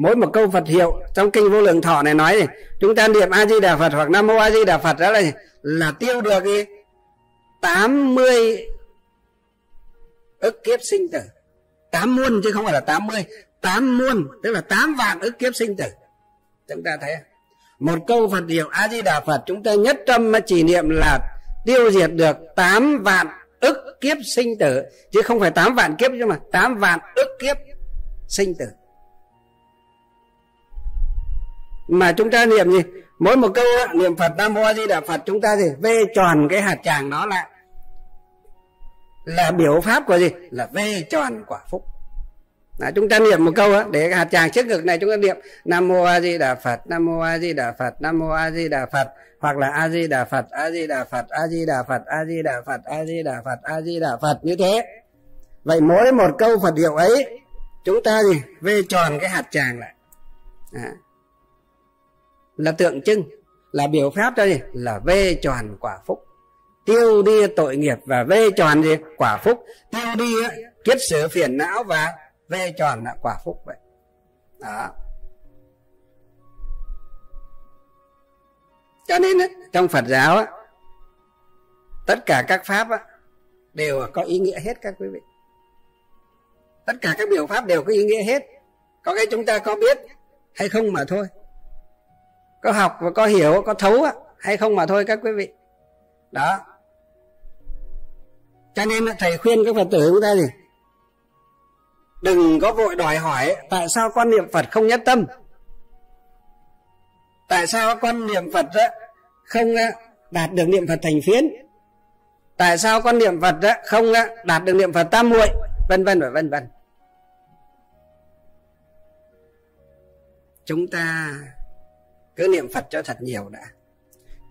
mỗi một câu Phật hiệu trong kinh vô lượng thọ này nói gì chúng ta niệm A Di Đà Phật hoặc Nam Mô A Di Đà Phật đó là là tiêu được cái 80 ức kiếp sinh tử. 8 muôn chứ không phải là 80 8 muôn, tức là 8 vạn ức kiếp sinh tử. Chúng ta thấy một câu Phật hiệu A Di Đà Phật chúng ta nhất tâm mà chỉ niệm là tiêu diệt được 8 vạn ức kiếp sinh tử. Chứ không phải 8 vạn kiếp nhưng mà 8 vạn ức kiếp sinh tử. Mà chúng ta niệm gì mỗi một câu niệm Phật Nam Mô A Di Đà Phật chúng ta thì vê tròn cái hạt tràng đó lại là biểu pháp của gì là vê tròn quả phúc Đó, chúng ta niệm một câu á để hạt tràng trước ngực này chúng ta niệm Nam Mô A Di Đà Phật Nam Mô A Di Đà Phật Nam Mô A Di Đà Phật hoặc là A Di Đà Phật A Di Đà Phật A Di Đà Phật A Di Đà Phật A Di Đà Phật A Di Đà Phật như thế vậy mỗi một câu Phật hiệu ấy chúng ta gì vê tròn cái hạt tràng lại à là tượng trưng, là biểu pháp cho gì? Là vê tròn quả phúc. Tiêu đi tội nghiệp và vê tròn gì? Quả phúc. Tiêu đi kiết sử phiền não và vê tròn là quả phúc vậy. Đó. Cho nên trong phật giáo tất cả các pháp đều có ý nghĩa hết các quý vị. Tất cả các biểu pháp đều có ý nghĩa hết. Có cái chúng ta có biết hay không mà thôi có học và có hiểu, có thấu hay không mà thôi các quý vị. Đó. Cho nên thầy khuyên các phật tử chúng ta gì? Đừng có vội đòi hỏi tại sao con niệm phật không nhất tâm. Tại sao con niệm phật không đạt được niệm phật thành phiến? Tại sao con niệm phật không đạt được niệm phật tam muội? Vân vân và vân vân. Chúng ta cứ niệm phật cho thật nhiều đã.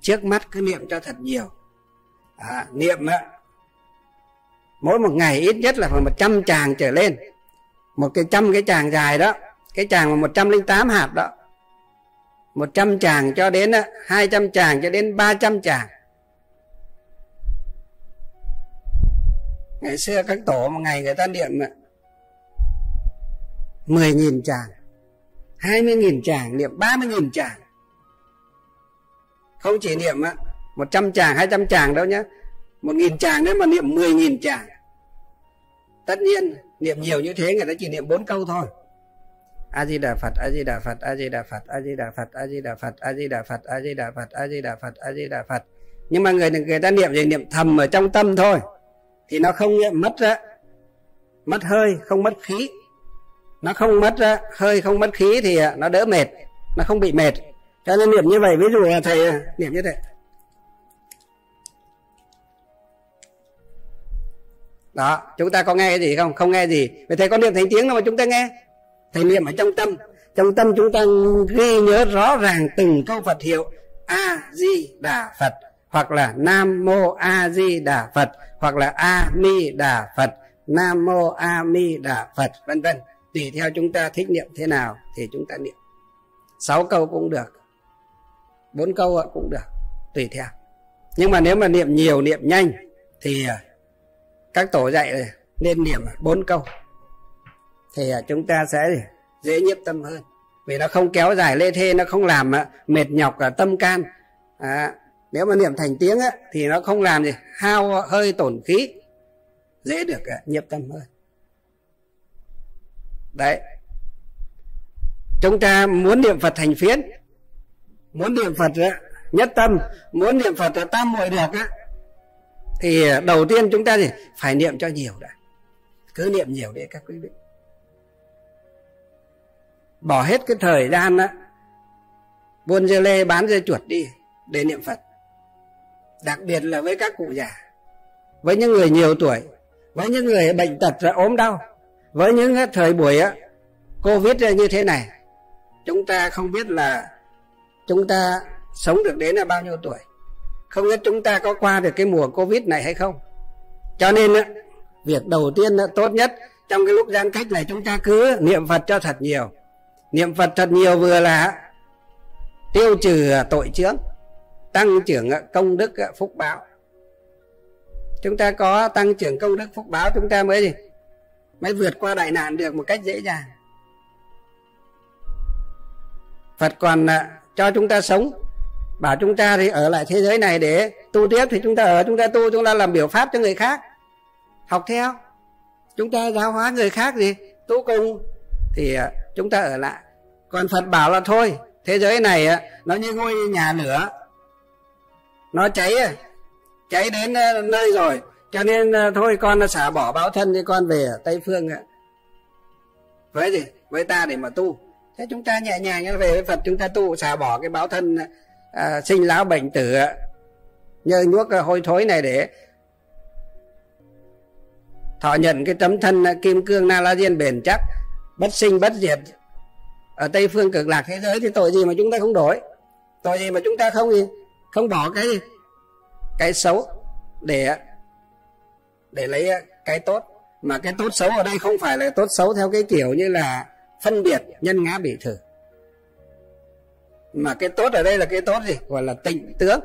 Trước mắt cứ niệm cho thật nhiều. À, niệm á mỗi một ngày ít nhất là phải một trăm tràng trở lên. Một cái trăm cái tràng dài đó cái tràng mà một trăm linh tám hạt đó một trăm tràng cho đến hai trăm tràng cho đến ba trăm tràng ngày xưa các tổ một ngày người ta niệm mười nghìn tràng hai mươi nghìn tràng niệm ba mươi nghìn tràng không chỉ niệm một trăm tràng hai trăm tràng đâu nhé một nghìn tràng đấy mà niệm mười nghìn tràng tất nhiên, niệm nhiều như thế người ta chỉ niệm bốn câu thôi. A di đà phật, a di đà phật, a di đà phật, a di đà phật, a di đà phật, a di đà phật, a di đà phật, a di đà phật, a di đà phật. Nhưng mà người người ta niệm gì niệm thầm ở trong tâm thôi. Thì nó không mất ra mất hơi, không mất khí. Nó không mất ra hơi không mất khí thì nó đỡ mệt. Nó không bị mệt cho nên niệm như vậy, ví dụ là thầy à, niệm như thế. Đó, chúng ta có nghe cái gì không? Không nghe gì. Vậy thầy có niệm thành tiếng đâu mà chúng ta nghe. Thầy niệm ở trong tâm. Trong tâm chúng ta ghi nhớ rõ ràng từng câu phật hiệu. A di đà phật hoặc là nam mô a di đà phật hoặc là a mi đà phật nam mô a mi đà phật vân vân. Tùy theo chúng ta thích niệm thế nào thì chúng ta niệm. Sáu câu cũng được bốn câu cũng được tùy theo. Nhưng mà nếu mà niệm nhiều niệm nhanh thì à, các tổ dạy nên niệm bốn câu. Thì à, chúng ta sẽ dễ nhiếp tâm hơn. Vì nó không kéo dài lê thê nó không làm à, mệt nhọc tâm can. À, nếu mà niệm thành tiếng thì nó không làm gì hao hơi tổn khí dễ được nhiếp tâm hơn. Đấy. Chúng ta muốn niệm phật thành phiến muốn niệm phật nhất tâm. Muốn niệm phật là tam muội được á. Thì à, đầu tiên chúng ta thì phải niệm cho nhiều đã. Cứ niệm nhiều để các quý vị. Bỏ hết cái thời gian đó buôn dưa lê, bán dưa chuột đi để niệm phật. Đặc biệt là với các cụ già, với những người nhiều tuổi, với những người bệnh tật và ốm đau, với những thời buổi á, covid như thế này, chúng ta không biết là chúng ta sống được đến là bao nhiêu tuổi? Không biết chúng ta có qua được cái mùa covid này hay không? Cho nên việc đầu tiên tốt nhất trong cái lúc giãn cách này chúng ta cứ niệm phật cho thật nhiều. Niệm phật thật nhiều vừa là tiêu trừ tội chướng, tăng trưởng công đức phúc báo. Chúng ta có tăng trưởng công đức phúc báo, chúng ta mới gì? Mới vượt qua đại nạn được một cách dễ dàng. Phật còn à, cho chúng ta sống. Bảo chúng ta thì ở lại thế giới này để tu tiếp, thì chúng ta ở, chúng ta tu, chúng ta làm biểu pháp cho người khác. Học theo. Chúng ta giáo hóa người khác gì tu cùng, thì à, chúng ta ở lại. Còn phật bảo là thôi, thế giới này à, nó như ngôi nhà lửa. Nó cháy à, cháy đến nơi rồi. Cho nên thôi, con xả bỏ báo thân thì con về tây phương với gì? Với ta để mà tu thế chúng ta nhẹ nhàng về với phật chúng ta tu xả bỏ cái báo thân à, sinh lão bệnh tử nhơ nhuốc à, hôi thối này để thọ nhận cái tấm thân à, kim cương na la diên bền chắc bất sinh bất diệt. Ở tây phương cực lạc thế giới thì tội gì mà chúng ta không đổi? Tội gì mà chúng ta không không bỏ cái cái xấu để để lấy cái tốt. Mà cái tốt xấu ở đây không phải là tốt xấu theo cái kiểu như là phân biệt nhân ngã bị thử. Mà cái tốt ở đây là cái tốt gì? Gọi là tịnh tướng.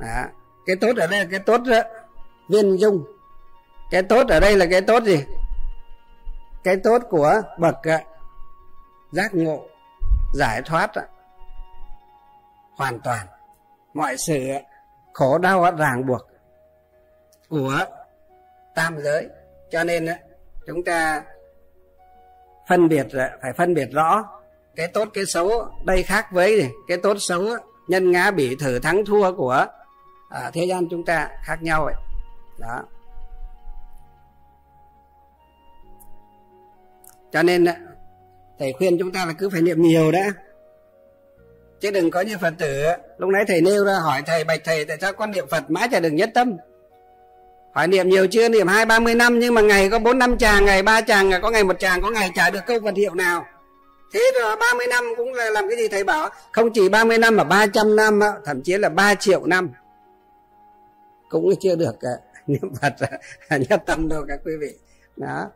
Đó. cái tốt ở đây là cái tốt đó, viên dung. Cái tốt ở đây là cái tốt gì? Cái tốt của bậc ờ, giác ngộ giải thoát ờ, hoàn toàn. Mọi sự khổ đau ràng buộc của tam giới. Cho nên chúng ta phân biệt phải phân biệt rõ. Cái tốt cái xấu đây khác với cái tốt xấu nhân ngã bị thử thắng thua của à, thế gian chúng ta khác nhau ấy. Đó. Cho nên à, thầy khuyên chúng ta là cứ phải niệm nhiều đã. Chứ đừng có như phật tử. Lúc nãy thầy nêu ra hỏi thầy bạch thầy tại sao con niệm phật mãi chả đừng nhất tâm? Hỏi niệm nhiều chưa? Niệm hai ba mươi năm nhưng mà ngày có bốn năm tràng ngày ba tràng có ngày một tràng có ngày trả được câu vật hiệu nào? Thế rồi ba mươi năm cũng là làm cái gì thầy bảo? Không chỉ ba mươi năm mà ba trăm năm thậm chí là ba triệu năm. Cũng chưa được à, niệm Phật à, à, nhất tâm đâu các quý vị. Đó.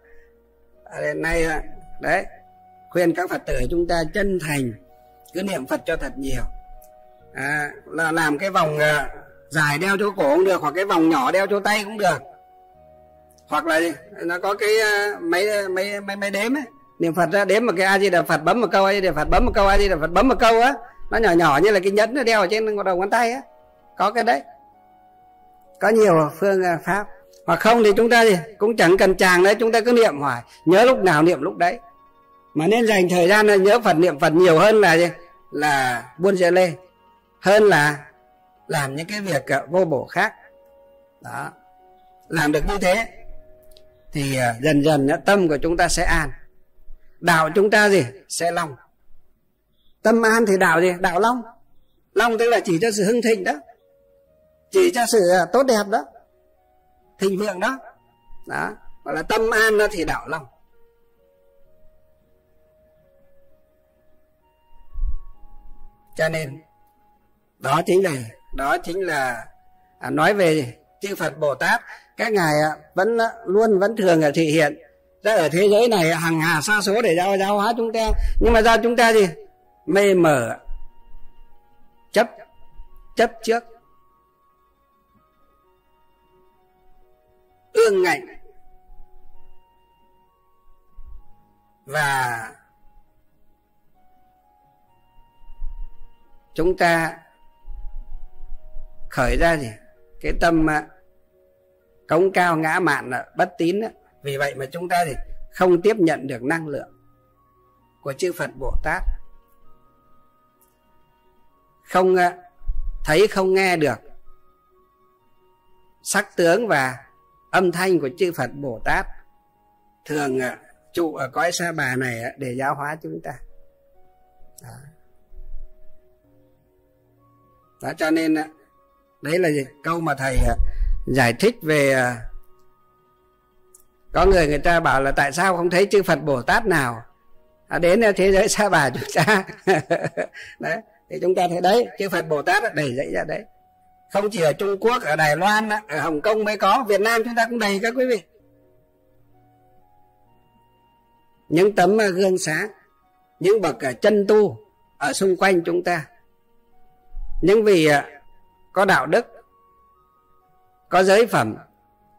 Đến nay đấy khuyên các Phật tử chúng ta chân thành cứ niệm Phật cho thật nhiều. À, là làm cái vòng dài đeo chỗ cổ cũng được, hoặc cái vòng nhỏ đeo chỗ tay cũng được. Hoặc là nó có cái máy mấy mấy mấy mấy đếm ấy. Niệm phật ra đếm một cái a di đà phật, bấm một câu a di đà phật, bấm một câu a di đà phật, bấm một câu á, nó nhỏ nhỏ như là cái nhẫn nó đeo ở trên đầu ngón tay á. Có cái đấy. Có nhiều phương ờ, pháp. Hoặc không thì chúng ta thì cũng chẳng cần chàng đấy, chúng ta cứ niệm hoài. Nhớ lúc nào niệm lúc đấy. Mà nên dành thời gian ờ, nhớ phật, niệm phật nhiều hơn là gì? Là buôn dễ lê. Hơn là làm những cái việc à, vô bổ khác. Đó. Làm được như thế thì à, dần dần tâm của chúng ta sẽ an. Đạo chúng ta gì? Sẽ long. Tâm an thì đạo gì? Đạo long. Long tức là chỉ cho sự hưng thịnh đó. Chỉ cho sự à, tốt đẹp đó. Thịnh vượng đó. Đó. Gọi là tâm an đó thì đạo long. Cho nên, đó chính là đó chính là à, nói về chư Phật Bồ Tát. Các ngài à, vẫn à, luôn vẫn thường là thị hiện. Ra ở thế giới này à, hàng hà xa số để giáo giáo hóa chúng ta. Nhưng mà do chúng ta gì mê mờ chấp chấp trước. Ương ngạnh. Và chúng ta khởi ra gì cái tâm à, cống cao ngã mạn bất tín đó. vì vậy mà chúng ta thì không tiếp nhận được năng lượng của chư Phật Bồ Tát. Không à, thấy không nghe được sắc tướng và âm thanh của chư Phật Bồ Tát thường à, trụ ở cõi sa bà này để giáo hóa chúng ta. Đó, đó cho nên đấy là câu mà thầy à, giải thích về à, có người người ta bảo là tại sao không thấy chư Phật Bồ Tát nào? À, đến thế giới xa bà chúng ta. Đấy, thì chúng ta thấy đấy, chư Phật Bồ Tát đầy dậy ra đấy. Không chỉ ở Trung Quốc, ở Đài Loan ở Hồng Kông mới có, Việt Nam chúng ta cũng đầy các quý vị. Những tấm gương sáng, những bậc chân tu ở xung quanh chúng ta. Những vị có đạo đức có giới phẩm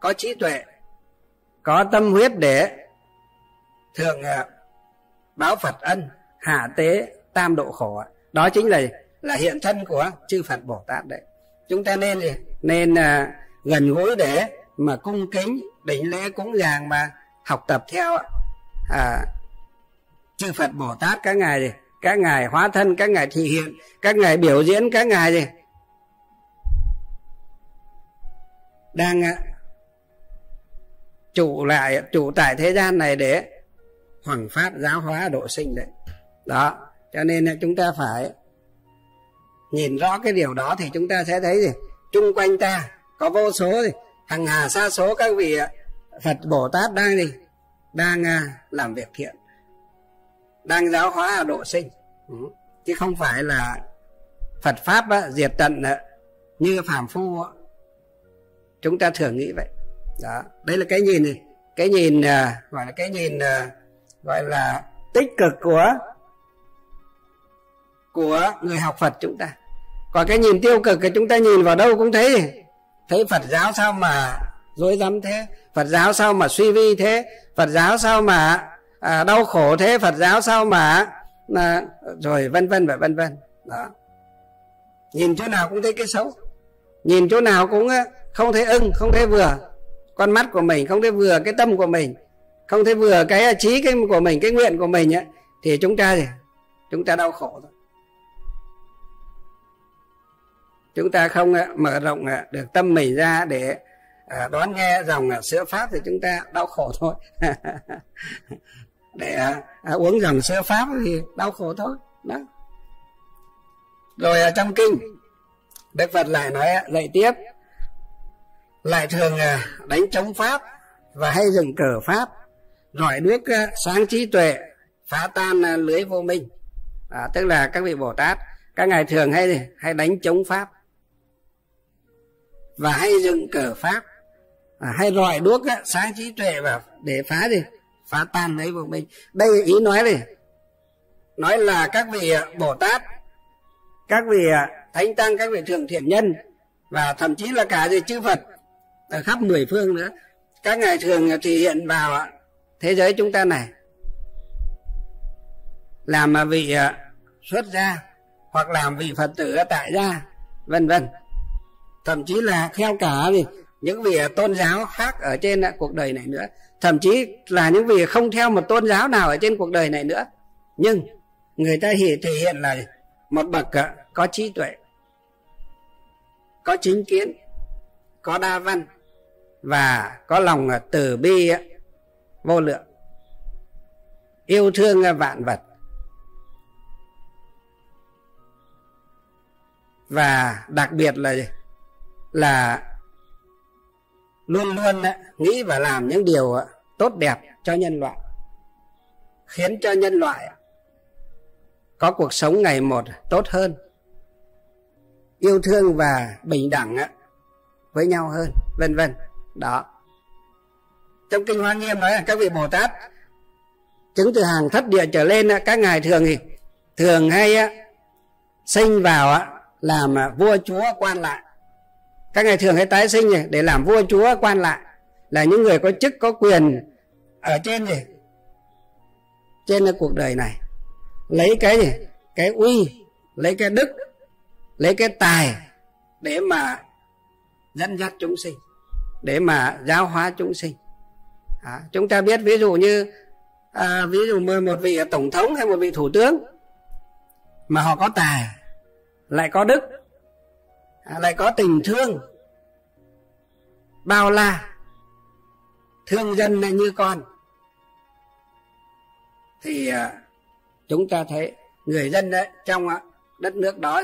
có trí tuệ có tâm huyết để thường ờ, báo phật ân hạ tế tam độ khổ đó chính là là hiện thân của chư Phật Bồ Tát đấy. Chúng ta nên gì nên à, gần gũi để mà cung kính đỉnh lễ cúng dường mà học tập theo à, chư Phật Bồ Tát các ngài gì các ngài hóa thân các ngài thị hiện các ngài biểu diễn các ngài gì đang à, chủ lại chủ tại thế gian này để hoằng phát giáo hóa độ sinh đấy. Đó cho nên chúng ta phải nhìn rõ cái điều đó thì chúng ta sẽ thấy gì? Chung quanh ta có vô số gì? Hàng hà xa số các vị phật bồ tát đang gì? Đang à, làm việc thiện. Đang giáo hóa độ sinh. Ừ. Chứ không phải là phật pháp á, diệt tận à, như phàm phu á chúng ta thường nghĩ vậy. Đó. Đấy là cái nhìn cái nhìn à, gọi là cái nhìn à, gọi là tích cực của của người học Phật chúng ta. Còn cái nhìn tiêu cực thì chúng ta nhìn vào đâu cũng thấy. Thấy Phật giáo sao mà dối rắm thế? Phật giáo sao mà suy vi thế? Phật giáo sao mà à, đau khổ thế? Phật giáo sao mà à, rồi vân vân và vân vân. Đó. Nhìn chỗ nào cũng thấy cái xấu. Nhìn chỗ nào cũng không thấy ưng không thấy vừa. Con mắt của mình không thấy vừa cái tâm của mình. Không thấy vừa cái à, trí cái của mình cái nguyện của mình ấy, thì chúng ta gì? Chúng ta đau khổ thôi. Chúng ta không à, mở rộng à, được tâm mình ra để đón nghe dòng sữa pháp thì chúng ta đau khổ thôi. Để uống dòng sữa pháp thì đau khổ thôi. Đó. Rồi trong kinh đức phật lại nói dạy tiếp lại thường à, đánh chống pháp và hay dùng cờ pháp rọi đuốc à, sáng trí tuệ phá tan à, lưới vô minh. À, tức là các vị bồ tát các ngài thường hay hay đánh chống pháp và hay dựng cờ pháp à, hay rọi đuốc sáng trí tuệ và để phá đi phá tan lưới vô minh. Đây ý nói này nói là các vị bồ tát các vị thánh tăng các vị thượng thiện nhân và thậm chí là cả gì? Chư phật ở khắp mười phương nữa. Các ngài thường thể hiện vào thế giới chúng ta này. Làm mà vị à, xuất gia, hoặc làm vị phật tử tại gia, vân vân. Thậm chí là theo cả những vị à, tôn giáo khác ở trên à, cuộc đời này nữa. Thậm chí là những vị không theo một tôn giáo nào ở trên cuộc đời này nữa. Nhưng người ta thể hiện là một bậc có trí tuệ, có chính kiến, có đa văn và có lòng từ bi vô lượng. Yêu thương vạn vật. Và đặc biệt là là luôn luôn nghĩ và làm những điều tốt đẹp cho nhân loại, khiến cho nhân loại có cuộc sống ngày một tốt hơn, yêu thương và bình đẳng với nhau hơn, vân vân đó. Trong kinh hoa nghiêm nói là các vị bồ tát chứng từ hàng thất địa trở lên các ngài thường thì thường hay sinh vào làm à, vua chúa quan lại. Các ngài thường hay tái sinh để làm vua chúa quan lại, là những người có chức, có quyền ở trên gì trên cuộc đời này. Lấy cái gì? Cái uy, lấy cái đức, lấy cái tài để mà dẫn dắt chúng sinh để mà giáo hóa chúng sinh. À, chúng ta biết ví dụ như à, ví dụ một vị tổng thống hay một vị thủ tướng mà họ có tài lại có đức à, lại có tình thương bao la thương dân như con thì à, chúng ta thấy người dân đấy trong à, đất nước đó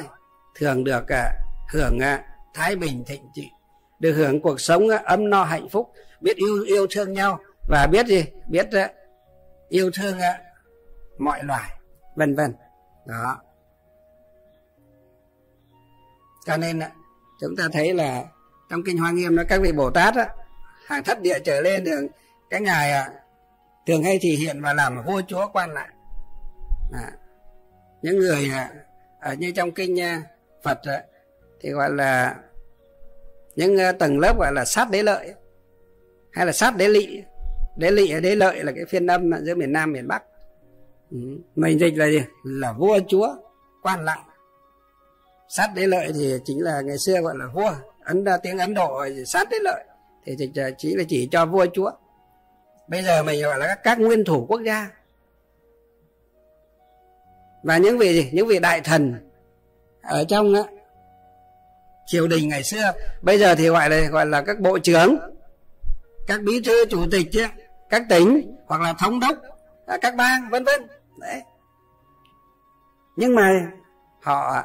thường được à, hưởng à, thái bình thịnh trị được hưởng cuộc sống ấm no hạnh phúc biết yêu yêu thương nhau. Và biết gì? Biết yêu thương mọi loài vân vân. Đó. Cho nên chúng ta thấy là trong kinh hoa nghiêm đó các vị bồ tát á hàng thất địa trở lên thường cái ngài à, thường hay thì hiện và làm vua chúa quan lại. À, những người à, như trong kinh à, phật thì gọi là những ờ, tầng lớp gọi là sát đế lợi hay là sát đế lị đế lị đế lợi là cái phiên âm giữa miền nam miền bắc. Ừ. mình dịch là gì? Là vua chúa quan lặng. Sát đế lợi thì chính là ngày xưa gọi là vua. Ấn tiếng ấn độ sát đế lợi. Thì dịch ờ, chỉ là chỉ cho vua chúa. Bây giờ mình gọi là các nguyên thủ quốc gia. Và những vị gì? Những vị đại thần ở trong á, triều đình ngày xưa. Bây giờ thì gọi là gọi là các bộ trưởng các bí thư chủ tịch các tỉnh hoặc là thống đốc các bang vân vân. Đấy. Nhưng mà họ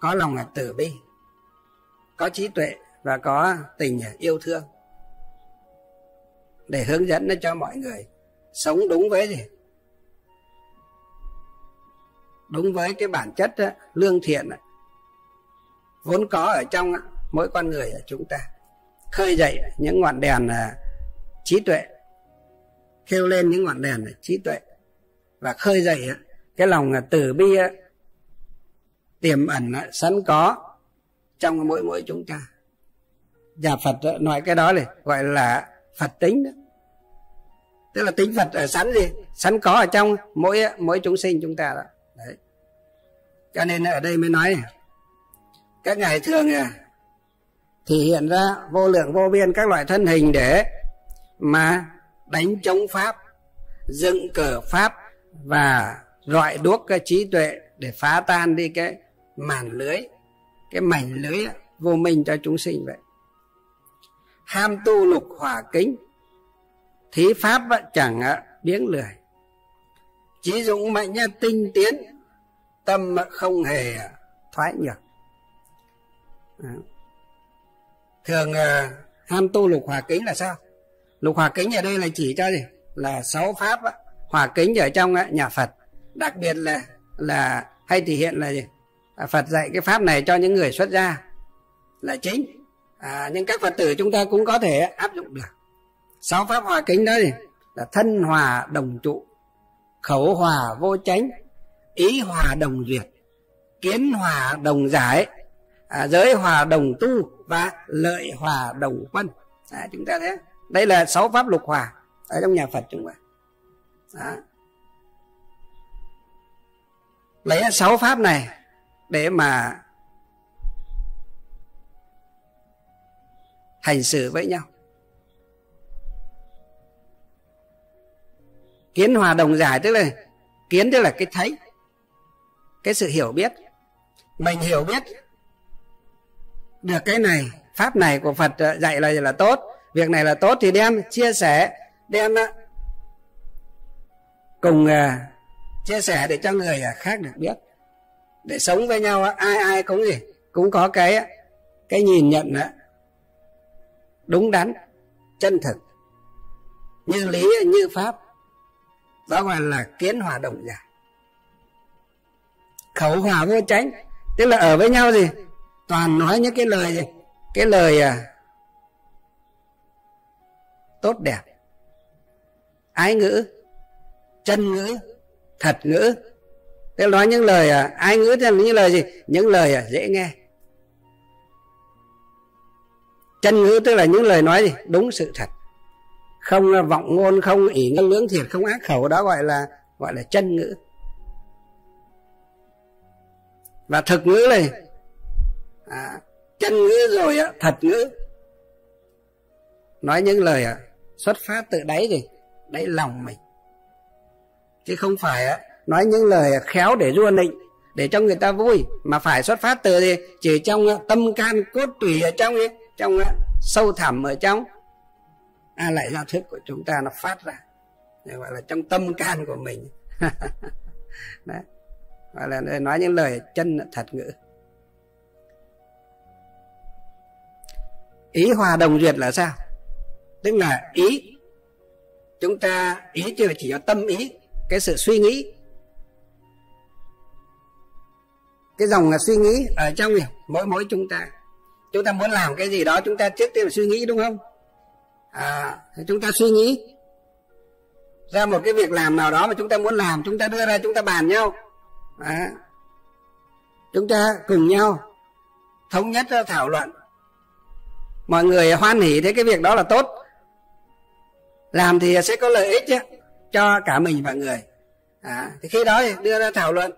có lòng là từ bi có trí tuệ và có tình yêu thương để hướng dẫn nó cho mọi người sống đúng với gì? Đúng với cái bản chất đó, lương thiện đó, vốn có ở trong mỗi con người ở chúng ta, khơi dậy những ngọn đèn à, trí tuệ, kêu lên những ngọn đèn trí tuệ, và khơi dậy cái lòng là từ bi tiềm ẩn sẵn có trong mỗi mỗi chúng ta. Nhà phật nói cái đó này gọi là phật tính đó. Tức là tính phật ở sẵn gì? Sẵn có ở trong mỗi mỗi chúng sinh chúng ta đó. Đấy. Cho nên ở đây mới nói các ngài thường à, thì hiện ra vô lượng vô biên các loại thân hình để mà đánh chống pháp dựng cờ pháp và rọi đuốc cái trí tuệ để phá tan đi cái màn lưới cái mảnh lưới vô minh cho chúng sinh vậy. Ham tu lục hỏa kính thí pháp chẳng biếng lười. Trí dụng mạnh tinh tiến tâm không hề thoái nhược. À. thường à, uh, ham tu lục hòa kính là sao? Lục hòa kính ở đây là chỉ cho gì? Là sáu pháp á, hòa kính ở trong á, nhà phật. Đặc biệt là là hay thể hiện là gì? À, phật dạy cái pháp này cho những người xuất gia là chính. À, nhưng các phật tử chúng ta cũng có thể áp dụng được. Sáu pháp hòa kính đó gì? Là thân hòa đồng trụ khẩu hòa vô chánh ý hòa đồng duyệt kiến hòa đồng giải à, giới hòa đồng tu và lợi hòa đồng quân. À, chúng ta thấy đây là sáu pháp lục hòa ở trong nhà phật chúng ta. Đó. lấy sáu pháp này để mà hành xử với nhau. Kiến hòa đồng giải tức là kiến tức là cái thấy cái sự hiểu biết. Mình hiểu biết được, cái này, pháp này của phật ờ, dạy là là tốt. Việc này là tốt thì đem, chia sẻ, đem ờ, cùng ờ, chia sẻ để cho người khác được biết. Để sống với nhau ai ai cũng gì, cũng có cái cái nhìn nhận đúng đắn, chân thực. Như lý như pháp. Đó gọi là kiến hòa đồng giả. Khẩu hòa vô tránh tức là ở với nhau gì? Toàn nói những cái lời gì cái lời à, tốt đẹp. Ái ngữ chân ngữ thật ngữ. Tức là nói những lời à, ái ngữ thì là những lời gì? Những lời à, dễ nghe. Chân ngữ tức là những lời nói gì? Đúng sự thật. Không à, vọng ngôn không ỷ ngân lưỡng thiệt không ác khẩu đó gọi là gọi là chân ngữ. Và thực ngữ này à, chân ngữ rồi á thật ngữ nói những lời à, xuất phát từ đáy gì đáy lòng mình. Chứ không phải á nói những lời à, khéo để rua nịnh để cho người ta vui. Mà phải xuất phát từ gì chỉ trong à, tâm can cốt tủy ở trong ấy, trong à, sâu thẳm ở trong. À, lại giao thức của chúng ta nó phát ra. Gọi là trong tâm can của mình. Đấy. Gọi là nói những lời chân thật ngữ. Ý hòa đồng duyệt là sao? Tức là ý chúng ta ý chưa chỉ có tâm ý cái sự suy nghĩ. Cái dòng là suy nghĩ ở trong này, mỗi mỗi chúng ta. Chúng ta muốn làm cái gì đó chúng ta trước tiên là suy nghĩ đúng không? À, chúng ta suy nghĩ. Ra một cái việc làm nào đó mà chúng ta muốn làm chúng ta đưa ra chúng ta bàn nhau. À, chúng ta cùng nhau thống nhất thảo luận mọi người hoan hỉ thấy cái việc đó là tốt. Làm thì sẽ có lợi ích chứ, cho cả mình và người. À, thì khi đó thì đưa ra thảo luận.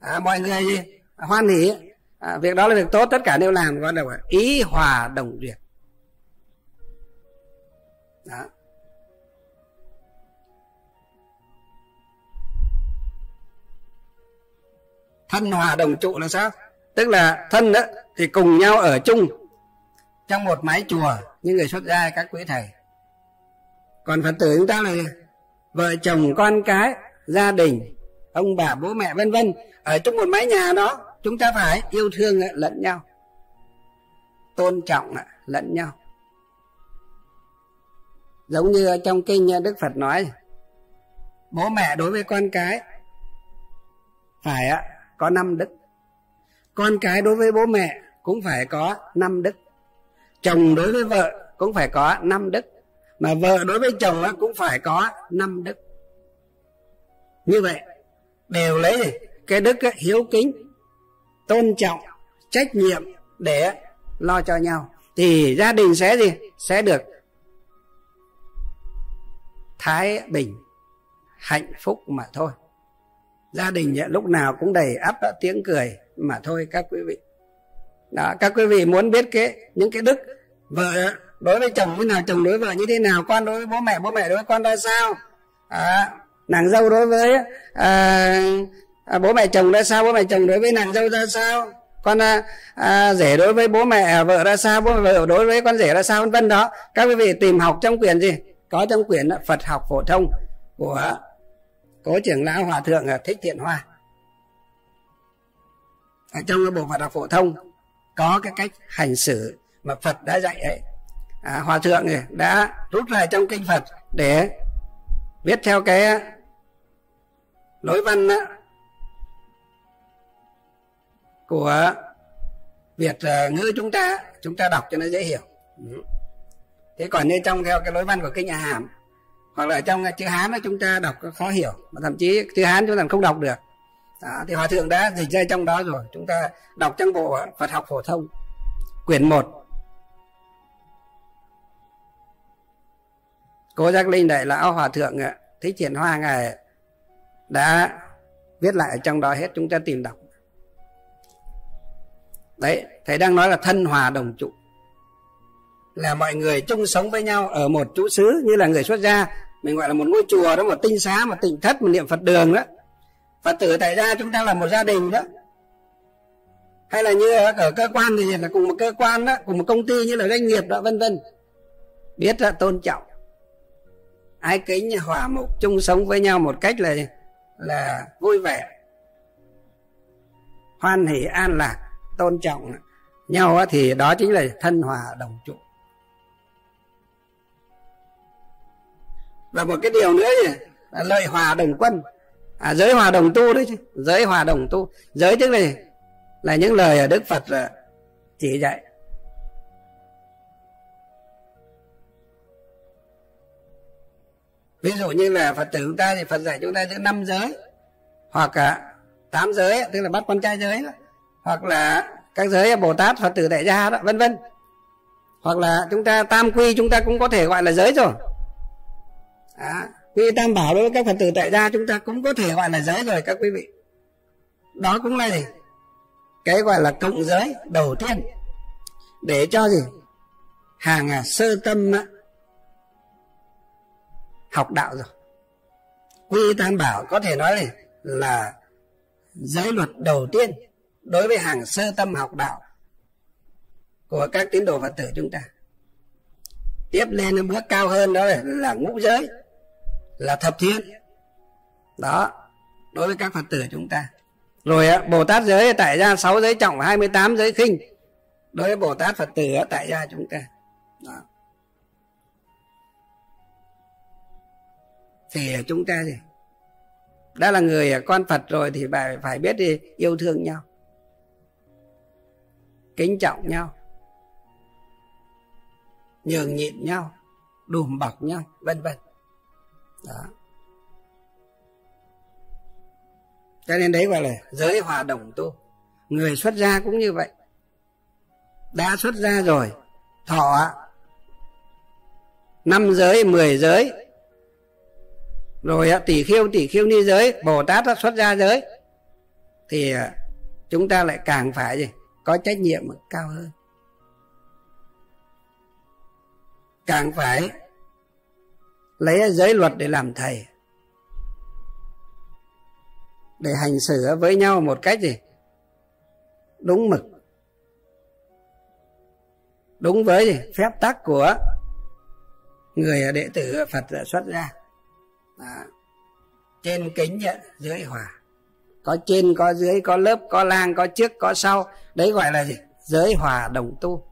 À, mọi người gì hoan hỉ à, việc đó là việc tốt tất cả đều làm gọi là ý hòa đồng duyệt đó. Thân hòa đồng trụ là sao? Tức là thân đó thì cùng nhau ở chung trong một mái chùa như người xuất gia các quý thầy. Còn phật tử chúng ta là vợ chồng, con cái, gia đình, ông bà, bố mẹ, vân vân. Ở trong một mái nhà đó, chúng ta phải yêu thương à, lẫn nhau. Tôn trọng à, lẫn nhau. Giống như trong kinh à, đức phật nói, bố mẹ đối với con cái phải có năm đức. Con cái đối với bố mẹ cũng phải có năm đức chồng đối với vợ cũng phải có năm đức. Mà vợ đối với chồng cũng phải có năm đức. Như vậy, đều lấy cái đức hiếu kính, tôn trọng, trách nhiệm để lo cho nhau. Thì gia đình sẽ gì? Sẽ được thái bình, hạnh phúc mà thôi. Gia đình lúc nào cũng đầy ắp tiếng cười mà thôi các quý vị đó các quý vị muốn biết cái những cái đức vợ đối với chồng như nào chồng đối với vợ như thế nào con đối với bố mẹ bố mẹ đối với con ra sao? À, nàng dâu đối với à, à, bố mẹ chồng ra sao bố mẹ chồng đối với nàng dâu ra sao? Con à, à, rể đối với bố mẹ à, vợ ra sao bố mẹ vợ đối với con rể ra sao vân vân đó. Các quý vị tìm học trong quyển gì? Có trong quyển Phật học phổ thông của cố trưởng lão hòa thượng à, thích thiện hoa. Ở trong cái bộ Phật học phổ thông có cái cách hành xử mà Phật đã dạy ấy. À, hòa thượng này đã rút lại trong kinh Phật để viết theo cái lối văn đó, của Việt à, ngữ chúng ta. Chúng ta đọc cho nó dễ hiểu. Ừ. Thế còn như trong theo cái lối văn của kinh nhà hàm hoặc là trong chữ hán chúng ta đọc khó hiểu mà thậm chí chữ hán chúng ta không đọc được đó, thì hòa thượng đã dịch ra trong đó rồi. Chúng ta đọc trong bộ Phật học phổ thông. Quyển 1 cô giác linh đại lão hòa thượng thích thiện hoa ngài đã viết lại ở trong đó hết chúng ta tìm đọc. Đấy thầy đang nói là thân hòa đồng trụ. Là mọi người chung sống với nhau ở một chỗ xứ như là người xuất gia. Mình gọi là một ngôi chùa đó một tinh xá một tỉnh thất một niệm phật đường đó phật tử tại gia chúng ta là một gia đình đó. Hay là như ở cơ quan thì là cùng một cơ quan đó, cùng một công ty như là doanh nghiệp đó, vân vân. Biết là tôn trọng. Ái kính hòa mục chung sống với nhau một cách là là vui vẻ. Hoan hỷ an lạc, tôn trọng. Nhau thì đó chính là thân hòa, đồng trụ. Và một cái điều nữa là lợi hòa đồng quân à, giới hòa đồng tu đấy chứ. Giới hòa đồng tu. Giới tức là là những lời ở đức phật à, chỉ dạy. Ví dụ như là phật tử chúng ta thì phật dạy chúng ta giữ năm giới hoặc là tám giới tức là bắt con trai giới hoặc là các giới bồ tát phật tử đại gia đó vân vân. Hoặc là chúng ta tam quy chúng ta cũng có thể gọi là giới rồi. À, Vị tam bảo đối với các phật tử tại gia chúng ta cũng có thể gọi là giới rồi các quý vị. Đó cũng là gì? Cái gọi là cộng giới đầu tiên. Để cho gì? Hàng à, sơ tâm à, học đạo rồi. Quy tam bảo có thể nói là, là giới luật đầu tiên đối với hàng sơ tâm học đạo của các tín đồ phật tử chúng ta. Tiếp lên bước cao hơn đó là ngũ giới là thập thiện đó, đối với các phật tử chúng ta. Rồi bồ tát giới tại ra sáu giới trọng và 28 giới khinh. Đối với bồ tát phật tử tại ra chúng ta. Đó. thì chúng ta gì đã là người à, con phật rồi thì phải phải biết đi, yêu thương nhau. Kính trọng nhau. Nhường nhịn nhau. Đùm bọc nhau, vân vân đó. Cho nên đấy gọi là giới hòa đồng tu. Người xuất gia cũng như vậy. Đã xuất gia rồi, thọ năm giới, mười giới. Rồi tỷ khiêu tỷ khiêu ni giới, bồ tát đã xuất gia giới. Thì à, chúng ta lại càng phải gì? Có trách nhiệm cao hơn. Càng phải lấy giới luật để làm thầy. Để hành xử với nhau một cách gì? Đúng mực. Đúng với gì? Phép tắc của người đệ tử phật xuất ra. Đó. trên kính dưới hòa có trên, có dưới, có lớp, có lang, có trước, có sau. Đấy gọi là gì? Giới hòa đồng tu.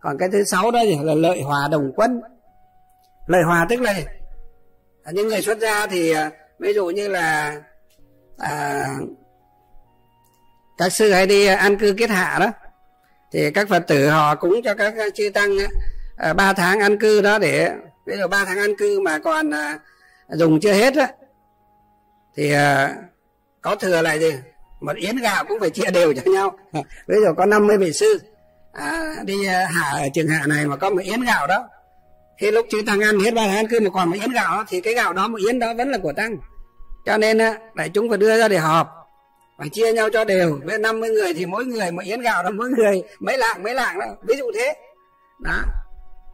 Còn cái thứ sáu đó gì? Là lợi hòa đồng quân lời hòa tức là à, những người xuất gia thì à, ví dụ như là à, các sư hay đi à, an cư kết hạ đó thì các phật tử họ cúng cho các chư tăng à, ba tháng an cư đó để ví dụ ba tháng an cư mà còn à, dùng chưa hết á thì à, có thừa lại gì? Một yến gạo cũng phải chia đều cho nhau. Ví dụ có 50 vị sư à, đi à, hạ ở trường hạ này mà có một yến gạo đó khi lúc chư tăng ăn hết ba tháng cư mà còn một yến gạo thì cái gạo đó một yến đó vẫn là của tăng. Cho nên đại chúng phải đưa ra để họp phải chia nhau cho đều. Với 50 người thì mỗi người một yến gạo đó mỗi người mấy lạng mấy lạng đó. Ví dụ thế. Đó.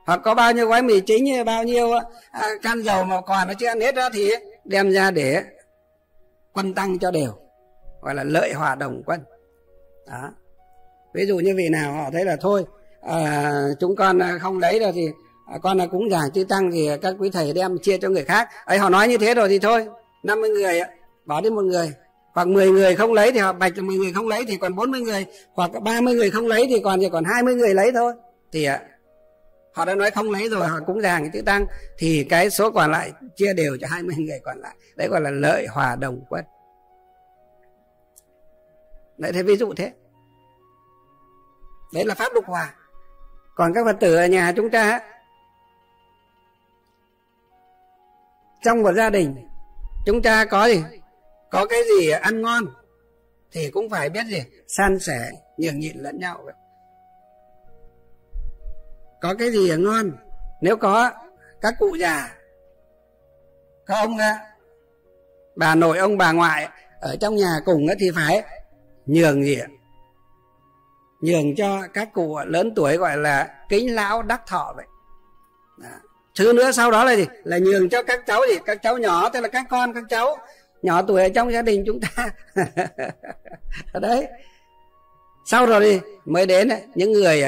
Hoặc có bao nhiêu gói mì chính bao nhiêu à, can dầu mà còn nó chưa ăn hết đó thì đem ra để quân tăng cho đều. Gọi là lợi hòa đồng quân. Đó. Ví dụ như vị nào họ thấy là thôi à, chúng con không lấy được thì À, con là cúng giảng chư tăng thì các quý thầy đem chia cho người khác. Ấy, họ nói như thế rồi thì thôi 50 người bỏ đi một người. Hoặc 10 người không lấy thì họ bạch là 10 người không lấy thì còn 40 người. Hoặc 30 người không lấy thì còn thì còn 20 người lấy thôi. Thì à, họ đã nói không lấy rồi, họ cúng giảng chữ tăng, thì cái số còn lại chia đều cho 20 người còn lại. Đấy gọi là lợi hòa đồng quân. Đấy, thế ví dụ thế. Đấy là pháp lục hòa. Còn các phật tử ở nhà chúng ta trong một gia đình, chúng ta có gì? Có cái gì ăn ngon thì cũng phải biết gì? San sẻ, nhường nhịn lẫn nhau. Có cái gì ngon? Nếu có, các cụ già có ông bà nội ông, bà ngoại ở trong nhà cùng thì phải nhường gì nhường cho các cụ lớn tuổi gọi là kính lão đắc thọ vậy. Đó thứ nữa sau đó là gì? Là nhường cho các cháu gì? Các cháu nhỏ, tức là các con, các cháu nhỏ tuổi ở trong gia đình chúng ta. Đấy. Sau rồi đi mới đến những người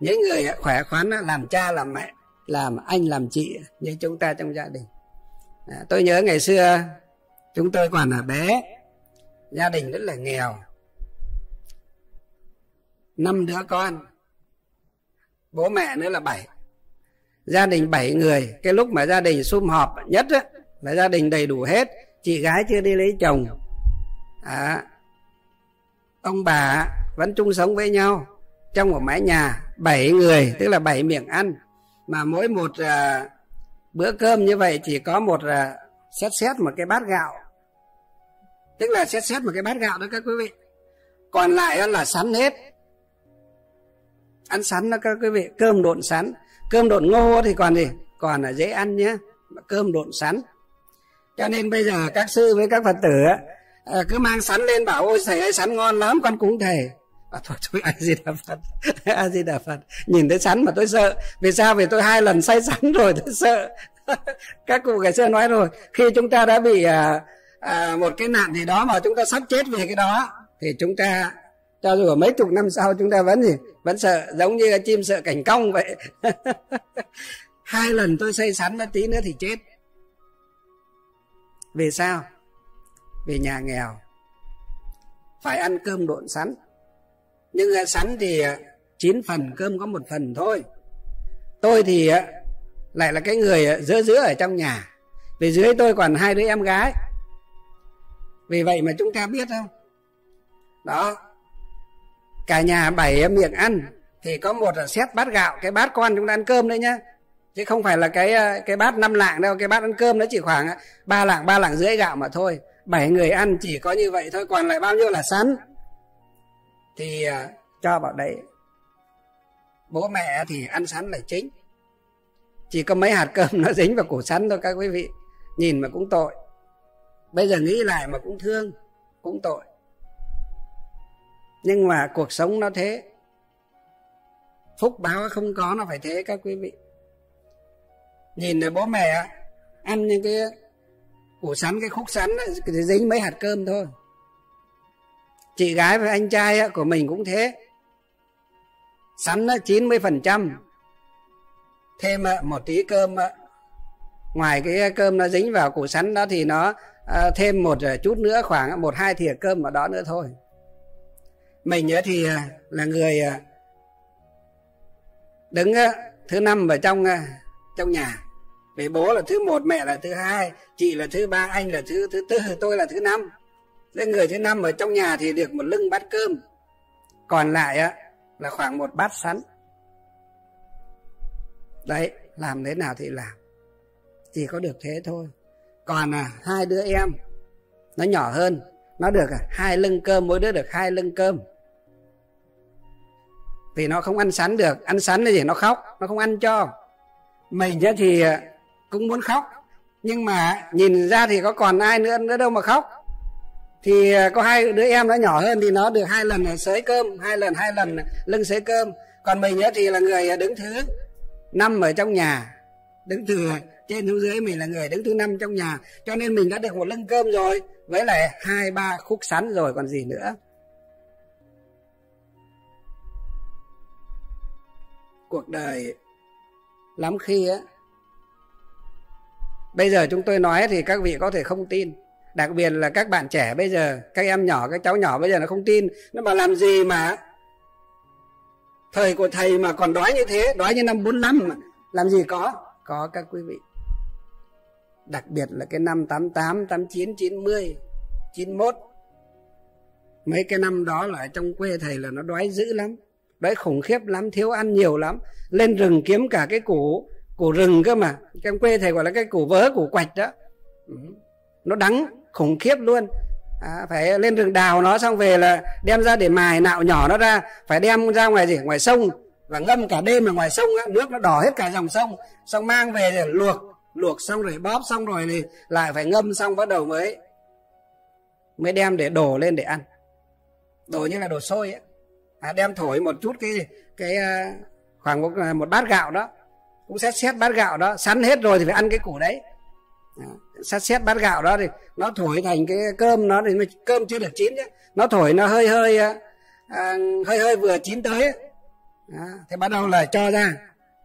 những người khỏe khoắn, làm cha, làm mẹ, làm anh, làm chị như chúng ta trong gia đình. À, tôi nhớ ngày xưa chúng tôi còn là bé, gia đình rất là nghèo. Năm đứa con, bố mẹ nữa là bảy gia đình bảy người cái lúc mà gia đình sum họp nhất á, là gia đình đầy đủ hết. Chị gái chưa đi lấy chồng. À, ông bà vẫn chung sống với nhau. Trong một mái nhà bảy người tức là bảy miệng ăn. Mà mỗi một à, bữa cơm như vậy chỉ có một à, xét xét một cái bát gạo. Tức là xét xét một cái bát gạo đó các quý vị. Còn lại là sắn hết. Ăn sắn đó các quý vị cơm độn sắn cơm độn ngô thì còn gì? Còn là dễ ăn nhé. Cơm độn sắn. Cho nên bây giờ các sư với các phật tử à, cứ mang sắn lên bảo ôi thầy ơi sắn ngon lắm con cúng thầy. À, thôi thôi a di đà phật? A di đà phật? Nhìn thấy sắn mà tôi sợ. Vì sao? Vì tôi hai lần say sắn rồi tôi sợ. Các cụ ngày xưa nói rồi khi chúng ta đã bị à, à, một cái nạn gì đó mà chúng ta sắp chết về cái đó thì chúng ta cho dù mấy chục năm sau chúng ta vẫn gì, vẫn sợ, giống như chim sợ cảnh cong vậy. Hai lần tôi xây sắn tí nữa thì chết. Vì sao? Vì nhà nghèo. Phải ăn cơm độn sắn nhưng sắn thì à, chín phần, cơm có một phần thôi. Tôi thì à, lại là cái người à, giữa giữa ở trong nhà. Vì dưới tôi còn hai đứa em gái. Vì vậy mà chúng ta biết không? Đó cả nhà bảy miệng ăn, thì có một là xét bát gạo, cái bát con chúng ta ăn cơm đấy nhá. Chứ không phải là cái ờ, cái bát năm lạng đâu, cái bát ăn cơm nó chỉ khoảng ờ, ba lạng ba lạng rưỡi gạo mà thôi. Bảy người ăn chỉ có như vậy thôi, còn lại bao nhiêu là sắn thì ờ, cho vào đấy. Bố mẹ thì ăn sắn là chính. Chỉ có mấy hạt cơm nó dính vào củ sắn thôi các quý vị. Nhìn mà cũng tội. Bây giờ nghĩ lại mà cũng thương, cũng tội nhưng mà cuộc sống nó thế. Phúc báo không có, nó phải thế các quý vị. Nhìn thấy bố mẹ ăn những cái củ sắn, cái khúc sắn thì dính mấy hạt cơm thôi. Chị gái và anh trai của mình cũng thế. Sắn nó chín mươi phần trăm. Thêm một tí cơm ngoài cái cơm nó dính vào củ sắn đó thì nó à, thêm một chút nữa, khoảng một hai thìa cơm vào đó nữa thôi mình nhớ thì à, là người à, đứng thứ năm ở trong à, trong nhà. Vì bố là thứ một mẹ là thứ hai chị là thứ ba anh là thứ thứ tư tôi là thứ năm. Thế người thứ năm ở trong nhà thì được một lưng bát cơm. Còn lại á là khoảng một bát sắn đấy làm thế nào thì làm. Chỉ có được thế thôi. Còn à, hai đứa em nó nhỏ hơn nó được à, hai lưng cơm mỗi đứa được hai lưng cơm thì nó không ăn sắn được. Ăn sắn là gì nó khóc, nó không ăn cho. Mình thì cũng muốn khóc. Nhưng mà nhìn ra thì có còn ai nữa nữa đâu mà khóc. Thì có hai đứa em nó nhỏ hơn thì nó được hai lần sới cơm, hai lần hai lần lưng sới cơm. Còn mình thì là người đứng thứ năm ở trong nhà. Đứng từ trên xuống dưới mình là người đứng thứ năm trong nhà. Cho nên mình đã được một lưng cơm rồi, với lại hai, ba khúc sắn rồi còn gì nữa. Cuộc đời lắm khi á. Bây giờ chúng tôi nói thì các vị có thể không tin. Đặc biệt là các bạn trẻ bây giờ các em nhỏ các cháu nhỏ bây giờ nó không tin. Nó bảo làm gì mà? Thời của thầy mà còn đói như thế đói như năm 45 mà. Làm gì có? Có các quý vị. Đặc biệt là cái năm 88, 89, 90, 91 mấy cái năm đó là trong quê thầy là nó đói dữ lắm đói khủng khiếp lắm thiếu ăn nhiều lắm. Lên rừng kiếm cả cái củ củ rừng cơ mà. Em quê thầy gọi là cái củ vớ củ quạch đó. Nó đắng khủng khiếp luôn. À, phải lên rừng đào nó xong về là đem ra để mài nạo nhỏ nó ra. Phải đem ra ngoài gì? Ngoài sông. Và ngâm cả đêm ở ngoài sông á, nước nó đỏ hết cả dòng sông. Xong mang về để luộc. Luộc xong rồi bóp xong rồi thì lại phải ngâm xong bắt đầu mới mới đem để đổ lên để ăn. Đổ như là đổ sôi ấy à, đem thổi một chút cái cái à, khoảng một, à, một bát gạo đó. Cũng xét xét bát gạo đó. Sắn hết rồi thì phải ăn cái củ đấy. Xét xét bát gạo đó thì nó thổi thành cái cơm nó thì cơm chưa được chín nhé nó thổi nó hơi hơi à, à hơi hơi vừa chín tới. Ấy. Đó, thì bắt đầu là cho ra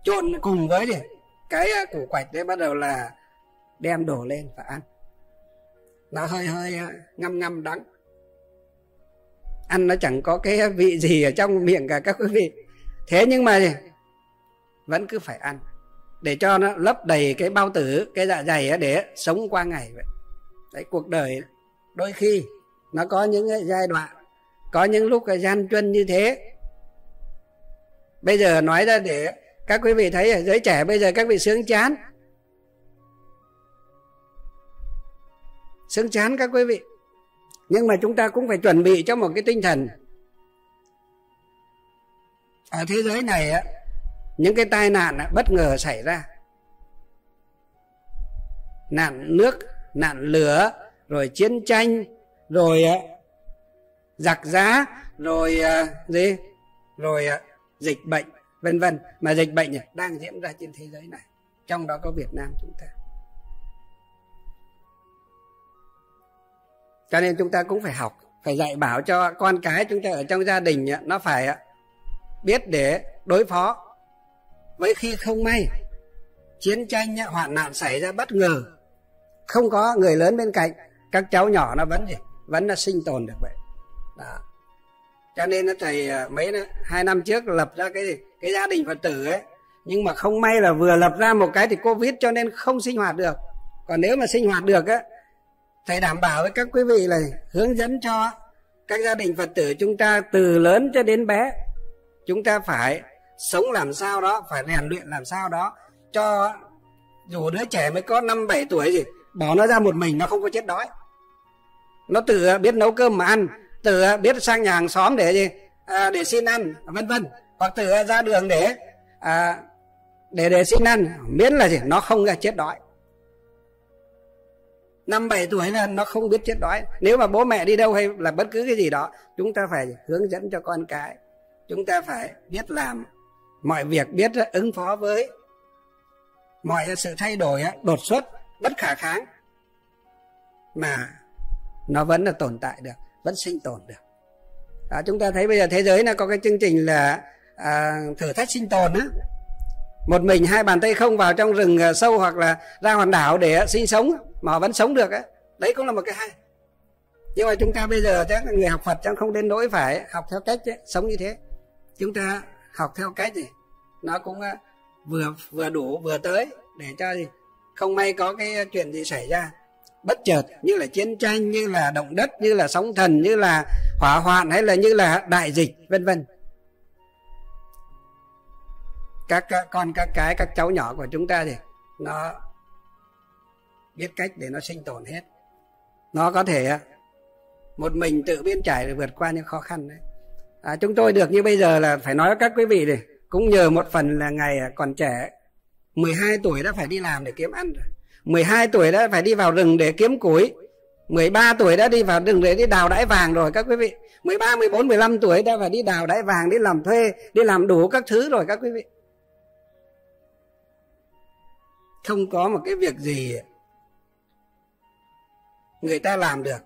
trộn cùng với gì? Cái củ quạch đấy bắt đầu là đem đổ lên và ăn. Nó hơi hơi ngâm ngâm đắng ăn nó chẳng có cái vị gì ở trong miệng cả các quý vị. Thế nhưng mà vẫn cứ phải ăn, để cho nó lấp đầy cái bao tử, cái dạ dày để sống qua ngày vậy. Đấy, cuộc đời đôi khi nó có những giai đoạn, có những lúc gian truân như thế. Bây giờ nói ra để các quý vị thấy ở giới trẻ bây giờ các vị sướng chán. Sướng chán các quý vị nhưng mà chúng ta cũng phải chuẩn bị cho một cái tinh thần. Ở thế giới này á, những cái tai nạn bất ngờ xảy ra. Nạn nước, nạn lửa, rồi chiến tranh, rồi ờ, giặc giá rồi ờ, gì? Rồi ờ, dịch bệnh, vân vân. Mà dịch bệnh đang diễn ra trên thế giới này. Trong đó có Việt Nam chúng ta. Cho nên chúng ta cũng phải học, phải dạy bảo cho con cái chúng ta ở trong gia đình nó phải biết để đối phó. Với khi không may, chiến tranh hoạn nạn xảy ra bất ngờ, không có người lớn bên cạnh, các cháu nhỏ nó vẫn gì vẫn là sinh tồn được vậy. Đó. cho nên thầy à, mấy hai năm trước lập ra cái cái gia đình phật tử ấy. Nhưng mà không may là vừa lập ra một cái thì covid cho nên không sinh hoạt được. Còn nếu mà sinh hoạt được á thầy đảm bảo với các quý vị là hướng dẫn cho các gia đình phật tử chúng ta từ lớn cho đến bé. Chúng ta phải sống làm sao đó phải rèn luyện làm sao đó. Cho dù đứa trẻ mới có năm bảy tuổi gì bỏ nó ra một mình nó không có chết đói. Nó tự biết nấu cơm mà ăn tự biết sang nhà hàng xóm để gì à, để xin ăn vân vân. Hoặc tự ra đường để à, để để xin ăn. Miễn là gì nó không ra chết đói năm bảy tuổi là nó không biết chết đói. Nếu mà bố mẹ đi đâu hay là bất cứ cái gì đó chúng ta phải hướng dẫn cho con cái. Chúng ta phải biết làm. Mọi việc biết ứng phó với mọi sự thay đổi đột xuất bất khả kháng. Mà nó vẫn là tồn tại được vẫn sinh tồn được. Đó, chúng ta thấy bây giờ thế giới là có cái chương trình là à, thử thách sinh tồn á một mình hai bàn tay không vào trong rừng ờ, sâu hoặc là ra hòn đảo để ờ, sinh sống mà vẫn sống được á. Đấy cũng là một cái hay. Nhưng mà chúng ta bây giờ chắc là người học Phật chẳng không đến nỗi phải học theo cách ấy, sống như thế. Chúng ta học theo cách gì nó cũng ờ, vừa vừa đủ vừa tới để cho gì? Không may có cái chuyện gì xảy ra. Bất chợt như là chiến tranh như là động đất như là sóng thần như là hỏa hoạn hay là như là đại dịch vân vân các con các cái các cháu nhỏ của chúng ta thì nó biết cách để nó sinh tồn hết. Nó có thể à, một mình tự biên trải để vượt qua những khó khăn đấy. À, chúng tôi được như bây giờ là phải nói với các quý vị này cũng nhờ một phần là ngày à, còn trẻ 12 tuổi đã phải đi làm để kiếm ăn rồi. 12 tuổi đã phải đi vào rừng để kiếm củi. 13 tuổi đã đi vào rừng để đi đào đáy vàng rồi các quý vị. 13, 14, 15 tuổi đã phải đi đào đáy vàng Đi làm thuê, đi làm đủ các thứ rồi các quý vị. Không có một cái việc gì Người ta làm được.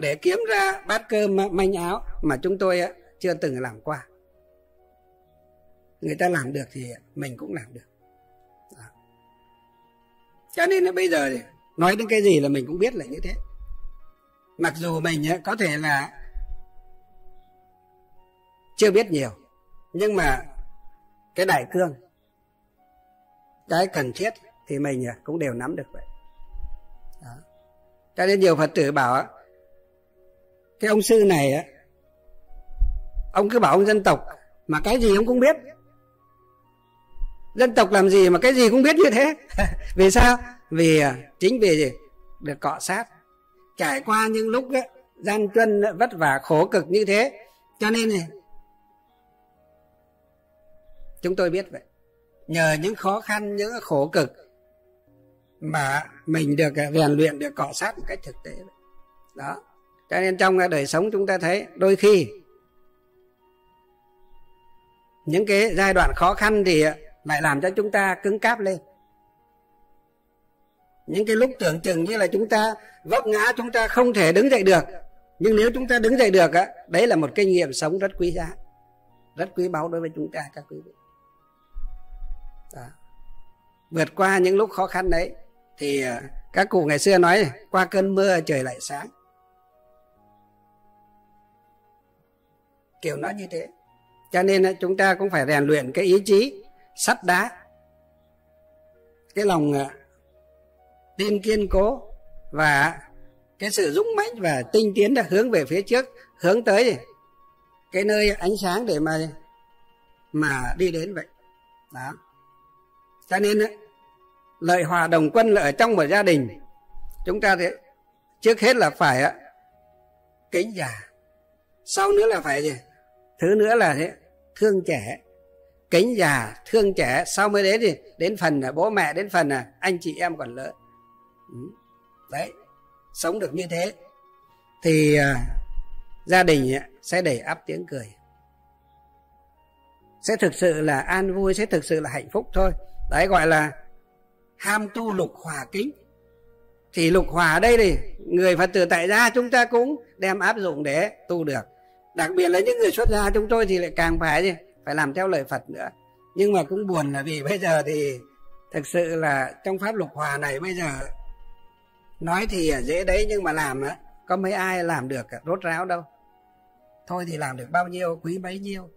Để kiếm ra bát cơm manh áo Mà chúng tôi chưa từng làm qua. Người ta làm được thì mình cũng làm được. Cho nên là bây giờ nói đến cái gì là mình cũng biết là như thế. Mặc dù mình có thể là chưa biết nhiều, nhưng mà cái đại cương cái cần thiết thì mình cũng đều nắm được vậy. Đó. cho nên nhiều phật tử bảo cái ông sư này á ông cứ bảo ông dân tộc mà cái gì ông cũng biết. Dân tộc làm gì mà cái gì cũng biết như thế? Vì sao? Vì à, chính vì gì được cọ sát. Trải qua những lúc ấy, gian truân vất vả khổ cực như thế cho nên này chúng tôi biết vậy nhờ những khó khăn, những khổ cực mà mình được à, rèn luyện, được cọ sát một cách thực tế. Đó. Cho nên trong à, đời sống chúng ta thấy đôi khi những cái giai đoạn khó khăn thì lại làm cho chúng ta cứng cáp lên. Những cái lúc tưởng chừng như là chúng ta vấp ngã, chúng ta không thể đứng dậy được. Nhưng nếu chúng ta đứng dậy được á, đấy là một kinh nghiệm sống rất quý giá, rất quý báu đối với chúng ta, các quý vị. Đó. vượt qua những lúc khó khăn đấy, thì ờ, các cụ ngày xưa nói, qua cơn mưa trời lại sáng. Kiểu nó như thế. Cho nên ờ, chúng ta cũng phải rèn luyện cái ý chí sắt đá, cái lòng ờ, tin kiên cố và cái sự dũng mãnh và tinh tiến đã hướng về phía trước, hướng tới cái nơi ánh sáng để mà mà đi đến vậy. Đó cho nên lợi hòa đồng quân là ở trong một gia đình. Chúng ta thì trước hết là phải kính già. Sau nữa là phải gì? Thứ nữa là thế thương trẻ. Kính già, thương trẻ. Sau mới đến thì, đến phần là bố mẹ đến phần là anh chị em còn lớn. Ừ. Đấy, sống được như thế. Thì à, gia đình à, sẽ đầy ắp tiếng cười. Sẽ thực sự là an vui, sẽ thực sự là hạnh phúc thôi đấy, gọi là ham tu lục hòa kính. Thì lục hòa ở đây thì người phật tử tại gia chúng ta cũng đem áp dụng để tu được. Đặc biệt là những người xuất gia chúng tôi thì lại càng phải gì? Phải làm theo lời phật nữa. Nhưng mà cũng buồn là vì bây giờ thì thực sự là trong pháp lục hòa này bây giờ nói thì dễ đấy, nhưng mà làm á, có mấy ai làm được à? rốt ráo đâu. Thôi thì làm được bao nhiêu, quý bấy nhiêu.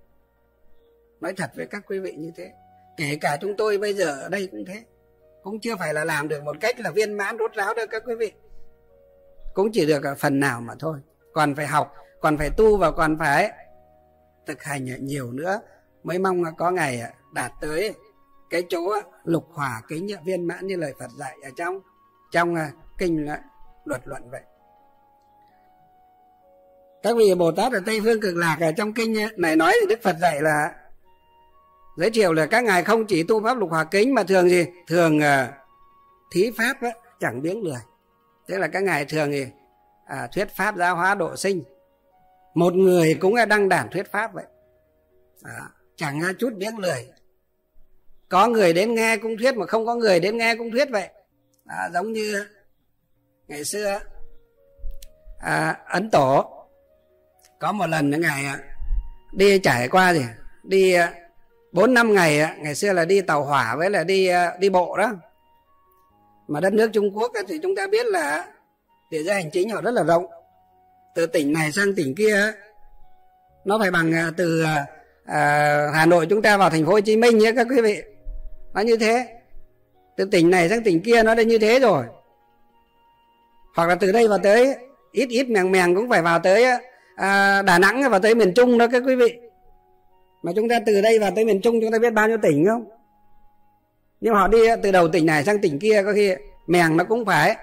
Nói thật với các quý vị như thế kể cả chúng tôi bây giờ ở đây cũng thế. Cũng chưa phải là làm được một cách là viên mãn rốt ráo đâu các quý vị. Cũng chỉ được ở phần nào mà thôi. Còn phải học, còn phải tu và còn phải thực hành nhiều nữa. Mới mong có ngày đạt tới cái chỗ lục hòa kính viên mãn như lời Phật dạy ở trong trong à, kinh luật luận vậy. Các vị Bồ Tát ở Tây Phương Cực Lạc ở trong kinh này nói thì Đức Phật dạy là giới thiệu là các ngài không chỉ tu pháp lục hòa kính mà thường gì? Thường uh, thí pháp đó, chẳng biếng lười. Tức là các ngài thường thì à, thuyết pháp giáo hóa độ sinh. Một người cũng là đăng đản thuyết pháp vậy. À, chẳng chút biếng lười. Có người đến nghe cũng thuyết mà không có người đến nghe cũng thuyết vậy. À, giống như ngày xưa à, ấn tổ có một lần ngày à, đi trải qua gì? Đi à, bốn năm ngày ngày xưa là đi tàu hỏa với là đi ờ, đi bộ đó. Mà đất nước Trung Quốc thì chúng ta biết là địa giới hành chính họ rất là rộng. Từ tỉnh này sang tỉnh kia nó phải bằng ờ, từ à, Hà Nội chúng ta vào thành phố Hồ Chí Minh nhé các quý vị. Nó như thế. Từ tỉnh này sang tỉnh kia nó đã như thế rồi. Hoặc là từ đây vào tới ít ít mèng mèng cũng phải vào tới à, Đà Nẵng và tới miền Trung đó các quý vị mà chúng ta từ đây vào tới miền Trung chúng ta biết bao nhiêu tỉnh không? Nhưng họ đi từ đầu tỉnh này sang tỉnh kia có khi mèng nó cũng phải,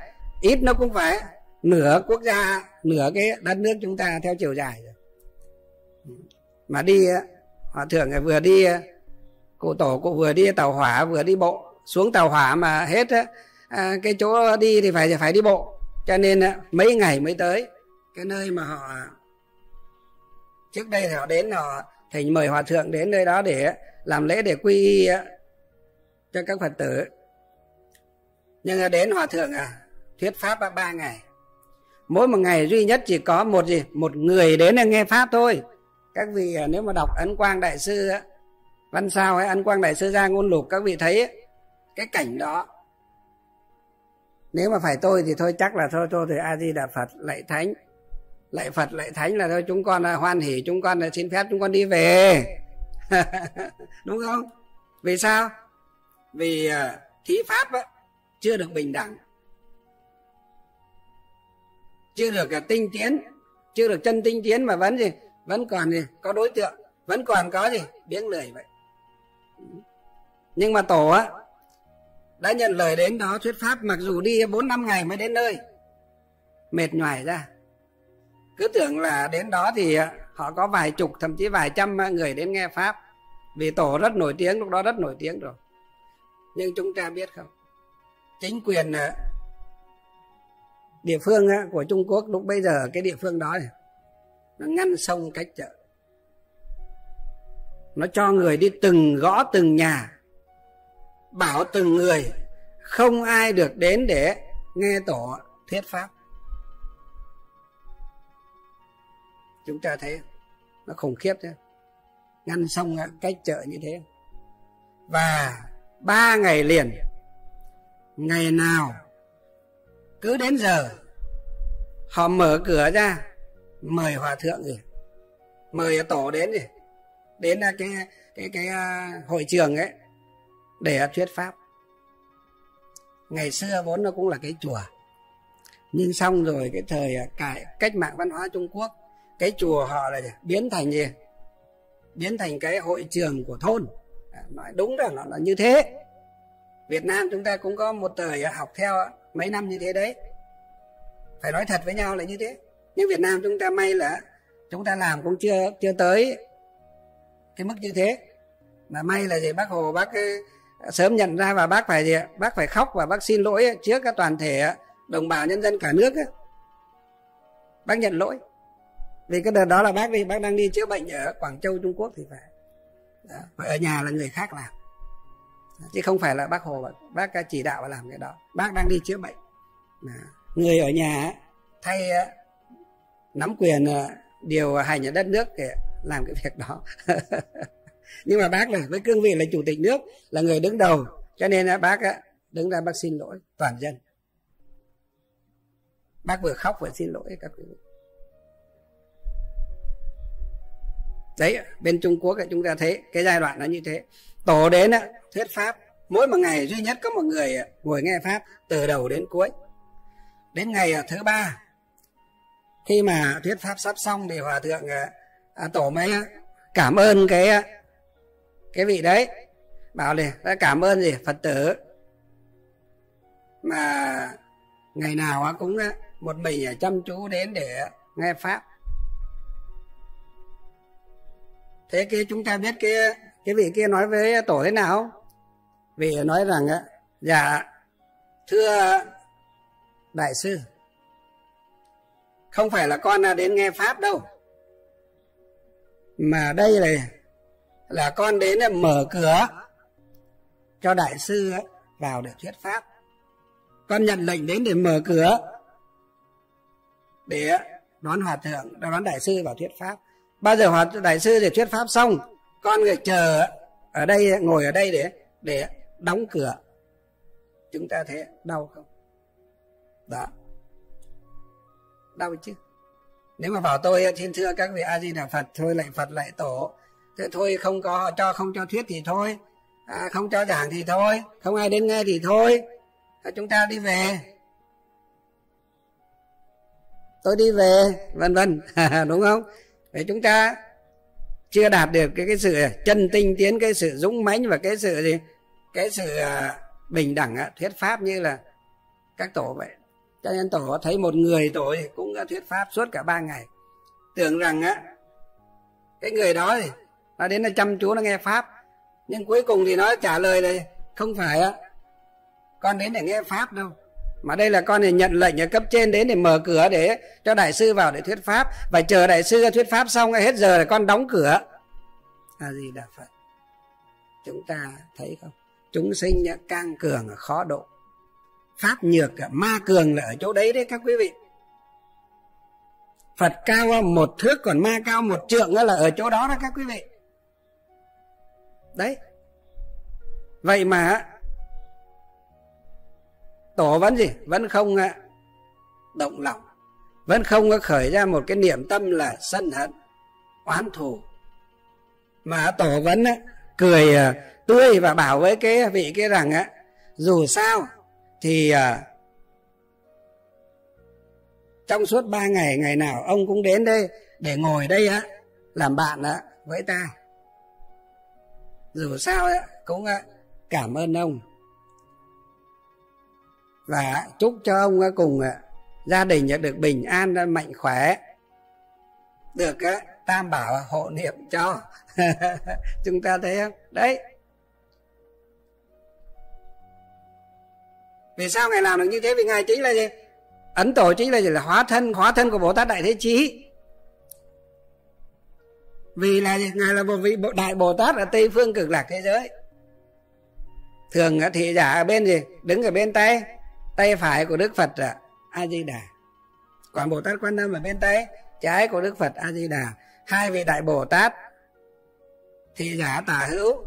ít nó cũng phải. Nửa quốc gia, nửa cái đất nước chúng ta theo chiều dài rồi. Mà đi, họ thường vừa đi, cụ tổ cụ vừa đi tàu hỏa, vừa đi bộ. Xuống tàu hỏa mà hết à, cái chỗ đi thì phải phải đi bộ. Cho nên mấy ngày mới tới. Cái nơi mà họ, trước đây thì họ đến họ thì mời hòa thượng đến nơi đó để làm lễ để quy y cho các phật tử. Nhưng đến hòa thượng à thuyết pháp ba ngày. Mỗi một ngày duy nhất chỉ có một gì? Một người đến để nghe pháp thôi. Các vị à, nếu mà đọc ấn quang đại sư văn sao hay ấn quang đại sư ra ngôn lục, các vị thấy cái cảnh đó. Nếu mà phải tôi thì thôi, chắc là thôi thôi thì a di đà phật, lạy thánh lạy phật lạy thánh là thôi chúng con là hoan hỉ chúng con là xin phép chúng con đi về. Đúng không? Vì sao? Vì à, thí pháp á, chưa được bình đẳng chưa được cả tinh tiến chưa được chân tinh tiến mà vẫn gì vẫn còn gì có đối tượng vẫn còn có gì biếng lười vậy. Nhưng mà tổ á đã nhận lời đến đó thuyết pháp mặc dù đi bốn năm ngày mới đến nơi mệt nhoài ra cứ tưởng là đến đó thì à, họ có vài chục, thậm chí vài trăm người đến nghe pháp. Vì tổ rất nổi tiếng, lúc đó rất nổi tiếng rồi. Nhưng chúng ta biết không? Chính quyền à, địa phương à, của Trung Quốc lúc bây giờ, cái địa phương đó này, nó ngăn sông cách chợ. Nó cho người đi từng gõ từng nhà, bảo từng người, không ai được đến để nghe tổ thuyết pháp. Chúng ta thấy nó khủng khiếp chứ ngăn sông cách chợ như thế. Và ba ngày liền, ngày nào, cứ đến giờ, họ mở cửa ra, mời hòa thượng gì mời tổ đến gì đến à, cái cái cái à, hội trường ấy, để à, thuyết pháp. Ngày xưa vốn nó cũng là cái chùa. Nhưng xong rồi cái thời cải, cách mạng văn hóa trung quốc cái chùa họ là biến thành gì? Biến thành cái hội trường của thôn. À, nói đúng là nó là như thế. Việt nam chúng ta cũng có một thời học theo mấy năm như thế đấy. Phải nói thật với nhau là như thế. Nhưng việt nam chúng ta may là chúng ta làm cũng chưa chưa tới cái mức như thế. Mà may là gì? Bác hồ, bác ờ, sớm nhận ra và bác phải gì bác phải khóc và bác xin lỗi trước các toàn thể đồng bào nhân dân cả nước bác nhận lỗi vì cái đợt đó là bác đi, bác đang đi chữa bệnh ở quảng châu, trung quốc thì phải. Đó. và ở nhà là người khác làm. Chứ không phải là bác hồ bác chỉ đạo và làm cái đó. Bác đang đi chữa bệnh. Đó. người ở nhà thay nắm quyền ờ, điều hành ở đất nước để làm cái việc đó. Nhưng mà bác là với cương vị là chủ tịch nước, là người đứng đầu, cho nên bác đứng ra bác xin lỗi toàn dân. Bác vừa khóc vừa xin lỗi các quý vị. Đấy bên trung quốc chúng ta thấy cái giai đoạn nó như thế. Tổ đến thuyết pháp mỗi một ngày duy nhất có một người à, ngồi nghe pháp từ đầu đến cuối. Đến ngày à, thứ ba khi mà thuyết pháp sắp xong thì hòa thượng à, tổ mới à, cảm ơn cái cái vị đấy. Bảo này đã cảm ơn gì phật tử? Mà ngày nào cũng một mình chăm chú đến để nghe pháp. Thế kia chúng ta biết cái cái vị kia nói với tổ thế nào? Vị nói rằng dạ thưa đại sư, không phải là con đến nghe pháp đâu, mà đây là là con đến là mở cửa cho đại sư vào để thuyết pháp. Con nhận lệnh đến để mở cửa, để đón hòa thượng, đón đại sư vào thuyết pháp bao giờ hòa đại sư để thuyết pháp xong con người chờ ở đây ngồi ở đây để để đóng cửa. Chúng ta thấy đau không? Đó đau chứ. Nếu mà bảo tôi xin thưa các vị a di đà phật thôi lại phật lại tổ. Thế thôi không có cho không cho thuyết thì thôi. À, không cho giảng thì thôi. Không ai đến nghe thì thôi. À, chúng ta đi về. Tôi đi về vân vân. Đúng không? Để chúng ta chưa đạt được cái cái sự chân tinh tiến, cái sự dũng mãnh và cái sự gì? Cái sự à, bình đẳng à, thuyết pháp như là các tổ vậy. Cho nên tổ thấy một người tổ cũng đã thuyết pháp suốt cả ba ngày. Tưởng rằng, á, cái người đó thì nó đến là chăm chú, nó nghe pháp. Nhưng cuối cùng thì nó trả lời là không phải, á, con đến để nghe pháp đâu mà đây là con này nhận lệnh ở cấp trên đến để mở cửa để cho đại sư vào để thuyết pháp. Và chờ đại sư thuyết pháp xong hết giờ là con đóng cửa. Là gì đà phật chúng ta thấy không? Chúng sinh càng cường khó độ. Pháp nhược, ma cường là ở chỗ đấy đấy các quý vị. Phật cao một thước, còn ma cao một trượng là ở chỗ đó đó các quý vị. Đấy. Vậy mà tổ vẫn gì? Vẫn không ờ, động lòng. Vẫn không có khởi ra một cái niệm tâm là sân hận, oán thù. Mà tổ vẫn ờ, cười ờ, tươi và bảo với cái vị kia rằng á dù sao thì trong suốt ba ngày ngày nào ông cũng đến đây để ngồi đây, á, làm bạn á với ta. Dù sao, á, cũng cảm ơn ông và chúc cho ông cùng à, gia đình được bình an mạnh khỏe, được à, tam bảo hộ niệm cho chúng ta thấy không? Đấy. Vì sao ngài làm được như thế? Vì ngài chính là gì? Ấn tổ chính là gì? Là hóa thân hóa thân của bồ tát đại thế chí. Vì là gì? ngài là một vị đại bồ tát ở tây phương cực lạc thế giới. Thường thị giả ở bên gì? Đứng ở bên tay tay phải của đức phật là a di đà còn bồ tát quan âm ở bên tay trái của đức phật a di đà hai vị đại bồ tát, thị giả tả hữu,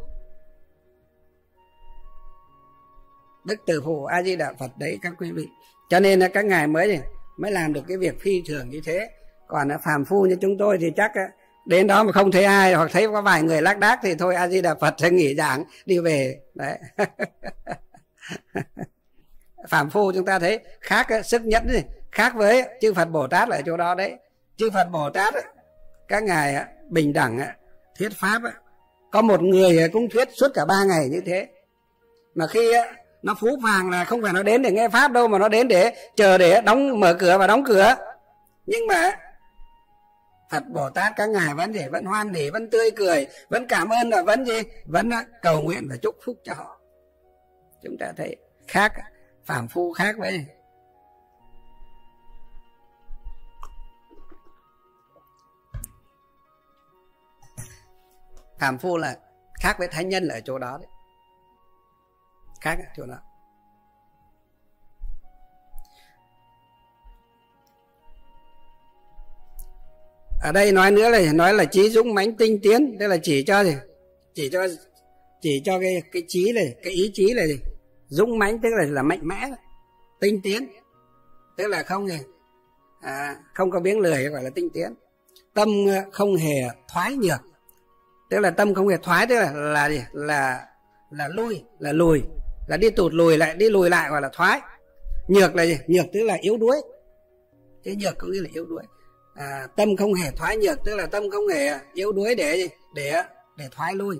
đức từ phụ a di đà phật đấy các quý vị. Cho nên là các ngài mới mới làm được cái việc phi thường như thế. Còn phàm phu như chúng tôi thì chắc đến đó mà không thấy ai hoặc thấy có vài người lác đác thì thôi a di đà phật sẽ nghỉ giảng, đi về. Đấy. phạm phu chúng ta thấy khác sức nhẫn gì khác với chư phật bồ tát ở chỗ đó đấy. Chư phật bồ tát các ngài bình đẳng thuyết pháp có một người cũng thuyết suốt cả ba ngày như thế. Mà khi nó phú vàng là không phải nó đến để nghe pháp đâu, mà nó đến để chờ để đóng, mở cửa và đóng cửa. Nhưng mà Phật Bồ Tát các ngài vẫn để, vẫn hoan hỉ vẫn tươi cười, vẫn cảm ơn và vẫn gì? Vẫn cầu nguyện và chúc phúc cho họ. Chúng ta thấy khác phàm phu khác với phàm phu là khác với thánh nhân là ở chỗ đó đấy. Khác ở chỗ đó. Ở đây nói nữa là nói là trí dũng mãnh tinh tiến, tức là chỉ cho gì? Chỉ cho chỉ cho cái cái trí này, cái ý chí này gì? Dũng mãnh tức là là mạnh mẽ tinh tiến. Tức là không gì à, không có biến lười gọi là tinh tiến. Tâm ờ, không hề thoái nhược. Tức là tâm không hề thoái tức là là gì? Là là lui là lùi là đi tụt lùi lại đi lùi lại gọi là thoái. Nhược là gì? Nhược tức là yếu đuối. Cái nhược cũng nghĩa là yếu đuối. À, tâm không hề thoái nhược tức là tâm không hề yếu đuối để để để thoái lui.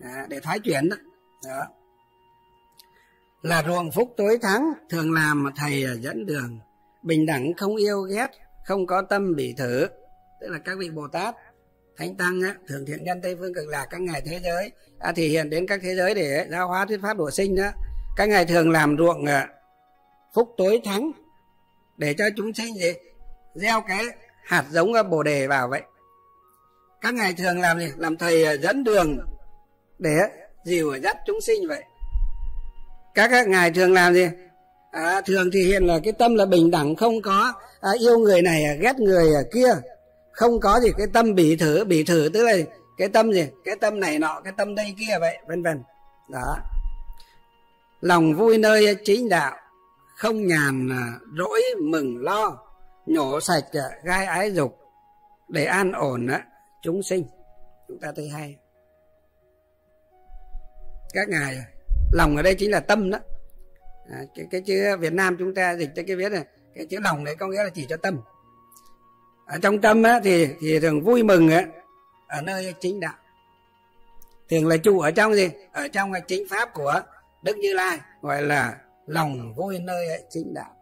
À, để thoái chuyển đó. đó là ruộng phúc tối thắng thường làm mà thầy dẫn đường. Bình đẳng không yêu ghét không có tâm bị thử. Tức là các vị bồ tát thánh tăng á, thường thiện nhân tây phương cực lạc các ngài thế giới. À, thể hiện đến các thế giới để giáo hóa thuyết pháp độ sinh đó các ngài thường làm ruộng à, phúc tối thắng. Để cho chúng sinh gì? Gieo cái hạt giống bồ đề vào vậy. Các ngài thường làm gì? Làm thầy dẫn đường để dìu dắt chúng sinh vậy các, các ngài thường làm gì? À, thường thì hiện là cái tâm là bình đẳng không có à, yêu người này à, ghét người à, kia. Không có gì cái tâm bị thử bị thử tức là cái tâm gì? Cái tâm này nọ cái tâm đây kia vậy vân vân. Đó. Lòng vui nơi chính đạo không nhàn à, rỗi mừng lo nhổ sạch à, gai ái dục để an ổn chúng sinh. Chúng ta thấy hay. Các ngài lòng ở đây chính là tâm đó. À, cái, cái chữ Việt Nam chúng ta dịch tới cái viết này cái chữ lòng đấy có nghĩa là chỉ cho tâm. Ở trong tâm á, thì thì thường vui mừng á, ở nơi chính đạo. Thường là trụ ở trong gì? Ở trong cái chính pháp của Đức Như Lai gọi là lòng vui nơi chính đạo.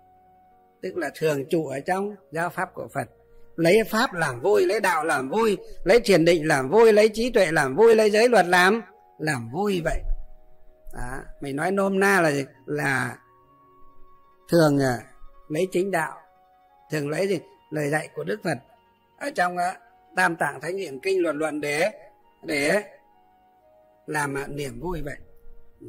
Tức là thường trụ ở trong giáo pháp của Phật. Lấy pháp làm vui lấy đạo làm vui lấy thiền định làm vui lấy trí tuệ làm vui lấy giới luật làm làm vui vậy đó. mình nói nôm na là là thường à, lấy chính đạo. Thường lấy gì? Lời dạy của đức phật. Ở trong à, tam tạng thánh hiển kinh luận luận để để làm à, niềm vui vậy. Ừ.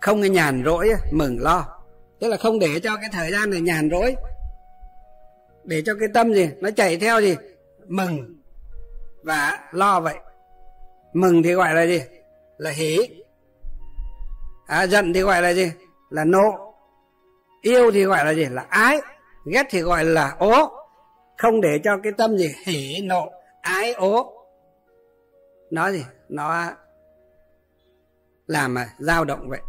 Không cái nhàn rỗi à, mừng lo. Tức là không để cho cái thời gian này nhàn rỗi. Để cho cái tâm gì? Nó chạy theo gì? Mừng và lo vậy. Mừng thì gọi là gì? Là hỉ à, giận thì gọi là gì? Là nộ. Yêu thì gọi là gì? Là ái. Ghét thì gọi là ố. Không để cho cái tâm gì? Hỉ nộ ái ố. Nó gì? Nó làm mà dao động vậy.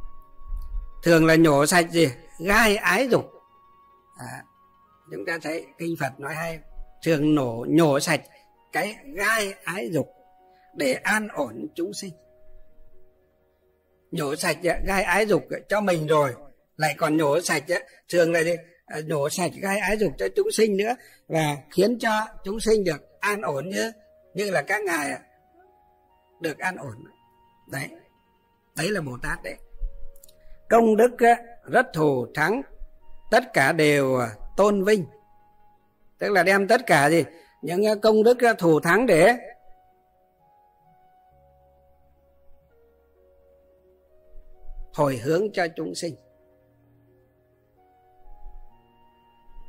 Thường là nhổ sạch gì? Gai ái dục. À, chúng ta thấy kinh phật nói hay thường nổ nhổ sạch cái gai ái dục để an ổn chúng sinh nhổ sạch gai ái dục cho mình rồi. Lại còn nhổ sạch thường là đi à, nhổ sạch gai ái dục cho chúng sinh nữa và khiến cho chúng sinh được an ổn như như là các ngài được an ổn. Đấy đấy là bồ tát đấy. Công đức rất thù thắng, tất cả đều à, tôn vinh. Tức là đem tất cả gì? Những à, công đức thù thắng để hồi hướng cho chúng sinh.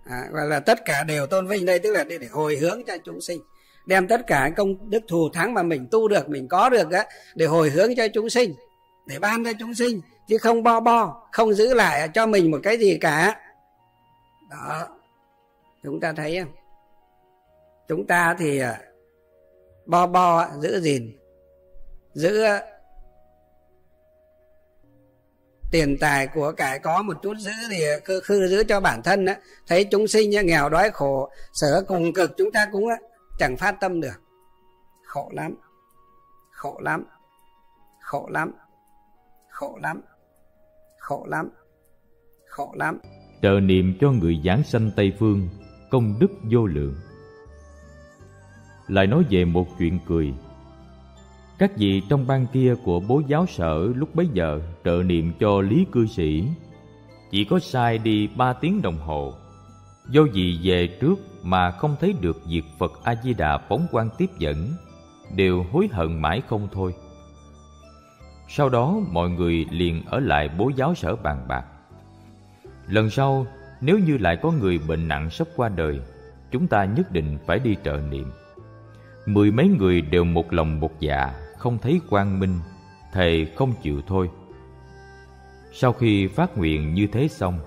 À, và là tất cả đều tôn vinh đây tức là để, để hồi hướng cho chúng sinh. Đem tất cả công đức thù thắng mà mình tu được mình có được á để hồi hướng cho chúng sinh để ban cho chúng sinh chứ không bo bo không giữ lại cho mình một cái gì cả. Đó. Chúng ta thấy không? Chúng ta thì à, bo bo giữ gìn giữ tiền tài của cải có một chút giữ thì cứ khư giữ cho bản thân á. Thấy chúng sinh nghèo đói khổ, sở cùng cực chúng ta cũng chẳng phát tâm được. Khổ lắm. Khổ lắm. Khổ lắm. Khổ lắm. Khổ lắm. Khổ lắm. Trợ niệm cho người giảng sanh tây phương, công đức vô lượng. Lại nói về một chuyện cười các vị trong ban kia của bố giáo sở lúc bấy giờ trợ niệm cho lý cư sĩ. Chỉ có sai đi ba tiếng đồng hồ. Do vì về trước mà không thấy được việc phật a di đà phóng quang tiếp dẫn, đều hối hận mãi không thôi. Sau đó mọi người liền ở lại bố giáo sở bàn bạc. Lần sau, nếu như lại có người bệnh nặng sắp qua đời, chúng ta nhất định phải đi trợ niệm. Mười mấy người đều một lòng một dạ không thấy quang minh thầy không chịu thôi. Sau khi phát nguyện như thế xong,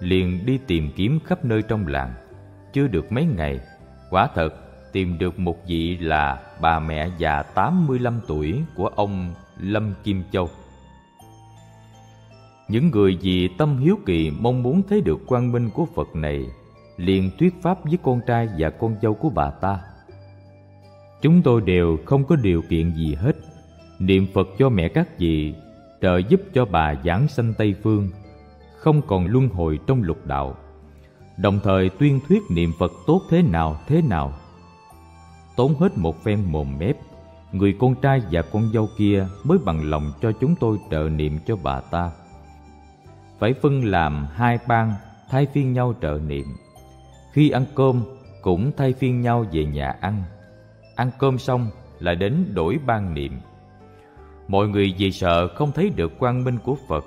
liền đi tìm kiếm khắp nơi trong làng. Chưa được mấy ngày, quả thật tìm được một vị là bà mẹ già 85 tuổi của ông Lâm Kim Châu. Những người vì tâm hiếu kỳ mong muốn thấy được quang minh của Phật này, liền thuyết pháp với con trai và con dâu của bà ta. Chúng tôi đều không có điều kiện gì hết. Niệm Phật cho mẹ các vị, Trợ giúp cho bà giảng sanh Tây Phương, Không còn luân hồi trong lục đạo. Đồng thời tuyên thuyết niệm Phật tốt thế nào thế nào. Tốn hết một phen mồm mép, Người con trai và con dâu kia mới bằng lòng cho chúng tôi trợ niệm cho bà ta. Phải phân làm hai ban thay phiên nhau trợ niệm. Khi ăn cơm, cũng thay phiên nhau về nhà ăn ăn cơm xong lại đến đổi ban niệm. Mọi người vì sợ không thấy được quang minh của phật,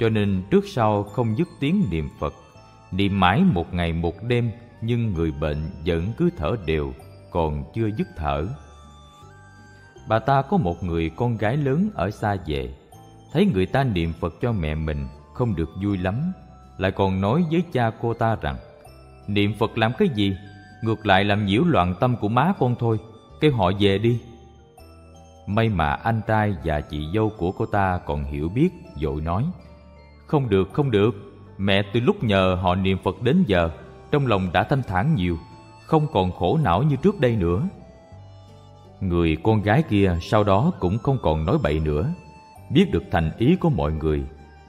cho nên trước sau không dứt tiếng niệm phật. Niệm mãi một ngày một đêm, nhưng người bệnh vẫn cứ thở đều, còn chưa dứt thở. Bà ta có một người con gái lớn ở xa về. Thấy người ta niệm phật cho mẹ mình, không được vui lắm. Lại còn nói với cha cô ta rằng, niệm phật làm cái gì? Ngược lại làm nhiễu loạn tâm của má con thôi kêu họ về đi. May mà anh trai và chị dâu của cô ta còn hiểu biết dội nói, không được không được. Mẹ từ lúc nhờ họ niệm phật đến giờ, trong lòng đã thanh thản nhiều, không còn khổ não như trước đây nữa. Người con gái kia sau đó cũng không còn nói bậy nữa, biết được thành ý của mọi người,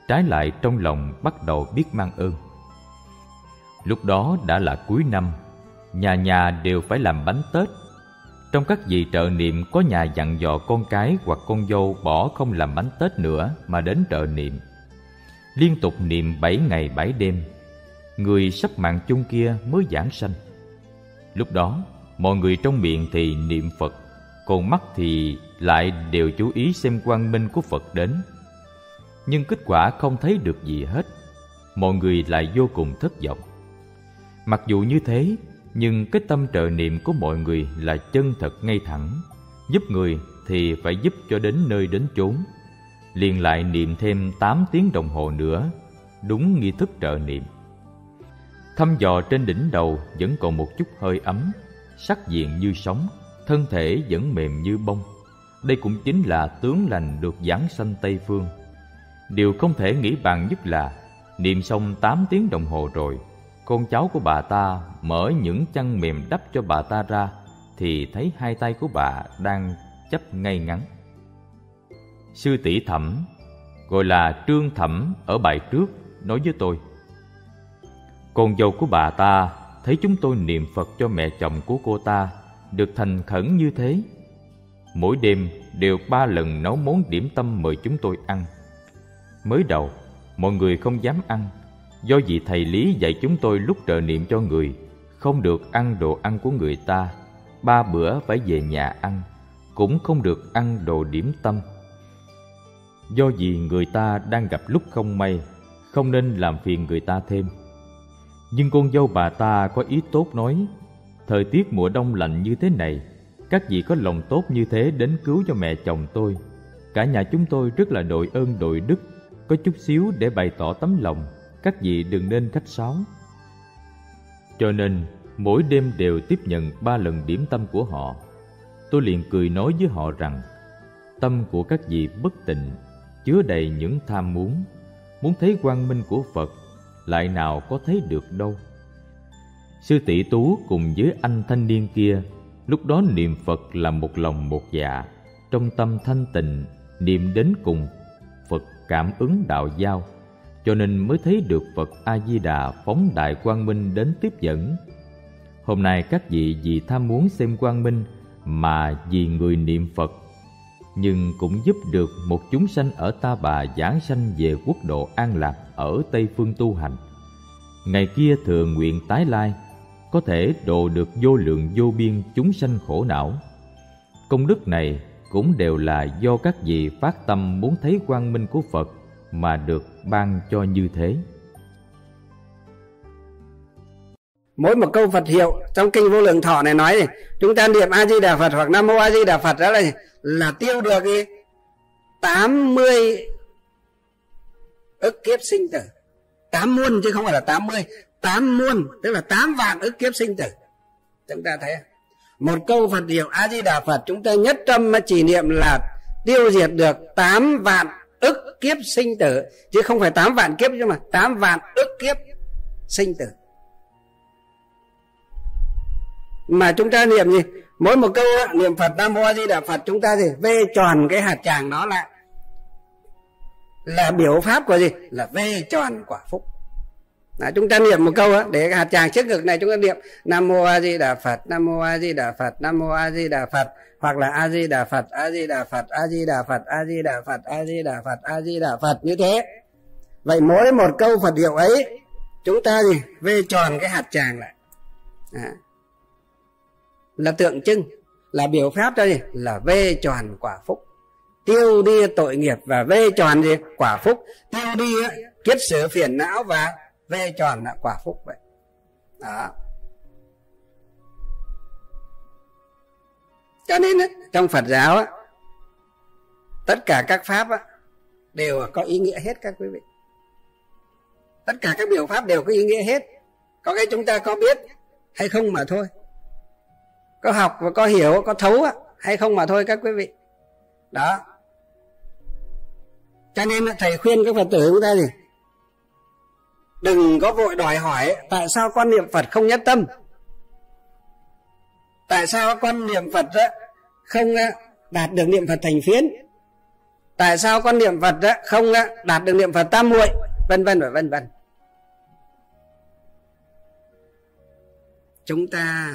trái lại trong lòng bắt đầu biết mang ơn. Lúc đó đã là cuối năm, nhà nhà đều phải làm bánh tết trong các vị trợ niệm, có nhà dặn dò con cái hoặc con dâu bỏ không làm bánh tết nữa mà đến trợ niệm. Liên tục niệm bảy ngày bảy đêm, người sắp mạng chung kia mới giảng sanh. Lúc đó, mọi người trong miệng thì niệm phật, còn mắt thì lại đều chú ý xem quang minh của phật đến. Nhưng kết quả không thấy được gì hết, mọi người lại vô cùng thất vọng. Mặc dù như thế nhưng cái tâm trợ niệm của mọi người là chân thật ngay thẳng. Giúp người thì phải giúp cho đến nơi đến chốn. Liền lại niệm thêm 8 tiếng đồng hồ nữa, đúng nghi thức trợ niệm. Thăm dò trên đỉnh đầu vẫn còn một chút hơi ấm, sắc diện như sóng, thân thể vẫn mềm như bông. Đây cũng chính là tướng lành được giáng sanh tây phương. Điều không thể nghĩ bàn nhất là niệm xong 8 tiếng đồng hồ rồi con cháu của bà ta mở những chăn mềm đắp cho bà ta ra thì thấy hai tay của bà đang chấp ngay ngắn. Sư tỷ thẩm, gọi là trương thẩm ở bài trước, nói với tôi. Con dâu của bà ta thấy chúng tôi niệm phật cho mẹ chồng của cô ta được thành khẩn như thế. Mỗi đêm đều ba lần nấu món điểm tâm mời chúng tôi ăn. Mới đầu, mọi người không dám ăn do vị thầy lý dạy chúng tôi lúc trợ niệm cho người, không được ăn đồ ăn của người ta. Ba bữa phải về nhà ăn, cũng không được ăn đồ điểm tâm. Do vì người ta đang gặp lúc không may, không nên làm phiền người ta thêm. Nhưng con dâu bà ta có ý tốt nói, thời tiết mùa đông lạnh như thế này, các vị có lòng tốt như thế đến cứu cho mẹ chồng tôi. Cả nhà chúng tôi rất là đội ơn đội đức, có chút xíu để bày tỏ tấm lòng các vị đừng nên khách sáo. Cho nên, mỗi đêm đều tiếp nhận ba lần điểm tâm của họ. Tôi liền cười nói với họ rằng, tâm của các vị bất tịnh, chứa đầy những tham muốn. Muốn thấy quang minh của phật, lại nào có thấy được đâu. Sư tỷ tú cùng với anh thanh niên kia, lúc đó niệm phật là một lòng một dạ. Trong tâm thanh tịnh, niệm đến cùng, phật cảm ứng đạo giao cho nên mới thấy được phật a di đà phóng đại quang minh đến tiếp dẫn. Hôm nay các vị vì tham muốn xem quang minh mà vì người niệm phật, nhưng cũng giúp được một chúng sanh ở ta bà giảng sanh về quốc độ an lạc ở tây phương tu hành. Ngày kia thường nguyện tái lai, có thể độ được vô lượng vô biên chúng sanh khổ não. Công đức này cũng đều là do các vị phát tâm muốn thấy quang minh của phật mà được ban cho như thế mỗi một câu Phật hiệu trong kinh vô lượng thọ này nói này, chúng ta niệm A Di Đà Phật hoặc Nam Mô A Di Đà Phật đó là là tiêu được 80 ức kiếp sinh tử. 8 muôn chứ không phải là 80, 8 muôn tức là 8 vạn ức kiếp sinh tử. Chúng ta thấy một câu Phật hiệu A Di Đà Phật chúng ta nhất tâm mà chỉ niệm là tiêu diệt được 8 vạn ức kiếp sinh tử. Chứ không phải 8 vạn kiếp nhưng mà 8 vạn ức kiếp sinh tử. Mà chúng ta niệm gì? Mỗi một câu niệm phật nam mô a di đà phật chúng ta thì vê tròn cái hạt tràng đó lại. Là biểu pháp của gì? Là vê tròn quả phúc. Đó, chúng ta niệm một câu đó, để cái hạt tràng trước ngực này chúng ta niệm nam mô a di đà phật nam mô a di đà phật nam mô a di đà phật hoặc là a di đà phật a di đà phật a di đà phật a di đà phật a di đà phật a di đà phật như thế. Vậy mỗi một câu phật hiệu ấy, chúng ta gì? Vê tròn cái hạt tràng lại. À. là tượng trưng, là biểu pháp cho gì? Là vê tròn quả phúc. Tiêu đi tội nghiệp và vê tròn gì? Quả phúc. Tiêu đi kiết sử phiền não và vê tròn là quả phúc vậy. Đó. Cho nên trong phật giáo tất cả các pháp đều có ý nghĩa hết các quý vị. Tất cả các biểu pháp đều có ý nghĩa hết. Có cái chúng ta có biết hay không mà thôi. Có học và có hiểu, có thấu hay không mà thôi các quý vị. Đó. Cho nên thầy khuyên các phật tử chúng ta gì? Đừng có vội đòi hỏi tại sao quan niệm phật không nhất tâm? Tại sao con niệm phật đó không đạt được niệm phật thành phiến? Tại sao con niệm phật đó không đạt được niệm phật tam muội? Vân vân và vân vân. Chúng ta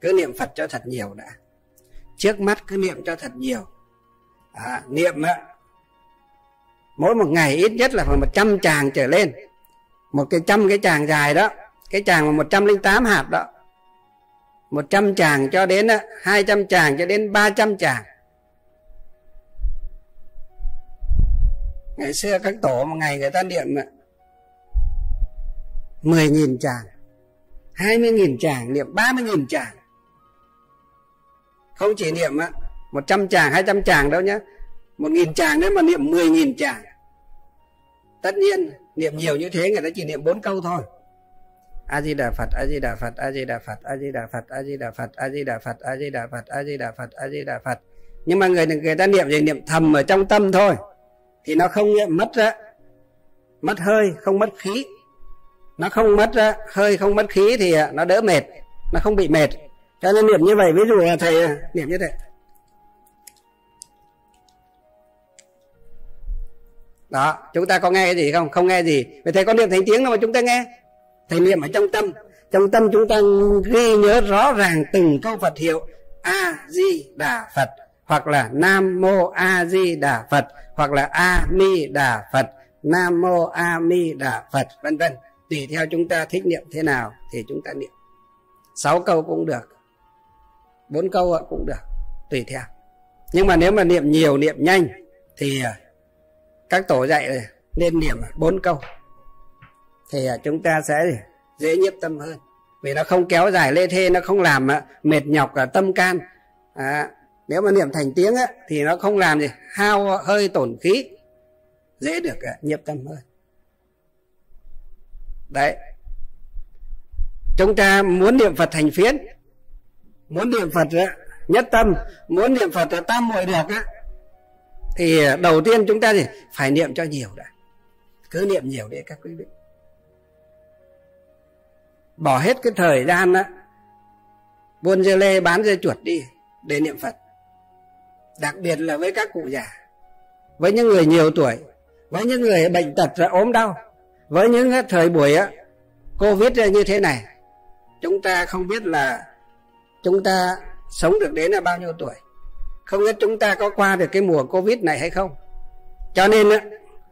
cứ niệm phật cho thật nhiều đã. Trước mắt cứ niệm cho thật nhiều. À, niệm đó, mỗi một ngày ít nhất là phải một trăm tràng trở lên. Một cái trăm cái tràng dài đó cái tràng mà một trăm linh tám hạt đó 100 chàng cho đến 200 chàng cho đến 300 chàng. Ngày xưa các tổ một ngày người ta niệm 10.000 chàng 20.000 chàng, niệm 30.000 chàng. Không chỉ niệm 100 chàng, 200 chàng đâu nhé 1.000 chàng đấy mà niệm 10.000 chàng Tất nhiên niệm nhiều như thế người ta chỉ niệm 4 câu thôi a di đà phật a di đà phật a di đà phật a di đà phật a di đà phật a di đà phật a di đà phật a di đà phật a di đà phật. Nhưng mà người người ta niệm gì niệm thầm ở trong tâm thôi. Thì nó không mất ra, mất hơi không mất khí. Nó không mất ra hơi không mất khí thì à, nó đỡ mệt nó không bị mệt. Cho nên niệm như vậy ví dụ là thầy à, niệm như thế. Đó chúng ta có nghe cái gì không? Không nghe gì. Vậy thầy có niệm thành tiếng đâu mà chúng ta nghe thầy niệm ở trong tâm. Trong tâm chúng ta ghi nhớ rõ ràng từng câu phật hiệu. A di đà phật hoặc là nam mô a di đà phật hoặc là a mi đà phật nam mô a mi đà phật vân vân. Tùy theo chúng ta thích niệm thế nào thì chúng ta niệm. Sáu câu cũng được. Bốn câu cũng được. Tùy theo. Nhưng mà nếu mà niệm nhiều, niệm nhanh thì à, các tổ dạy nên niệm bốn câu thì à, chúng ta sẽ dễ nhiếp tâm hơn. Vì nó không kéo dài lê thê nó không làm à, mệt nhọc cả tâm can. À, nếu mà niệm thành tiếng á, thì nó không làm gì hao hơi tổn khí dễ được nhiếp tâm hơn. Đấy. Chúng ta muốn niệm phật thành phiến muốn niệm phật nhất tâm muốn niệm phật tam muội được á thì đầu tiên chúng ta thì phải niệm cho nhiều đã. Cứ niệm nhiều đi các quý vị bỏ hết cái thời gian á, buôn dưa lê bán dưa chuột đi để niệm phật. Đặc biệt là với các cụ già, với những người nhiều tuổi, với những người bệnh tật và ốm đau, với những thời buổi á, covid như thế này, chúng ta không biết là chúng ta sống được đến là bao nhiêu tuổi. Không biết chúng ta có qua được cái mùa covid này hay không. Cho nên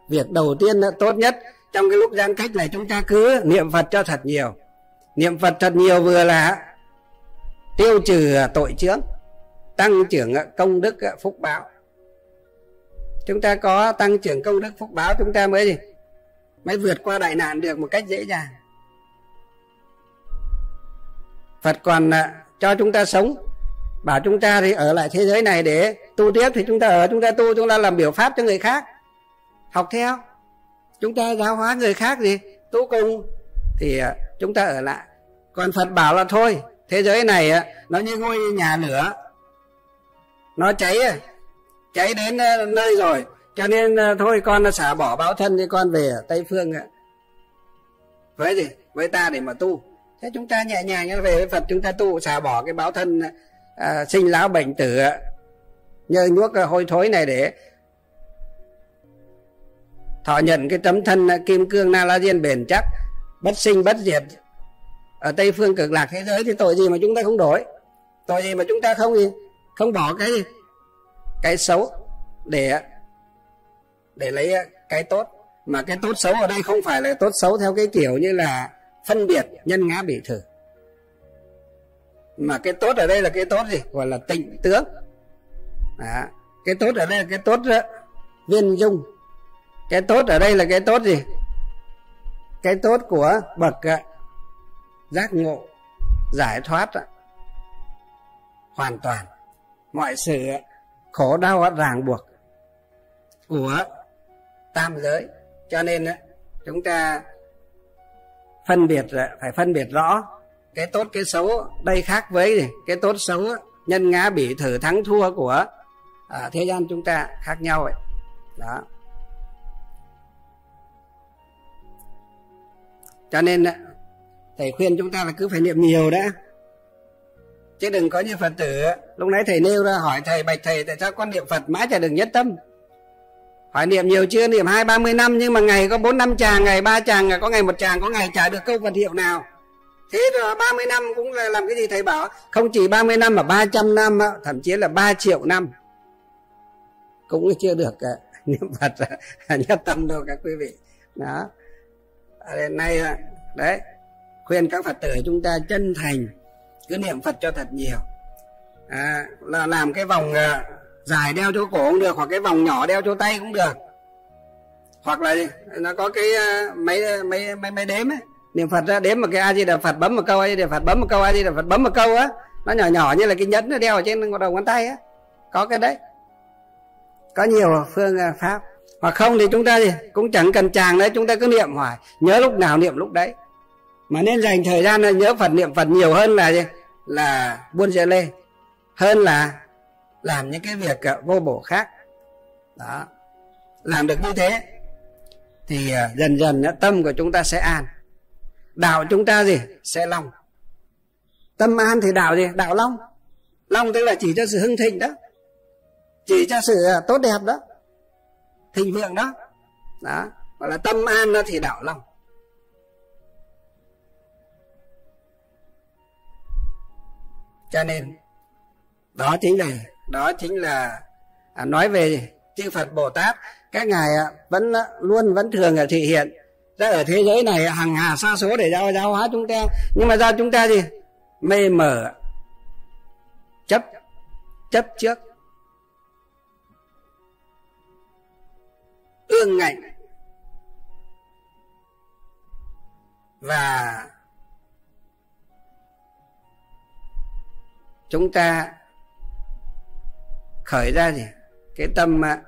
việc đầu tiên tốt nhất trong cái lúc giãn cách này chúng ta cứ niệm phật cho thật nhiều niệm phật thật nhiều vừa là tiêu trừ tội chướng, tăng trưởng công đức phúc báo. Chúng ta có tăng trưởng công đức phúc báo, chúng ta mới gì? Mới vượt qua đại nạn được một cách dễ dàng. Phật còn à, cho chúng ta sống, bảo chúng ta thì ở lại thế giới này để tu tiếp thì chúng ta ở, chúng ta tu, chúng ta làm biểu pháp cho người khác. Học theo. Chúng ta giáo hóa người khác gì tu cùng thì à, chúng ta ở lại còn phật bảo là thôi thế giới này nó như ngôi nhà lửa. Nó cháy cháy đến ờ, nơi rồi. Cho nên ờ, thôi con xả bỏ báo thân thì con về tây phương với gì? Với ta để mà tu. Thế chúng ta nhẹ nhàng về với phật chúng ta tu xả bỏ cái báo thân à, sinh lão bệnh tử nhơ nuốt hôi thối này để thọ nhận cái tấm thân kim cương na la diên bền chắc bất sinh bất diệt ở tây phương cực lạc thế giới thì tội gì mà chúng ta không đổi? Tội gì mà chúng ta không gì? Không bỏ cái gì? Cái xấu để để lấy cái tốt. Mà cái tốt xấu ở đây không phải là tốt xấu theo cái kiểu như là phân biệt nhân ngã bị thử. Mà cái tốt ở đây là cái tốt gì? Gọi là tịnh tướng. À, cái tốt ở đây là cái tốt đó, viên dung. Cái tốt ở đây là cái tốt gì? Cái tốt của bậc giác ngộ, giải thoát hoàn toàn. Mọi sự khổ đau ràng buộc của tam giới. Cho nên chúng ta phân biệt phải phân biệt rõ cái tốt, cái xấu. Đây khác với cái tốt xấu nhân ngã bị thử thắng thua của à, thế gian chúng ta khác nhau vậy. Đó. Cho nên thầy khuyên chúng ta là cứ phải niệm nhiều đã. Chứ đừng có như phật tử. Lúc nãy thầy nêu ra hỏi thầy, bạch thầy, tại sao con niệm phật mãi chả đừng nhất tâm? Hỏi niệm nhiều chưa? Niệm hai, ba mươi năm, nhưng mà ngày có bốn, năm tràng, ngày ba tràng có ngày một tràng, có ngày trả được câu vật hiệu nào. Thế rồi ba mươi năm cũng là làm cái gì thầy bảo? Không chỉ ba mươi năm mà ba trăm năm thậm chí là ba triệu năm. Cũng chưa được à, niệm phật nhất tâm đâu các quý vị. Đó. Đến nay à, đấy khuyên các phật tử chúng ta chân thành cứ niệm phật cho thật nhiều. À, là làm cái vòng à, dài đeo chỗ cổ cũng được hoặc cái vòng nhỏ đeo chỗ tay cũng được. Hoặc là nó có cái à, mấy mấy mấy mấy đếm ấy. Niệm phật ra đếm một cái a di đà phật bấm một câu a di đà phật bấm một câu a di đà phật bấm một câu á. Nó nhỏ nhỏ như là cái nhẫn nó đeo ở trên đầu ngón tay á. Có cái đấy. Có nhiều phương à, pháp. Hoặc không thì chúng ta gì cũng chẳng cần chàng đấy chúng ta cứ niệm hoài. Nhớ lúc nào niệm lúc đấy mà nên dành thời gian nhớ phật niệm phật nhiều hơn là gì là buôn dễ lê, hơn là làm những cái việc ờ, vô bổ khác. Đó. Làm được như thế thì ờ, dần dần tâm của chúng ta sẽ an. Đạo chúng ta gì? Sẽ long. Tâm an thì đạo gì? Đạo long. Long tức là chỉ cho sự hưng thịnh đó. Chỉ cho sự ờ, tốt đẹp đó. Thịnh vượng đó. Đó. Gọi là tâm an thì đạo long. Cho nên đó chính là đó chính là à, nói về chư Phật Bồ Tát. Các ngài à, vẫn à, luôn vẫn thường là thị hiện. Ra ở thế giới này à, hàng hà xa số để giáo giáo hóa chúng ta. Nhưng mà do chúng ta gì mê mờ chấp chấp trước. Ương ngạnh. Và chúng ta khởi ra gì? Cái tâm à,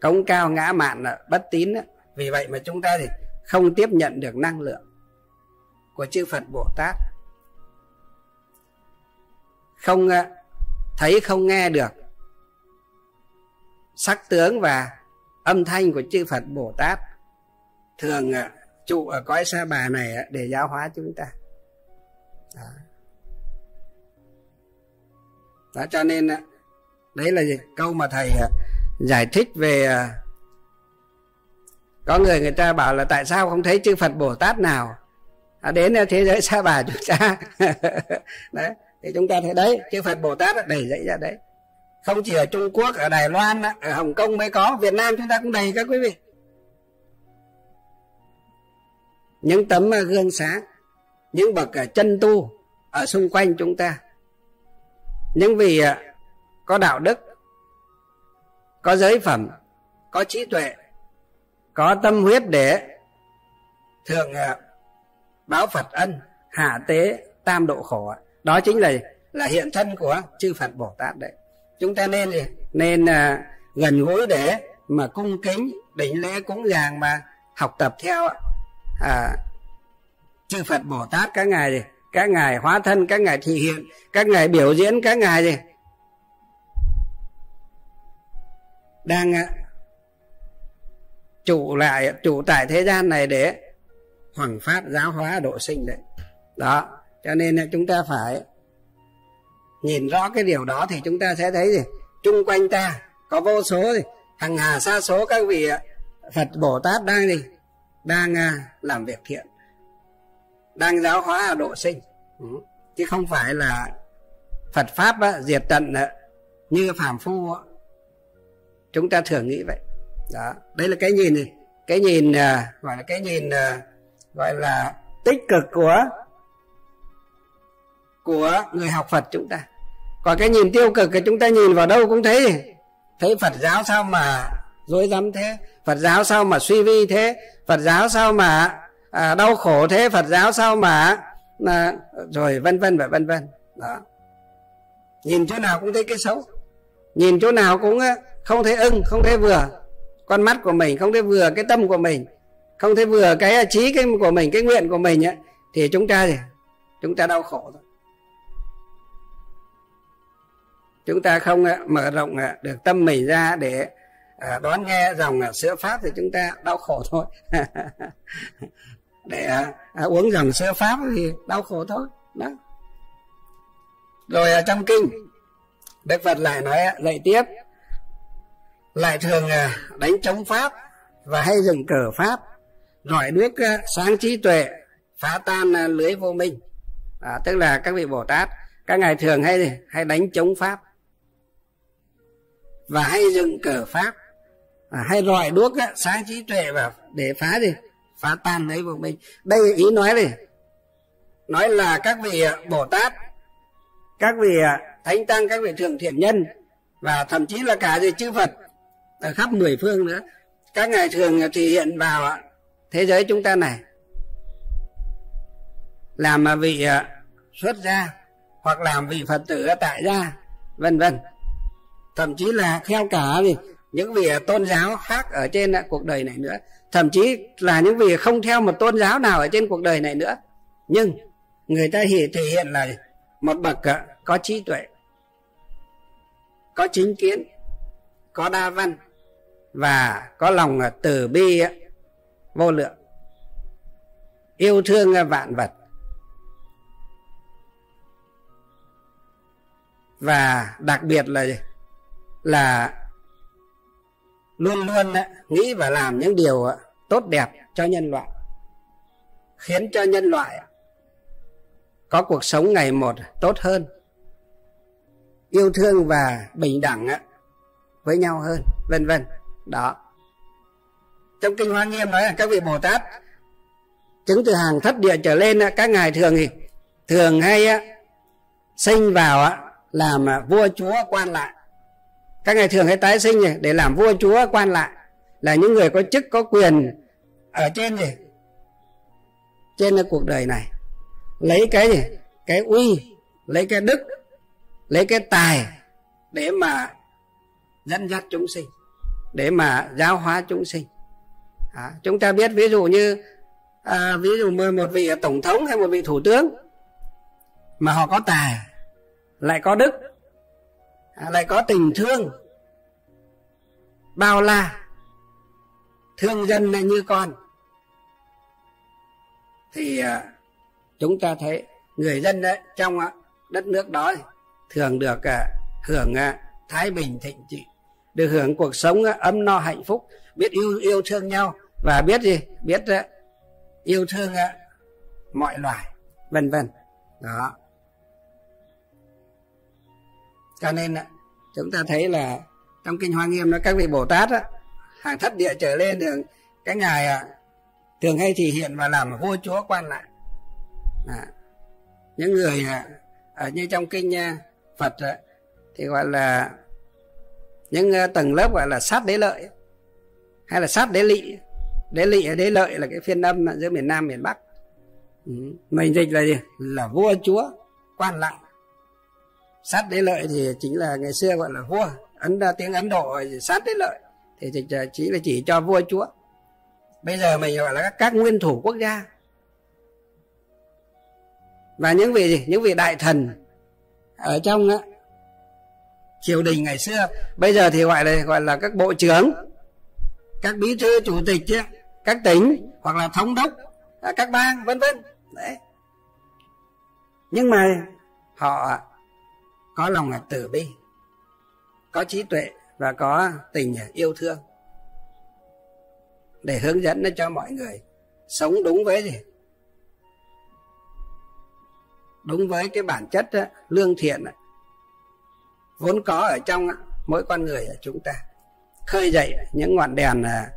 cống cao ngã mạn à, bất tín vì vậy mà chúng ta thì không tiếp nhận được năng lượng của chư Phật Bồ Tát. Không à, thấy không nghe được sắc tướng và âm thanh của chư Phật Bồ Tát. Thường trụ ở cõi sa bà này để giáo hóa chúng ta. Đó đó, cho nên à, đấy là gì? câu mà thầy à, giải thích về à, có người người ta bảo là tại sao không thấy chư Phật Bồ Tát nào? Đến thế giới xa bà chúng ta. Đấy, thì chúng ta thấy, đấy, chư Phật Bồ Tát đầy dậy ra đấy. Không chỉ ở Trung Quốc, ở Đài Loan ở Hồng Kông mới có, Việt Nam chúng ta cũng đầy các quý vị. Những tấm gương sáng, những bậc chân tu ở xung quanh chúng ta những vị à, có đạo đức có giới phẩm có trí tuệ có tâm huyết để thường à, báo Phật ân hạ tế tam độ khổ à, đó chính là là hiện thân của chư Phật Bồ Tát đấy. Chúng ta nên gì nên gần gũi để mà cung kính đỉnh lễ cúng dường mà học tập theo à, chư Phật Bồ Tát. Các ngài gì các ngài hóa thân, các ngài thị hiện, các ngài biểu diễn, các ngài gì? Đang à, trụ lại, trụ tại thế gian này để hoằng phát giáo hóa độ sinh đấy. Đó, cho nên chúng ta phải nhìn rõ cái điều đó thì chúng ta sẽ thấy gì? Chung quanh ta có vô số gì? Hằng hà xa số các vị phật bồ tát đang gì? Đang à, làm việc thiện đang giáo hóa độ sinh. Ừ. Chứ không phải là phật pháp á, diệt tận á, như phàm phu á. chúng ta thường nghĩ vậy. Đó. Đây là cái nhìn này. Cái nhìn à, gọi là cái nhìn à, gọi là tích cực của của người học phật chúng ta. Còn cái nhìn tiêu cực thì chúng ta nhìn vào đâu cũng thấy. Thấy phật giáo sao mà dối rắm thế? Phật giáo sao mà suy vi thế? Phật giáo sao mà à, đau khổ thế phật giáo sao mà? À, rồi vân vân và vân vân. Đó. Nhìn chỗ nào cũng thấy cái xấu. Nhìn chỗ nào cũng không thấy ưng không thấy vừa. Con mắt của mình không thấy vừa cái tâm của mình không thấy vừa cái à, trí cái của mình cái nguyện của mình ấy, thì chúng ta thì chúng ta đau khổ thôi. Chúng ta không mở rộng à, được tâm mình ra để à, đón nghe dòng sữa pháp thì chúng ta đau khổ thôi. để à, à, uống dòng sơ pháp thì đau khổ thôi. Đó. Rồi ở trong kinh đức phật lại nói à, lại tiếp. Lại thường à, đánh chống pháp và hay dựng cờ pháp rọi đuốc sáng trí tuệ phá tan lưới vô minh. À, tức là các vị bồ tát các ngài thường hay hay đánh chống pháp và hay dựng cờ pháp à, hay rọi đuốc á, sáng trí tuệ và để phá đi phá tan lấy của mình. Đây ý nói này nói là các vị à, bồ tát, các vị à, thánh tăng, các vị thượng thiện nhân, và thậm chí là cả gì chư phật ở khắp mười phương nữa. Các ngài thường thì hiện vào à, thế giới chúng ta này. Làm mà vị xuất gia, hoặc làm vị phật tử tại gia, vân vân. Thậm chí là theo cả gì, những vị tôn giáo khác ở trên cuộc đời này nữa thậm chí là những vị không theo một tôn giáo nào ở trên cuộc đời này nữa. Nhưng người ta thì thể hiện là một bậc à, có trí tuệ, có chính kiến, có đa văn và có lòng à, từ bi à, vô lượng. Yêu thương vạn vật. Và đặc biệt là là luôn luôn nghĩ và làm những điều ờ, tốt đẹp cho nhân loại, khiến cho nhân loại ờ, có cuộc sống ngày một ờ, tốt hơn, yêu thương và bình đẳng với nhau hơn, vân vân. Đó. Trong kinh hoa nghiêm nói là các vị bồ tát, chứng từ hàng thất địa trở lên các ngài thường thì, thường hay sinh vào làm vua chúa quan lại các ngài thường hay tái sinh để làm vua chúa quan lại. Là những người có chức có quyền ở trên gì trên cuộc đời này. Lấy cái gì? Cái uy lấy cái đức lấy cái tài để mà dẫn dắt chúng sinh để mà giáo hóa chúng sinh. À, chúng ta biết ví dụ như à, ví dụ một vị tổng thống hay một vị thủ tướng mà họ có tài lại có đức À, lại có tình thương. Bao la. Thương dân là như con. Thì à, chúng ta thấy người dân đấy, trong à, đất nước đó thường được hưởng thái bình thịnh trị, được hưởng cuộc sống ấm no hạnh phúc, biết yêu yêu thương nhau và biết gì? Biết yêu thương mọi loài, vân vân. Đó cho nên chúng ta thấy là trong kinh hoa nghiêm nói các vị bồ tát á, hàng thất địa trở lên đường cái ngài à, thường hay thể hiện và làm vua chúa quan lại. À, những người à, ở như trong kinh à, phật à, thì gọi là những tầng lớp gọi là sát đế lợi hay là sát đế lị đế lị đế lợi là cái phiên âm giữa miền nam miền bắc. Ừ. Mình dịch là gì? Là vua chúa quan lại sát đế lợi thì chính là ngày xưa gọi là vua. Ấn tiếng ấn độ sát đế lợi. Thì chỉ là chỉ cho vua chúa. Bây giờ mình gọi là các, các nguyên thủ quốc gia. Và những vị gì những vị đại thần ở trong á, triều đình ngày xưa bây giờ thì gọi là gọi là các bộ trưởng các bí thư chủ tịch các tỉnh hoặc là thống đốc các bang vân vân. Đấy. Nhưng mà họ có lòng là từ bi có trí tuệ và có tình yêu thương. Để hướng dẫn nó cho mọi người sống đúng với gì? Đúng với cái bản chất đó, lương thiện đó, vốn có ở trong mỗi con người của chúng ta. Khơi dậy những ngọn đèn là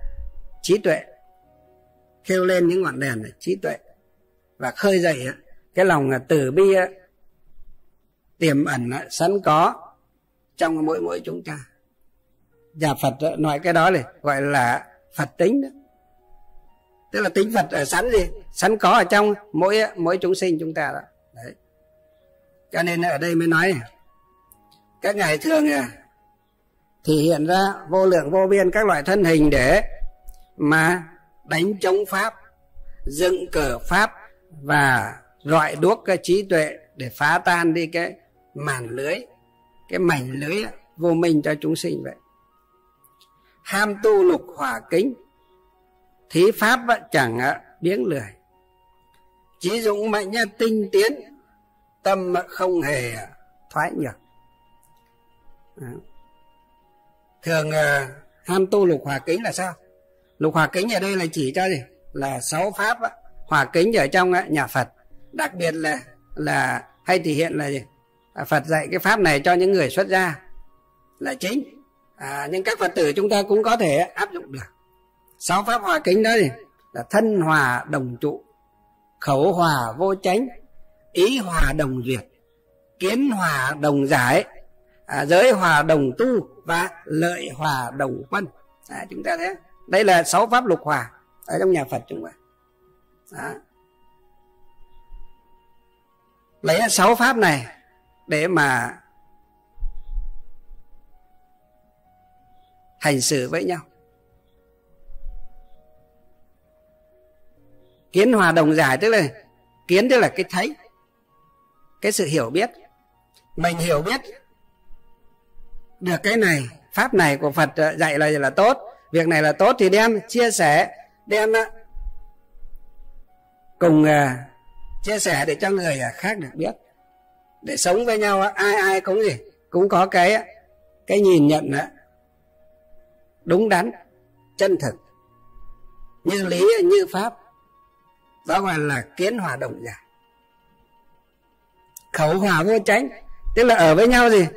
trí tuệ. Kêu lên những ngọn đèn là trí tuệ. Và khơi dậy cái lòng à, từ bi tiềm ẩn sẵn có trong mỗi mỗi chúng ta. Nhà phật nói cái đó này, gọi là phật tính đó. Tức là tính phật ở sẵn gì? Sẵn có ở trong mỗi mỗi chúng sinh chúng ta đó. Đấy. Cho nên ở đây mới nói các ngài thương thì hiện ra vô lượng, vô biên các loại thân hình để mà đánh chống pháp, dựng cờ pháp và rọi đuốc cái trí tuệ để phá tan đi cái màn lưới, cái mảnh lưới vô minh cho chúng sinh vậy. Ham tu lục hỏa kính, thí pháp chẳng biếng lười. Trí dụng mạnh tinh tiến, tâm không hề thoái nhược. Thường ờ, ham tu lục hòa kính là sao? Lục hòa kính ở đây là chỉ cho gì? Là sáu pháp hòa kính ở trong nhà phật. Đặc biệt là là hay thể hiện là gì? À, phật dạy cái pháp này cho những người xuất gia. Là chính. À, nhưng các phật tử chúng ta cũng có thể áp dụng được. Sáu pháp hoa kính đó là thân hòa đồng trụ khẩu hòa vô chánh ý hòa đồng duyệt kiến hòa đồng giải à, giới hòa đồng tu và lợi hòa đồng quân. À, chúng ta thấy đây là sáu pháp lục hòa ở trong nhà phật chúng ta. Đó. lấy sáu pháp này để mà hành xử với nhau. Kiến hòa đồng giải tức là kiến tức là cái thấy, cái sự hiểu biết. Mình hiểu biết được cái này, pháp này của phật ờ, dạy là là tốt, việc này là tốt thì đem chia sẻ, đem ờ, cùng ờ, chia sẻ để cho người khác được biết để sống với nhau ai ai cũng gì cũng có cái cái nhìn nhận đúng đắn chân thực. Như lý như pháp đó gọi là kiến hòa đồng giả. Khẩu hòa vô tránh tức là ở với nhau gì?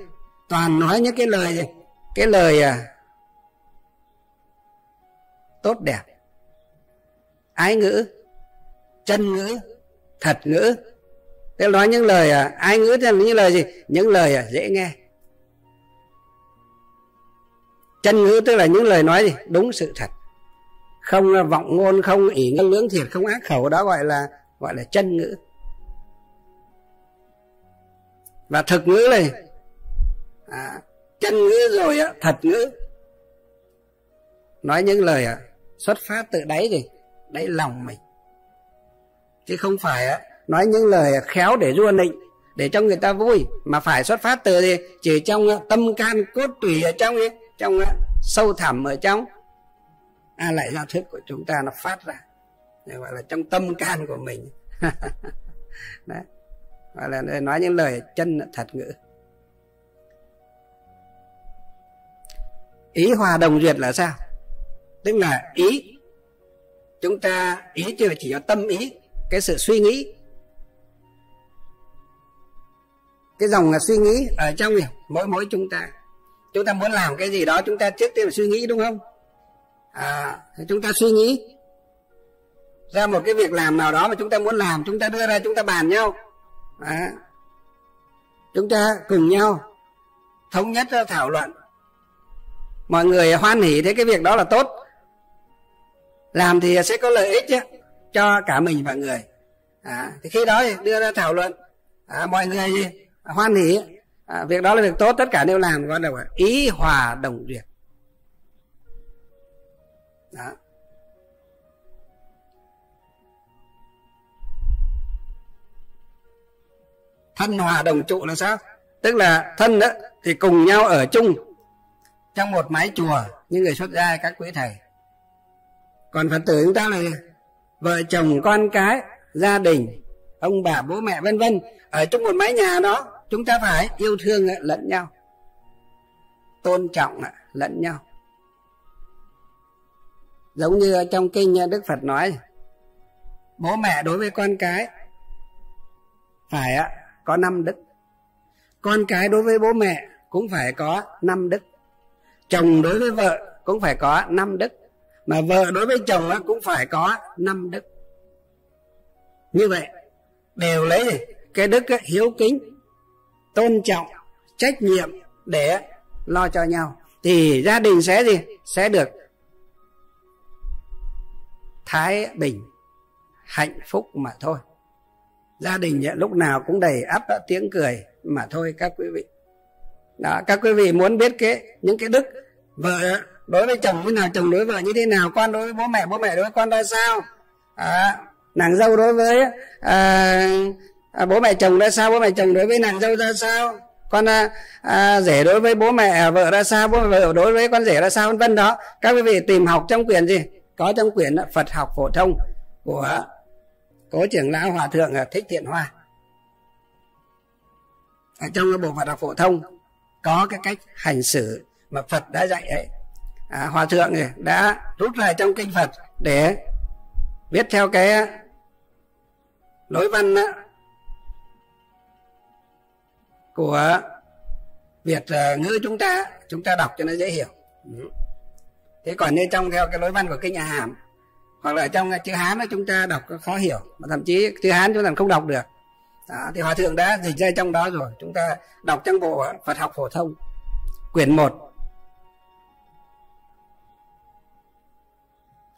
Toàn nói những cái lời gì? Cái lời à, tốt đẹp. Ái ngữ chân ngữ thật ngữ thế nói những lời à, ai ngữ thì những lời gì? Những lời à, dễ nghe. Chân ngữ tức là những lời nói gì? Đúng sự thật. Không à, vọng ngôn không ỷ ngân lưỡng thiệt không ác khẩu đó gọi là gọi là chân ngữ. Và thực ngữ này à, chân ngữ rồi á thật ngữ. Nói những lời à, xuất phát từ đáy gì? Đáy lòng mình. Chứ không phải á nói những lời khéo để rua nịnh để cho người ta vui. Mà phải xuất phát từ gì chỉ trong à, tâm can cốt tủy ở trong ấy, trong à, sâu thẳm ở trong à, lại giao thức của chúng ta nó phát ra. Để gọi là trong tâm can của mình. Đấy. Gọi là nói những lời chân thật ngữ. Ý hòa đồng duyệt là sao? Tức là ý chúng ta ý chưa chỉ có tâm ý cái sự suy nghĩ. Cái dòng là suy nghĩ ở trong mỗi mỗi chúng ta. Chúng ta muốn làm cái gì đó chúng ta trước tiên là suy nghĩ đúng không? À chúng ta suy nghĩ. Ra một cái việc làm nào đó mà chúng ta muốn làm chúng ta đưa ra chúng ta bàn nhau. À, chúng ta cùng nhau thống nhất thảo luận. Mọi người hoan hỉ thấy cái việc đó là tốt. Làm thì sẽ có lợi ích chứ, cho cả mình và người. À, thì khi đó thì đưa ra thảo luận. À, mọi người gì hoan hỉ à, việc đó là việc tốt tất cả đều làm gọi là ý hòa đồng duyệt đó. thân hòa đồng trụ là sao? Tức là thân đó thì cùng nhau ở chung trong một mái chùa như người xuất gia các quý thầy. Còn phật tử chúng ta là vợ chồng con cái gia đình ông bà bố mẹ vân vân ở trong một mái nhà đó chúng ta phải yêu thương lẫn nhau. Tôn trọng lẫn nhau. Giống như trong kinh đức phật nói, bố mẹ đối với con cái phải có năm đức. Con cái đối với bố mẹ cũng phải có năm đức. Chồng đối với vợ cũng phải có năm đức. Mà vợ đối với chồng cũng phải có năm đức. Như vậy, đều lấy cái đức hiếu kính tôn trọng trách nhiệm để lo cho nhau. Thì gia đình sẽ gì? Sẽ được thái bình hạnh phúc mà thôi. Gia đình lúc nào cũng đầy ắp tiếng cười mà thôi các quý vị. Đó các quý vị muốn biết cái những cái đức vợ đối với chồng thế nào chồng đối với vợ như thế nào con đối với bố mẹ bố mẹ đối với con ra sao? À, nàng dâu đối với à, à, bố mẹ chồng ra sao? Bố mẹ chồng đối với nàng dâu ra sao? Con à, à, rể đối với bố mẹ à, vợ ra sao? Bố mẹ vợ đối với con rể ra sao? Vân vân đó. Các quý vị tìm học trong quyển gì? Có trong quyển Phật học phổ thông của cố trưởng lão hòa thượng à, thích thiện hoa. Ở trong cái bộ Phật học phổ thông có cái cách hành xử mà Phật đã dạy ấy. À, hòa thượng à, đã rút lại trong kinh Phật để viết theo cái lối văn đó, của Việt ờ, ngữ chúng ta chúng ta đọc cho nó dễ hiểu. Thế còn như trong theo cái lối văn của kinh nhà hàm hoặc là trong chữ hán đó chúng ta đọc khó hiểu mà thậm chí chữ hán chúng ta không đọc được. Đó, thì hòa thượng đã dịch ra trong đó rồi. Chúng ta đọc trong bộ Phật học phổ thông quyển 1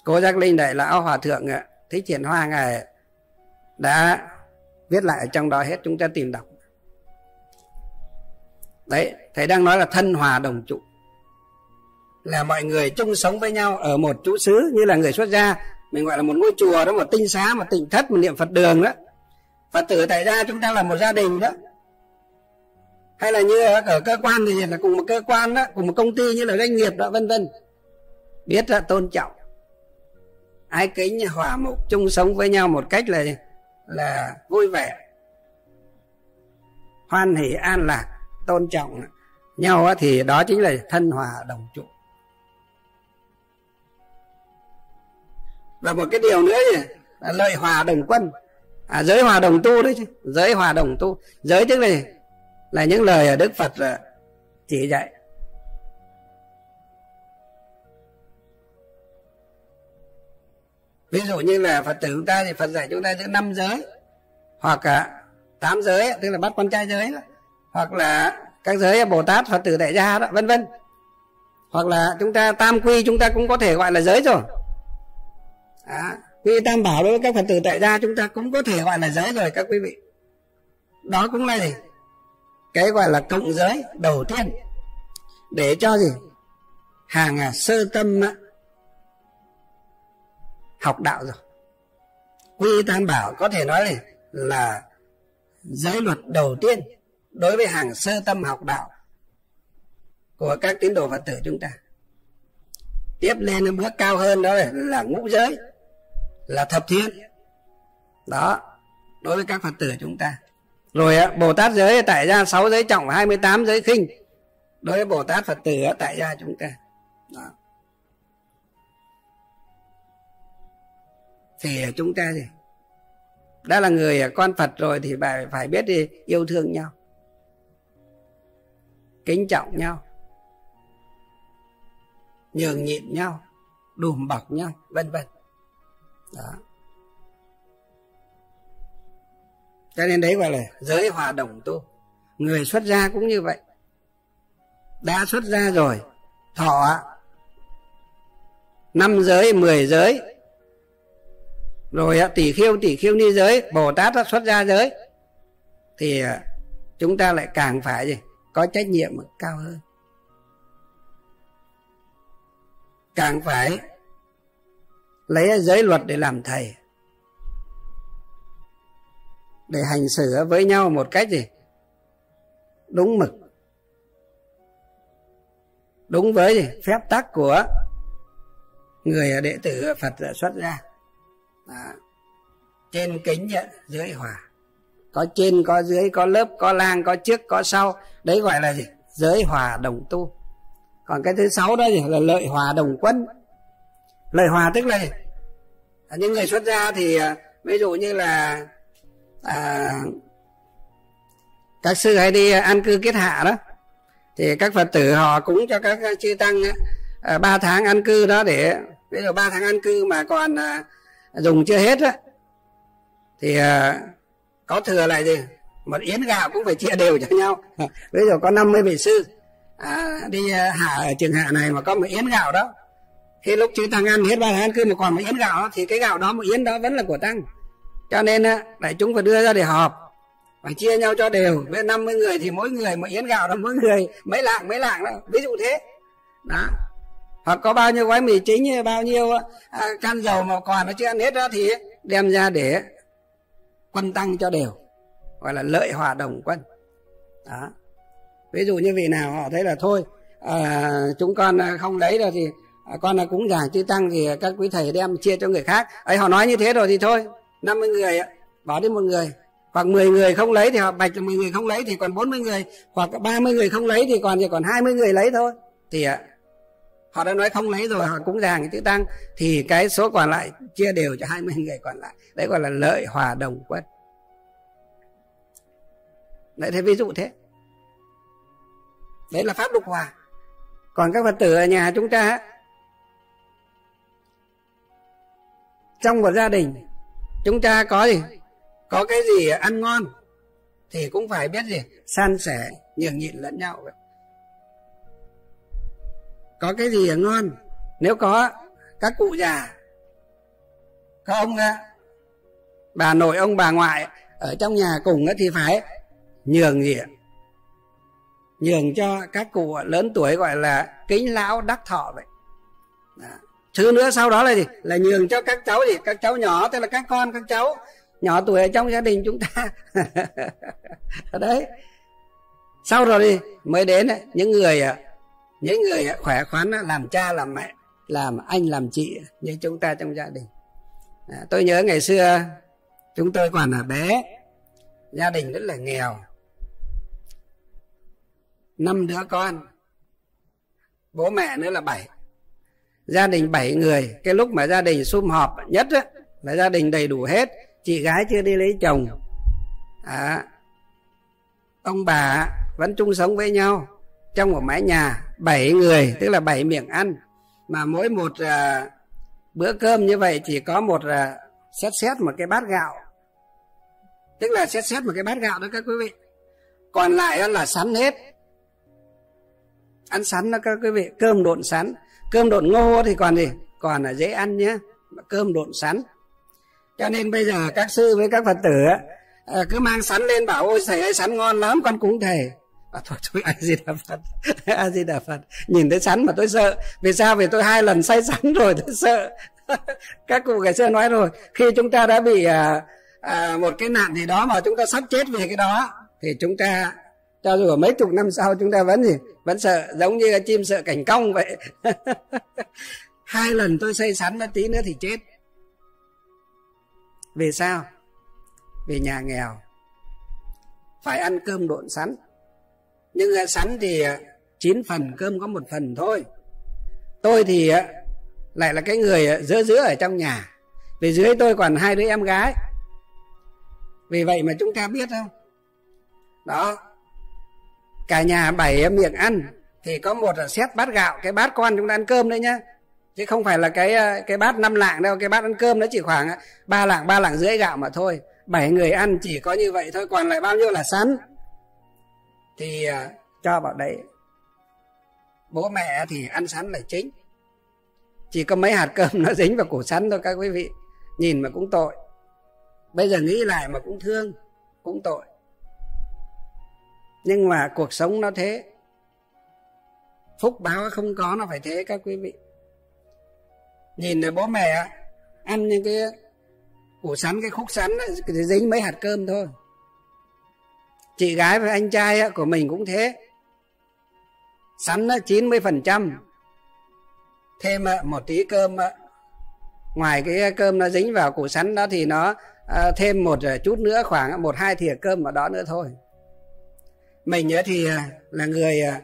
cố giác linh đại lão hòa thượng ờ, thích thiện hoa ngài đã viết lại ở trong đó hết. Chúng ta tìm đọc đấy, thầy đang nói là thân hòa đồng trụ. Là mọi người chung sống với nhau ở một chỗ xứ như là người xuất gia. Mình gọi là một ngôi chùa đó, một tinh xá, một tỉnh thất, một niệm phật đường đó. Phật tử tại gia chúng ta là một gia đình đó. Hay là như ở cơ quan thì là cùng một cơ quan đó, cùng một công ty như là doanh nghiệp đó, vân vân. Biết là tôn trọng. Ái kính hòa mục, chung sống với nhau một cách là là vui vẻ, hoan hỷ, an lạc tôn trọng. Nhau thì đó chính là thân hòa đồng trụ. Và một cái điều nữa là lợi hòa đồng quân. À, giới hòa đồng tu đấy chứ giới hòa đồng tu. Giới tức là là những lời ở đức phật à, chỉ dạy. Ví dụ như là phật tử chúng ta thì phật dạy chúng ta giữ năm giới hoặc tám giới tức là bắt con trai giới đó hoặc là các giới bồ tát phật tử đại gia đó vân vân. Hoặc là chúng ta tam quy chúng ta cũng có thể gọi là giới rồi. À, quy tam bảo đối với các phật tử tại gia chúng ta cũng có thể gọi là giới rồi các quý vị. Đó cũng là gì? Cái gọi là cộng giới đầu tiên. Để cho gì? Hàng à, sơ tâm á, học đạo rồi. Quy tam bảo có thể nói là, là giới luật đầu tiên đối với hàng sơ tâm học đạo của các tín đồ phật tử chúng ta tiếp lên bước cao hơn đó là, là ngũ giới là thập thiên. Đó đối với các phật tử chúng ta. Rồi bồ tát giới tại gia sáu giới trọng 28 giới khinh. Đối với bồ tát phật tử tại gia chúng ta. Đó. thì chúng ta gì đã là người à, con phật rồi thì phải phải biết đi yêu thương nhau kính trọng nhau, nhường nhịn nhau, đùm bọc nhau, vân vân. Đó. Cho nên đấy gọi là giới hòa đồng tu. Người xuất gia cũng như vậy. Đã xuất gia rồi, thọ năm giới, mười giới. Rồi tỷ khiêu tỷ khiêu ni giới, bồ tát đã xuất gia giới. Thì à, chúng ta lại càng phải gì? Có trách nhiệm cao hơn. Càng phải lấy giới luật để làm thầy, để hành xử với nhau một cách gì? Đúng mực, đúng với gì? Phép tắc của người đệ tử phật xuất ra. Đó. trên kính dưới hòa có trên, có dưới, có lớp, có lang, có trước, có sau đấy gọi là gì? Giới hòa đồng tu. Còn cái thứ sáu đó là lợi hòa đồng quân. Lợi hòa tức là à, những người xuất gia thì à, ví dụ như là à, các sư hay đi an cư kết hạ đó thì các phật tử họ cũng cho các chư tăng à, ba tháng an cư đó để ví dụ ba tháng an cư mà còn à, dùng chưa hết á thì à, có thừa lại gì? Một yến gạo cũng phải chia đều cho nhau. Bây giờ có 50 vị sư. À, đi à, hạ ở trường hạ này mà có một yến gạo đó. Khi lúc chư tăng ăn hết ba tháng cư mà còn một yến gạo đó, thì cái gạo đó một yến đó vẫn là của tăng. Cho nên à, đại chúng phải đưa ra để họp phải chia nhau cho đều. Với 50 người thì mỗi người một yến gạo đó mỗi người mấy lạng mấy lạng đó. Ví dụ thế. Đó. Hoặc có bao nhiêu gói mì chính bao nhiêu à, can dầu mà còn nó chưa ăn hết đó thì đem ra để quân tăng cho đều gọi là lợi hòa đồng quân. Đó. Ví dụ như vị nào họ thấy là thôi à, chúng con à, không lấy được thì à, con là cúng giảng chư tăng thì các quý thầy đem chia cho người khác. Ấy họ nói như thế rồi thì thôi 50 người bỏ đi một người. Hoặc 10 người không lấy thì họ bạch là 10 người không lấy thì còn 40 người. Hoặc 30 người không lấy thì còn chỉ còn 20 người lấy thôi. Thì à, họ đã nói không lấy rồi họ cũng giảng chữ tăng thì cái số còn lại chia đều cho 20 người còn lại. Đấy gọi là lợi hòa đồng quân đấy, thế ví dụ thế. Đấy là pháp đục hòa. Còn các phật tử ở nhà chúng ta, trong một gia đình, chúng ta có gì? Có cái gì ăn ngon thì cũng phải biết gì? San sẻ, nhường nhịn lẫn nhau. Có cái gì ngon? Nếu có, các cụ già có ông à, bà nội ông, bà ngoại ở trong nhà cùng thì phải nhường gì nhường cho các cụ lớn tuổi gọi là kính lão đắc thọ vậy. Đó. thứ nữa sau đó là gì? Là nhường cho các cháu gì? Các cháu nhỏ, tức là các con, các cháu nhỏ tuổi ở trong gia đình chúng ta. Đấy. Sau rồi đi, mới đến những người những người khỏe khoắn làm cha, làm mẹ, làm anh, làm chị như chúng ta trong gia đình. Tôi nhớ ngày xưa chúng tôi còn là bé, gia đình rất là nghèo năm đứa con. Bố mẹ nữa là bảy. Gia đình bảy người. Cái lúc mà gia đình sum họp nhất á, là gia đình đầy đủ hết. Chị gái chưa đi lấy chồng. À, ông bà vẫn chung sống với nhau. Trong một mái nhà bảy người tức là bảy miệng ăn. Mà mỗi một à, bữa cơm như vậy chỉ có một à, xét xét một cái bát gạo. Tức là xét xét một cái bát gạo đó các quý vị. Còn lại là sắn hết ăn sắn đó các quý vị cơm độn sắn. Cơm độn ngô thì còn gì? Còn là dễ ăn nhé cơm độn sắn. Cho nên bây giờ các sư với các phật tử à, cứ mang sắn lên bảo ôi thầy ơi sắn ngon lắm con cúng thầy. À, thôi thôi a di đà phật? A di đà phật? Nhìn thấy sắn mà tôi sợ. Vì sao? Vì tôi hai lần say sắn rồi tôi sợ. Các cụ ngày xưa nói rồi khi chúng ta đã bị à, à, một cái nạn gì đó mà chúng ta sắp chết về cái đó thì chúng ta cho dù mấy chục năm sau chúng ta vẫn gì, vẫn sợ, giống như chim sợ cảnh cong vậy. Hai lần tôi xây sắn nó tí nữa thì chết. Vì sao? Vì nhà nghèo. Phải ăn cơm độn sắn nhưng sắn thì à, chín phần cơm có một phần thôi. Tôi thì à, lại là cái người à, giữa giữa ở trong nhà. Vì dưới tôi còn hai đứa em gái. Vì vậy mà chúng ta biết không? Đó cả nhà bảy miệng ăn, thì có một là xét bát gạo, cái bát con chúng ta ăn cơm đấy nhá. Chứ không phải là cái ờ, cái bát năm lạng đâu, cái bát ăn cơm nó chỉ khoảng ờ, ba lạng ba lạng rưỡi gạo mà thôi. Bảy người ăn chỉ có như vậy thôi, còn lại bao nhiêu là sắn thì ờ, cho vào đấy bố mẹ thì ăn sắn là chính. Chỉ có mấy hạt cơm nó dính vào củ sắn thôi các quý vị. Nhìn mà cũng tội. Bây giờ nghĩ lại mà cũng thương, cũng tội nhưng mà cuộc sống nó thế. Phúc báo không có, nó phải thế các quý vị. Nhìn rồi bố mẹ ăn những cái củ sắn, cái khúc sắn thì dính mấy hạt cơm thôi. Chị gái và anh trai của mình cũng thế. Sắn nó chín mươi phần trăm. Thêm một tí cơm ngoài cái cơm nó dính vào củ sắn đó thì nó à, thêm một chút nữa, khoảng một hai thìa cơm vào đó nữa thôi mình thì à, là người à,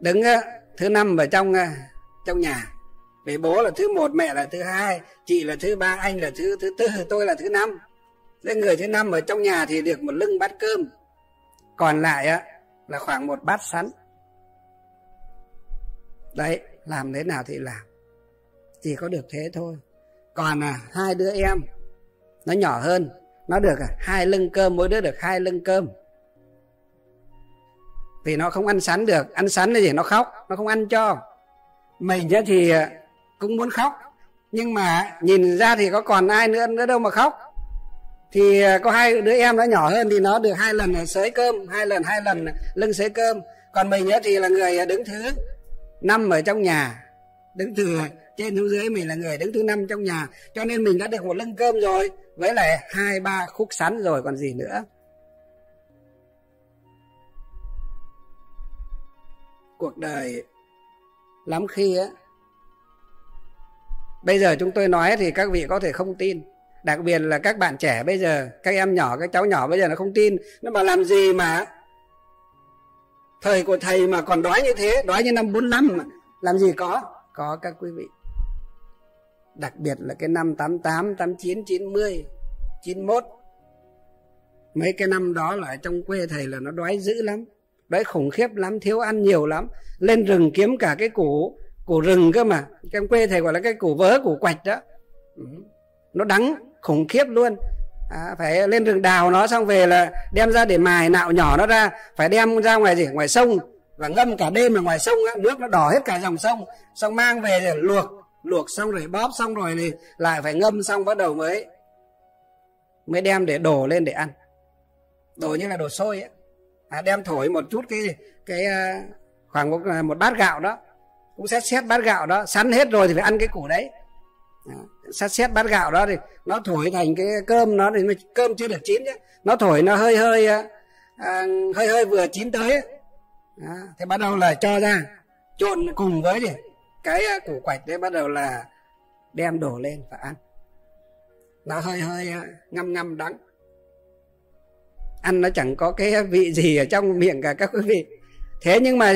đứng thứ năm ở trong à, trong nhà. Vì bố là thứ một, mẹ là thứ hai, chị là thứ ba, anh là thứ thứ tư, tôi là thứ năm. Thế người thứ năm ở trong nhà thì được một lưng bát cơm. Còn lại á, là khoảng một bát sắn đấy, làm thế nào thì làm. Chỉ có được thế thôi. Còn à hai đứa em, nó nhỏ hơn, nó được hai lưng cơm, mỗi đứa được hai lưng cơm vì nó không ăn sắn được, ăn sắn là gì? Nó khóc, nó không ăn cho. Mình thì ờ, cũng muốn khóc. Nhưng mà nhìn ra thì có còn ai nữa nữa đâu mà khóc. Thì ờ, có hai đứa em nó nhỏ hơn thì nó được hai lần sới cơm, hai lần hai lần lưng sới cơm. Còn mình thì là người ờ, đứng thứ năm ở trong nhà. Đứng từ trên xuống dưới mình là người đứng thứ năm trong nhà. Cho nên mình đã được một lưng cơm rồi, với lại hai, ba khúc sắn rồi, còn gì nữa. Cuộc đời lắm khi á. Bây giờ chúng tôi nói thì các vị có thể không tin. Đặc biệt là các bạn trẻ bây giờ các em nhỏ các cháu nhỏ bây giờ nó không tin. Nó mà làm gì mà? Thời của thầy mà còn đói như thế đói như năm 45 mà. Làm gì có? Có các quý vị. Đặc biệt là cái năm 88, 89, 90, 91 mấy cái năm đó là trong quê thầy là nó đói dữ lắm đói khủng khiếp lắm thiếu ăn nhiều lắm. Lên rừng kiếm cả cái củ củ rừng cơ mà. Trong quê thầy gọi là cái củ vớ củ quạch đó. Ừ. Nó đắng khủng khiếp luôn. À, phải lên rừng đào nó xong về là đem ra để mài nạo nhỏ nó ra. Phải đem ra ngoài gì? Ngoài sông. Và ngâm cả đêm ở ngoài sông á. Nước nó đỏ hết cả dòng sông. Xong mang về để luộc. Luộc xong rồi bóp xong rồi thì lại phải ngâm xong bắt đầu mới mới đem để đổ lên để ăn. Đổ như là đổ sôi ấy à, đem thổi một chút cái cái à, khoảng một à, một bát gạo đó. Cũng xét xét bát gạo đó sắn hết rồi thì phải ăn cái củ đấy. À, xét xét bát gạo đó thì nó thổi thành cái cơm nó thì cơm chưa được chín nhé nó thổi nó hơi hơi à, à, hơi hơi vừa chín tới ấy. À, thế bắt đầu là cho ra trộn cùng với gì cái à, củ quạch đấy bắt đầu là đem đổ lên và ăn. Nó hơi hơi ngâm ngâm đắng ăn nó chẳng có cái vị gì ở trong miệng cả các quý vị. Thế nhưng mà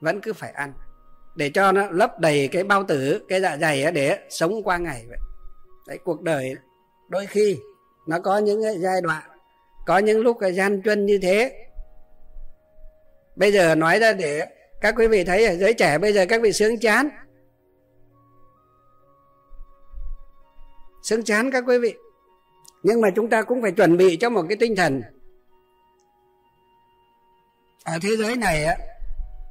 vẫn cứ phải ăn, để cho nó lấp đầy cái bao tử, cái dạ dày để sống qua ngày vậy. Đấy, cuộc đời đôi khi nó có những cái giai đoạn, có những lúc cái gian truân như thế. Bây giờ nói ra để các quý vị thấy ở giới trẻ bây giờ các vị sướng chán. Sướng chán các quý vị nhưng mà chúng ta cũng phải chuẩn bị cho một cái tinh thần. Ở thế giới này á,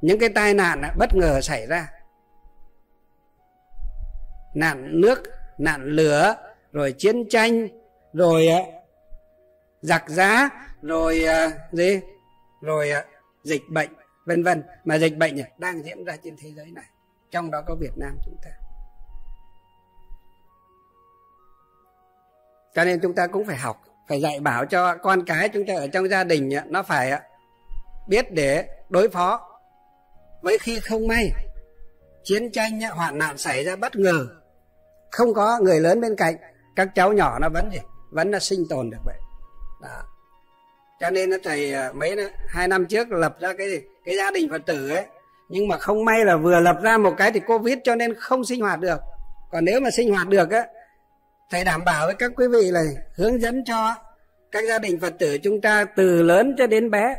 những cái tai nạn bất ngờ xảy ra. Nạn nước, nạn lửa, rồi chiến tranh, rồi ờ, giặc giá rồi ờ, gì? Rồi ờ, dịch bệnh, vân vân. Mà dịch bệnh đang diễn ra trên thế giới này. Trong đó có Việt Nam chúng ta. Cho nên chúng ta cũng phải học, phải dạy bảo cho con cái chúng ta ở trong gia đình nó phải biết để đối phó. Với khi không may, chiến tranh hoạn nạn xảy ra bất ngờ, không có người lớn bên cạnh, các cháu nhỏ nó vẫn gì vẫn là sinh tồn được vậy. Đó. cho nên nó thầy à, mấy hai năm trước lập ra cái gì, cái gia đình phật tử ấy, nhưng mà không may là vừa lập ra một cái thì covid cho nên không sinh hoạt được. Còn nếu mà sinh hoạt được á thầy đảm bảo với các quý vị là hướng dẫn cho các gia đình phật tử chúng ta từ lớn cho đến bé.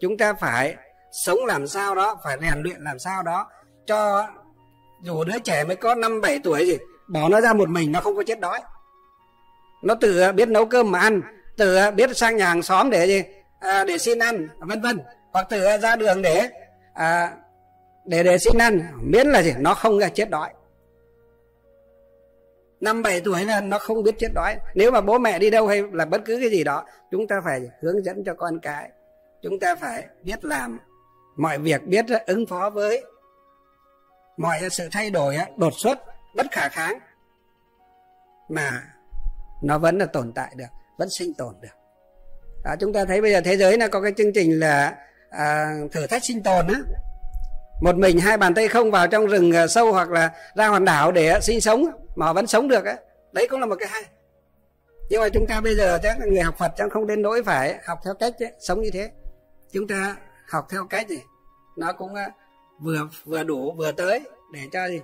Chúng ta phải sống làm sao đó phải rèn luyện làm sao đó cho dù đứa trẻ mới có năm bảy tuổi gì bỏ nó ra một mình nó không có chết đói. Nó tự biết nấu cơm mà ăn tự biết sang nhà hàng xóm để gì à, để xin ăn vân vân. Hoặc tự ra đường để à, để để xin ăn miễn là gì nó không chết đói năm bảy tuổi là nó không biết chết đói. Nếu mà bố mẹ đi đâu hay là bất cứ cái gì đó chúng ta phải hướng dẫn cho con cái. Chúng ta phải biết làm mọi việc biết ứng phó với mọi sự thay đổi đột xuất bất khả kháng. Mà nó vẫn là tồn tại được vẫn sinh tồn được. Đó, chúng ta thấy bây giờ thế giới là có cái chương trình là à, thử thách sinh tồn á. Một mình hai bàn tay không vào trong rừng à, sâu hoặc là ra hòn đảo để à, sinh sống mà họ vẫn sống được ấy. đấy cũng là một cái hay. Nhưng mà chúng ta bây giờ chắc là người học phật chẳng không đến nỗi phải học theo cách ấy, sống như thế. Chúng ta học theo cách gì nó cũng à, vừa vừa đủ vừa tới để cho gì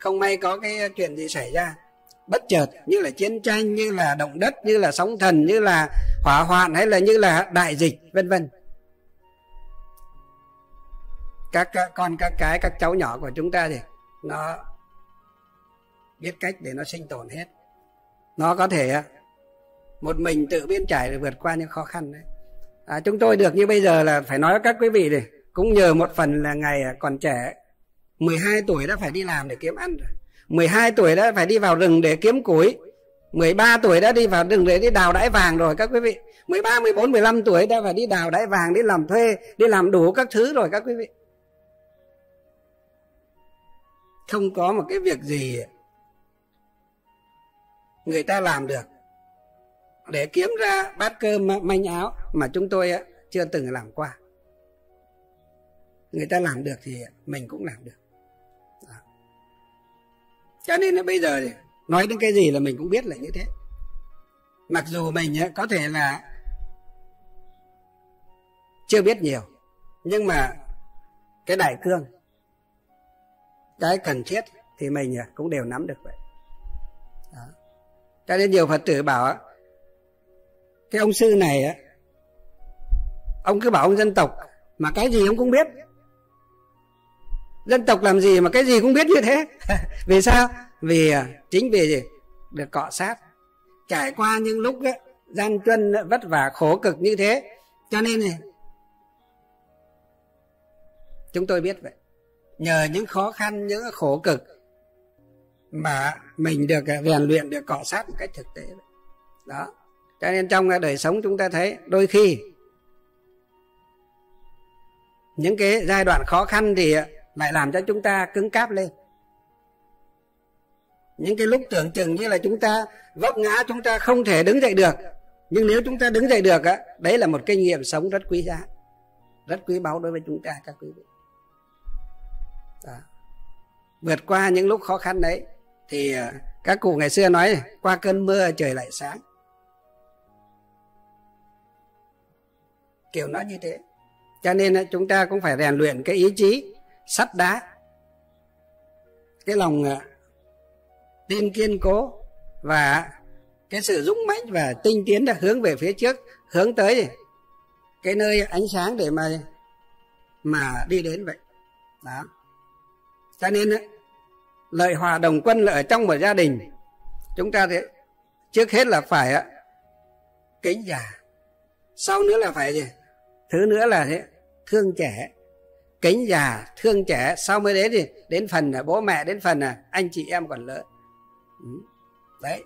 không may có cái chuyện gì xảy ra. Bất chợt như là chiến tranh như là động đất như là sóng thần như là hỏa hoạn hay là như là đại dịch vân vân. Các con các cái các cháu nhỏ của chúng ta thì nó biết cách để nó sinh tồn hết. Nó có thể à, một mình tự biên trải để vượt qua những khó khăn đấy. À, chúng tôi được như bây giờ là phải nói với các quý vị này cũng nhờ một phần là ngày à, còn trẻ 12 tuổi đã phải đi làm để kiếm ăn rồi. 12 tuổi đã phải đi vào rừng để kiếm củi. 13 tuổi đã đi vào rừng để đi đào đáy vàng rồi các quý vị. 13, 14, 15 tuổi đã phải đi đào đáy vàng đi làm thuê đi làm đủ các thứ rồi các quý vị. Không có một cái việc gì người ta làm được. Để kiếm ra bát cơm manh áo mà chúng tôi chưa từng làm qua. Người ta làm được thì mình cũng làm được. Đó. cho nên là bây giờ nói đến cái gì là mình cũng biết là như thế. Mặc dù mình có thể là chưa biết nhiều, nhưng mà cái đại cương, cái cần thiết thì mình cũng đều nắm được vậy cho nên nhiều phật tử bảo cái ông sư này á ông cứ bảo ông dân tộc mà cái gì ông cũng biết. Dân tộc làm gì mà cái gì cũng biết như thế? Vì sao? Vì à, chính vì gì? Được cọ sát. Trải qua những lúc á, gian truân vất vả khổ cực như thế cho nên này chúng tôi biết vậy. Nhờ những khó khăn những khổ cực mà mình được à, rèn luyện, được cọ sát một cách thực tế. Đó. Cho nên trong đời sống chúng ta thấy, đôi khi những cái giai đoạn khó khăn thì lại làm cho chúng ta cứng cáp lên. Những cái lúc tưởng chừng như là chúng ta vấp ngã, chúng ta không thể đứng dậy được. Nhưng nếu chúng ta đứng dậy được á, đấy là một kinh nghiệm sống rất quý giá, rất quý báu đối với chúng ta, các quý vị. Đó. vượt qua những lúc khó khăn đấy thì à, các cụ ngày xưa nói, qua cơn mưa trời lại sáng. Kiểu nói như thế. Cho nên à, chúng ta cũng phải rèn luyện cái ý chí sắt đá, cái lòng à, tin kiên cố và cái sự dũng mãnh và tinh tiến đã hướng về phía trước, hướng tới cái nơi ánh sáng để mà mà đi đến vậy. Đó. Cho nên lợi hòa đồng quân là ở trong một gia đình. Chúng ta thế trước hết là phải à, kính già. Sau nữa là phải gì? Thứ nữa là thế thương trẻ. Kính già thương trẻ. Sau mới đến thì đến phần là bố mẹ đến phần là anh chị em còn lớn. Ừ. Đấy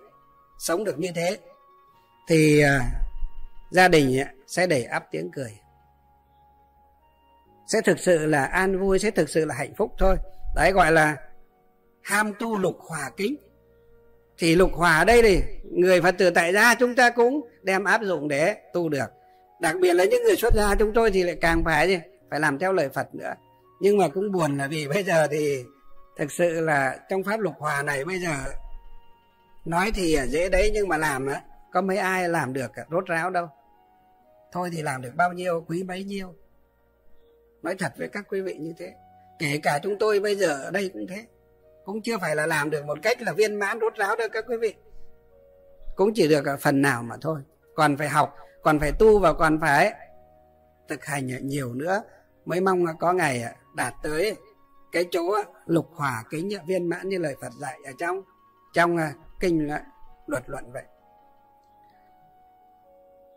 sống được như thế. Thì uh, gia đình à, sẽ đầy ắp tiếng cười. Sẽ thực sự là an vui sẽ thực sự là hạnh phúc thôi. Đấy gọi là ham tu lục hòa kính. Thì lục hòa ở đây thì người phật tử tại gia chúng ta cũng đem áp dụng để tu được. Đặc biệt là những người xuất gia chúng tôi thì lại càng phải gì phải làm theo lời phật nữa. Nhưng mà cũng buồn là vì bây giờ thì thực sự là trong pháp lục hòa này bây giờ nói thì dễ đấy nhưng mà làm á, có mấy ai làm được, rốt ráo đâu. Thôi thì làm được bao nhiêu, quý bấy nhiêu. Nói thật với các quý vị như thế. Kể cả chúng tôi bây giờ ở đây cũng thế cũng chưa phải là làm được một cách là viên mãn, rốt ráo đâu các quý vị. Cũng chỉ được phần nào mà thôi. Còn phải học, còn phải tu và còn phải thực hành nhiều nữa mới mong có ngày đạt tới cái chỗ lục hòa kính viên mãn như lời Phật dạy ở trong trong à, kinh luật luận vậy.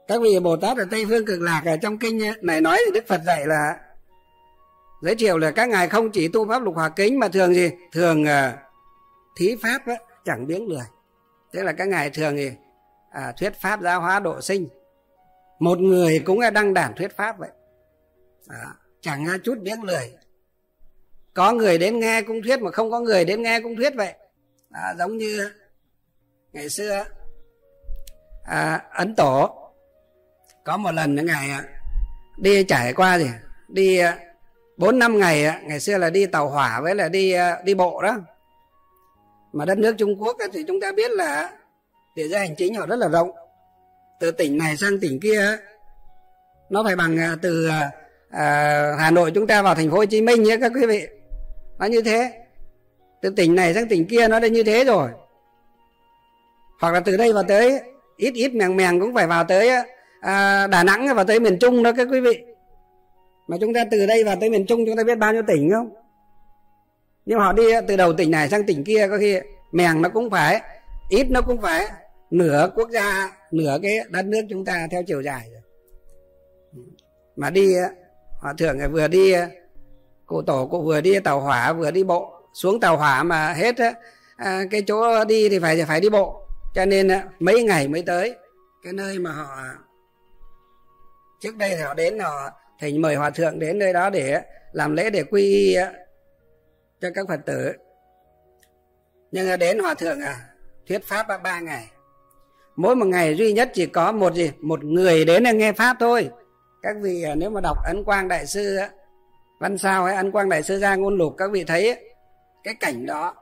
Các vị Bồ Tát ở Tây Phương Cực Lạc ở trong kinh à, này nói thì Đức Phật dạy là giới thiệu là các ngài không chỉ tu pháp lục hòa kính mà thường gì? Thường uh, thí pháp á, chẳng biếng lười. Tức là các ngài thường thì à, thuyết pháp giáo hóa độ sinh. Một người cũng đăng đàn thuyết pháp vậy. À, chẳng chút biếng lười. Có người đến nghe cũng thuyết mà không có người đến nghe cũng thuyết vậy. À, giống như ngày xưa à, ấn tổ. Có một lần ngày à, đi trải qua gì? Đi à, bốn năm ngày ngày xưa là đi tàu hỏa với là đi ờ, đi bộ đó. Mà đất nước trung quốc thì chúng ta biết là địa giới hành chính họ rất là rộng. Từ tỉnh này sang tỉnh kia nó phải bằng ờ, từ à, Hà Nội chúng ta vào thành phố Hồ Chí Minh nhé các quý vị. Nó như thế. Từ tỉnh này sang tỉnh kia nó đã như thế rồi. Hoặc là từ đây vào tới ít ít mèng mèng cũng phải vào tới à, Đà Nẵng vào tới miền Trung đó các quý vị mà chúng ta từ đây vào tới miền Trung chúng ta biết bao nhiêu tỉnh, không? Nhưng họ đi từ đầu tỉnh này sang tỉnh kia, có khi mèng nó cũng phải, ít nó cũng phải. Nửa quốc gia, nửa cái đất nước chúng ta theo chiều dài rồi. Mà đi, họ thường vừa đi, cụ tổ, cụ vừa đi tàu hỏa, vừa đi bộ. Xuống tàu hỏa mà hết à, cái chỗ đi thì phải phải đi bộ. Cho nên mấy ngày mới tới, cái nơi mà họ, trước đây thì họ đến họ thì mời hòa thượng đến nơi đó để làm lễ để quy y cho các phật tử. Nhưng đến hòa thượng à thuyết pháp ba ngày. Mỗi một ngày duy nhất chỉ có một gì? Một người đến để nghe pháp thôi. Các vị à, nếu mà đọc ấn quang đại sư văn sao hay ấn quang đại sư ra ngôn lục, các vị thấy cái cảnh đó.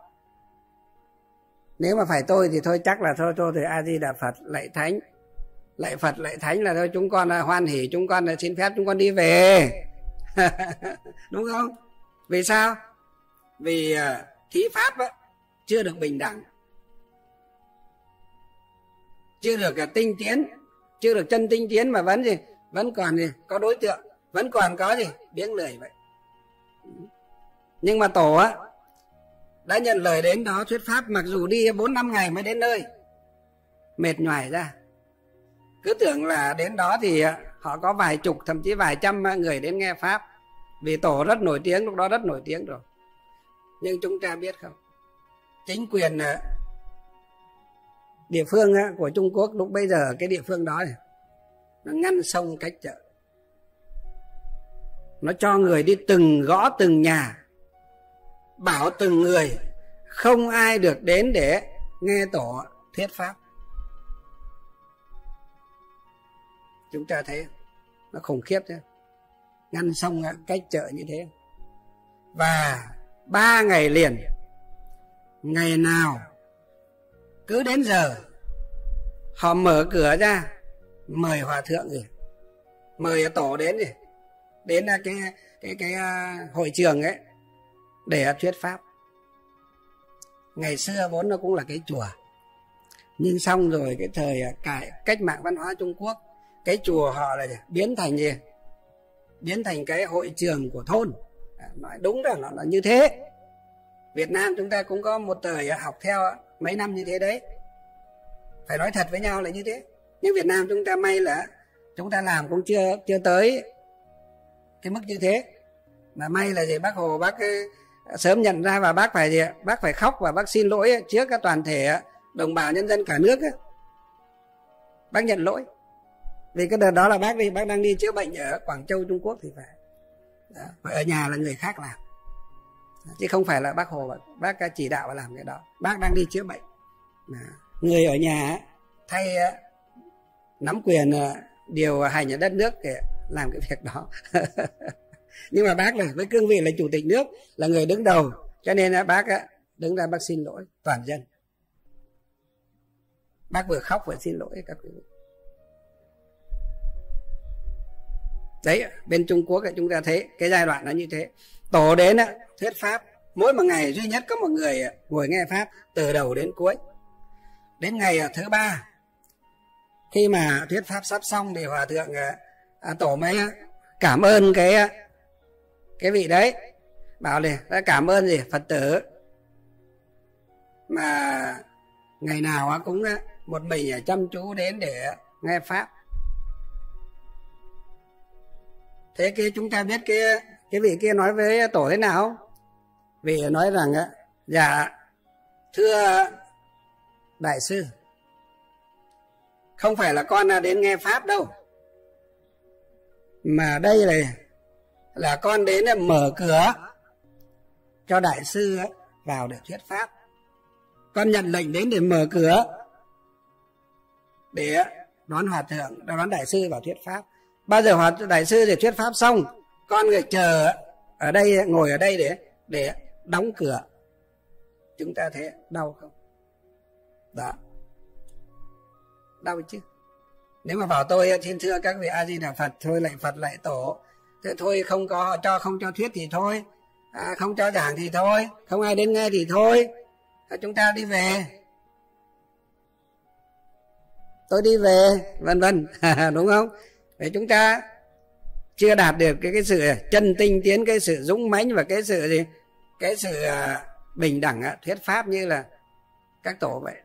Nếu mà phải tôi thì thôi, chắc là thôi thôi thì a di đà phật, lạy thánh lạy phật lạy thánh là thôi chúng con là hoan hỉ chúng con là xin phép chúng con đi về. Đúng không? Vì sao? Vì à, thí pháp á, chưa được bình đẳng chưa được à, tinh tiến chưa được chân tinh tiến mà vẫn gì vẫn còn gì có đối tượng vẫn còn có gì biếng lười vậy. Nhưng mà tổ á đã nhận lời đến đó thuyết pháp mặc dù đi bốn năm ngày mới đến nơi mệt nhoài ra cứ tưởng là đến đó thì ờ, họ có vài chục, thậm chí vài trăm ờ, người đến nghe pháp. Vì tổ rất nổi tiếng, lúc đó rất nổi tiếng rồi. Nhưng chúng ta biết không? Chính quyền ờ, địa phương của Trung Quốc lúc bây giờ, cái địa phương đó này, nó ngăn sông cách chợ. Nó cho người đi từng gõ từng nhà, bảo từng người, không ai được đến để nghe tổ thuyết pháp. Chúng ta thấy nó khủng khiếp chứ ngăn sông cách chợ như thế. Và ba ngày liền, ngày nào, cứ đến giờ, họ mở cửa ra, mời hòa thượng gì mời tổ đến gì đến à, cái cái cái à, hội trường ấy, để thuyết pháp. Ngày xưa vốn nó cũng là cái chùa, nhưng xong rồi cái thời à, cải, cách mạng văn hóa Trung Quốc cái chùa họ là biến thành gì? Biến thành cái hội trường của thôn. À, nói đúng là nó là như thế. Việt Nam chúng ta cũng có một thời học theo mấy năm như thế đấy. Phải nói thật với nhau là như thế. Nhưng Việt Nam chúng ta may là chúng ta làm cũng chưa chưa tới cái mức như thế. Mà may là gì? Bác hồ bác ờ, sớm nhận ra và bác phải gì bác phải khóc và bác xin lỗi trước các toàn thể đồng bào nhân dân cả nước bác nhận lỗi vì cái đợt đó là bác đi, bác đang đi chữa bệnh ở quảng châu, trung quốc thì phải. Đó. Và ở nhà là người khác làm. Chứ không phải là bác hồ, bác chỉ đạo và làm cái đó. Bác đang đi chữa bệnh. Đó. người ở nhà thay nắm quyền điều hành ở đất nước để làm cái việc đó. Nhưng mà bác là với cương vị là chủ tịch nước, là người đứng đầu, cho nên bác đứng ra bác xin lỗi toàn dân. Bác vừa khóc vừa xin lỗi các quý vị. Đấy bên trung quốc chúng ta thấy cái giai đoạn nó như thế. Tổ đến thuyết pháp mỗi một ngày duy nhất có một người ngồi nghe pháp từ đầu đến cuối. Đến ngày à, thứ ba khi mà thuyết pháp sắp xong thì hòa thượng à, à tổ mới cảm ơn cái à, cái vị đấy. Bảo này đã cảm ơn gì phật tử? Mà ngày nào cũng một mình chăm chú đến để nghe pháp. Thế kia chúng ta biết cái cái vị kia nói với tổ thế nào? Vị nói rằng dạ thưa đại sư, không phải là con đến nghe pháp đâu, mà đây là là con đến mở cửa cho đại sư vào để thuyết pháp. Con nhận lệnh đến để mở cửa, để đón hòa thượng, đón đại sư vào thuyết pháp bao giờ hòa đại sư để thuyết pháp xong con người chờ ở đây ngồi ở đây để để đóng cửa. Chúng ta thấy đau không? Đó đau chứ. Nếu mà bảo tôi xin thưa các vị a di đà phật thôi lại phật lại tổ. Thế thôi không có cho không cho thuyết thì thôi. À, không cho giảng thì thôi. Không ai đến nghe thì thôi. À, chúng ta đi về. Tôi đi về vân vân. Đúng không? Vậy chúng ta chưa đạt được cái cái sự chân tinh tiến, cái sự dũng mãnh và cái sự gì? Cái sự à, bình đẳng à, thuyết pháp như là các tổ vậy.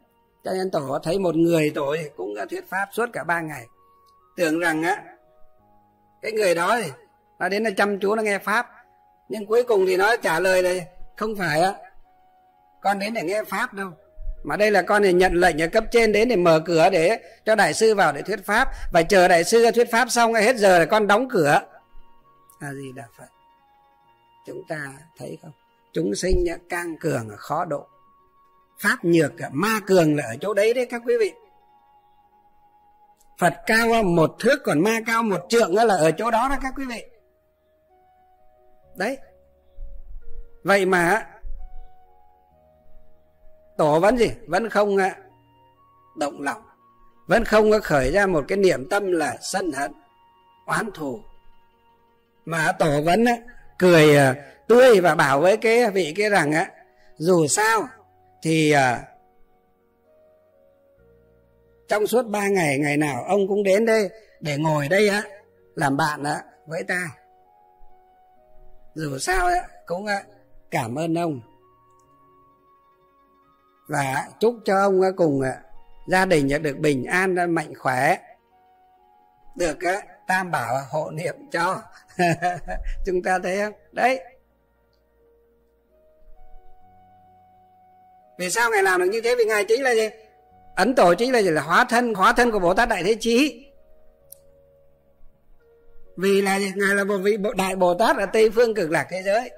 Cho nên tổ thấy một người tổ cũng thuyết pháp suốt cả ba ngày. Tưởng rằng, á, cái người đó thì nó đến nó chăm chú, nó nghe pháp. Nhưng cuối cùng thì nó trả lời là không phải, á, con đến để nghe pháp đâu mà đây là con thì nhận lệnh ở cấp trên đến để mở cửa để cho đại sư vào để thuyết pháp. Và chờ đại sư thuyết pháp xong, hết giờ là con đóng cửa. Là gì đà phật. Chúng ta thấy không? Chúng sinh càng cường khó độ. Pháp nhược à, ma cường là ở chỗ đấy đấy các quý vị. Phật cao à, một thước, còn ma cao một trượng là ở chỗ đó đó các quý vị. Đấy. Vậy mà tổ vẫn gì? Vẫn không ờ, động lòng. Vẫn không có khởi ra một cái niệm tâm là sân hận, oán thù. Mà tổ vẫn ờ, cười ờ, tươi và bảo với cái vị kia rằng á dù sao thì trong suốt ba ngày ngày nào ông cũng đến đây để ngồi đây á làm bạn á với ta. Dù sao á cũng cảm ơn ông và chúc cho ông cùng ờ, gia đình được bình an mạnh khỏe, được ờ, tam bảo hộ niệm cho. Chúng ta thấy không? Đấy. Vì sao ngài làm được như thế? Vì ngài chính là gì? Ấn tổ chính là gì? Là hóa thân hóa thân của bồ tát đại thế chí. Vì là gì? ngài là một vị đại bồ tát ở tây phương cực lạc thế giới.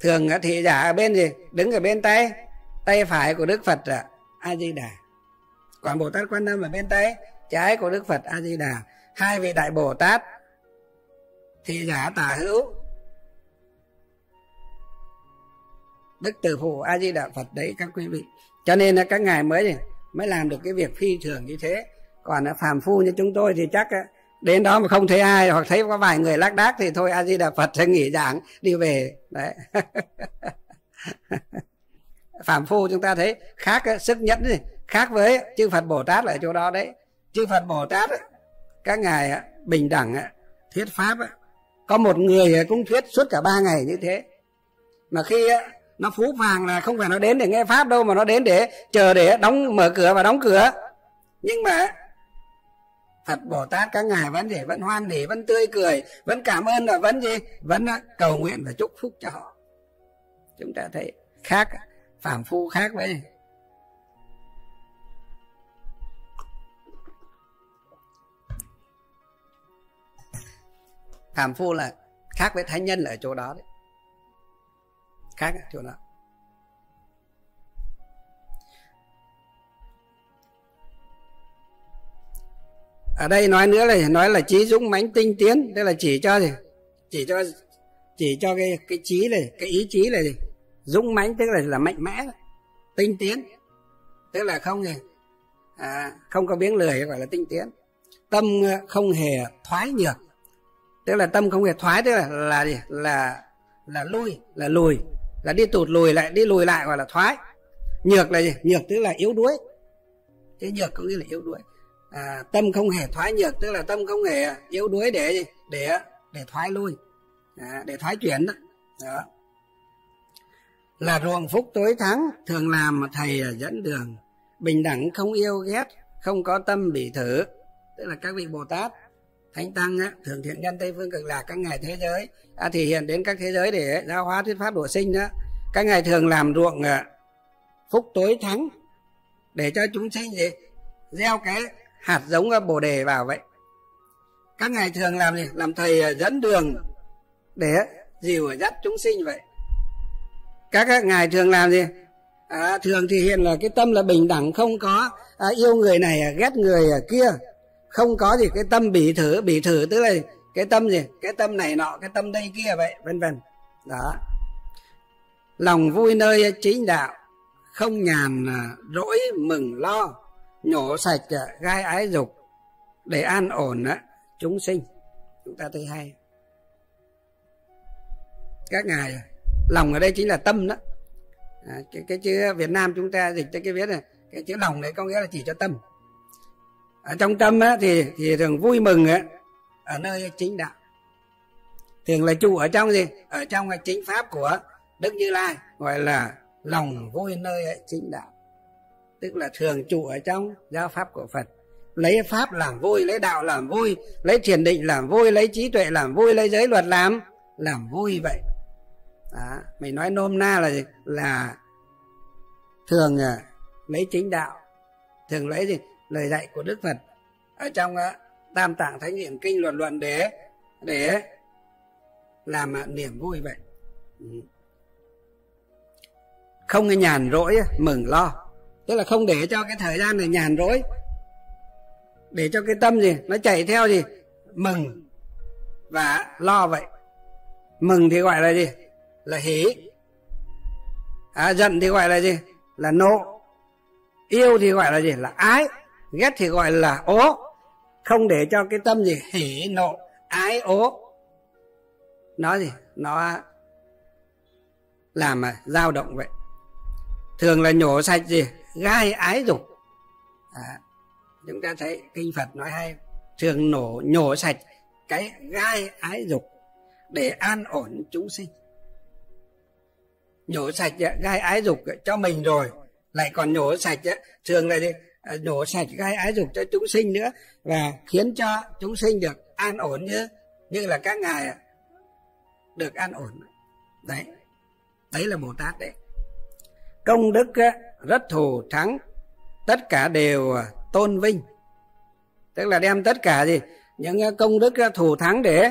Thường thị giả ở bên gì? Đứng ở bên tay tay phải của đức phật là a di đà còn bồ tát quan âm ở bên tay, trái của đức phật a di đà hai vị đại bồ tát thì giả tả hữu. Đức từ phụ a di đà phật đấy các quý vị. Cho nên là các ngài mới mới làm được cái việc phi thường như thế. Còn phàm phu như chúng tôi thì chắc đến đó mà không thấy ai hoặc thấy có vài người lác đác thì thôi a di đà phật sẽ nghỉ giảng, đi về. Đấy. phạm phu chúng ta thấy khác ờ, sức nhẫn gì khác với chư phật bồ tát ở chỗ đó đấy. Chư phật bồ tát các ngài ờ, bình đẳng ờ, thuyết pháp có một người cũng thuyết suốt cả ba ngày như thế. Mà khi nó phú vàng là không phải nó đến để nghe pháp đâu, mà nó đến để chờ để đóng, mở cửa và đóng cửa. Nhưng mà Phật Bồ Tát các ngài vẫn để, vẫn hoan hỉ vẫn tươi cười, vẫn cảm ơn và vẫn gì? Vẫn cầu nguyện và chúc phúc cho họ. Chúng ta thấy khác phàm phu khác với phàm phu là khác với thánh nhân là ở chỗ đó đấy. Khác ở chỗ đó. Ở đây nói nữa là nói là trí dũng mãnh tinh tiến, tức là chỉ cho gì? Chỉ cho chỉ cho cái cái trí này, cái ý chí này gì? Dũng mãnh tức là là mạnh mẽ tinh tiến. Tức là không gì à, không có biến lười gọi là tinh tiến. Tâm ờ, không hề thoái nhược. Tức là tâm không hề thoái tức là là gì? Là là lui là lùi. Là đi tụt lùi lại đi lùi lại gọi là thoái. Nhược là gì? Nhược tức là yếu đuối. Cái nhược cũng như là yếu đuối. À, tâm không hề thoái nhược tức là tâm không hề yếu đuối để gì? Để để thoái lui. À, để thoái chuyển đó. đó là ruộng phúc tối thắng thường làm mà thầy dẫn đường. Bình đẳng không yêu ghét không có tâm bị thử. Tức là các vị bồ tát thánh tăng á, thường thiện nhân tây phương cực lạc các ngài thế giới. À, thể hiện đến các thế giới để giáo hóa thuyết pháp độ sinh đó các ngài thường làm ruộng à, phúc tối thắng. Để cho chúng sinh gì? Gieo cái hạt giống bồ đề vào vậy. Các ngài thường làm gì? Làm thầy dẫn đường để dìu dắt chúng sinh vậy các ngài thường làm gì? À, thường thì hiện là cái tâm là bình đẳng không có à, yêu người này à, ghét người à, kia. Không có gì cái tâm bỉ thử bỉ thử tức là cái tâm gì? Cái tâm này nọ cái tâm đây kia vậy vân vân. Đó. Lòng vui nơi chính đạo không nhàn à, rỗi mừng lo nhổ sạch gai ái dục để an ổn chúng sinh. Chúng ta thấy hay. Các ngài lòng ở đây chính là tâm đó. À, cái, cái chữ Việt Nam chúng ta dịch tới cái viết này cái chữ lòng đấy có nghĩa là chỉ cho tâm. Ở trong tâm á, thì thì thường vui mừng á, ở nơi chính đạo. Thường là trụ ở trong gì? Ở trong cái chính pháp của đức như lai gọi là lòng vui nơi chính đạo. Tức là thường trụ ở trong giáo pháp của phật. Lấy pháp làm vui lấy đạo làm vui lấy thiền định làm vui lấy trí tuệ làm vui lấy giới luật làm làm vui vậy đó. mình nói nôm na là là thường à, lấy chính đạo. Thường lấy gì? Lời dạy của đức phật. Ở trong uh, tam tạng thánh hiển kinh luận luận để để làm uh, niềm vui vậy. Ừ. Không cái nhàn rỗi à, mừng lo. Tức là không để cho cái thời gian này nhàn rỗi. Để cho cái tâm gì? Nó chạy theo gì? Mừng và lo vậy. Mừng thì gọi là gì? Là hỉ à, giận thì gọi là gì? Là nộ. Yêu thì gọi là gì? Là ái. Ghét thì gọi là ố. Không để cho cái tâm gì? Hỉ nộ ái ố. Nó gì? Nó làm mà dao động vậy. Thường là nhổ sạch gì? Gai ái dục. À, chúng ta thấy kinh phật nói hay thường nổ nhổ sạch cái gai ái dục để an ổn chúng sinh nhổ sạch gai ái dục cho mình rồi. Lại còn nhổ sạch thường là đi à, nhổ sạch gai ái dục cho chúng sinh nữa và khiến cho chúng sinh được an ổn như như là các ngài được an ổn. Đấy. Đấy là bồ tát đấy. Công đức rất thù thắng. Tất cả đều à, tôn vinh. Tức là đem tất cả gì? Những à, công đức thù thắng để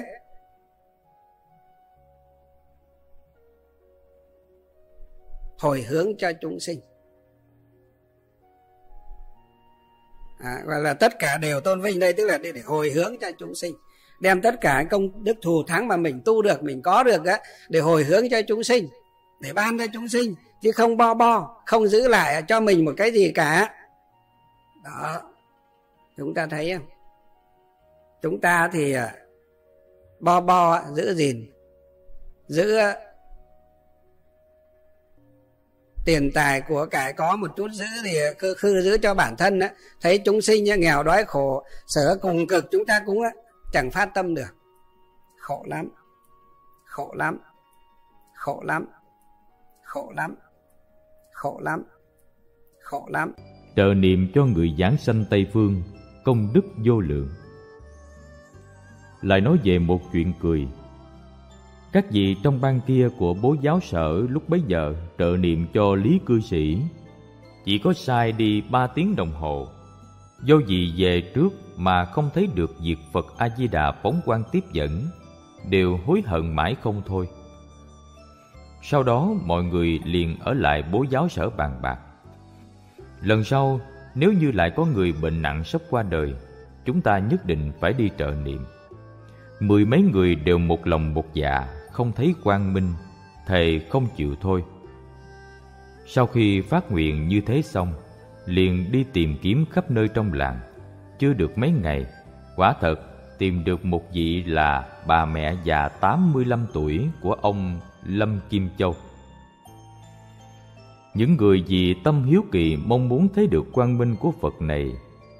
hồi hướng cho chúng sinh. À, và là tất cả đều tôn vinh đây tức là để, để hồi hướng cho chúng sinh. Đem tất cả công đức thù thắng mà mình tu được mình có được á để hồi hướng cho chúng sinh để ban cho chúng sinh chứ không bo bo không giữ lại cho mình một cái gì cả. Đó. Chúng ta thấy không? Chúng ta thì à, bo bo giữ gìn giữ tiền tài của cải có một chút giữ thì khư khư giữ cho bản thân á. Thấy chúng sinh nghèo đói khổ, sở cùng cực, chúng ta cũng chẳng phát tâm được. Khổ lắm. Khổ lắm. Khổ lắm. Khổ lắm. Khổ lắm. Khổ lắm. Trợ niệm cho người giảng sanh tây phương, công đức vô lượng. Lại nói về một chuyện cười các vị trong ban kia của bố giáo sở lúc bấy giờ trợ niệm cho lý cư sĩ. Chỉ có sai đi ba tiếng đồng hồ. Do vì về trước mà không thấy được việc phật a di đà phóng quang tiếp dẫn, đều hối hận mãi không thôi. Sau đó mọi người liền ở lại bố giáo sở bàn bạc. Lần sau, nếu như lại có người bệnh nặng sắp qua đời, chúng ta nhất định phải đi trợ niệm. Mười mấy người đều một lòng một dạ không thấy quang minh thầy không chịu thôi sau khi phát nguyện như thế xong, liền đi tìm kiếm khắp nơi trong làng chưa được mấy ngày, quả thật tìm được một vị là bà mẹ già 85 tuổi của ông Lâm Kim Châu. Những người vì tâm hiếu kỳ mong muốn thấy được quang minh của Phật này,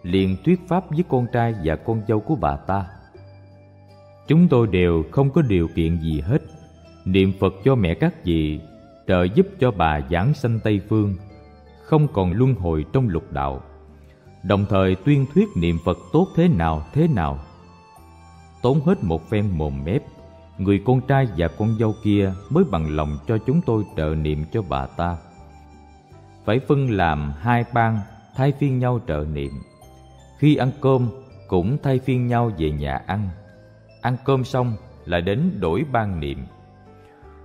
liền thuyết pháp với con trai và con dâu của bà ta. Chúng tôi đều không có điều kiện gì hết. Niệm Phật cho mẹ các vị, trợ giúp cho bà giảng sanh Tây Phương, không còn luân hồi trong lục đạo. Đồng thời tuyên thuyết niệm Phật tốt thế nào thế nào. Tốn hết một phen mồm mép, người con trai và con dâu kia mới bằng lòng cho chúng tôi trợ niệm cho bà ta. Phải phân làm hai ban thay phiên nhau trợ niệm. Khi ăn cơm cũng thay phiên nhau về nhà ăn ăn cơm xong là đến đổi ban niệm.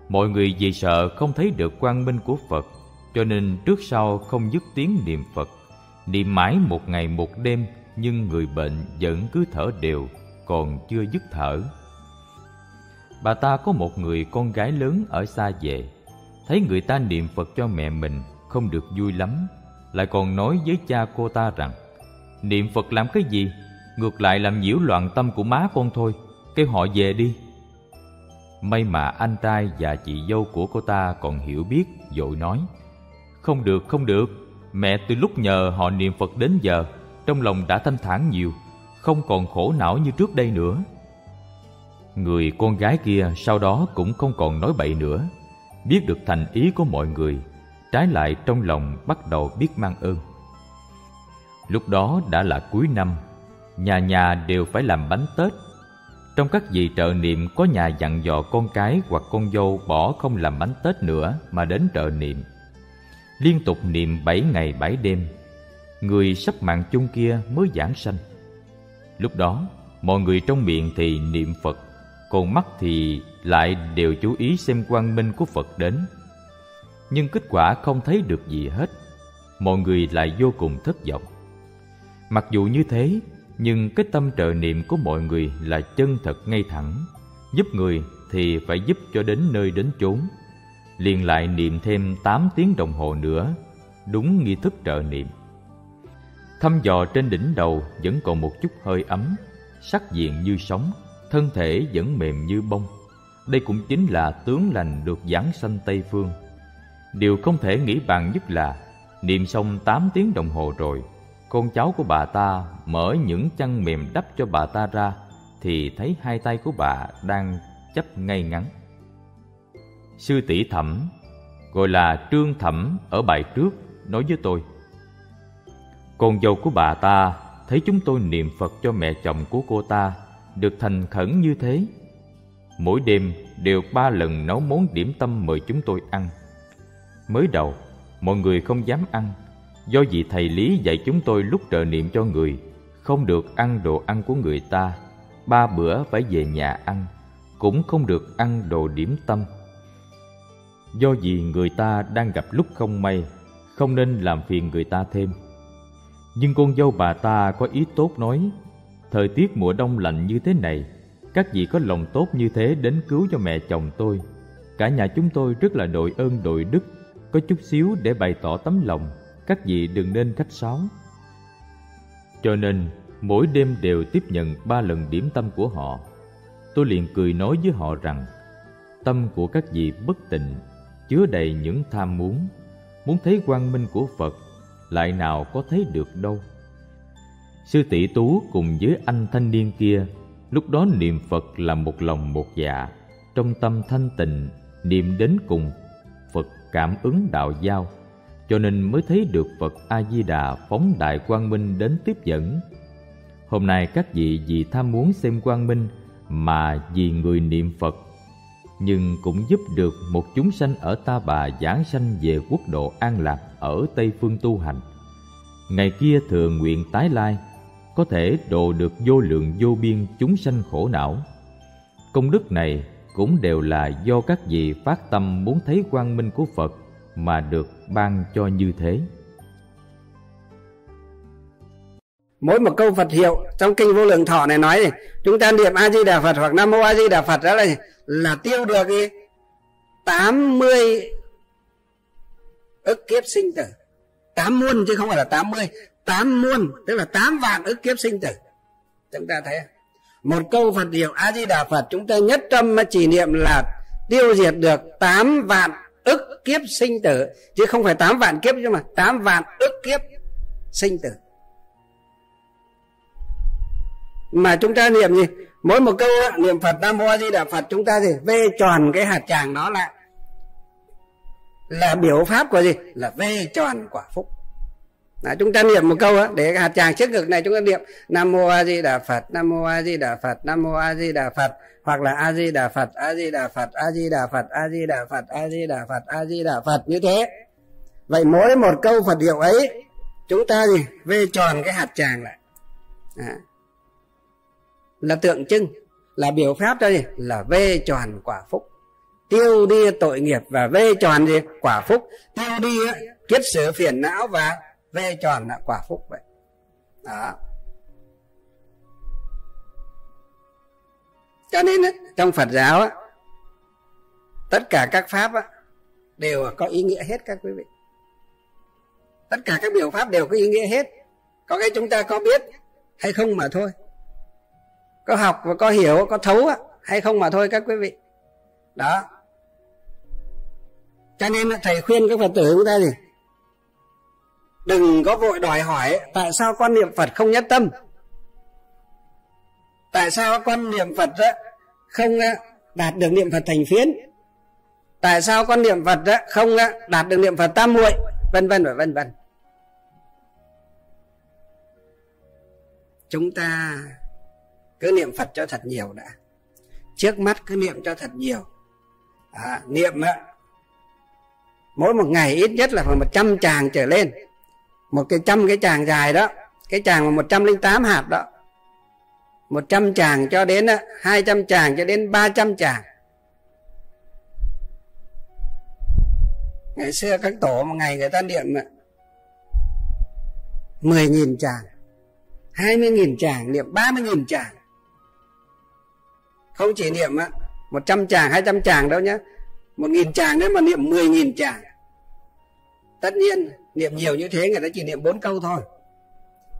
Mọi người vì sợ không thấy được quang minh của phật, cho nên trước sau không dứt tiếng niệm phật. Niệm mãi một ngày một đêm, nhưng người bệnh vẫn cứ thở đều, còn chưa dứt thở. Bà ta có một người con gái lớn ở xa về. Thấy người ta niệm phật cho mẹ mình, không được vui lắm. Lại còn nói với cha cô ta rằng, niệm phật làm cái gì? Ngược lại làm nhiễu loạn tâm của má con thôi kêu họ về đi. May mà anh trai và chị dâu của cô ta còn hiểu biết, dội nói. Không được không được. Mẹ từ lúc nhờ họ niệm phật đến giờ, trong lòng đã thanh thản nhiều, không còn khổ não như trước đây nữa. Người con gái kia sau đó cũng không còn nói bậy nữa. Biết được thành ý của mọi người, trái lại trong lòng bắt đầu biết mang ơn. Lúc đó đã là cuối năm, nhà nhà đều phải làm bánh tết trong các vị trợ niệm, có nhà dặn dò con cái hoặc con dâu bỏ không làm bánh tết nữa mà đến trợ niệm. Liên tục niệm bảy ngày bảy đêm, người sắp mạng chung kia mới giảng sanh. Lúc đó, mọi người trong miệng thì niệm phật, còn mắt thì lại đều chú ý xem quang minh của phật đến. Nhưng kết quả không thấy được gì hết, mọi người lại vô cùng thất vọng. Mặc dù như thế nhưng cái tâm trợ niệm của mọi người là chân thật ngay thẳng. Giúp người thì phải giúp cho đến nơi đến chốn. Liền lại niệm thêm 8 tiếng đồng hồ nữa, đúng nghi thức trợ niệm. Thăm dò trên đỉnh đầu vẫn còn một chút hơi ấm, sắc diện như sóng, thân thể vẫn mềm như bông. Đây cũng chính là tướng lành được giáng sanh tây phương. Điều không thể nghĩ bàn nhất là, niệm xong 8 tiếng đồng hồ rồi con cháu của bà ta mở những chăn mềm đắp cho bà ta ra, thì thấy hai tay của bà đang chấp ngay ngắn. Sư tỷ thẩm, gọi là trương thẩm ở bài trước, nói với tôi. Con dâu của bà ta thấy chúng tôi niệm phật cho mẹ chồng của cô ta, được thành khẩn như thế. Mỗi đêm đều ba lần nấu món điểm tâm mời chúng tôi ăn. Mới đầu, mọi người không dám ăn do vị thầy lý dạy chúng tôi lúc trợ niệm cho người, không được ăn đồ ăn của người ta, ba bữa phải về nhà ăn, cũng không được ăn đồ điểm tâm. Do vì người ta đang gặp lúc không may, không nên làm phiền người ta thêm. Nhưng con dâu bà ta có ý tốt nói, thời tiết mùa đông lạnh như thế này, các vị có lòng tốt như thế đến cứu cho mẹ chồng tôi. Cả nhà chúng tôi rất là đội ơn đội đức, có chút xíu để bày tỏ tấm lòng các vị đừng nên khách sáo. Cho nên, mỗi đêm đều tiếp nhận ba lần điểm tâm của họ. Tôi liền cười nói với họ rằng, tâm của các vị bất tịnh, chứa đầy những tham muốn. Muốn thấy quang minh của phật, lại nào có thấy được đâu. Sư tỷ tú cùng với anh thanh niên kia, lúc đó niệm phật là một lòng một dạ. Trong tâm thanh tịnh, niệm đến cùng, phật cảm ứng đạo giao cho nên mới thấy được phật a di đà phóng đại quang minh đến tiếp dẫn. Hôm nay các vị vì tham muốn xem quang minh mà vì người niệm phật, nhưng cũng giúp được một chúng sanh ở ta bà giảng sanh về quốc độ an lạc ở tây phương tu hành. Ngày kia thường nguyện tái lai, có thể độ được vô lượng vô biên chúng sanh khổ não. Công đức này cũng đều là do các vị phát tâm muốn thấy quang minh của phật mà được ban cho như thế. Mỗi một câu Phật hiệu trong kinh vô lượng thọ này nói chúng ta niệm A Di Đà Phật hoặc Nam Mô A Di Đà Phật đó là là tiêu được 80 ức kiếp sinh tử. Tám muôn chứ không phải là 80 tám muôn, tức là 8 vạn ức kiếp sinh tử. Chúng ta thấy một câu Phật hiệu A Di Đà Phật chúng ta nhất tâm mà chỉ niệm là tiêu diệt được 8 vạn ức kiếp sinh tử. Chứ không phải 8 vạn kiếp nhưng mà 8 vạn ức kiếp sinh tử. Mà chúng ta niệm gì? Mỗi một câu niệm phật nam mô a di đà phật, chúng ta thì vê tròn cái hạt tràng đó lại. Là biểu pháp của gì? Là vê tròn quả phúc. Đó, chúng ta niệm một câu đó, để hạt tràng trước ngực này chúng ta niệm nam mô a di đà phật nam mô a di đà phật nam mô a di đà phật hoặc là a di đà phật a di đà phật a di đà phật a di đà phật a di đà phật a di đà phật như thế. Vậy mỗi một câu phật hiệu ấy chúng ta gì? Vê tròn cái hạt tràng lại. À là tượng trưng là biểu pháp cho gì? Là vê tròn quả phúc. Tiêu đi tội nghiệp và vê tròn gì? Quả phúc. Tiêu đi kiết sử phiền não và về tròn là quả phúc vậy. Đó. Cho nên trong phật giáo tất cả các pháp đều có ý nghĩa hết các quý vị. Tất cả các biểu pháp đều có ý nghĩa hết. Có cái chúng ta có biết hay không mà thôi. Có học và có hiểu, có thấu hay không mà thôi các quý vị. Đó. Cho nên thầy khuyên các phật tử chúng ta gì? Đừng có vội đòi hỏi. Tại sao con niệm phật không nhất tâm? Tại sao con niệm phật đó không đạt được niệm phật thành phiến? Tại sao con niệm phật đó không đạt được niệm phật tam muội? Vân vân và vân vân. Chúng ta cứ niệm phật cho thật nhiều đã. Trước mắt cứ niệm cho thật nhiều. À, niệm á mỗi một ngày ít nhất là phải một trăm tràng trở lên một cái trăm cái tràng dài đó, cái tràng mà một trăm linh tám hạt đó. Một trăm tràng cho đến hai trăm tràng cho đến ba trăm tràng. Ngày xưa các tổ một ngày người ta niệm mười nghìn tràng, hai mươi nghìn tràng niệm, ba mươi nghìn tràng. Không chỉ niệm một trăm tràng, hai trăm tràng đâu nhé một nghìn tràng đấy mà niệm mười nghìn tràng. Tất nhiên niệm nhiều như thế người ta chỉ niệm bốn câu thôi.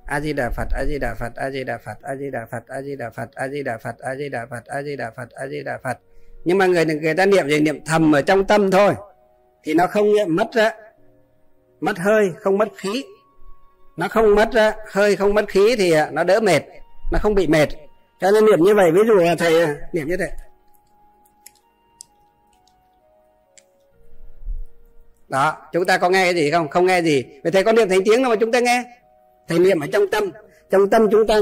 A di đà phật a di đà phật a di đà phật a di đà phật a di đà phật a di đà phật a di đà phật a di đà phật a di đà phật. Nhưng mà người người ta niệm gì niệm thầm ở trong tâm thôi. Thì nó không mất ra, mất hơi không mất khí. Nó không mất ra hơi không mất khí thì nó đỡ mệt nó không bị mệt. Cho nên niệm như vậy ví dụ là thầy niệm như thế. Đó, chúng ta có nghe cái gì không? Không nghe gì. Vậy thầy có niệm thành tiếng đâu mà chúng ta nghe. Thầy niệm ở trong tâm. Trong tâm chúng ta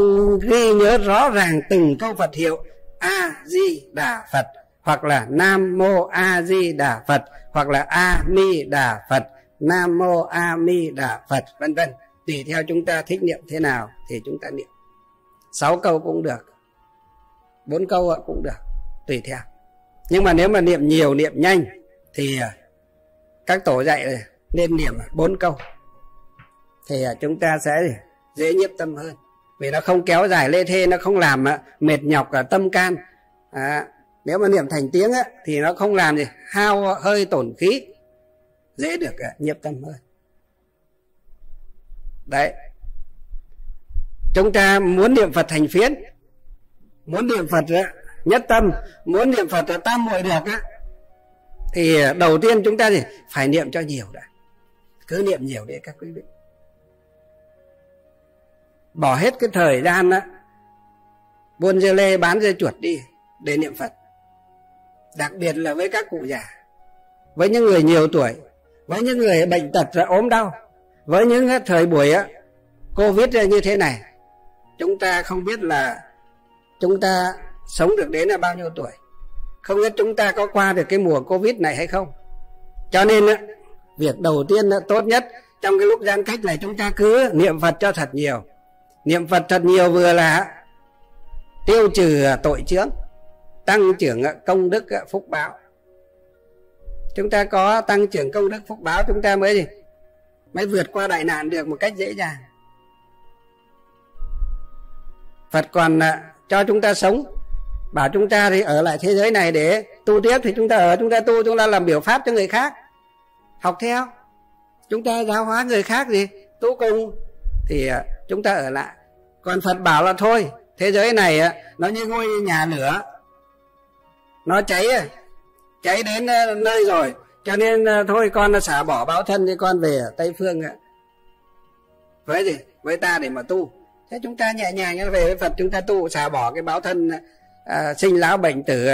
ghi nhớ rõ ràng từng câu phật hiệu. A di đà phật hoặc là nam mô a di đà phật hoặc là a mi đà phật nam mô a mi đà phật vân vân. Tùy theo chúng ta thích niệm thế nào thì chúng ta niệm. Sáu câu cũng được. Bốn câu cũng được. Tùy theo. Nhưng mà nếu mà niệm nhiều, niệm nhanh thì các tổ dạy nên niệm bốn câu thì à, chúng ta sẽ dễ nhiếp tâm hơn. Vì nó không kéo dài lê thê nó không làm à, mệt nhọc tâm can. À, nếu mà niệm thành tiếng thì nó không làm gì hao hơi tổn khí dễ được à, nhiếp tâm hơn. Đấy. Chúng ta muốn niệm phật thành phiến muốn niệm phật nhất tâm muốn niệm phật tam muội được á thì à, đầu tiên chúng ta thì phải niệm cho nhiều đã. Cứ niệm nhiều để các quý vị. Bỏ hết cái thời gian á, buôn dưa lê bán dưa chuột đi để niệm phật. Đặc biệt là với các cụ già, với những người nhiều tuổi, với những người bệnh tật và ốm đau, với những thời buổi á, covid như thế này, chúng ta không biết là chúng ta sống được đến là bao nhiêu tuổi không biết chúng ta có qua được cái mùa covid này hay không? Cho nên việc đầu tiên tốt nhất trong cái lúc giãn cách này chúng ta cứ niệm phật cho thật nhiều. Niệm phật thật nhiều vừa là tiêu trừ tội chướng, tăng trưởng công đức phúc báo. Chúng ta có tăng trưởng công đức phúc báo, chúng ta mới gì mới vượt qua đại nạn được một cách dễ dàng. Phật còn à, cho chúng ta sống bảo chúng ta thì ở lại thế giới này để tu tiếp thì chúng ta ở, chúng ta tu, chúng ta làm biểu pháp cho người khác. Học theo. Chúng ta giáo hóa người khác gì tu cùng thì à, chúng ta ở lại. Còn phật bảo là thôi, thế giới này à, nó như ngôi nhà lửa. Nó cháy à, cháy đến nơi rồi. Cho nên thôi, con xả bỏ báo thân cho con về tây phương với gì? Với ta để mà tu. Thế chúng ta nhẹ nhàng về với phật chúng ta tu, xả bỏ cái báo thân à, sinh lão bệnh tử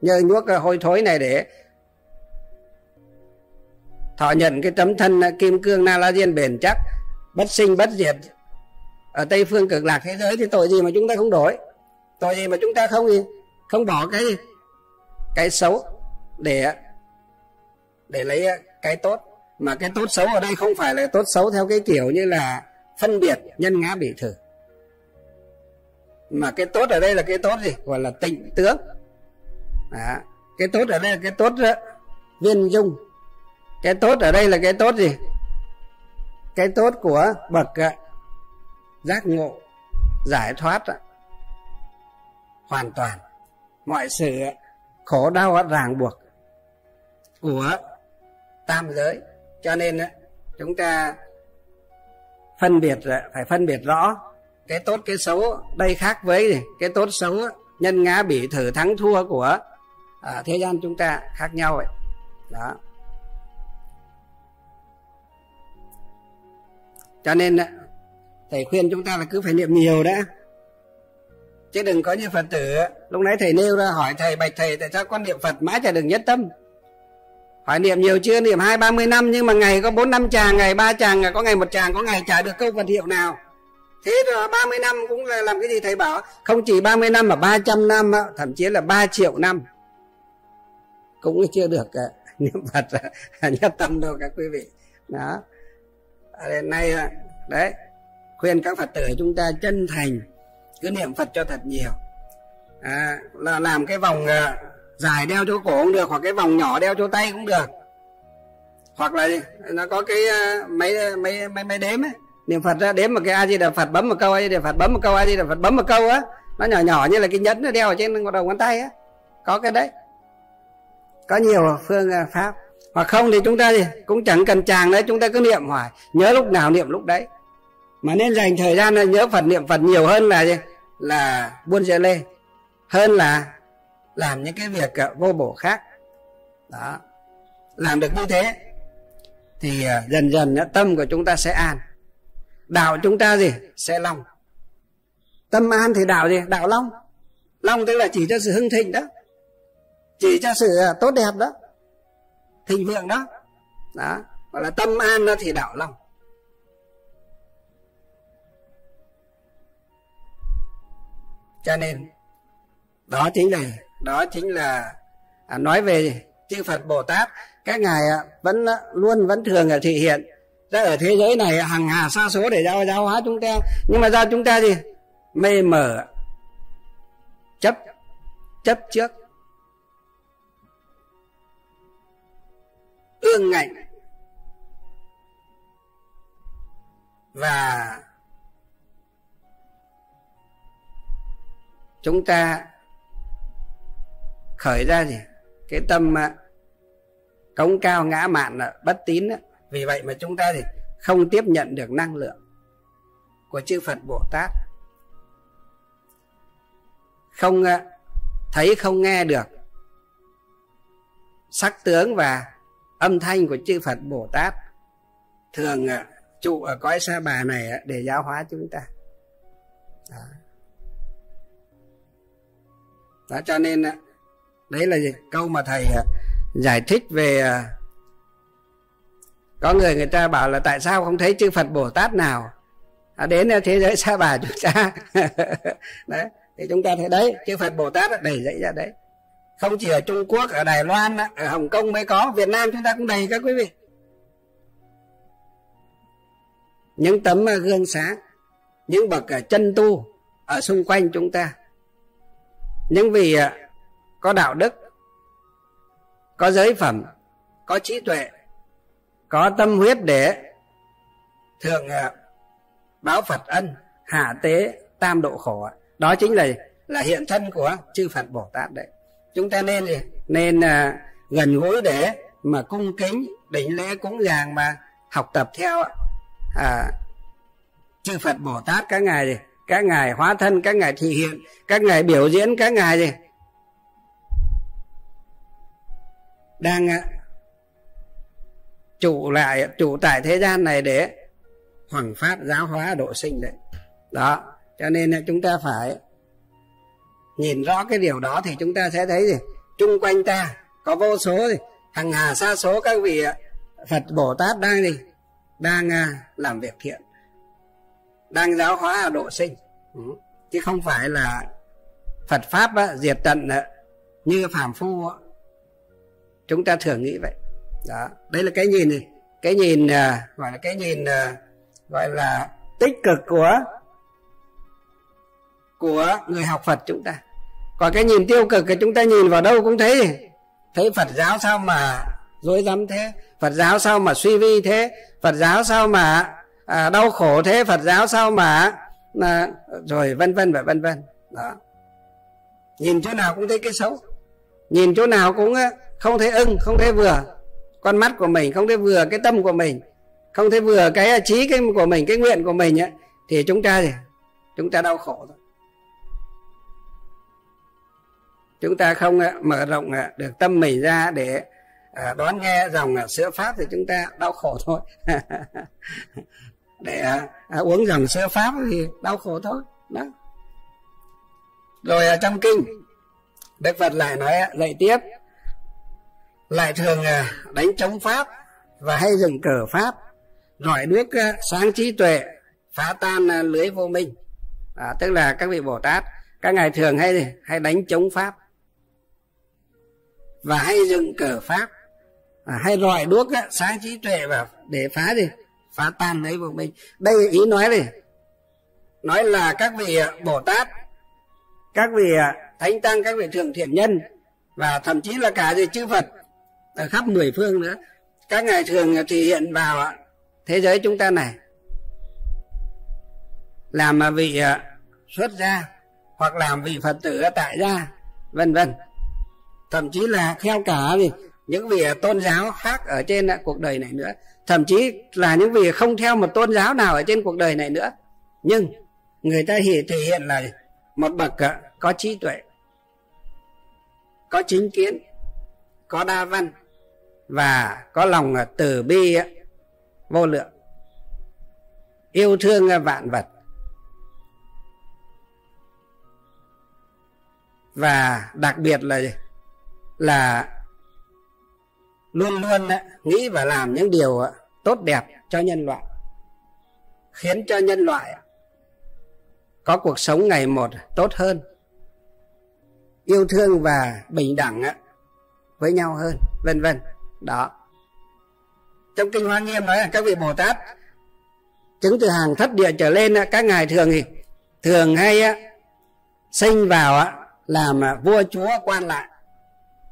nhờ nuốt à, hôi thối này để thọ nhận cái tấm thân à, kim cương na la diên bền chắc bất sinh bất diệt. Ở tây phương cực lạc thế giới thì tội gì mà chúng ta không đổi? Tội gì mà chúng ta không không bỏ cái cái xấu để để lấy à, cái tốt. Mà cái tốt xấu ở đây không phải là tốt xấu theo cái kiểu như là phân biệt nhân ngã bị thử mà cái tốt ở đây là cái tốt gì? Gọi là tịnh tướng. À, cái tốt ở đây là cái tốt đó, viên dung. Cái tốt ở đây là cái tốt gì? Cái tốt của bậc ờ, giác ngộ giải thoát ờ, hoàn toàn. Mọi sự khổ đau ràng buộc của tam giới. Cho nên chúng ta phân biệt phải phân biệt rõ cái tốt cái xấu đây khác với cái tốt xấu nhân ngã bị thử thắng thua của à, thế gian chúng ta khác nhau ấy. Đó. Cho nên à, thầy khuyên chúng ta là cứ phải niệm nhiều đã. Chứ đừng có như phật tử. Lúc nãy thầy nêu ra hỏi thầy bạch thầy tại sao con niệm phật mãi chả đừng nhất tâm? Hỏi niệm nhiều chưa? Niệm hai ba mươi năm nhưng mà ngày có bốn năm tràng ngày ba tràng có ngày một tràng có ngày trả được câu vật hiệu nào thế rồi 30 năm cũng là làm cái gì thầy bảo? Không chỉ 30 năm mà 300 năm thậm chí là 3 triệu năm. Cũng chưa được à, niệm phật à, à, nhất tâm đâu các quý vị. Đó. Đến nay đấy khuyên các phật tử chúng ta chân thành cứ niệm phật cho thật nhiều. À, là làm cái vòng dài đeo chỗ cổ cũng được hoặc cái vòng nhỏ đeo chỗ tay cũng được. Hoặc là nó có cái mấy mấy mấy mấy đếm ấy niệm phật ra đếm một cái a di đà phật, bấm một câu a di đà phật, bấm một câu a di đà phật, bấm một câu á, nó nhỏ nhỏ như là cái nhẫn nó đeo ở trên đầu ngón tay á. Có cái đấy. Có nhiều phương à, pháp. Hoặc không thì chúng ta thì cũng chẳng cần chàng đấy, chúng ta cứ niệm hoài. Nhớ lúc nào niệm lúc đấy. Mà nên dành thời gian là nhớ phật, niệm phật nhiều hơn là gì? Là buôn dễ lê. Hơn là làm những cái việc à, vô bổ khác. Đó. Làm được như thế, thì à, dần dần tâm của chúng ta sẽ an đạo chúng ta gì? Sẽ lòng. tâm an thì đạo gì? Đạo long. Long tức là chỉ cho sự hưng thịnh đó. Chỉ cho sự à, tốt đẹp đó. Thịnh vượng đó. Đó. Gọi là tâm an đó thì đạo long. Cho nên đó chính là đó chính là à, nói về chư Phật Bồ Tát. Các ngài à, vẫn à, luôn vẫn thường là thể hiện ra ở thế giới này, hàng hà xa số để giáo giáo hóa chúng ta. Nhưng mà do chúng ta gì mê mờ, chấp chấp trước. Ương ngạnh và chúng ta khởi ra gì? Cái tâm à, cống cao, ngã mạn à, bất tín đó vì vậy mà chúng ta thì không tiếp nhận được năng lượng của chư Phật Bồ Tát. Không ờ, thấy không nghe được sắc tướng và âm thanh của chư Phật Bồ Tát thường ờ, trụ ở cõi sa bà này ờ, để giáo hóa chúng ta. Đó, đó cho nên đấy là gì? Câu mà thầy giải thích về có người người ta bảo là tại sao không thấy chư Phật Bồ Tát nào? À, đến thế giới sa bà chúng ta. Đấy, thì chúng ta thấy đấy, chư Phật Bồ Tát đầy dậy ra đấy. Không chỉ ở Trung Quốc, ở Đài Loan, ở Hồng Kông mới có, Việt Nam chúng ta cũng đầy các quý vị. Những tấm à, gương sáng, những bậc à, chân tu ở xung quanh chúng ta. Những vị có đạo đức, có giới phẩm, có trí tuệ có tâm huyết để thường ờ, báo Phật ân hạ tế tam độ khổ đó chính là là hiện thân của chư Phật Bồ Tát đấy. Chúng ta nên gì nên à, gần gũi để mà cung kính đỉnh lễ cúng dường mà học tập theo à, chư Phật Bồ Tát các ngài gì các ngài hóa thân các ngài thị hiện các ngài biểu diễn các ngài gì đang chủ lại chủ tại thế gian này để hoằng phát giáo hóa độ sinh đấy. Đó cho nên chúng ta phải nhìn rõ cái điều đó thì chúng ta sẽ thấy gì? Chung quanh ta có vô số gì? Hàng hà xa số các vị phật bồ tát đang gì? Đang à, làm việc thiện. Đang giáo hóa độ sinh. Ừ. Chứ không phải là phật pháp á, diệt tận như phàm phu á. chúng ta thường nghĩ vậy đó. Đây là cái nhìn này cái nhìn à, gọi là cái nhìn à, gọi là tích cực của của người học Phật chúng ta. Còn cái nhìn tiêu cực thì chúng ta nhìn vào đâu cũng thấy. Thấy Phật giáo sao mà dối rắm thế? Phật giáo sao mà suy vi thế? Phật giáo sao mà à, đau khổ thế? Phật giáo sao mà à, rồi vân vân và vân vân. Đó. Nhìn chỗ nào cũng thấy cái xấu. Nhìn chỗ nào cũng à, không thấy ưng không thấy vừa con mắt của mình không thấy vừa cái tâm của mình không thấy vừa cái à, trí cái của mình cái nguyện của mình ấy, thì chúng ta gì? Chúng ta đau khổ thôi. Chúng ta không à, mở rộng à, được tâm mình ra để đón nghe dòng sữa pháp thì chúng ta đau khổ thôi. Để uống dòng sữa pháp thì đau khổ thôi. Đó. Rồi trong kinh đức phật lại nói dạy tiếp lại thường à, đánh chống pháp và hay dùng cờ pháp rọi nước à, sáng trí tuệ phá tan à, lưới vô minh. À, tức là các vị bồ tát các ngài thường hay hay đánh chống pháp và hay dựng cờ pháp à, hay rọi đuốc sáng trí tuệ và để phá gì phá tan lưới vô minh. Đây ý nói này nói là các vị bồ tát các vị thánh tăng các vị thượng thiện nhân và thậm chí là cả gì? Chư phật ở khắp mười phương nữa. Các ngài thường thể hiện vào thế giới chúng ta này. Làm mà vị à, xuất gia hoặc làm vị phật tử tại gia, vân vân. Thậm chí là theo cả những vị à, tôn giáo khác ở trên à, cuộc đời này nữa. Thậm chí là những vị không theo một tôn giáo nào ở trên cuộc đời này nữa. Nhưng người ta thể hiện là một bậc có trí tuệ, có chính kiến, có đa văn và có lòng từ bi vô lượng. Yêu thương vạn vật. Và đặc biệt là là luôn luôn nghĩ và làm những điều tốt đẹp cho nhân loại, khiến cho nhân loại có cuộc sống ngày một tốt hơn, yêu thương và bình đẳng với nhau hơn, vân vân đó. Trong kinh hoa nghiêm nói là các vị bồ tát chứng từ hàng thất địa trở lên các ngài thường thì thường hay sinh vào làm vua chúa quan lại.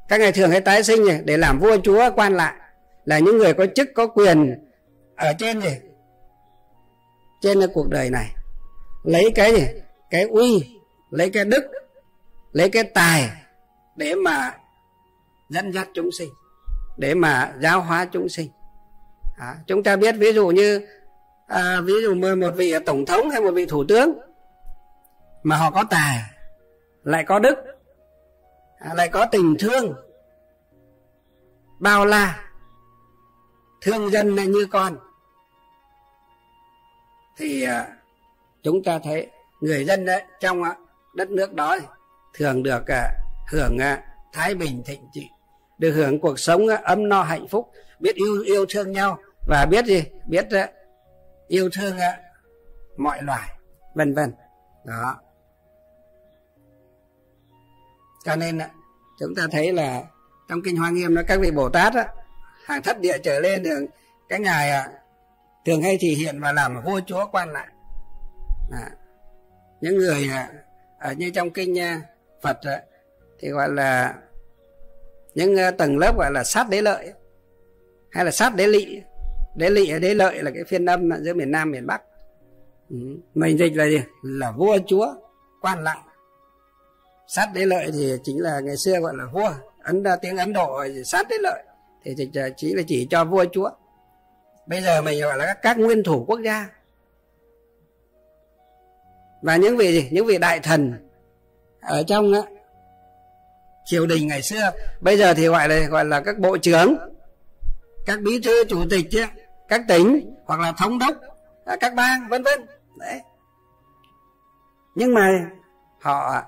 Các ngài thường hay tái sinh để làm vua chúa quan lại. Là những người có chức có quyền ở trên gì trên cuộc đời này. Lấy cái gì? Cái uy lấy cái đức lấy cái tài để mà dẫn dắt chúng sinh để mà giáo hóa chúng sinh. À, chúng ta biết ví dụ như à, ví dụ một vị tổng thống hay một vị thủ tướng mà họ có tài lại có đức à, lại có tình thương bao la thương dân như con thì à, chúng ta thấy người dân đấy trong à, đất nước đó thường được à, hưởng à, thái bình thịnh trị được hưởng cuộc sống ấm no hạnh phúc biết yêu yêu thương nhau. Và biết gì? Biết yêu thương mọi loài vân vân. Đó. Cho nên chúng ta thấy là trong kinh hoa nghiêm đó các vị bồ tát á, hàng thất địa trở lên thường cái ngài à, thường hay thể hiện và làm vua chúa quan lại. À, những người à, như trong kinh à, phật thì gọi là những ờ, tầng lớp gọi là sát đế lợi hay là sát đế lị đế lị đế lợi là cái phiên âm giữa miền nam miền bắc. Ừ, mình dịch là gì? Là vua chúa quan lặng. Sát đế lợi thì chính là ngày xưa gọi là vua. Ấn tiếng ấn độ sát đế lợi. Thì ờ, chỉ là chỉ cho vua chúa. Bây giờ mình gọi là các, các nguyên thủ quốc gia. Và những vị gì? Những vị đại thần ở trong đó, triều đình ngày xưa. Bây giờ thì gọi là gọi là các bộ trưởng các bí thư chủ tịch các tỉnh hoặc là thống đốc các bang vân vân. Đấy. Nhưng mà họ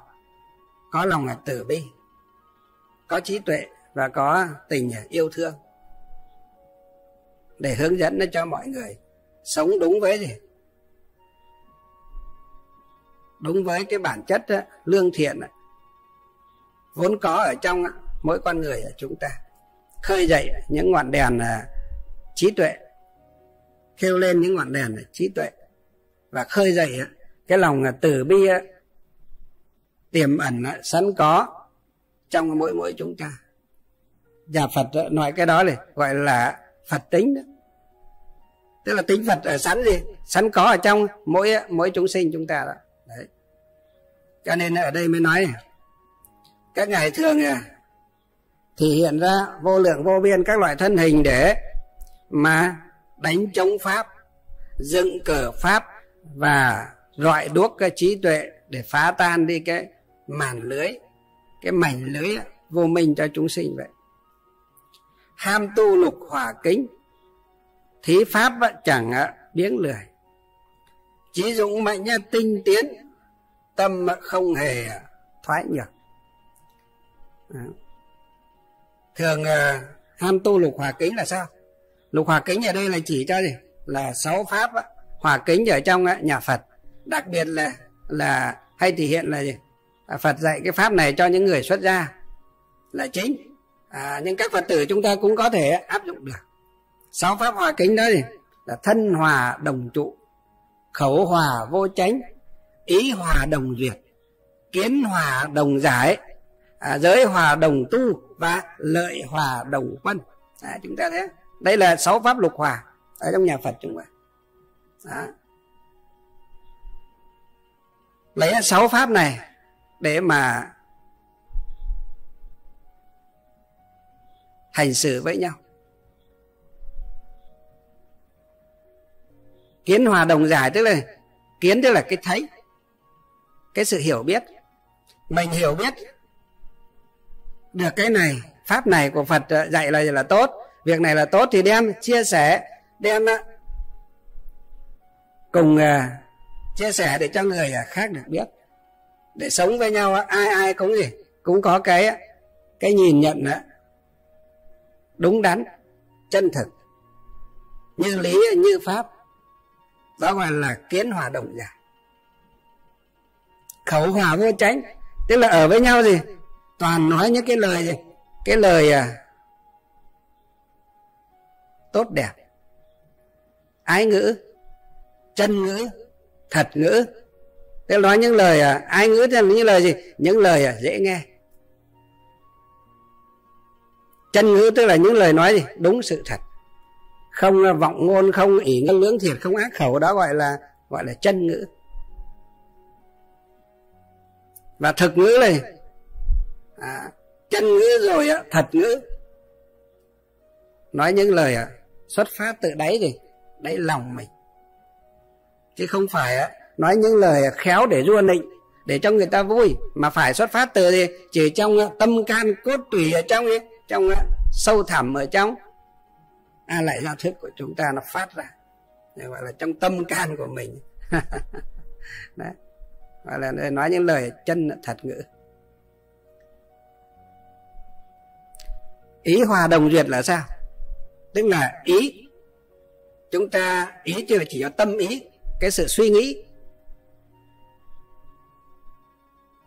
có lòng là từ bi có trí tuệ và có tình yêu thương để hướng dẫn cho mọi người sống đúng với gì? Đúng với cái bản chất lương thiện vốn có ở trong mỗi con người của chúng ta, khơi dậy những ngọn đèn à, trí tuệ, kêu lên những ngọn đèn trí tuệ, và khơi dậy cái lòng à, từ bi tiềm ẩn sẵn có trong mỗi mỗi chúng ta. Nhà phật nói cái đó này gọi là phật tính đó. Tức là tính phật ở sẵn gì? Sẵn có ở trong mỗi mỗi chúng sinh chúng ta đó. Đấy. Cho nên ở đây mới nói các ngài thường à, thì hiện ra vô lượng vô biên các loại thân hình để mà đánh chống pháp dựng cờ pháp và rọi đuốc cái trí tuệ để phá tan đi cái màn lưới cái mảnh lưới vô minh cho chúng sinh vậy. Ham tu lục hỏa kính thí pháp chẳng biếng lười. Trí dụng mạnh tinh tiến tâm không hề thoái nhược. À. thường à, ham tu lục hòa kính là sao? Lục hòa kính ở đây là chỉ cho gì? Là sáu pháp hòa kính ở trong nhà Phật. Đặc biệt là là hay thể hiện là gì? À, Phật dạy cái pháp này cho những người xuất gia là chính. À, nhưng các Phật tử chúng ta cũng có thể áp dụng được. Sáu pháp hòa kính đó gì? Là thân hòa đồng trụ khẩu hòa vô chánh ý hòa đồng duyệt kiến hòa đồng giải à, giới hòa đồng tu và lợi hòa đồng quân. À, chúng ta thấy đây là sáu pháp lục hòa ở trong nhà phật chúng ta. Đó. lấy sáu pháp này để mà hành xử với nhau. Kiến hòa đồng giải tức là kiến tức là cái thấy cái sự hiểu biết. Mình hiểu biết được, cái này, pháp này của phật ờ, dạy là là tốt. Việc này là tốt thì đem, chia sẻ, đem ờ, cùng ờ, chia sẻ để cho người khác được biết. Để sống với nhau ai ai cũng gì, cũng có cái cái nhìn nhận đúng đắn, chân thực. Như lý như pháp. Đó gọi là kiến hòa đồng giả. Khẩu hòa vô tránh tức là ở với nhau gì? Toàn nói những cái lời gì cái lời à, tốt đẹp. Ái ngữ chân ngữ thật ngữ. Tức là nói những lời à, ái ngữ thì là những lời gì? Những lời à, dễ nghe. Chân ngữ tức là những lời nói gì? Đúng sự thật. Không à, vọng ngôn không ỷ ngân lưỡng thiệt không ác khẩu đó gọi là gọi là chân ngữ. Và thực ngữ này à, chân ngữ rồi á thật ngữ nói những lời à, xuất phát từ đáy gì đáy lòng mình. Chứ không phải á nói những lời à, khéo để rua nịnh để cho người ta vui. Mà phải xuất phát từ gì chỉ trong à, tâm can cốt tủy ở trong ấy, trong à, sâu thẳm ở trong. À, lại ra thức của chúng ta nó phát ra. Để gọi là trong tâm can của mình. Đấy. Gọi là nói những lời chân thật ngữ. Ý hòa đồng duyệt là sao? Tức là ý chúng ta ý chưa chỉ có tâm ý cái sự suy nghĩ.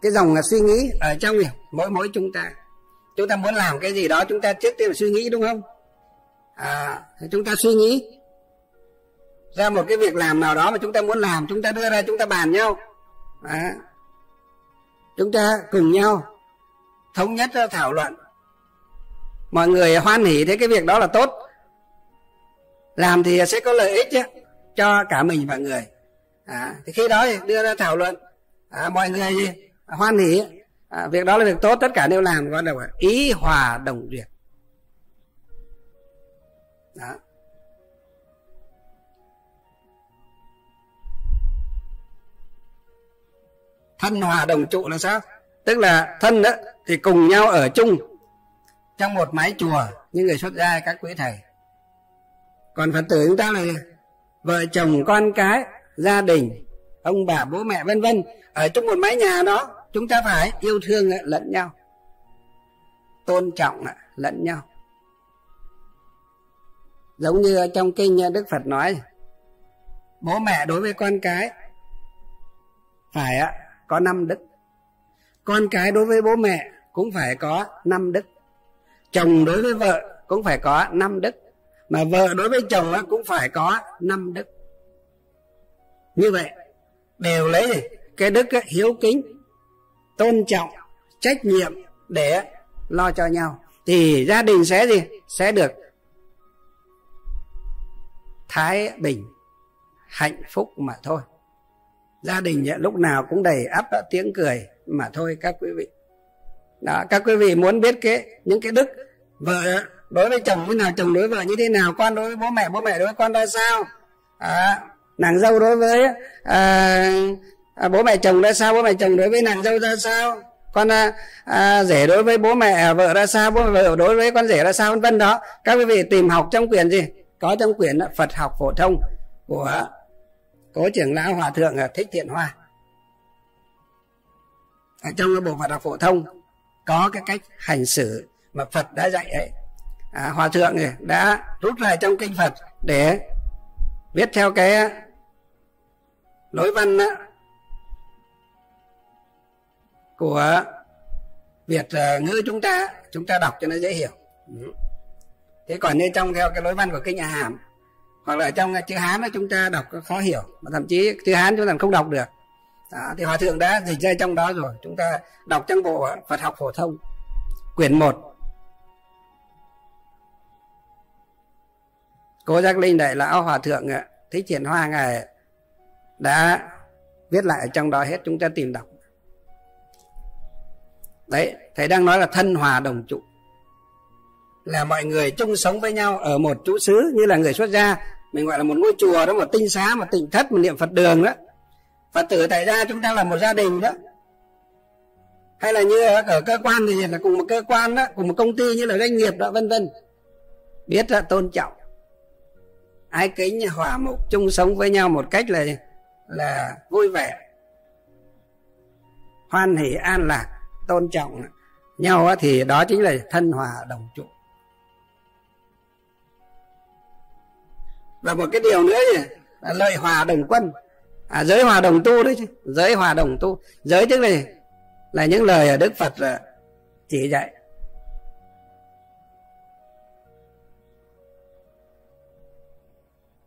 Cái dòng là suy nghĩ ở trong mỗi mỗi chúng ta. Chúng ta muốn làm cái gì đó chúng ta trước tiên là suy nghĩ đúng không? À, chúng ta suy nghĩ. Ra một cái việc làm nào đó mà chúng ta muốn làm chúng ta đưa ra chúng ta bàn nhau. À, chúng ta cùng nhau thống nhất thảo luận mọi người hoan hỉ thấy cái việc đó là tốt. Làm thì sẽ có lợi ích chứ, cho cả mình và người. À, thì khi đó thì đưa ra thảo luận. À, mọi người hoan hỉ à, việc đó là việc tốt tất cả đều làm gọi là ý hòa đồng duyệt đó. Thân hòa đồng trụ là sao? Tức là thân đó thì cùng nhau ở chung trong một mái chùa những người xuất gia, các quý thầy. Còn phật tử chúng ta là vợ chồng, con cái, gia đình, ông bà, bố mẹ, vân vân. Ở trong một mái nhà đó, chúng ta phải yêu thương à, lẫn nhau. Tôn trọng à, lẫn nhau. Giống như trong kinh à, đức phật nói, bố mẹ đối với con cái phải có năm đức. Con cái đối với bố mẹ cũng phải có năm đức chồng đối với vợ cũng phải có năm đức. Mà vợ đối với chồng cũng phải có năm đức. Như vậy, đều lấy cái đức hiếu kính, tôn trọng, trách nhiệm để lo cho nhau. Thì gia đình sẽ gì? Sẽ được thái bình, hạnh phúc mà thôi. Gia đình lúc nào cũng đầy ắp tiếng cười mà thôi các quý vị đó các quý vị muốn biết cái những cái đức vợ đối với chồng như nào chồng đối với vợ như thế nào con đối với bố mẹ bố mẹ đối với con ra sao? À, nàng dâu đối với à, à, bố mẹ chồng ra sao bố mẹ chồng đối với nàng dâu ra sao? Con à, à, rể đối với bố mẹ à, vợ ra sao bố mẹ vợ đối với con rể ra sao vân vân đó. Các quý vị tìm học trong quyển gì? Có trong quyển Phật học phổ thông của cố trưởng lão hòa thượng à, thích thiện hoa. Ở trong cái bộ Phật học phổ thông có cái cách hành xử mà Phật đã dạy ấy. À, hòa thượng này đã rút lại trong kinh Phật để viết theo cái lối văn của Việt ờ, ngữ chúng ta. Chúng ta đọc cho nó dễ hiểu. Ừ. Thế còn như trong theo cái lối văn của kinh nhà hàm hoặc là trong chữ hán chúng ta đọc khó hiểu mà thậm chí chữ hán chúng ta không đọc được đó, thì hòa thượng đã dịch ra trong đó rồi. Chúng ta đọc trong bộ Phật học phổ thông. Quyển 1 cô giác linh đại lão hòa thượng thích thiện hoa ngài đã viết lại ở trong đó hết chúng ta tìm đọc. Đấy thầy đang nói là thân hòa đồng trụ. Là mọi người chung sống với nhau ở một chỗ xứ như là người xuất gia. Mình gọi là một ngôi chùa đó một tinh xá một tỉnh thất một niệm phật đường đó phật tử tại gia chúng ta là một gia đình đó. Hay là như ở cơ quan thì là cùng một cơ quan đó, cùng một công ty như là doanh nghiệp đó, vân vân. Biết là tôn trọng. Ái kính hòa mục chung sống với nhau một cách là là vui vẻ. Hoan hỷ an lạc, tôn trọng. Nhau thì đó chính là thân hòa đồng trụ. Và một cái điều nữa là lợi hòa đồng quân à, giới hòa đồng tu đấy chứ. Giới hòa đồng tu. Giới tức là là những lời ở đức phật à, chỉ dạy.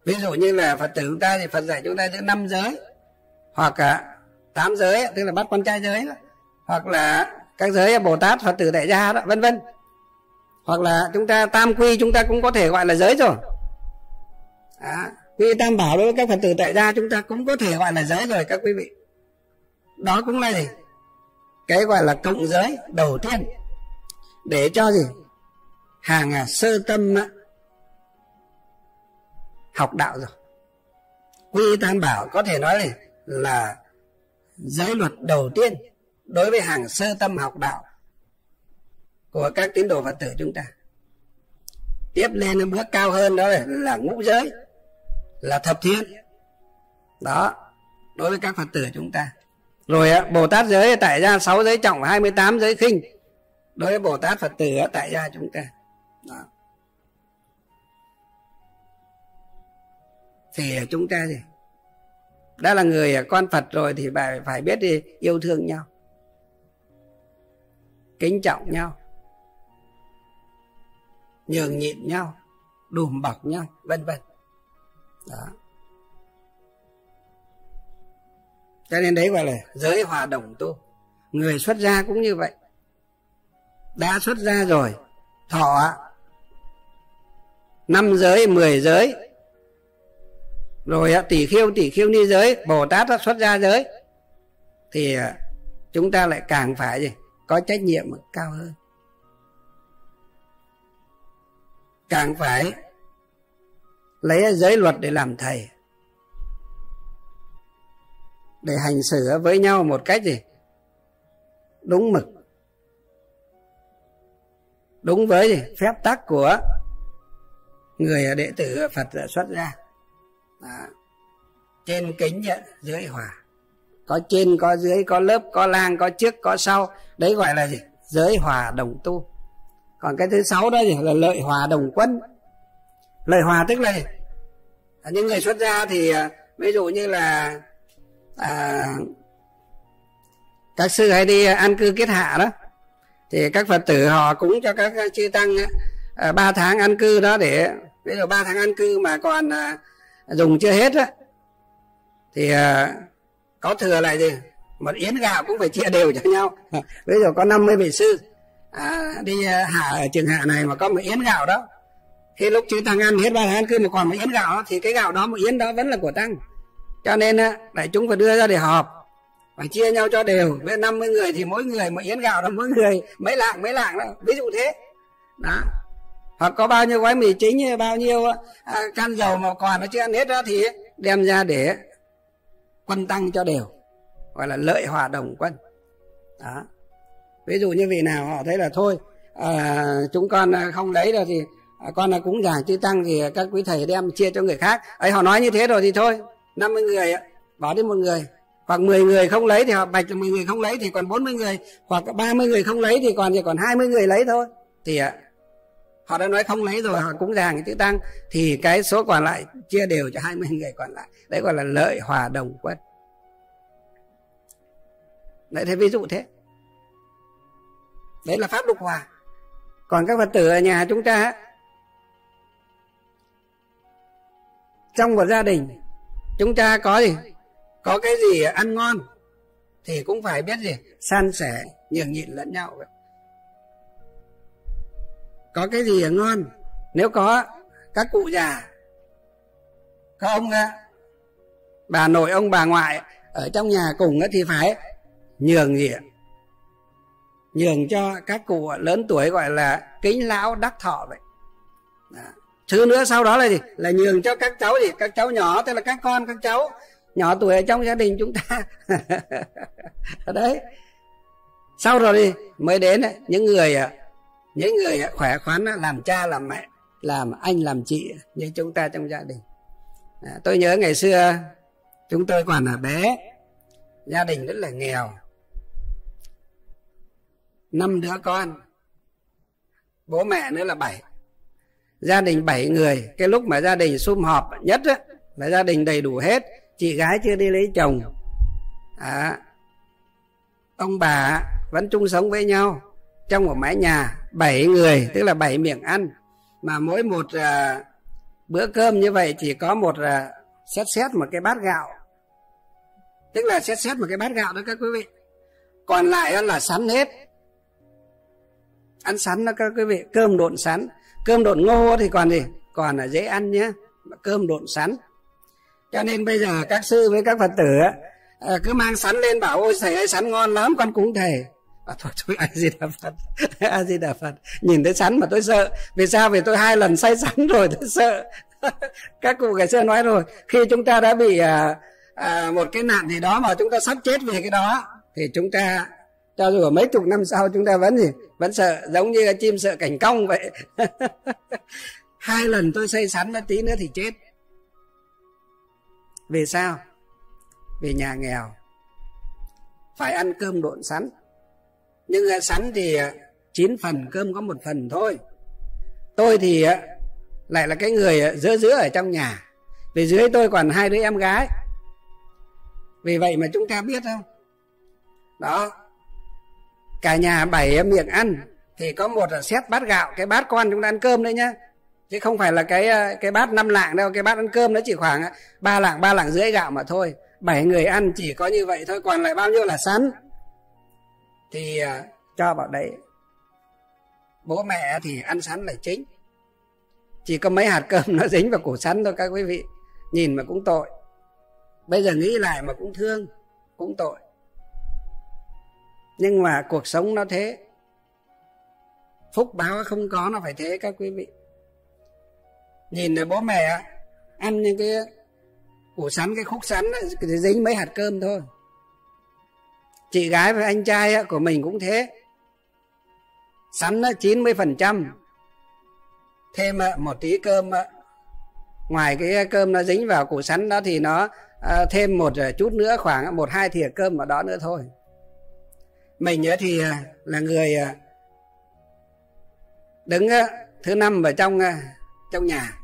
Ví dụ như là phật tử chúng ta thì phật dạy chúng ta giữ năm giới hoặc là tám giới tức là bắt con trai giới hoặc là các giới bồ tát phật tử đại gia đó vân vân. Hoặc là chúng ta tam quy chúng ta cũng có thể gọi là giới rồi. À, Vị tam bảo đối với các phật tử tại gia chúng ta cũng có thể gọi là giới rồi các quý vị. Đó cũng là gì? Cái gọi là cộng giới đầu tiên. Để cho gì? Hàng à, sơ tâm à, học đạo rồi. Quy tam bảo có thể nói là, là giới luật đầu tiên đối với hàng sơ tâm học đạo của các tín đồ phật tử chúng ta. Tiếp lên bước cao hơn đó là ngũ giới là thập thiện đó, đối với các phật tử chúng ta. Rồi bồ tát giới tại ra sáu giới trọng 28 giới khinh. Đối với bồ tát phật tử tại ra chúng ta. Đó. thì chúng ta gì đã là người à, con phật rồi thì phải phải biết đi, yêu thương nhau. Kính trọng nhau. Nhường nhịn nhau. Đùm bọc nhau, vân vân đó. Cho nên đấy gọi là giới hòa đồng tu. Người xuất gia cũng như vậy. Đã xuất gia rồi, thọ năm giới, mười giới. Rồi tỷ khiêu tỷ khiêu ni giới, bồ tát đã xuất gia giới. Thì à, chúng ta lại càng phải gì? Có trách nhiệm cao hơn. Càng phải lấy giới luật để làm thầy. Để hành xử với nhau một cách gì? Đúng mực. Đúng với gì? Phép tắc của người đệ tử phật xuất ra. Đó. trên kính dưới hòa có trên, có dưới, có lớp, có lang, có trước, có sau. Đấy gọi là gì? Giới hòa đồng tu. Còn cái thứ sáu đó gì? Là lợi hòa đồng quân lợi hòa tức là à, những người xuất gia thì à, ví dụ như là à, các sư hay đi à, an cư kết hạ đó thì các phật tử họ cúng cho các chư tăng à, ba tháng an cư đó để ví dụ ba tháng an cư mà còn à, dùng chưa hết á thì à, có thừa lại gì? Một yến gạo cũng phải chia đều cho nhau. Ví dụ có 50 vị sư à, đi hạ ở trường hạ này mà có một yến gạo đó khi lúc chư tăng ăn hết ba tháng cư mà còn một yến gạo thì cái gạo đó một yến đó vẫn là của tăng. Cho nên đại chúng phải đưa ra để họp phải chia nhau cho đều. Với 50 người thì mỗi người một yến gạo đó mỗi người mấy lạng mấy lạng đó. Ví dụ thế. Đó. Hoặc có bao nhiêu gói mì chính bao nhiêu à, can dầu mà còn nó chưa ăn hết đó thì đem ra để quân tăng cho đều. Gọi là lợi hòa đồng quân. Đó. Ví dụ như vị nào họ thấy là thôi à, chúng con không lấy được thì à, con là cúng giảng chư tăng thì các quý thầy đem chia cho người khác. Ấy họ nói như thế rồi thì thôi 50 người bỏ đi một người. Hoặc 10 người không lấy thì họ bạch là 10 người không lấy thì còn 40 người. Hoặc 30 người không lấy thì còn thì còn 20 người lấy thôi. Thì họ đã nói không lấy rồi họ cũng giảng chữ tăng. Thì cái số còn lại chia đều cho 20 người còn lại. Đấy gọi là lợi hòa đồng quân. Đấy thế ví dụ thế. Đấy là pháp lục hòa. Còn các phật tử ở nhà chúng ta trong một gia đình, chúng ta có gì? Có cái gì ăn ngon thì cũng phải biết gì? San sẻ, nhường nhịn lẫn nhau. Có cái gì ngon? Nếu có, các cụ già. Có ông, bà nội ông, bà ngoại ở trong nhà cùng thì phải nhường gì nhường cho các cụ lớn tuổi gọi là kính lão đắc thọ vậy. Đó thứ nữa sau đó là gì? Là nhường cho các cháu gì? Các cháu nhỏ tức là các con các cháu nhỏ tuổi ở trong gia đình chúng ta. Đấy. Sau rồi đi mới đến những người những người khỏe khoắn làm cha làm mẹ làm anh làm chị như chúng ta trong gia đình. À, tôi nhớ ngày xưa chúng tôi còn là bé gia đình rất là nghèo. Năm đứa con bố mẹ nữa là bảy gia đình bảy người cái lúc mà gia đình sum họp nhất á, là gia đình đầy đủ hết. Chị gái chưa đi lấy chồng. À, ông bà vẫn chung sống với nhau. Trong một mái nhà bảy người tức là bảy miệng ăn. Mà mỗi một à, bữa cơm như vậy chỉ có một à, xét xét một cái bát gạo. Tức là xét xét một cái bát gạo đó các quý vị. Còn lại là sắn hết. Ăn sắn đó các quý vị cơm độn sắn cơm độn ngô thì còn gì? Còn là dễ ăn nhé. Cơm độn sắn. Cho nên bây giờ các sư với các phật tử à, cứ mang sắn lên bảo ôi thầy ơi sắn ngon lắm con cúng thầy. À, thôi thôi a di đà phật? A di đà phật? Nhìn thấy sắn mà tôi sợ. Vì sao? Vì tôi hai lần say sắn rồi tôi sợ. Các cụ ngày xưa nói rồi khi chúng ta đã bị à, à, một cái nạn gì đó mà chúng ta sắp chết về cái đó thì chúng ta cho dù mấy chục năm sau chúng ta vẫn gì, vẫn sợ, giống như chim sợ cảnh cong vậy. Hai lần tôi xây sắn nó tí nữa thì chết. Vì sao? Vì nhà nghèo. Phải ăn cơm độn sắn nhưng sắn thì à, chín phần, cơm có một phần thôi. Tôi thì à, lại là cái người à, giữa giữa ở trong nhà. Vì dưới tôi còn hai đứa em gái. Vì vậy mà chúng ta biết không? Đó cả nhà bảy miệng ăn, thì có một là xét bát gạo, cái bát con chúng ta ăn cơm đấy nhá. Chứ không phải là cái ờ, cái bát năm lạng đâu, cái bát ăn cơm nó chỉ khoảng ờ, ba lạng ba lạng rưỡi gạo mà thôi. Bảy người ăn chỉ có như vậy thôi, còn lại bao nhiêu là sắn thì ờ, cho vào đấy. Bố mẹ thì ăn sắn là chính. Chỉ có mấy hạt cơm nó dính vào củ sắn thôi các quý vị. Nhìn mà cũng tội. Bây giờ nghĩ lại mà cũng thương, cũng tội nhưng mà cuộc sống nó thế. Phúc báo không có, nó phải thế các quý vị. Nhìn rồi bố mẹ ăn những cái củ sắn, cái khúc sắn thì dính mấy hạt cơm thôi. Chị gái và anh trai của mình cũng thế. Sắn nó chín mươi phần trăm. Thêm một tí cơm ngoài cái cơm nó dính vào củ sắn đó thì nó à, thêm một chút nữa, khoảng một hai thìa cơm ở đó nữa thôi mình thì à, là người à, đứng thứ năm ở trong à, trong nhà.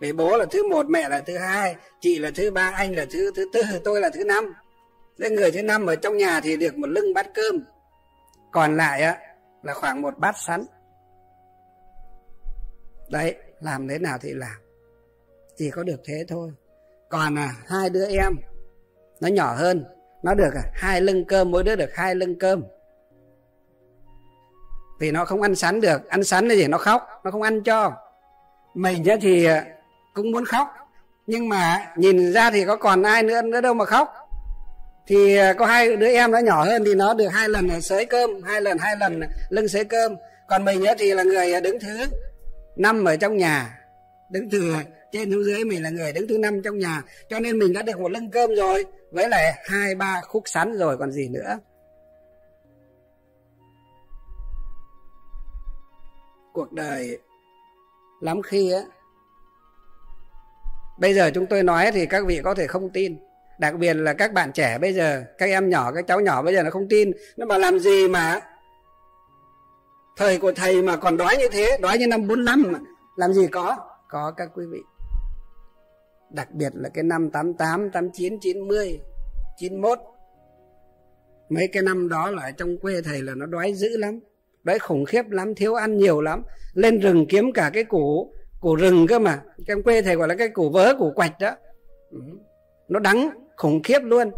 Vì bố là thứ một mẹ là thứ hai chị là thứ ba anh là thứ thứ tư tôi là thứ năm. Thế người thứ năm ở trong nhà thì được một lưng bát cơm. Còn lại á là khoảng một bát sắn đấy làm thế nào thì làm. Chỉ có được thế thôi. Còn à, hai đứa em nó nhỏ hơn nó được à, hai lưng cơm mỗi đứa được hai lưng cơm thì nó không ăn sắn được. Ăn sắn là gì nó khóc, nó không ăn cho. Mình thì ờ, cũng muốn khóc. Nhưng mà nhìn ra thì có còn ai nữa nữa đâu mà khóc. Thì ờ, có hai đứa em nó nhỏ hơn thì nó được hai lần sới cơm, hai lần hai lần lưng sới cơm. Còn mình thì là người ờ, đứng thứ năm ở trong nhà. Đứng từ trên xuống dưới mình là người đứng thứ năm trong nhà. Cho nên mình đã được một lưng cơm rồi, với lại hai, ba khúc sắn rồi còn gì nữa. Cuộc đời lắm khi á. Bây giờ chúng tôi nói thì các vị có thể không tin. Đặc biệt là các bạn trẻ bây giờ, các em nhỏ, các cháu nhỏ bây giờ nó không tin. Nó bảo làm gì mà? Thời của thầy mà còn đói như thế, đói như năm 45 mà. Làm gì có? Có các quý vị. Đặc biệt là cái năm 88 89 90 91 mấy cái năm đó là trong quê thầy là nó đói dữ lắm đấy khủng khiếp lắm thiếu ăn nhiều lắm. Lên rừng kiếm cả cái củ củ rừng cơ mà. Em quê thầy gọi là cái củ vớ củ quạch đó. Ừ. Nó đắng khủng khiếp luôn.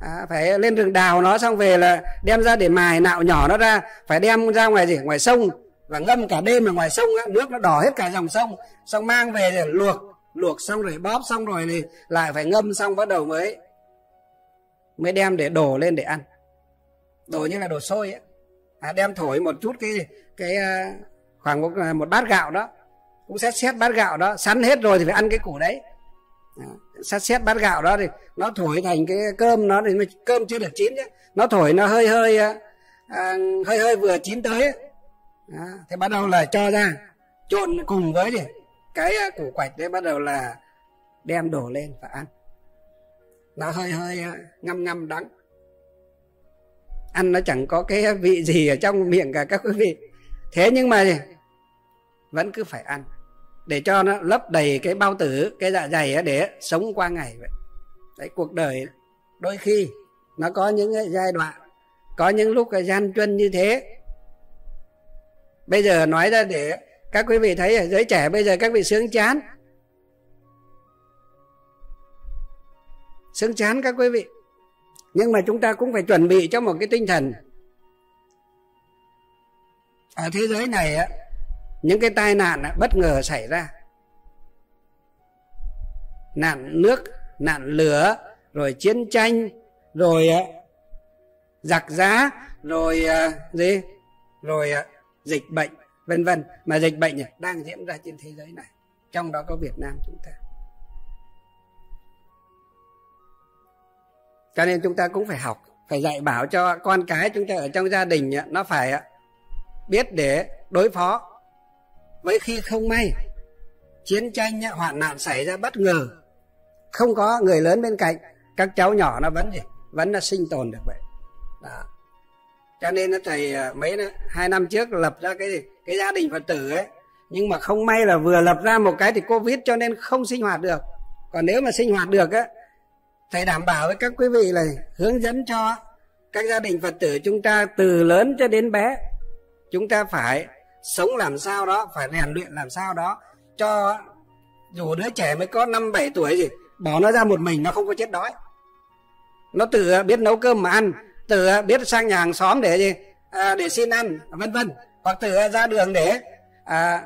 À, phải lên rừng đào nó xong về là đem ra để mài nạo nhỏ nó ra. Phải đem ra ngoài gì? Ngoài sông. Và ngâm cả đêm ở ngoài sông á, nước nó đỏ hết cả dòng sông. Xong mang về để luộc. Luộc xong rồi bóp xong rồi thì lại phải ngâm xong bắt đầu mới mới đem để đổ lên để ăn. Đổ như là đổ sôi ấy à, đem thổi một chút cái cái à, khoảng một, à, một bát gạo đó. Cũng xét xét bát gạo đó. Sắn hết rồi thì phải ăn cái củ đấy. À, xét xét bát gạo đó thì nó thổi thành cái cơm nó thì cơm chưa được chín nhé nó thổi nó hơi hơi à, hơi hơi vừa chín tới ấy. À, thế bắt đầu là cho ra trộn cùng với thì cái củ quạch đấy bắt đầu là đem đổ lên và ăn. Nó hơi hơi ngâm ngâm đắng ăn nó chẳng có cái vị gì ở trong miệng cả các quý vị. Thế nhưng mà vẫn cứ phải ăn, để cho nó lấp đầy cái bao tử, cái dạ dày để sống qua ngày vậy. Đấy, cuộc đời đôi khi nó có những giai đoạn, có những lúc gian truân như thế. Bây giờ nói ra để các quý vị thấy ở giới trẻ bây giờ các vị sướng chán. Sướng chán các quý vị nhưng mà chúng ta cũng phải chuẩn bị cho một cái tinh thần. Ở thế giới này á những cái tai nạn á, bất ngờ xảy ra. Nạn nước nạn lửa rồi chiến tranh rồi ờ, giặc giá rồi ờ, gì? Rồi ờ, dịch bệnh vân vân. Mà dịch bệnh đang diễn ra trên thế giới này. Trong đó có Việt Nam chúng ta. Cho nên chúng ta cũng phải học, phải dạy bảo cho con cái chúng ta ở trong gia đình nó phải biết để đối phó. Với khi không may, chiến tranh hoạn nạn xảy ra bất ngờ, không có người lớn bên cạnh, các cháu nhỏ nó vẫn gì vẫn là sinh tồn được vậy. Đó. cho nên thầy à, mấy hai năm trước lập ra cái cái gia đình phật tử ấy. Nhưng mà không may là vừa lập ra một cái thì covid cho nên không sinh hoạt được. Còn nếu mà sinh hoạt được á thầy đảm bảo với các quý vị là hướng dẫn cho các gia đình phật tử chúng ta từ lớn cho đến bé. Chúng ta phải sống làm sao đó phải rèn luyện làm sao đó cho dù đứa trẻ mới có năm bảy tuổi gì bỏ nó ra một mình nó không có chết đói. Nó tự biết nấu cơm mà ăn tự biết sang nhà hàng xóm để gì à, để xin ăn vân vân. Hoặc tự ra đường để à,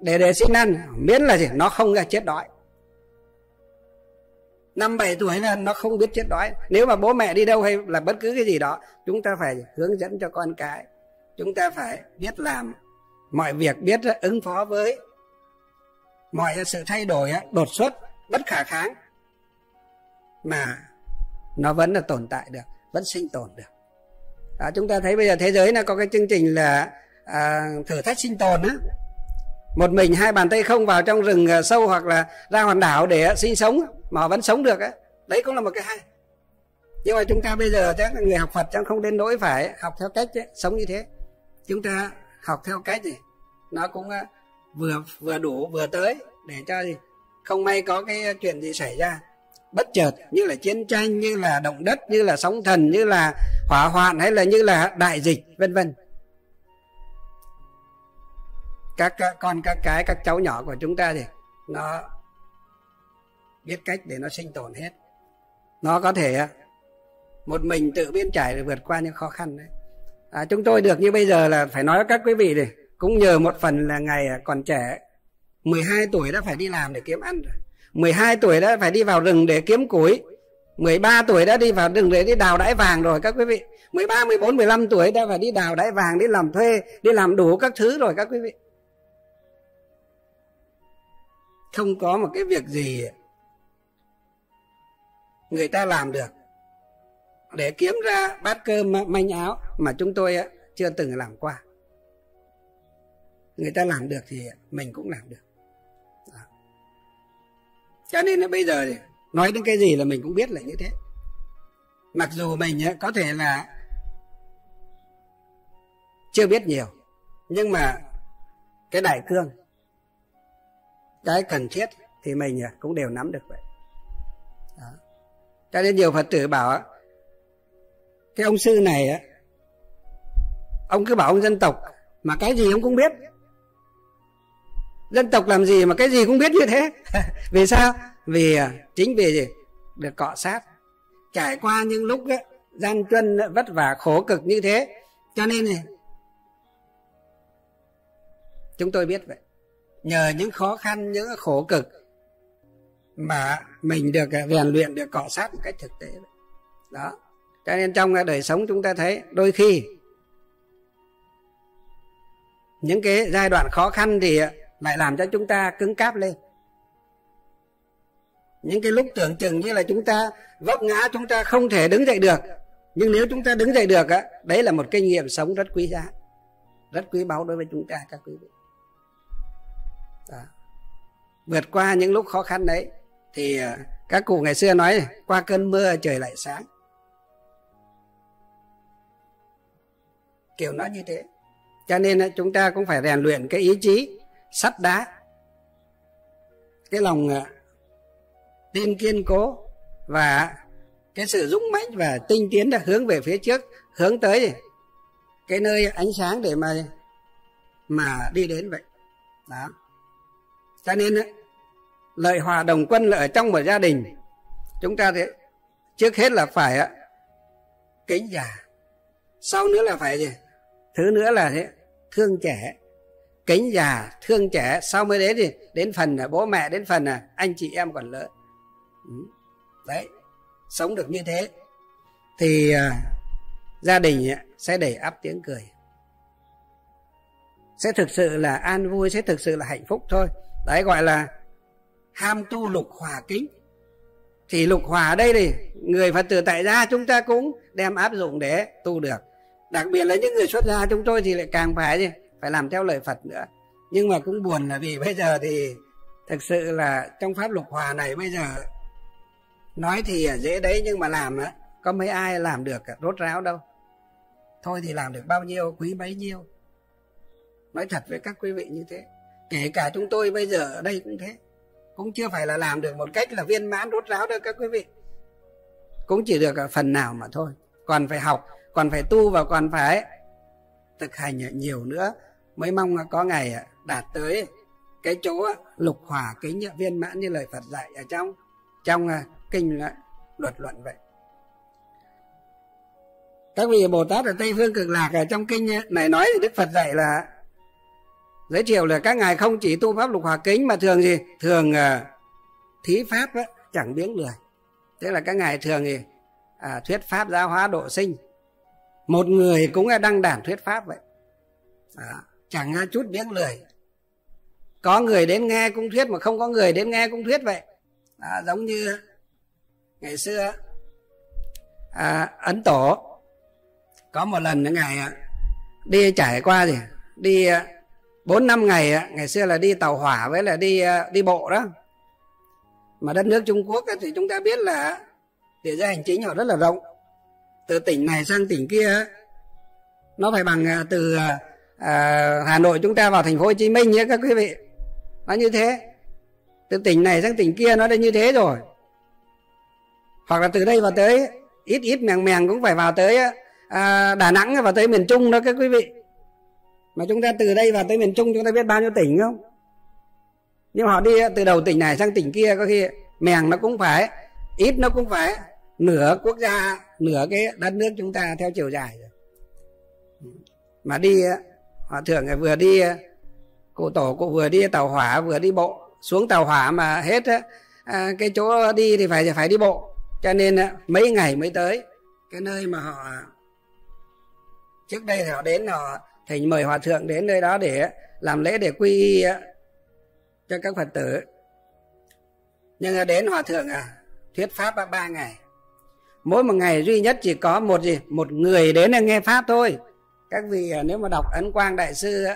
để để xin ăn miễn là gì nó không ra chết đói năm bảy tuổi là nó không biết chết đói. Nếu mà bố mẹ đi đâu hay là bất cứ cái gì đó chúng ta phải hướng dẫn cho con cái. Chúng ta phải biết làm. Mọi việc biết ứng phó với mọi sự thay đổi đột xuất bất khả kháng. Mà nó vẫn là tồn tại được vẫn sinh tồn được. Đó, chúng ta thấy bây giờ thế giới là có cái chương trình là à, thử thách sinh tồn á một mình hai bàn tay không vào trong rừng ờ, sâu hoặc là ra hòn đảo để ờ, sinh sống mà vẫn sống được á. Đấy cũng là một cái hay. Nhưng mà chúng ta bây giờ chắc người học Phật chẳng không đến nỗi phải học theo cách ấy, sống như thế. Chúng ta học theo cách gì nó cũng ờ, vừa vừa đủ vừa tới để cho gì? Không may có cái chuyện gì xảy ra. Bất chợt như là chiến tranh như là động đất như là sóng thần như là hỏa hoạn hay là như là đại dịch vân vân các con các cái các cháu nhỏ của chúng ta thì nó biết cách để nó sinh tồn hết. Nó có thể à, một mình tự biên trải để vượt qua những khó khăn đấy. À, chúng tôi được như bây giờ là phải nói với các quý vị này cũng nhờ một phần là ngày à, còn trẻ 12 tuổi đã phải đi làm để kiếm ăn rồi. 12 tuổi đã phải đi vào rừng để kiếm củi. 13 tuổi đã đi vào rừng để đi đào đáy vàng rồi các quý vị. 13, 14, 15 tuổi đã phải đi đào đáy vàng đi làm thuê đi làm đủ các thứ rồi các quý vị. Không có một cái việc gì người ta làm được. Để kiếm ra bát cơm manh áo mà chúng tôi chưa từng làm qua. Người ta làm được thì mình cũng làm được. Đó. cho nên là bây giờ nói đến cái gì là mình cũng biết là như thế. Mặc dù mình có thể là chưa biết nhiều, nhưng mà cái đại cương cái cần thiết thì mình cũng đều nắm được vậy. Đó. cho nên nhiều phật tử bảo cái ông sư này á ông cứ bảo ông dân tộc mà cái gì ông cũng biết. Dân tộc làm gì mà cái gì cũng biết như thế? Vì sao? Vì à, chính vì gì được cọ sát. Trải qua những lúc ấy, gian truân vất vả khổ cực như thế cho nên này chúng tôi biết vậy nhờ những khó khăn, những khổ cực mà mình được à, rèn luyện, được cọ sát một cách thực tế. Đó. Cho nên trong à, đời sống chúng ta thấy đôi khi những cái giai đoạn khó khăn thì lại làm cho chúng ta cứng cáp lên. Những cái lúc tưởng chừng như là chúng ta vấp ngã, chúng ta không thể đứng dậy được. Nhưng nếu chúng ta đứng dậy được á, đấy là một kinh nghiệm sống rất quý giá, rất quý báu đối với chúng ta, các quý vị vượt qua những lúc khó khăn đấy, thì ờ, các cụ ngày xưa nói, qua cơn mưa trời lại sáng. Kiểu nó như thế. Cho nên ờ, chúng ta cũng phải rèn luyện cái ý chí sắt đá, cái lòng ờ, tin kiên cố và cái sự dũng mãnh và tinh tiến đã hướng về phía trước, hướng tới cái nơi ánh sáng để mà mà đi đến vậy. Đó cho nên lợi hòa đồng quân là ở trong một gia đình. Chúng ta thì trước hết là phải kính già. Sau nữa là phải gì? Thứ nữa là thế thương trẻ. Kính già, thương trẻ. Sau mới đến thì, đến phần là bố mẹ, đến phần là anh chị em còn lớn. Ừ. Đấy, sống được như thế. Thì à, gia đình à, sẽ đầy áp tiếng cười. Sẽ thực sự là an vui, sẽ thực sự là hạnh phúc thôi đấy, gọi là ham tu lục hòa kính. Thì lục hòa ở đây thì người phật tử tại gia chúng ta cũng đem áp dụng để tu được. Đặc biệt là những người xuất gia chúng tôi thì lại càng phải gì? Phải làm theo lời phật nữa. Nhưng mà cũng buồn là vì bây giờ thì thực sự là trong pháp lục hòa này bây giờ nói thì dễ đấy, nhưng mà làm á, có mấy ai làm được à? rốt ráo đâu. Thôi thì làm được bao nhiêu, quý bấy nhiêu. Nói thật với các quý vị như thế kể cả chúng tôi bây giờ ở đây cũng thế. Cũng chưa phải là làm được một cách là viên mãn rốt ráo đâu các quý vị. Cũng chỉ được phần nào mà thôi. Còn phải học, còn phải tu và còn phải thực hành nhiều nữa. Mới mong có ngày đạt tới cái chỗ lục hòa kính viên mãn như lời Phật dạy ở trong trong à, kinh luật luận vậy. Các vị Bồ Tát ở Tây Phương Cực Lạc ở trong kinh này nói thì Đức Phật dạy là giới thiệu là các ngài không chỉ tu pháp lục hòa kính mà thường gì? Thường uh, thí pháp á, chẳng biếng lười. Thế là các ngài thường gì? À, thuyết pháp giáo hóa độ sinh. Một người cũng đăng đàn thuyết pháp vậy. À, chẳng chút biếng lười. Có người đến nghe cũng thuyết mà không có người đến nghe cũng thuyết vậy. À, giống như ngày xưa à, ấn tổ có một lần ngài à, đi trải qua gì? Đi à, bốn năm ngày ngày xưa là đi tàu hỏa với là đi ờ, đi bộ đó. Mà đất nước Trung Quốc thì chúng ta biết là địa giới hành chính họ rất là rộng. Từ tỉnh này sang tỉnh kia nó phải bằng ờ, từ à, Hà Nội chúng ta vào thành phố Hồ Chí Minh nhé các quý vị. Nó như thế. Từ tỉnh này sang tỉnh kia nó đã như thế rồi. Hoặc là từ đây vào tới ít ít mèng mèng cũng phải vào tới à, Đà Nẵng và tới miền Trung đó các quý vị mà chúng ta từ đây vào tới miền Trung chúng ta biết bao nhiêu tỉnh không? Nhưng họ đi từ đầu tỉnh này sang tỉnh kia có khi mèng nó cũng phải, ít nó cũng phải. Nửa quốc gia, nửa cái đất nước chúng ta theo chiều dài rồi. Mà đi, họ thường vừa đi cụ tổ, cụ vừa đi tàu hỏa, vừa đi bộ. Xuống tàu hỏa mà hết à, cái chỗ đi thì phải phải đi bộ. Cho nên mấy ngày mới tới. Cái nơi mà họ, trước đây thì họ đến họ thỉnh mời hòa thượng đến nơi đó để làm lễ để quy y cho các phật tử. Nhưng đến hòa thượng à thuyết pháp ba ngày. Mỗi một ngày duy nhất chỉ có một gì? Một người đến để nghe pháp thôi. Các vị à, nếu mà đọc ấn quang đại sư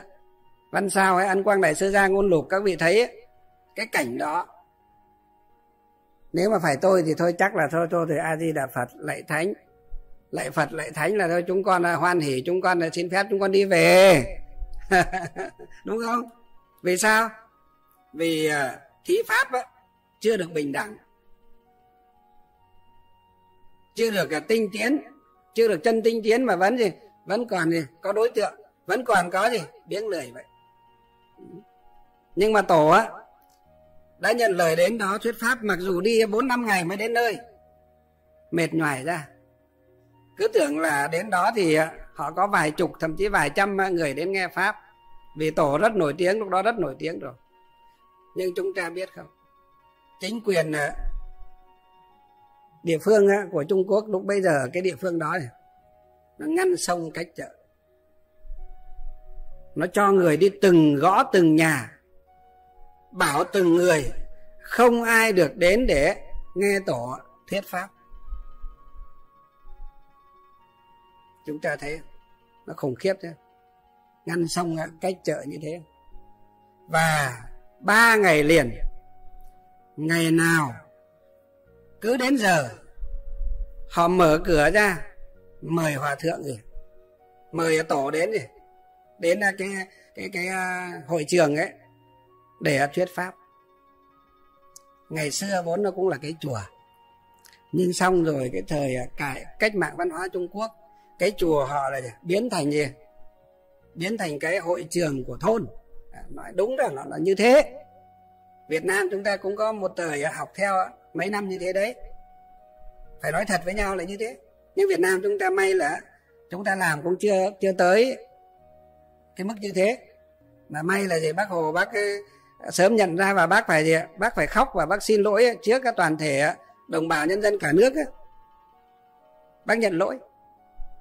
văn sao hay ấn quang đại sư ra ngôn lục, các vị thấy cái cảnh đó. Nếu mà phải tôi thì thôi, chắc là thôi thôi thì a di đà phật, lạy thánh lạy phật lạy thánh là thôi chúng con là hoan hỉ chúng con là xin phép chúng con đi về. Đúng không? Vì sao? Vì à, thí pháp á, chưa được bình đẳng chưa được à, tinh tiến chưa được chân tinh tiến mà vẫn gì vẫn còn gì có đối tượng vẫn còn có gì biếng lười vậy. Nhưng mà tổ á đã nhận lời đến đó thuyết pháp mặc dù đi bốn năm ngày mới đến nơi mệt nhoài ra cứ tưởng là đến đó thì à, họ có vài chục, thậm chí vài trăm người đến nghe pháp. Vì tổ rất nổi tiếng, lúc đó rất nổi tiếng rồi. Nhưng chúng ta biết không? Chính quyền à, địa phương à, của Trung Quốc lúc bây giờ, cái địa phương đó này, nó ngăn sông cách chợ. Nó cho người đi từng gõ từng nhà, bảo từng người, không ai được đến để nghe tổ thuyết pháp. Chúng ta thấy nó khủng khiếp chứ ngăn sông cách chợ như thế. Và ba ngày liền, ngày nào, cứ đến giờ, họ mở cửa ra, mời hòa thượng gì mời tổ đến gì đến à, cái cái cái à, hội trường ấy, để à, thuyết pháp. Ngày xưa vốn nó cũng là cái chùa. Nhưng xong rồi cái thời cải, cách mạng văn hóa trung quốc cái chùa họ là biến thành gì? Biến thành cái hội trường của thôn. À, nói đúng là nó là như thế. Việt nam chúng ta cũng có một thời học theo mấy năm như thế đấy. Phải nói thật với nhau là như thế. Nhưng việt nam chúng ta may là chúng ta làm cũng chưa chưa tới cái mức như thế. Mà may là gì? Bác hồ, bác ờ, sớm nhận ra và bác phải gì bác phải khóc và bác xin lỗi trước các toàn thể đồng bào nhân dân cả nước bác nhận lỗi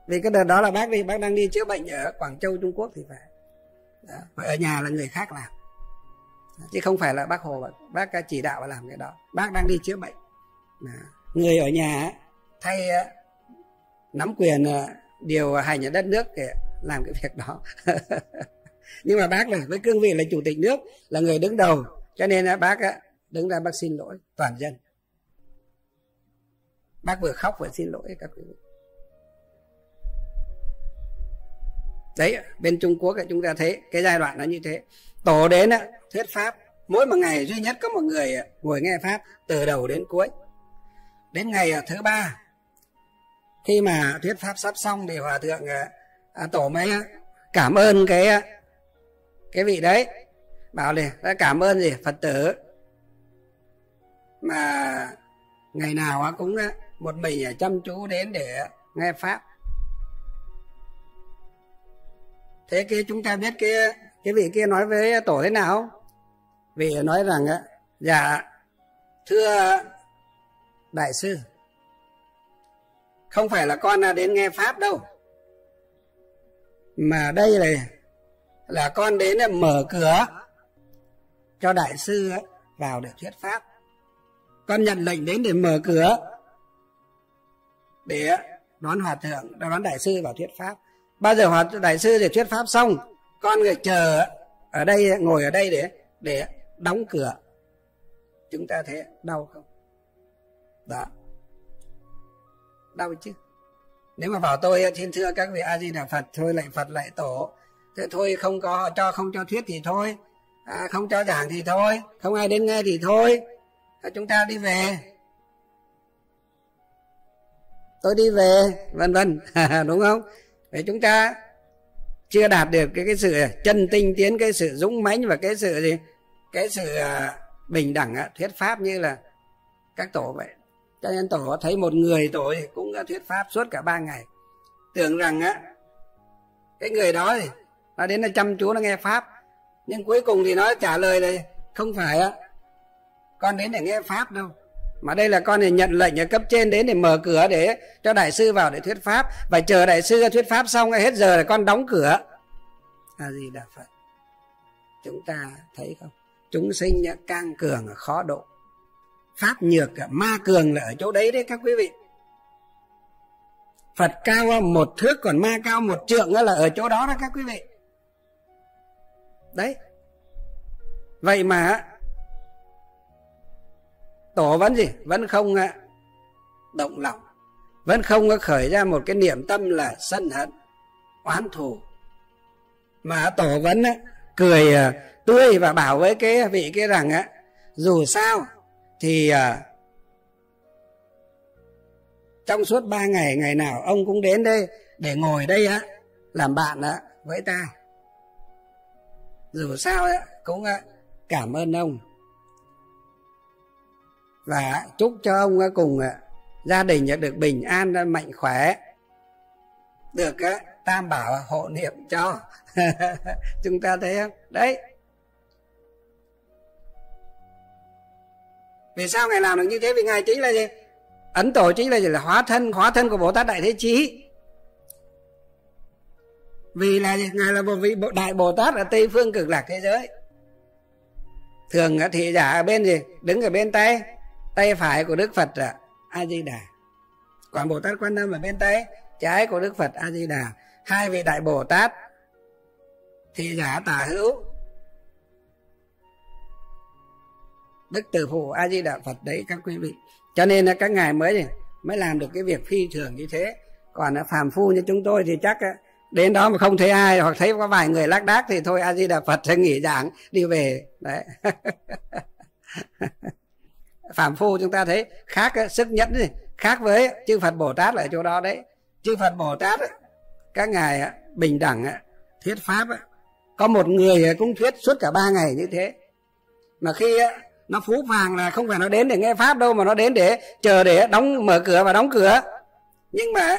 vì cái đợt đó là bác đi, bác đang đi chữa bệnh ở quảng châu, trung quốc thì phải. Đó. và ở nhà là người khác làm. Chứ không phải là bác hồ bác à, chỉ đạo và làm cái đó. Bác đang đi chữa bệnh. Đó. người ở nhà thay nắm quyền à, điều hành ở đất nước để làm cái việc đó. Nhưng mà bác là với cương vị là chủ tịch nước, là người đứng đầu, cho nên à, bác đứng ra bác xin lỗi toàn dân. Bác vừa khóc vừa xin lỗi các quý vị. Đấy bên trung quốc chúng ta thấy cái giai đoạn nó như thế. Tổ đến thuyết pháp mỗi một ngày duy nhất có một người ngồi nghe pháp từ đầu đến cuối. Đến ngày à, thứ ba khi mà thuyết pháp sắp xong thì hòa thượng à, à tổ mới cảm ơn cái à, cái vị đấy. Bảo này cảm ơn gì phật tử? Mà ngày nào cũng một mình chăm chú đến để nghe pháp. Thế kia chúng ta biết kia cái vị kia nói với tổ thế nào? Vị nói rằng dạ thưa đại sư, không phải là con đến nghe pháp đâu, mà đây là là con đến mở cửa cho đại sư vào để thuyết pháp. Con nhận lệnh đến để mở cửa, để đón hòa thượng, đón đại sư vào thuyết pháp bao giờ hòa đại sư để thuyết pháp xong con người chờ ở đây ngồi ở đây để để đóng cửa. Chúng ta thấy đau không? Đó đau chứ. Nếu mà bảo tôi xin thưa các vị a di đà phật thôi lại phật lại tổ. Thế thôi không có cho không cho thuyết thì thôi. À, không cho giảng thì thôi. Không ai đến nghe thì thôi. À, chúng ta đi về. Tôi đi về vân vân. Đúng không? Để chúng ta chưa đạt được cái cái sự chân tinh tiến, cái sự dũng mãnh và cái sự gì? Cái sự à, bình đẳng à, thuyết pháp như là các tổ vậy. Cho nên tổ thấy một người tổ cũng đã thuyết pháp suốt cả ba ngày. Tưởng rằng, á, cái người đó thì nó đến là chăm chú, nó nghe pháp. Nhưng cuối cùng thì nó trả lời là không phải, á, con đến để nghe pháp đâu mà đây là con thì nhận lệnh ở cấp trên đến để mở cửa để cho đại sư vào để thuyết pháp. Và chờ đại sư thuyết pháp xong hết giờ là con đóng cửa. Là gì đà phật. Chúng ta thấy không? Chúng sinh càng cường khó độ. Pháp nhược, ma cường là ở chỗ đấy đấy các quý vị. Phật cao một thước, còn ma cao một trượng là ở chỗ đó đó các quý vị. Đấy. Vậy mà tổ vẫn gì? Vẫn không ờ, động lòng. Vẫn không có khởi ra một cái niệm tâm là sân hận, oán thù. Mà tổ vẫn ờ, cười ờ, tươi và bảo với cái vị kia rằng á dù sao thì trong suốt ba ngày ngày nào ông cũng đến đây để ngồi đây, á, làm bạn, á, với ta. Dù sao, á, cũng cảm ơn ông và chúc cho ông cùng à, gia đình được bình an mạnh khỏe, được à, tam bảo hộ niệm cho chúng ta thấy không? Đấy. Vì sao ngài làm được như thế? Vì ngài chính là gì? Ấn tổ chính là gì? Là hóa thân hóa thân của bồ tát đại thế chí. Vì là gì? ngài là một vị đại bồ tát ở tây phương cực lạc thế giới. Thường thì giả ở bên gì? Đứng ở bên tay tay phải của đức phật là a di đà còn bồ tát quan âm ở bên tay trái của đức phật a di đà hai vị đại bồ tát thì giả tả hữu, đức từ phụ a di đà phật đấy các quý vị. Cho nên là các ngài mới mới làm được cái việc phi thường như thế. Còn phàm phu như chúng tôi thì chắc đến đó mà không thấy ai hoặc thấy có vài người lác đác thì thôi a di đà phật sẽ nghỉ giảng, đi về. Đấy. phạm phu chúng ta thấy khác sức nhẫn gì khác với chư phật bồ tát ở chỗ đó đấy. Chư phật bồ tát các ngài bình đẳng thuyết pháp có một người cũng thuyết suốt cả ba ngày như thế. Mà khi nó phú vàng là không phải nó đến để nghe pháp đâu, mà nó đến để chờ để đóng, mở cửa và đóng cửa. Nhưng mà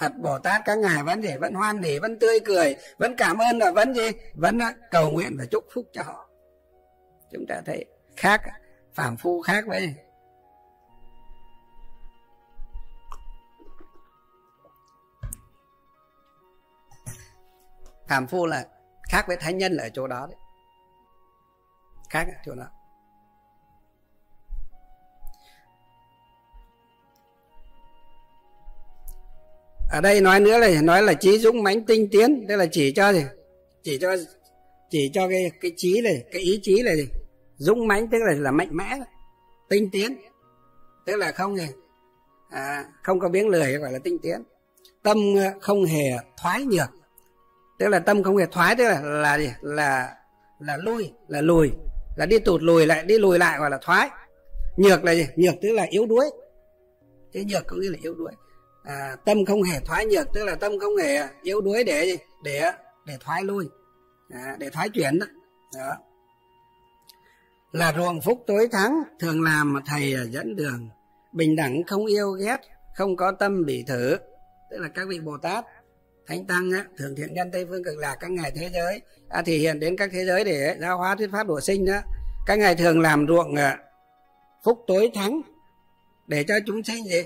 Phật Bồ Tát các ngài vẫn để vẫn hoan hỉ vẫn tươi cười, vẫn cảm ơn và vẫn gì? Vẫn cầu nguyện và chúc phúc cho họ. Chúng ta thấy khác phàm phu khác với phàm phu là khác với thánh nhân là ở chỗ đó đấy. Khác ở chỗ đó. Ở đây nói nữa là nói là trí dũng mãnh tinh tiến, tức là chỉ cho gì? Chỉ cho chỉ cho cái cái trí này, cái ý chí này gì? Dũng mãnh tức là là mạnh mẽ tinh tiến. Tức là không gì à, không có biến lười gọi là tinh tiến. Tâm không hề thoái nhược. Tức là tâm không hề thoái tức là là gì? Là là lui là lùi là đi tụt lùi lại đi lùi lại gọi là thoái. Nhược là gì? Nhược tức là yếu đuối. Cái nhược có nghĩa là yếu đuối. À, tâm không hề thoái nhược tức là tâm không hề yếu đuối để để để thoái lui. À, để thoái chuyển đó. đó là ruộng phúc tối thắng thường làm mà thầy dẫn đường. Bình đẳng không yêu ghét không có tâm bị thử. Tức là các vị bồ tát thánh tăng á, thường thiện nhân tây phương cực lạc các ngài thế giới. À, thể hiện đến các thế giới để giáo hóa thuyết pháp độ sinh đó các ngài thường làm ruộng à, phúc tối thắng. Để cho chúng sinh gì?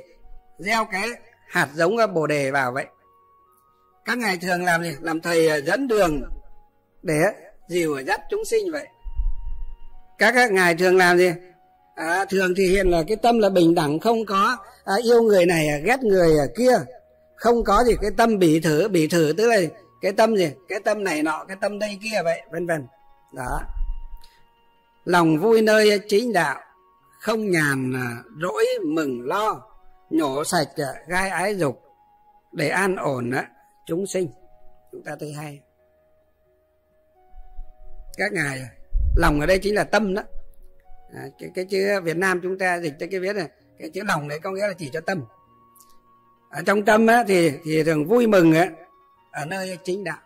Gieo cái hạt giống bồ đề vào vậy. Các ngài thường làm gì? Làm thầy dẫn đường để dìu dắt chúng sinh vậy các ngài thường làm gì? À, thường thì hiện là cái tâm là bình đẳng không có à, yêu người này à, ghét người à, kia. Không có gì cái tâm bị thử bị thử tức là cái tâm gì? Cái tâm này nọ cái tâm đây kia vậy vân vân. Đó. Lòng vui nơi chính đạo không nhàn à, rỗi mừng lo nhổ sạch à, gai ái dục để an ổn chúng sinh. Chúng ta thấy hay. Các ngài lòng ở đây chính là tâm đó. À, cái, cái chữ Việt Nam chúng ta dịch tới cái viết này cái chữ lòng đấy có nghĩa là chỉ cho tâm. Ở trong tâm á, thì thì thường vui mừng á, ở nơi chính đạo.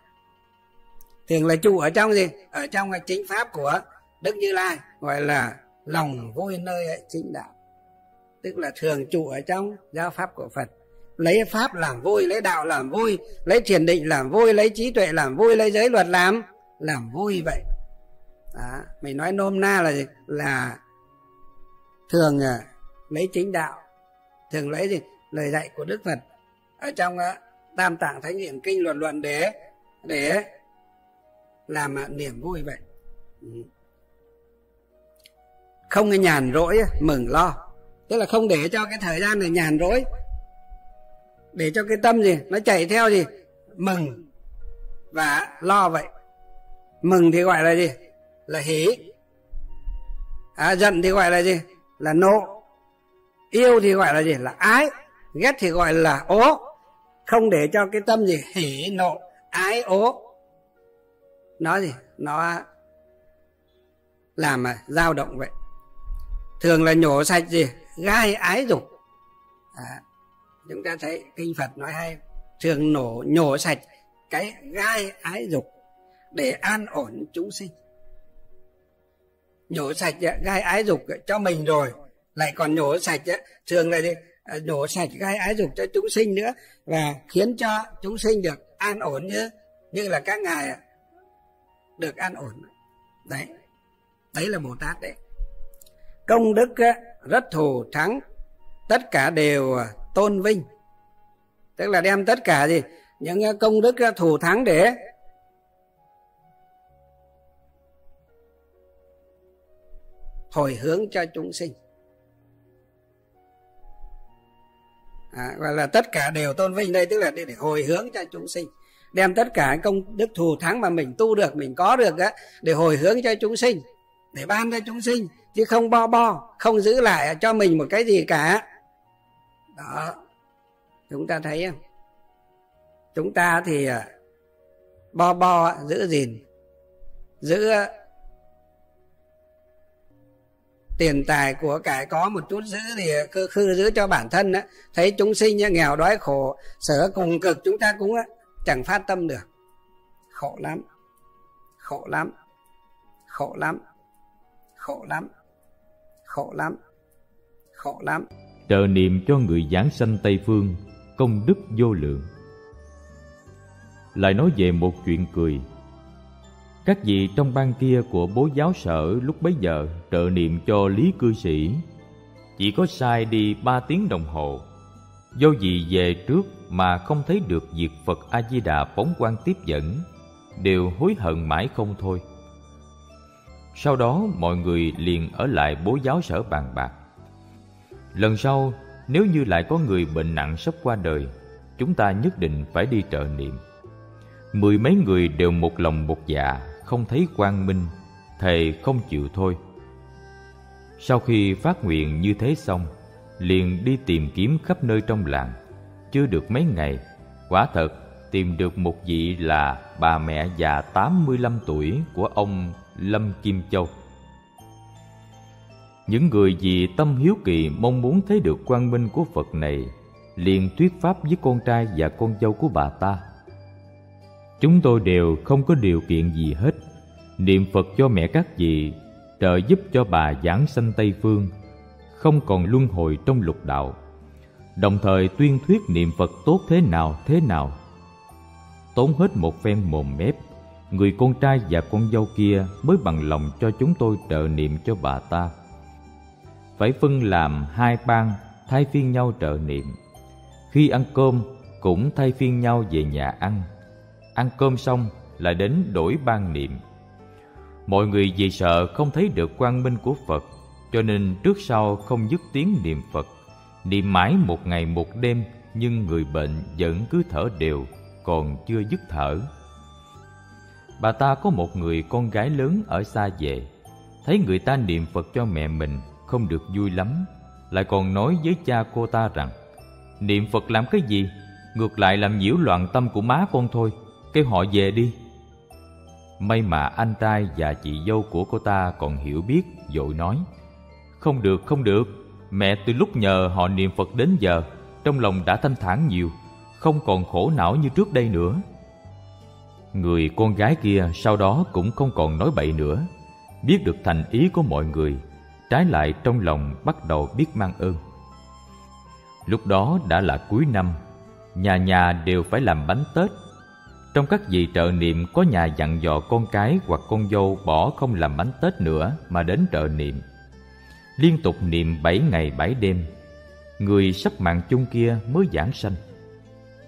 Thường là trụ ở trong gì? Ở trong chính pháp của Đức Như Lai gọi là lòng vui nơi chính đạo. Tức là thường trụ ở trong giáo pháp của Phật. Lấy pháp làm vui lấy đạo làm vui lấy thiền định làm vui lấy trí tuệ làm vui lấy giới luật làm làm vui vậy đó. mình nói nôm na là gì? Là thường à, lấy chính đạo. Thường lấy gì? Lời dạy của đức phật. Ở trong à, tam tạng thánh hiển kinh luận luận để để làm à, niềm vui vậy. Ừ. Không cái nhàn rỗi à, mừng lo. Tức là không để cho cái thời gian này nhàn rỗi. Để cho cái tâm gì? Nó chạy theo gì? Mừng và lo vậy. Mừng thì gọi là gì? Là hỉ à, giận thì gọi là gì? Là nộ. Yêu thì gọi là gì? Là ái. Ghét thì gọi là ố. Không để cho cái tâm gì? Hỉ nộ ái ố. Nó gì? Nó làm mà dao động vậy. Thường là nhổ sạch gì? Gai ái dục. À, chúng ta thấy kinh phật nói hay thường nổ nhổ sạch cái gai ái dục để an ổn chúng sinh nhổ sạch gai ái dục cho mình rồi. Lại còn nhổ sạch thường là đi à, nhổ sạch gai ái dục cho chúng sinh nữa và khiến cho chúng sinh được an ổn như như là các ngài được an ổn. Đấy. Đấy là bồ tát đấy. Công đức rất thù thắng. Tất cả đều à, tôn vinh. Tức là đem tất cả gì? Những à, công đức thù thắng để hồi hướng cho chúng sinh. À, và là tất cả đều tôn vinh đây tức là để, để hồi hướng cho chúng sinh. Đem tất cả công đức thù thắng mà mình tu được mình có được á để hồi hướng cho chúng sinh để ban cho chúng sinh chứ không bo bo không giữ lại cho mình một cái gì cả. Đó. Chúng ta thấy không? Chúng ta thì à, bo bo giữ gìn giữ tiền tài của cải có một chút giữ thì cứ khư giữ cho bản thân á. Thấy chúng sinh nghèo đói khổ, sở cùng cực chúng ta cũng chẳng phát tâm được. Khổ lắm khổ lắm khổ lắm khổ lắm khổ lắm khổ lắm. Trợ niệm cho người giảng sanh tây phương, công đức vô lượng. Lại nói về một chuyện cười các vị trong ban kia của bố giáo sở lúc bấy giờ trợ niệm cho lý cư sĩ. Chỉ có sai đi ba tiếng đồng hồ. Do vì về trước mà không thấy được việc phật a di đà phóng quang tiếp dẫn, đều hối hận mãi không thôi. Sau đó mọi người liền ở lại bố giáo sở bàn bạc. Lần sau, nếu như lại có người bệnh nặng sắp qua đời, chúng ta nhất định phải đi trợ niệm. Mười mấy người đều một lòng một dạ không thấy quang minh thầy không chịu thôi sau khi phát nguyện như thế xong, liền đi tìm kiếm khắp nơi trong làng chưa được mấy ngày, quả thật tìm được một vị là bà mẹ già 85 tuổi của ông Lâm Kim Châu. Những người vì tâm hiếu kỳ mong muốn thấy được quang minh của Phật này, liền thuyết pháp với con trai và con dâu của bà ta. Chúng tôi đều không có điều kiện gì hết, niệm Phật cho mẹ các vị, trợ giúp cho bà giảng sanh Tây Phương, không còn luân hồi trong lục đạo, đồng thời tuyên thuyết niệm Phật tốt thế nào thế nào. Tốn hết một phen mồm mép, người con trai và con dâu kia mới bằng lòng cho chúng tôi trợ niệm cho bà ta. Phải phân làm hai ban thay phiên nhau trợ niệm. Khi ăn cơm cũng thay phiên nhau về nhà ăn. Ăn cơm xong lại đến đổi ban niệm. Mọi người vì sợ không thấy được quang minh của Phật, cho nên trước sau không dứt tiếng niệm Phật. Niệm mãi một ngày một đêm, nhưng người bệnh vẫn cứ thở đều, còn chưa dứt thở. Bà ta có một người con gái lớn ở xa về. Thấy người ta niệm phật cho mẹ mình không được vui lắm. Lại còn nói với cha cô ta rằng niệm phật làm cái gì? Ngược lại làm nhiễu loạn tâm của má con thôi kêu họ về đi. May mà anh trai và chị dâu của cô ta còn hiểu biết dội nói, không được không được. Mẹ từ lúc nhờ họ niệm phật đến giờ, trong lòng đã thanh thản nhiều, không còn khổ não như trước đây nữa. Người con gái kia sau đó cũng không còn nói bậy nữa, Biết được thành ý của mọi người, Trái lại trong lòng bắt đầu biết mang ơn. Lúc đó đã là cuối năm, Nhà nhà đều phải làm bánh Tết trong các vị trợ niệm có nhà dặn dò con cái hoặc con dâu bỏ không làm bánh Tết nữa mà đến trợ niệm Liên tục niệm bảy ngày bảy đêm Người sắp mạng chung kia mới giảng sanh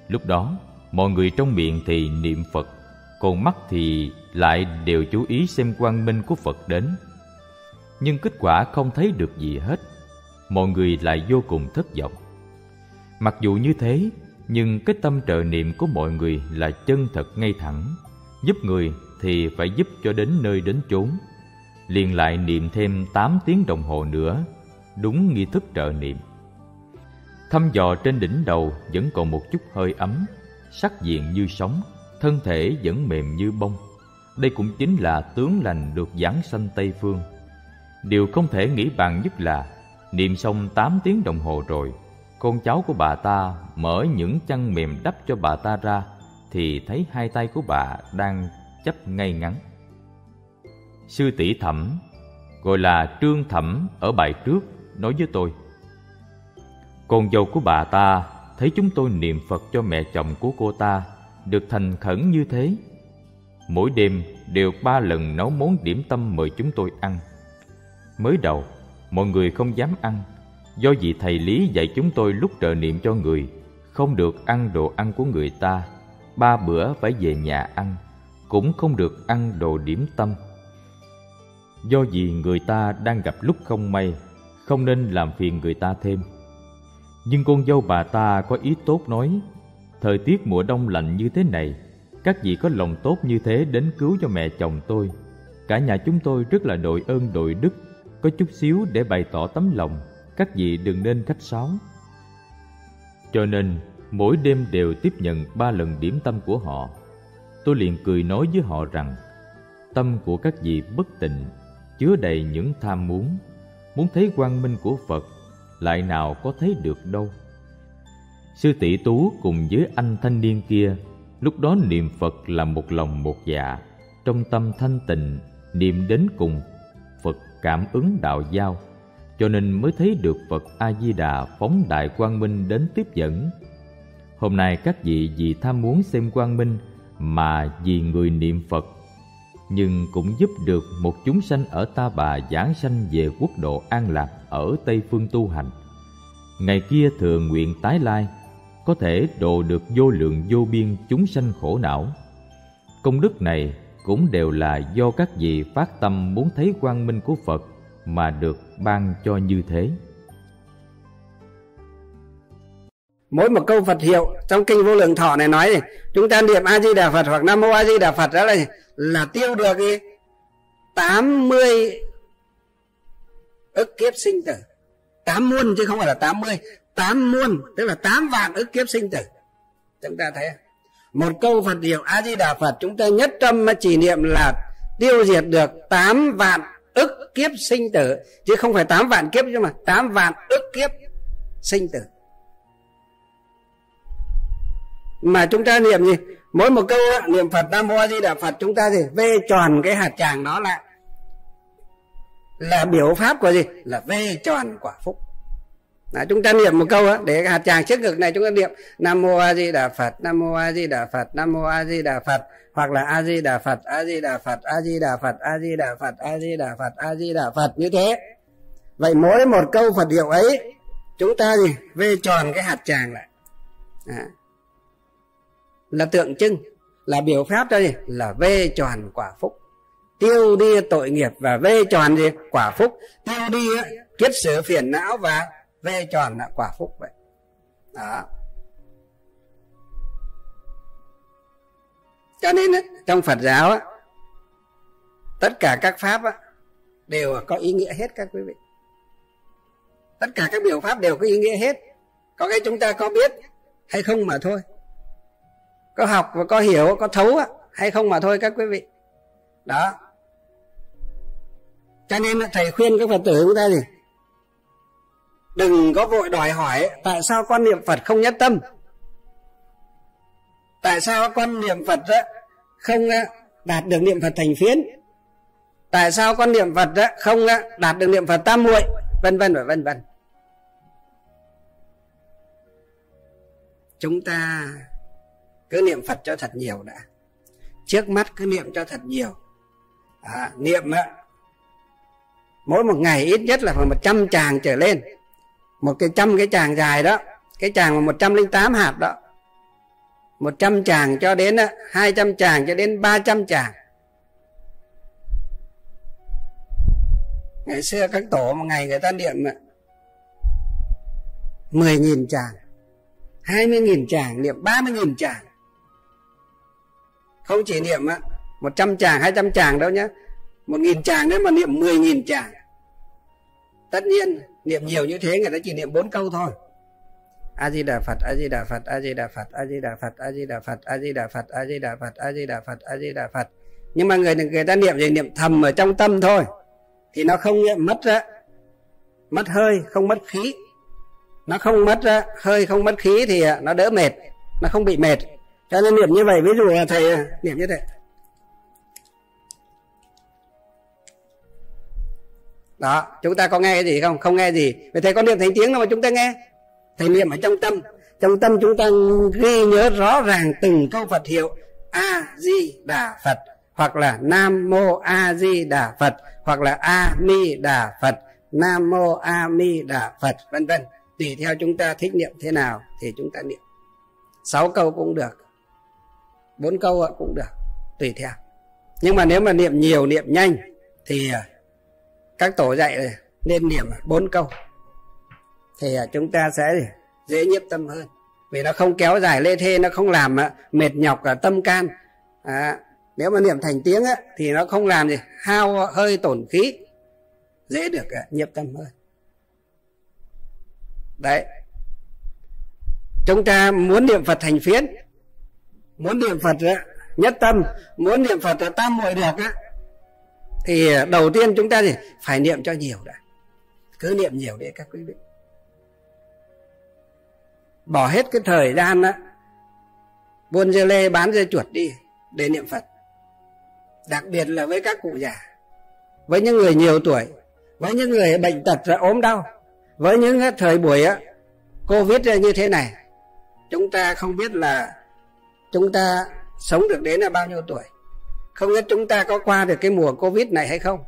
Lúc đó mọi người trong miệng thì niệm Phật còn mắt thì lại đều chú ý xem quang minh của Phật đến. Nhưng kết quả không thấy được gì hết, mọi người lại vô cùng thất vọng. Mặc dù như thế, nhưng cái tâm trợ niệm của mọi người là chân thật ngay thẳng, giúp người thì phải giúp cho đến nơi đến chốn. Liền lại niệm thêm 8 tiếng đồng hồ nữa, đúng nghi thức trợ niệm. Thăm dò trên đỉnh đầu vẫn còn một chút hơi ấm, sắc diện như sóng, thân thể vẫn mềm như bông. Đây cũng chính là tướng lành được giảng sanh Tây Phương. Điều không thể nghĩ bàn nhất là niệm xong 8 tiếng đồng hồ rồi, con cháu của bà ta mở những chăn mềm đắp cho bà ta ra, thì thấy hai tay của bà đang chấp ngay ngắn. Sư tỷ thẩm, gọi là trương thẩm ở bài trước, nói với tôi. Con dâu của bà ta thấy chúng tôi niệm phật cho mẹ chồng của cô ta, được thành khẩn như thế. Mỗi đêm đều ba lần nấu món điểm tâm mời chúng tôi ăn. Mới đầu, mọi người không dám ăn do vì thầy lý dạy chúng tôi lúc trợ niệm cho người, không được ăn đồ ăn của người ta. Ba bữa phải về nhà ăn, cũng không được ăn đồ điểm tâm. Do vì người ta đang gặp lúc không may, không nên làm phiền người ta thêm. Nhưng con dâu bà ta có ý tốt nói, thời tiết mùa đông lạnh như thế này, các vị có lòng tốt như thế đến cứu cho mẹ chồng tôi. Cả nhà chúng tôi rất là đội ơn đội đức, có chút xíu để bày tỏ tấm lòng các vị đừng nên khách sáo. Cho nên, mỗi đêm đều tiếp nhận ba lần điểm tâm của họ. Tôi liền cười nói với họ rằng, tâm của các vị bất tịnh, chứa đầy những tham muốn. Muốn thấy quang minh của phật, lại nào có thấy được đâu. Sư tỷ tú cùng với anh thanh niên kia, lúc đó niệm phật là một lòng một dạ. Trong tâm thanh tịnh, niệm đến cùng, phật cảm ứng đạo giao cho nên mới thấy được phật a di đà phóng đại quang minh đến tiếp dẫn. Hôm nay các vị vì tham muốn xem quang minh mà vì người niệm phật, nhưng cũng giúp được một chúng sanh ở ta bà giảng sanh về quốc độ an lạc ở tây phương tu hành. Ngày kia thường nguyện tái lai, có thể độ được vô lượng vô biên chúng sanh khổ não. Công đức này cũng đều là do các vị phát tâm muốn thấy quang minh của phật mà được ban cho như thế. Mỗi một câu Phật hiệu trong kinh vô lượng thọ này nói này, chúng ta niệm A Di Đà Phật hoặc Nam Mô A Di Đà Phật đó là là tiêu được 80 ức kiếp sinh tử. Tám muôn chứ không phải là 80 tám muôn tức là tám vạn ức kiếp sinh tử. Chúng ta thấy một câu Phật hiệu A Di Đà Phật chúng ta nhất tâm mà chỉ niệm là tiêu diệt được 8 vạn ức kiếp sinh tử. Chứ không phải 8 vạn kiếp nhưng mà 8 vạn ức kiếp sinh tử. Mà chúng ta niệm gì? Mỗi một câu niệm phật nam mô a di đà phật, chúng ta thì vê tròn cái hạt tràng đó lại là biểu pháp của gì? Là vê tròn quả phúc. Đó, chúng ta niệm một câu đó, để hạt tràng trước ngực này chúng ta niệm nam mô a di đà phật nam mô a di đà phật nam mô a di đà phật hoặc là a di đà phật a di đà phật a di đà phật a di đà phật a di đà phật a di đà phật như thế. Vậy mỗi một câu phật hiệu ấy chúng ta gì? Vê tròn cái hạt tràng lại. À là tượng trưng là biểu pháp cho gì? Là vê tròn quả phúc. Tiêu đi tội nghiệp và vê tròn gì? Quả phúc. Tiêu đi kiết sử phiền não và ve tròn là quả phúc vậy. Đó. Cho nên trong phật giáo tất cả các pháp đều có ý nghĩa hết các quý vị. Tất cả các biểu pháp đều có ý nghĩa hết. Có cái chúng ta có biết hay không mà thôi. Có học và có hiểu, có thấu hay không mà thôi các quý vị. Đó. Cho nên thầy khuyên các phật tử chúng ta gì? Đừng có vội đòi hỏi tại sao quan niệm phật không nhất tâm? Tại sao quan niệm phật đó không đạt được niệm phật thành phiến? Tại sao quan niệm phật đó không đạt được niệm phật tam muội? Vân vân và vân vân. Chúng ta cứ niệm phật cho thật nhiều đã. Trước mắt cứ niệm cho thật nhiều. À, niệm mỗi một ngày ít nhất là phải một trăm tràng trở lên một cái trăm cái chàng dài đó, cái chàng mà 108 hạt đó 100 chàng cho đến 200 chàng cho đến 300 chàng ngày xưa các tổ một ngày người ta niệm 10.000 chàng 20.000 chàng niệm 30.000 chàng không chỉ niệm 100 chàng 200 chàng đâu nhá 1.000 chàng đấy mà niệm 10.000 chàng tất nhiên niệm nhiều như thế người ta chỉ niệm bốn câu thôi. A di đà phật a di đà phật a di đà phật a di đà phật a di đà phật a di đà phật a di đà phật a di đà phật a di đà phật nhưng mà người người ta niệm gì niệm thầm ở trong tâm thôi. Thì nó không mất á, mất hơi, không mất khí. Nó không mất hơi, không mất khí thì nó đỡ mệt, nó không bị mệt. Cho nên niệm như vậy, ví dụ là thầy niệm như thế. Đó, chúng ta có nghe cái gì không? Không nghe gì. Vậy thầy có niệm thành tiếng đâu mà chúng ta nghe. Thầy niệm ở trong tâm. Trong tâm chúng ta ghi nhớ rõ ràng từng câu phật hiệu. A di đà phật hoặc là nam mô a di đà phật hoặc là a mi đà phật nam mô a mi đà phật vân vân. Tùy theo chúng ta thích niệm thế nào thì chúng ta niệm. Sáu câu cũng được. Bốn câu cũng được. Tùy theo. Nhưng mà nếu mà niệm nhiều, niệm nhanh thì à, các tổ dạy nên niệm bốn câu thì à, chúng ta sẽ dễ nhiếp tâm hơn. Vì nó không kéo dài lê thê nó không làm à, mệt nhọc cả tâm can. À, nếu mà niệm thành tiếng á, thì nó không làm gì hao hơi tổn khí dễ được à, nhiếp tâm hơn. Đấy. Chúng ta muốn niệm phật thành phiến muốn niệm phật nhất tâm muốn niệm phật tam muội được á thì ờ, đầu tiên chúng ta thì phải niệm cho nhiều đã. Cứ niệm nhiều để các quý vị. Bỏ hết cái thời gian á, buôn dê lê, bán dê chuột đi để niệm phật. Đặc biệt là với các cụ già, với những người nhiều tuổi, với những người bệnh tật và ốm đau, với những thời buổi á, covid như thế này, chúng ta không biết là chúng ta sống được đến là bao nhiêu tuổi không biết chúng ta có qua được cái mùa covid này hay không?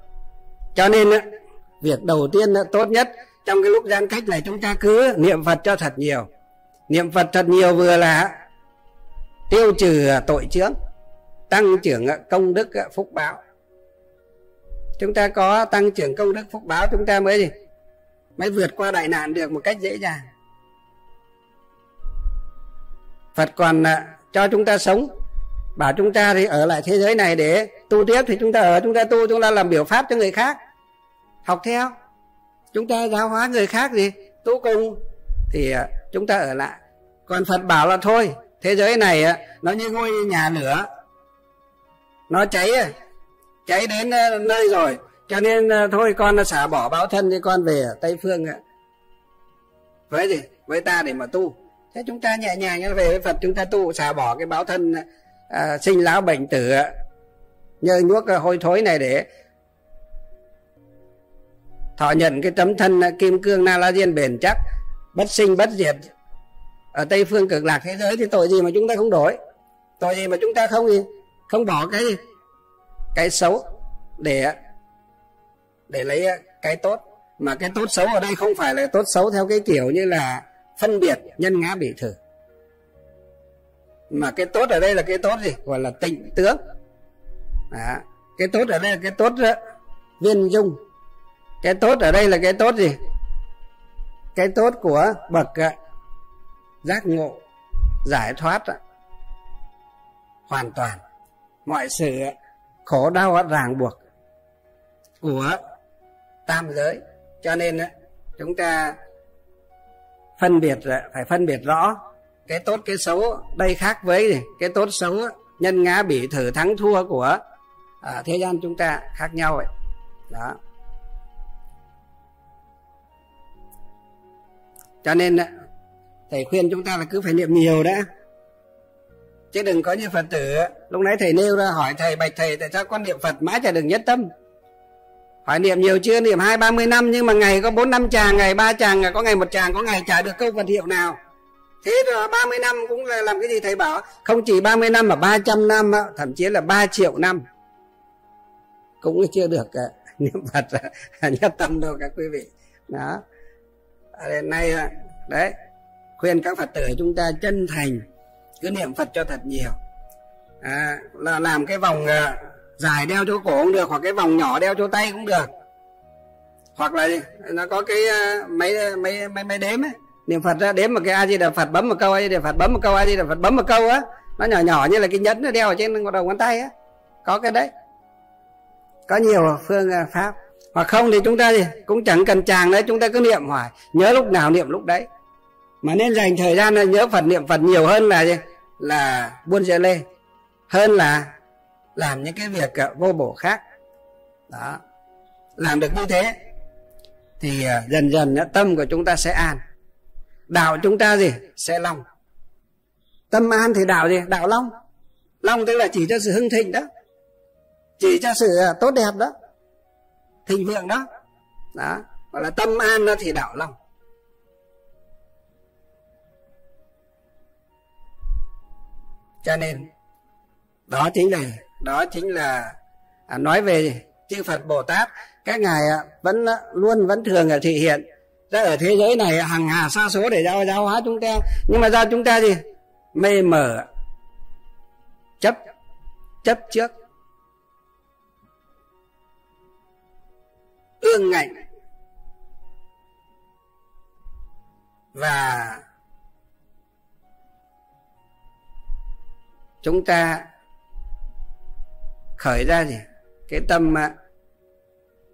Cho nên việc đầu tiên tốt nhất, trong cái lúc giãn cách này chúng ta cứ niệm phật cho thật nhiều. Niệm phật thật nhiều vừa là tiêu trừ tội chướng, tăng trưởng công đức phúc báo. Chúng ta có tăng trưởng công đức phúc báo, chúng ta mới gì? Mới vượt qua đại nạn được một cách dễ dàng. Phật còn à, cho chúng ta sống bảo chúng ta thì ở lại thế giới này để tu tiếp thì chúng ta ở, chúng ta tu, chúng ta làm biểu pháp cho người khác. Học theo. Chúng ta giáo hóa người khác gì tu cùng. Thì à, chúng ta ở lại. Còn phật bảo là thôi, thế giới này à, nó như ngôi nhà lửa. Nó cháy à, cháy đến nơi rồi. Cho nên thôi, con xả bỏ báo thân thì con về tây phương với gì? Với ta để mà tu. Thế chúng ta nhẹ nhàng về với phật, chúng ta tu, xả bỏ cái báo thân à, sinh lão bệnh tử nhờ nuốt hôi thối này để thọ nhận cái tấm thân kim cương na la diên bền chắc bất sinh bất diệt. Ở tây phương cực lạc thế giới thì tội gì mà chúng ta không đổi? Tội gì mà chúng ta không gì? Không bỏ cái gì? Cái xấu để để lấy cái tốt. Mà cái tốt xấu ở đây không phải là tốt xấu theo cái kiểu như là phân biệt nhân ngã bị thử mà cái tốt ở đây là cái tốt gì? Gọi là tịnh tướng. Đó. cái tốt ở đây là cái tốt đó, viên dung. Cái tốt ở đây là cái tốt gì? Cái tốt của bậc ờ, giác ngộ giải thoát ờ, hoàn toàn. Mọi sự ờ, khổ đau ràng buộc của tam giới. Cho nên chúng ta phân biệt phải phân biệt rõ cái tốt cái xấu đây khác với cái tốt xấu nhân ngã bị thử thắng thua của à, thế gian chúng ta khác nhau vậy. Đó. Cho nên thầy khuyên chúng ta là cứ phải niệm nhiều đã. Chứ đừng có như phật tử. Lúc nãy thầy nêu ra hỏi thầy bạch thầy tại sao con niệm phật mãi chả đừng nhất tâm? Hỏi niệm nhiều chưa? Niệm hai ba mươi năm nhưng mà ngày có bốn năm tràng ngày ba tràng có ngày một tràng có ngày trả được câu vật hiệu nào thế rồi ba mươi năm cũng là làm cái gì thầy bảo? Không chỉ ba mươi năm mà ba trăm năm thậm chí là ba triệu năm. Cũng chưa được à, niệm phật à, à, nhất tâm đâu các quý vị. Đó. Đến nay đấy khuyên các phật tử chúng ta chân thành cứ niệm phật cho thật nhiều. À, là làm cái vòng dài đeo chỗ cổ cũng được hoặc cái vòng nhỏ đeo chỗ tay cũng được. Hoặc là nó có cái mấy máy máy máy máy đếm ấy niệm phật ra đếm một cái a di đà phật, bấm một câu a di đà phật, bấm một câu a di đà phật, bấm một câu á, nó nhỏ nhỏ như là cái nhẫn nó đeo ở trên đầu ngón tay á. Có cái đấy. Có nhiều phương à, pháp. Hoặc không thì chúng ta thì cũng chẳng cần chàng đấy chúng ta cứ niệm hoài. Nhớ lúc nào niệm lúc đấy. Mà nên dành thời gian nhớ phật, niệm phật nhiều hơn là gì là buôn dễ lê, hơn là làm những cái việc à, vô bổ khác. Đó. Làm được như thế thì à, dần dần tâm của chúng ta sẽ an đạo chúng ta gì? Sẽ lòng, tâm an thì đạo gì? Đạo long. Long tức là chỉ cho sự hưng thịnh đó. Chỉ cho sự à, tốt đẹp đó. Thịnh vượng đó. Đó. Gọi là tâm an nó thì đạo long. Cho nên đó chính là đó chính là à, nói về chư Phật Bồ Tát. Các ngài à, vẫn à, luôn vẫn thường là thị hiện ra ở thế giới này, hàng hà xa số để giáo giáo hóa chúng ta. Nhưng mà do chúng ta gì mê mờ, chấp chấp trước. Ương ngạnh và chúng ta khởi ra gì cái tâm à,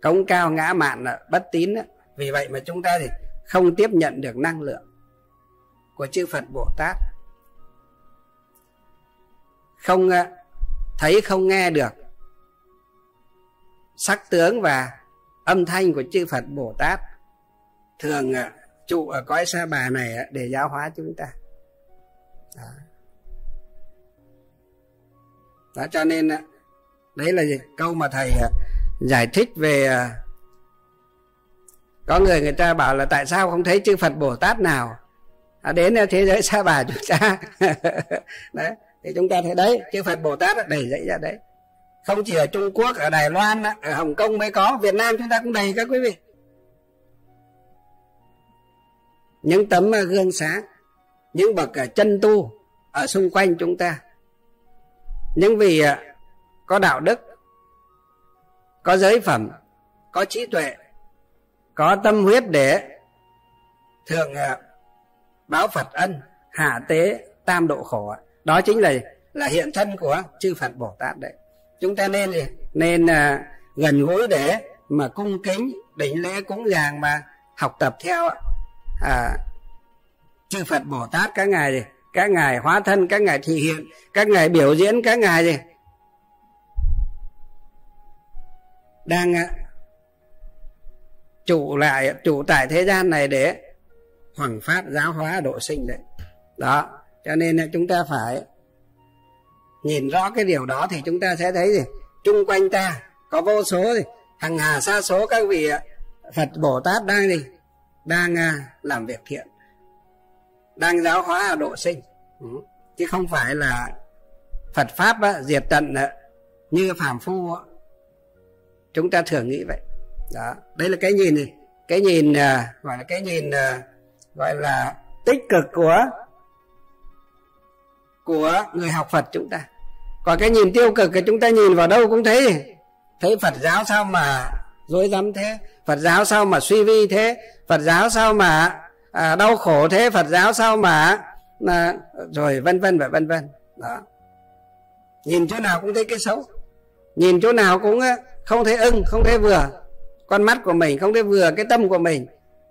cống cao ngã mạn à, bất tín vì vậy mà chúng ta thì không tiếp nhận được năng lượng của chư Phật Bồ Tát không ờ, thấy không nghe được sắc tướng và âm thanh của chư Phật Bồ Tát thường ờ, trụ ở cõi sa bà này ờ, để giáo hóa chúng ta đó. đó, cho nên đấy là gì? câu mà thầy giải thích về có người người ta bảo là tại sao không thấy chư Phật Bồ Tát nào? À, đến thế giới xa bà chúng ta đấy, thì chúng ta thấy đấy, chư Phật Bồ Tát đầy dậy ra đấy. Không chỉ ở Trung Quốc, ở Đài Loan ở Hồng Kông mới có, Việt Nam chúng ta cũng đầy các quý vị. Những tấm à, gương sáng, những bậc à, chân tu ở xung quanh chúng ta. Những vị có đạo đức, có giới phẩm, có trí tuệ có tâm huyết để thường à, báo Phật ân hạ tế tam độ khổ đó chính là là hiện thân của chư Phật Bồ Tát đấy. Chúng ta nên gì nên à, gần gũi để mà cung kính đỉnh lễ cúng dường mà học tập theo à, chư Phật Bồ Tát các ngài gì các ngài hóa thân các ngài thị hiện các ngài biểu diễn các ngài gì đang à, chủ lại chủ tại thế gian này để hoằng phát giáo hóa độ sinh đấy. Đó cho nên là chúng ta phải nhìn rõ cái điều đó thì chúng ta sẽ thấy gì? Chung quanh ta có vô số gì? Hằng hà xa số các vị phật bồ tát đang gì đang à, làm việc thiện đang giáo hóa độ sinh. Ừ, chứ không phải là phật pháp á, diệt tận à, như phàm phu á. chúng ta thường nghĩ vậy đó. Đây là cái nhìn này. Cái nhìn à, gọi là cái nhìn à, gọi là tích cực của của người học Phật chúng ta. Còn cái nhìn tiêu cực thì chúng ta nhìn vào đâu cũng thấy thấy Phật giáo sao mà dối rắm thế? Phật giáo sao mà suy vi thế? Phật giáo sao mà à, đau khổ thế? Phật giáo sao mà à, rồi vân vân và vân vân. Đó. Nhìn chỗ nào cũng thấy cái xấu. Nhìn chỗ nào cũng à, không thấy ưng không thấy vừa con mắt của mình không thấy vừa cái tâm của mình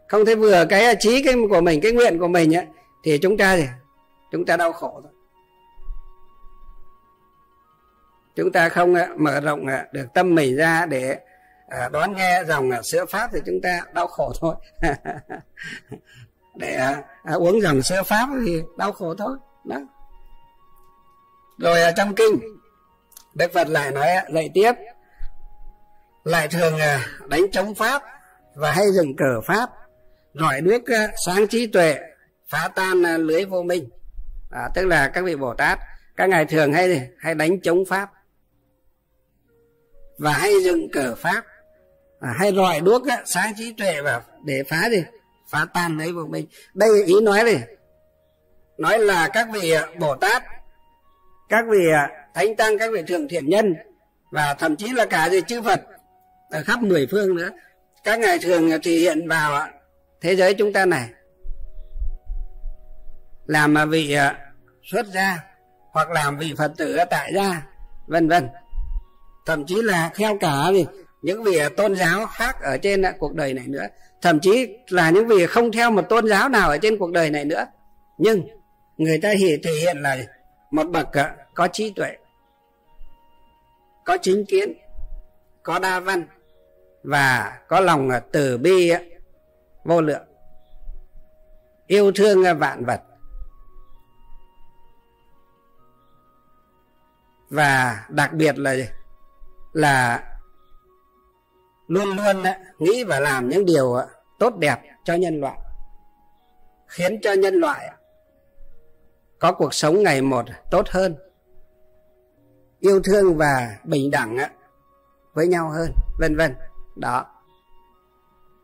không thấy vừa cái à, trí cái của mình cái nguyện của mình ấy, thì chúng ta thì chúng ta đau khổ thôi. Chúng ta không à, mở rộng à, được tâm mình ra để đón nghe dòng sữa pháp thì chúng ta đau khổ thôi. Để uống dòng sữa pháp thì đau khổ thôi. Đó. Rồi trong kinh đức phật lại nói dạy tiếp lại thường à, đánh chống pháp. Và hay dừng cờ pháp rọi đuốc à, sáng trí tuệ phá tan à, lưới vô minh. À, tức là các vị bồ tát các ngài thường hay hay đánh chống pháp. Và hay dựng cờ pháp à, hay rọi đuốc sáng trí tuệ và để phá đi phá tan lưới vô minh. Đây ý nói này nói là các vị bồ tát các vị thánh tăng các vị thượng thiện nhân và thậm chí là cả gì chư phật ở khắp mười phương nữa. Các ngài thường thì hiện vào thế giới chúng ta này. Làm mà vị à, xuất gia, hoặc làm vị phật tử tại gia, vân vân. Thậm chí là theo cả những vị à, tôn giáo khác ở trên à, cuộc đời này nữa. Thậm chí là những vị không theo một tôn giáo nào ở trên cuộc đời này nữa. Nhưng người ta thì thể hiện là một bậc có trí tuệ, có chính kiến, có đa văn và có lòng từ bi vô lượng. Yêu thương vạn vật. Và đặc biệt là là luôn luôn nghĩ và làm những điều tốt đẹp cho nhân loại, khiến cho nhân loại có cuộc sống ngày một tốt hơn, yêu thương và bình đẳng với nhau hơn, vân vân đó.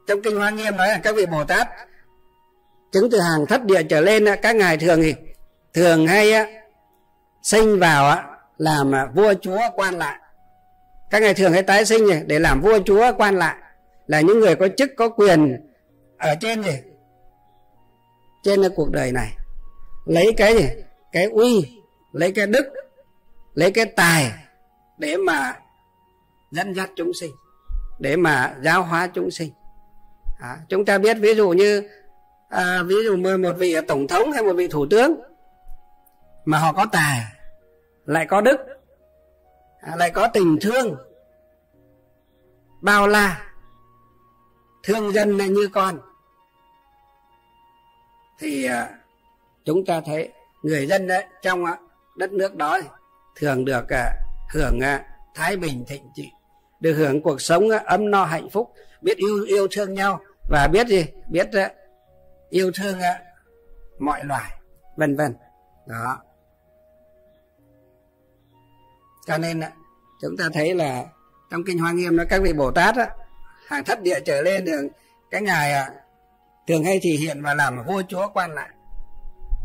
Trong kinh hoa nghiêm nói là các vị bồ tát, chứng từ hàng thất địa trở lên các ngài thường thì, thường hay sinh vào làm à, vua chúa quan lại. Các ngài thường hay tái sinh để làm vua chúa quan lại, là những người có chức, có quyền ở trên gì trên cuộc đời này. Lấy cái gì? Cái uy, lấy cái đức, lấy cái tài để mà dẫn dắt chúng sinh để mà giáo hóa chúng sinh. À, chúng ta biết ví dụ như à, ví dụ một vị tổng thống hay một vị thủ tướng mà họ có tài lại có đức à, lại có tình thương bao la thương dân là như con thì à, chúng ta thấy người dân đấy trong à, đất nước đó thường được à, hưởng à, thái bình thịnh trị được hưởng cuộc sống ấm no hạnh phúc biết yêu yêu thương nhau. Và biết gì? Biết yêu thương mọi loài vân vân. Đó. Cho nên chúng ta thấy là trong kinh hoa nghiêm nó các vị bồ tát á, hàng thất địa trở lên đường cái ngài à, thường hay thể hiện và làm vua chúa quan lại.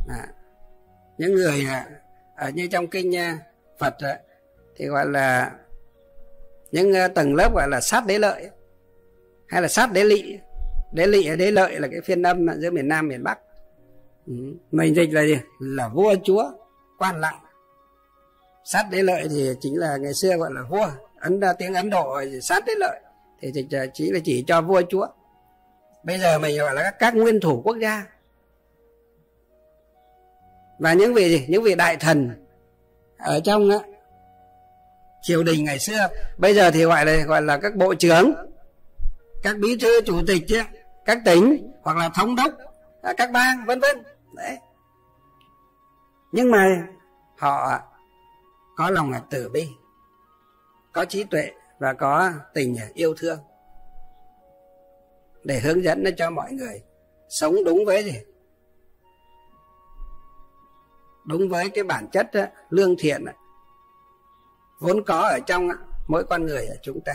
À, những người à, ở như trong kinh à, phật thì gọi là những ờ, tầng lớp gọi là sát đế lợi hay là sát đế lị đế lị đế lợi là cái phiên âm giữa miền nam miền bắc. Mình dịch là gì? Là vua chúa quan lặng. Sát đế lợi thì chính là ngày xưa gọi là vua. Ấn ờ, tiếng ấn độ sát đế lợi. Thì ờ, chỉ là chỉ cho vua chúa. Bây giờ mình gọi là các, các nguyên thủ quốc gia. Và những vị gì? Những vị đại thần ở trong á, triều đình ngày xưa. Bây giờ thì gọi là gọi là các bộ trưởng, các bí thư, chủ tịch chứ các tỉnh, hoặc là thống đốc à, các bang, vân vân. Đấy. Nhưng mà họ có lòng là từ bi, có trí tuệ và có tình yêu thương để hướng dẫn nó cho mọi người sống đúng với gì? Đúng với cái bản chất lương thiện vốn có ở trong mỗi con người của chúng ta,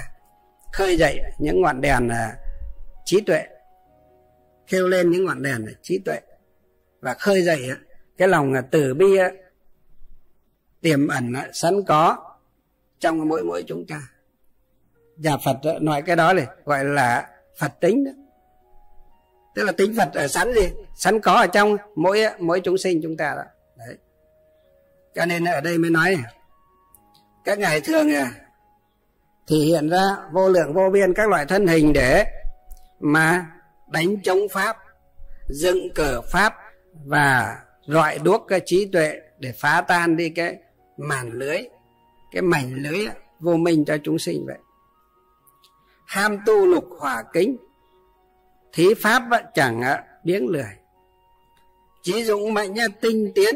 khơi dậy những ngọn đèn à, trí tuệ, kêu lên những ngọn đèn à, trí tuệ, và khơi dậy à, cái lòng từ bi tiềm ẩn sẵn có trong mỗi mỗi chúng ta. Nhà phật nói cái đó này, gọi là phật tính đó. Tức là tính phật ở sẵn gì? Sẵn có ở trong mỗi mỗi chúng sinh chúng ta đó. Đấy. Cho nên ở đây mới nói các ngài thường thì hiện ra vô lượng vô biên các loại thân hình để mà đánh chống pháp, dựng cờ pháp và rọi đuốc cái trí tuệ để phá tan đi cái màn lưới, cái mảnh lưới vô minh cho chúng sinh vậy. Ham tu lục hỏa kính, thí pháp chẳng biếng lười. Trí dụng mạnh tinh tiến,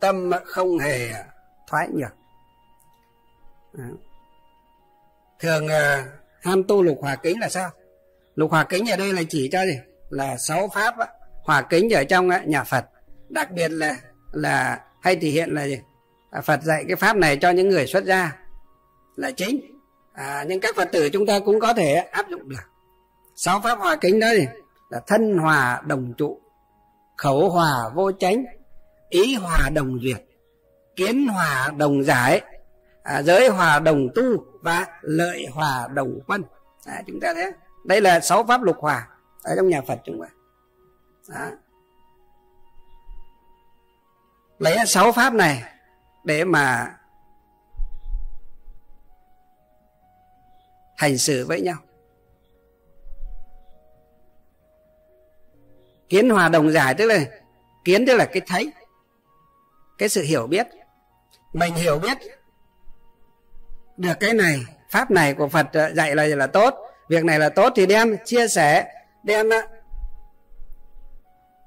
tâm không hề thoái nhược thường à, ham tu lục hòa kính là sao? Lục hòa kính ở đây là chỉ cho gì? Là sáu pháp á, hòa kính ở trong nhà phật. Đặc biệt là là hay thể hiện là gì? À, phật dạy cái pháp này cho những người xuất gia là chính. À, nhưng các phật tử chúng ta cũng có thể áp dụng được. Sáu pháp hòa kính đó gì? Là thân hòa đồng trụ khẩu hòa vô chánh ý hòa đồng duyệt kiến hòa đồng giải à, giới hòa đồng tu và lợi hòa đồng quân. À, chúng ta thấy đây là sáu pháp lục hòa ở trong nhà phật chúng ta. Đó. lấy sáu pháp này để mà hành xử với nhau. Kiến hòa đồng giải tức là kiến tức là cái thấy cái sự hiểu biết. Mình hiểu biết được cái này, pháp này của phật ờ, dạy là là tốt. Việc này là tốt thì đem, chia sẻ, đem ờ,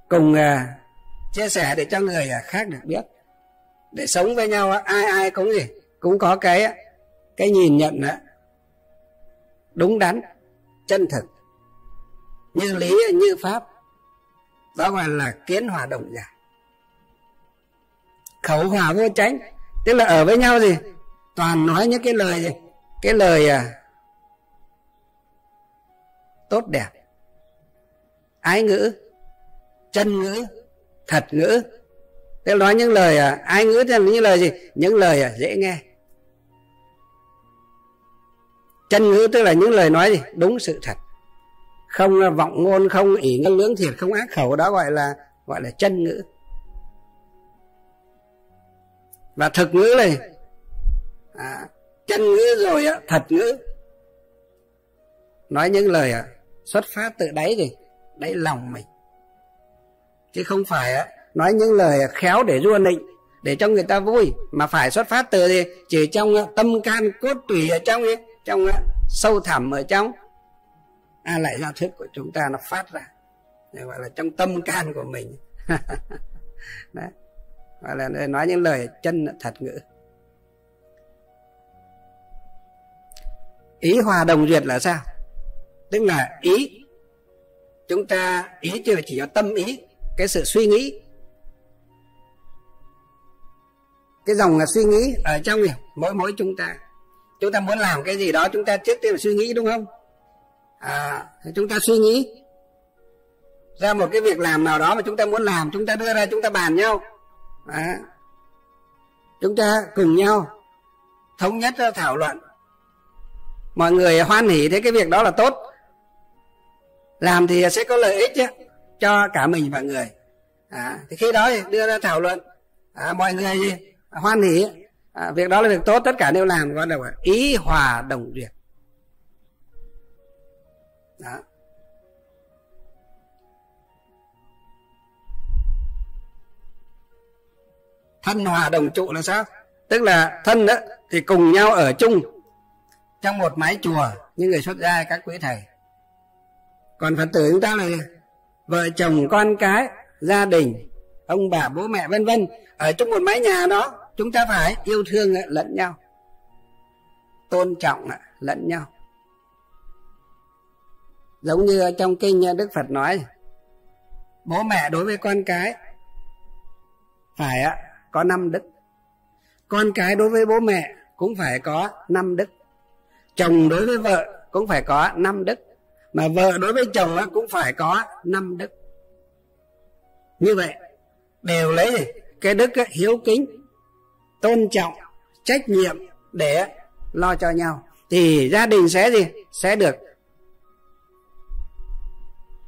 cùng ờ, chia sẻ để cho người khác được biết. Để sống với nhau ai ai cũng gì, cũng có cái cái nhìn nhận đúng đắn, chân thực. Như lý như pháp, đó gọi là kiến hòa đồng giả. Khẩu hòa vô tránh tức là ở với nhau gì? Toàn nói những cái lời cái lời à, tốt đẹp. Ái ngữ chân ngữ thật ngữ. Tức nói những lời à, ái ngữ thì là những lời gì? Những lời à, dễ nghe. Chân ngữ tức là những lời nói gì? Đúng sự thật. Không à, vọng ngôn không ỷ ngân lưỡng thiệt không ác khẩu đó gọi là gọi là chân ngữ. Và thực ngữ này à, chân ngữ rồi á thật ngữ nói những lời à, xuất phát từ đáy gì đáy lòng mình. Chứ không phải á nói những lời khéo để rua nịnh để cho người ta vui. Mà phải xuất phát từ gì chỉ trong tâm can cốt tủy ở trong ấy, trong sâu thẳm ở trong. A lại giao thức của chúng ta nó phát ra. Để gọi là trong tâm can của mình. Đấy. Gọi là nói những lời chân thật ngữ. Ý hòa đồng duyệt là sao? Tức là ý chúng ta ý chưa chỉ có tâm ý cái sự suy nghĩ. Cái dòng là suy nghĩ ở trong mỗi mỗi chúng ta. Chúng ta muốn làm cái gì đó chúng ta trước tiên là suy nghĩ đúng không? À, chúng ta suy nghĩ. Ra một cái việc làm nào đó mà chúng ta muốn làm chúng ta đưa ra chúng ta bàn nhau. À, chúng ta cùng nhau. Thống nhất ra thảo luận mọi người hoan hỉ thấy cái việc đó là tốt. Làm thì sẽ có lợi ích chứ, cho cả mình và người. À, thì khi đó thì đưa ra thảo luận. À, mọi người gì hoan hỉ à, việc đó là việc tốt tất cả đều làm gọi là ý hòa đồng duyệt. Đó. thân hòa đồng trụ là sao? Tức là thân đó thì cùng nhau ở chung trong một mái chùa như người xuất gia các quý thầy. Còn phật tử chúng ta là vợ chồng, con cái, gia đình, ông bà, bố mẹ, vân vân, ở trong một mái nhà đó, chúng ta phải yêu thương lẫn nhau. Tôn trọng lẫn nhau. Giống như trong kinh đức phật nói, bố mẹ đối với con cái phải có năm đức. Con cái đối với bố mẹ cũng phải có năm đức chồng đối với vợ cũng phải có năm đức. Mà vợ đối với chồng cũng phải có năm đức. Như vậy, đều lấy cái đức hiếu kính, tôn trọng, trách nhiệm để lo cho nhau. Thì gia đình sẽ gì? Sẽ được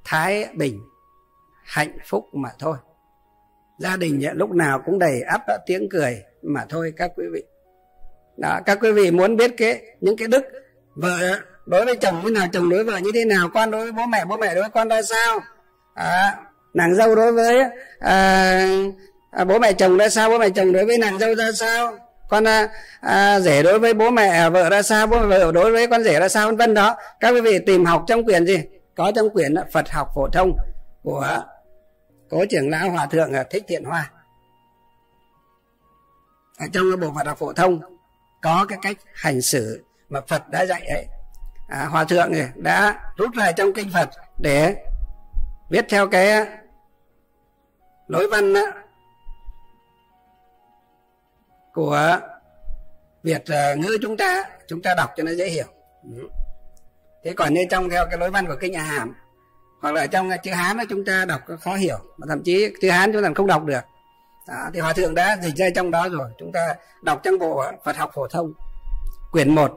thái bình, hạnh phúc mà thôi. Gia đình lúc nào cũng đầy ắp tiếng cười mà thôi các quý vị đó các quý vị muốn biết cái những cái đức vợ đối với chồng như nào chồng đối với vợ như thế nào con đối với bố mẹ bố mẹ đối với con ra sao? À, nàng dâu đối với à, à, bố mẹ chồng ra sao bố mẹ chồng đối với nàng dâu ra sao? Con à, à, rể đối với bố mẹ à, vợ ra sao bố mẹ vợ đối với con rể ra sao vân vân đó. Các quý vị tìm học trong quyển gì? Có trong quyển Phật học phổ thông của cố trưởng lão hòa thượng à, thích thiện hoa. Ở trong cái bộ Phật học phổ thông có cái cách hành xử mà Phật đã dạy ấy. À, hòa thượng này đã rút lại trong kinh Phật để viết theo cái lối văn của Việt à, ngữ chúng ta. Chúng ta đọc cho nó dễ hiểu. Ừ. Thế còn như trong theo cái lối văn của kinh nhà hàm hoặc là trong chữ hán đó chúng ta đọc khó hiểu. Mà thậm chí chữ hán chúng ta không đọc được đó, thì hòa thượng đã dịch ra trong đó rồi. Chúng ta đọc trong bộ phật học phổ thông. Quyển 1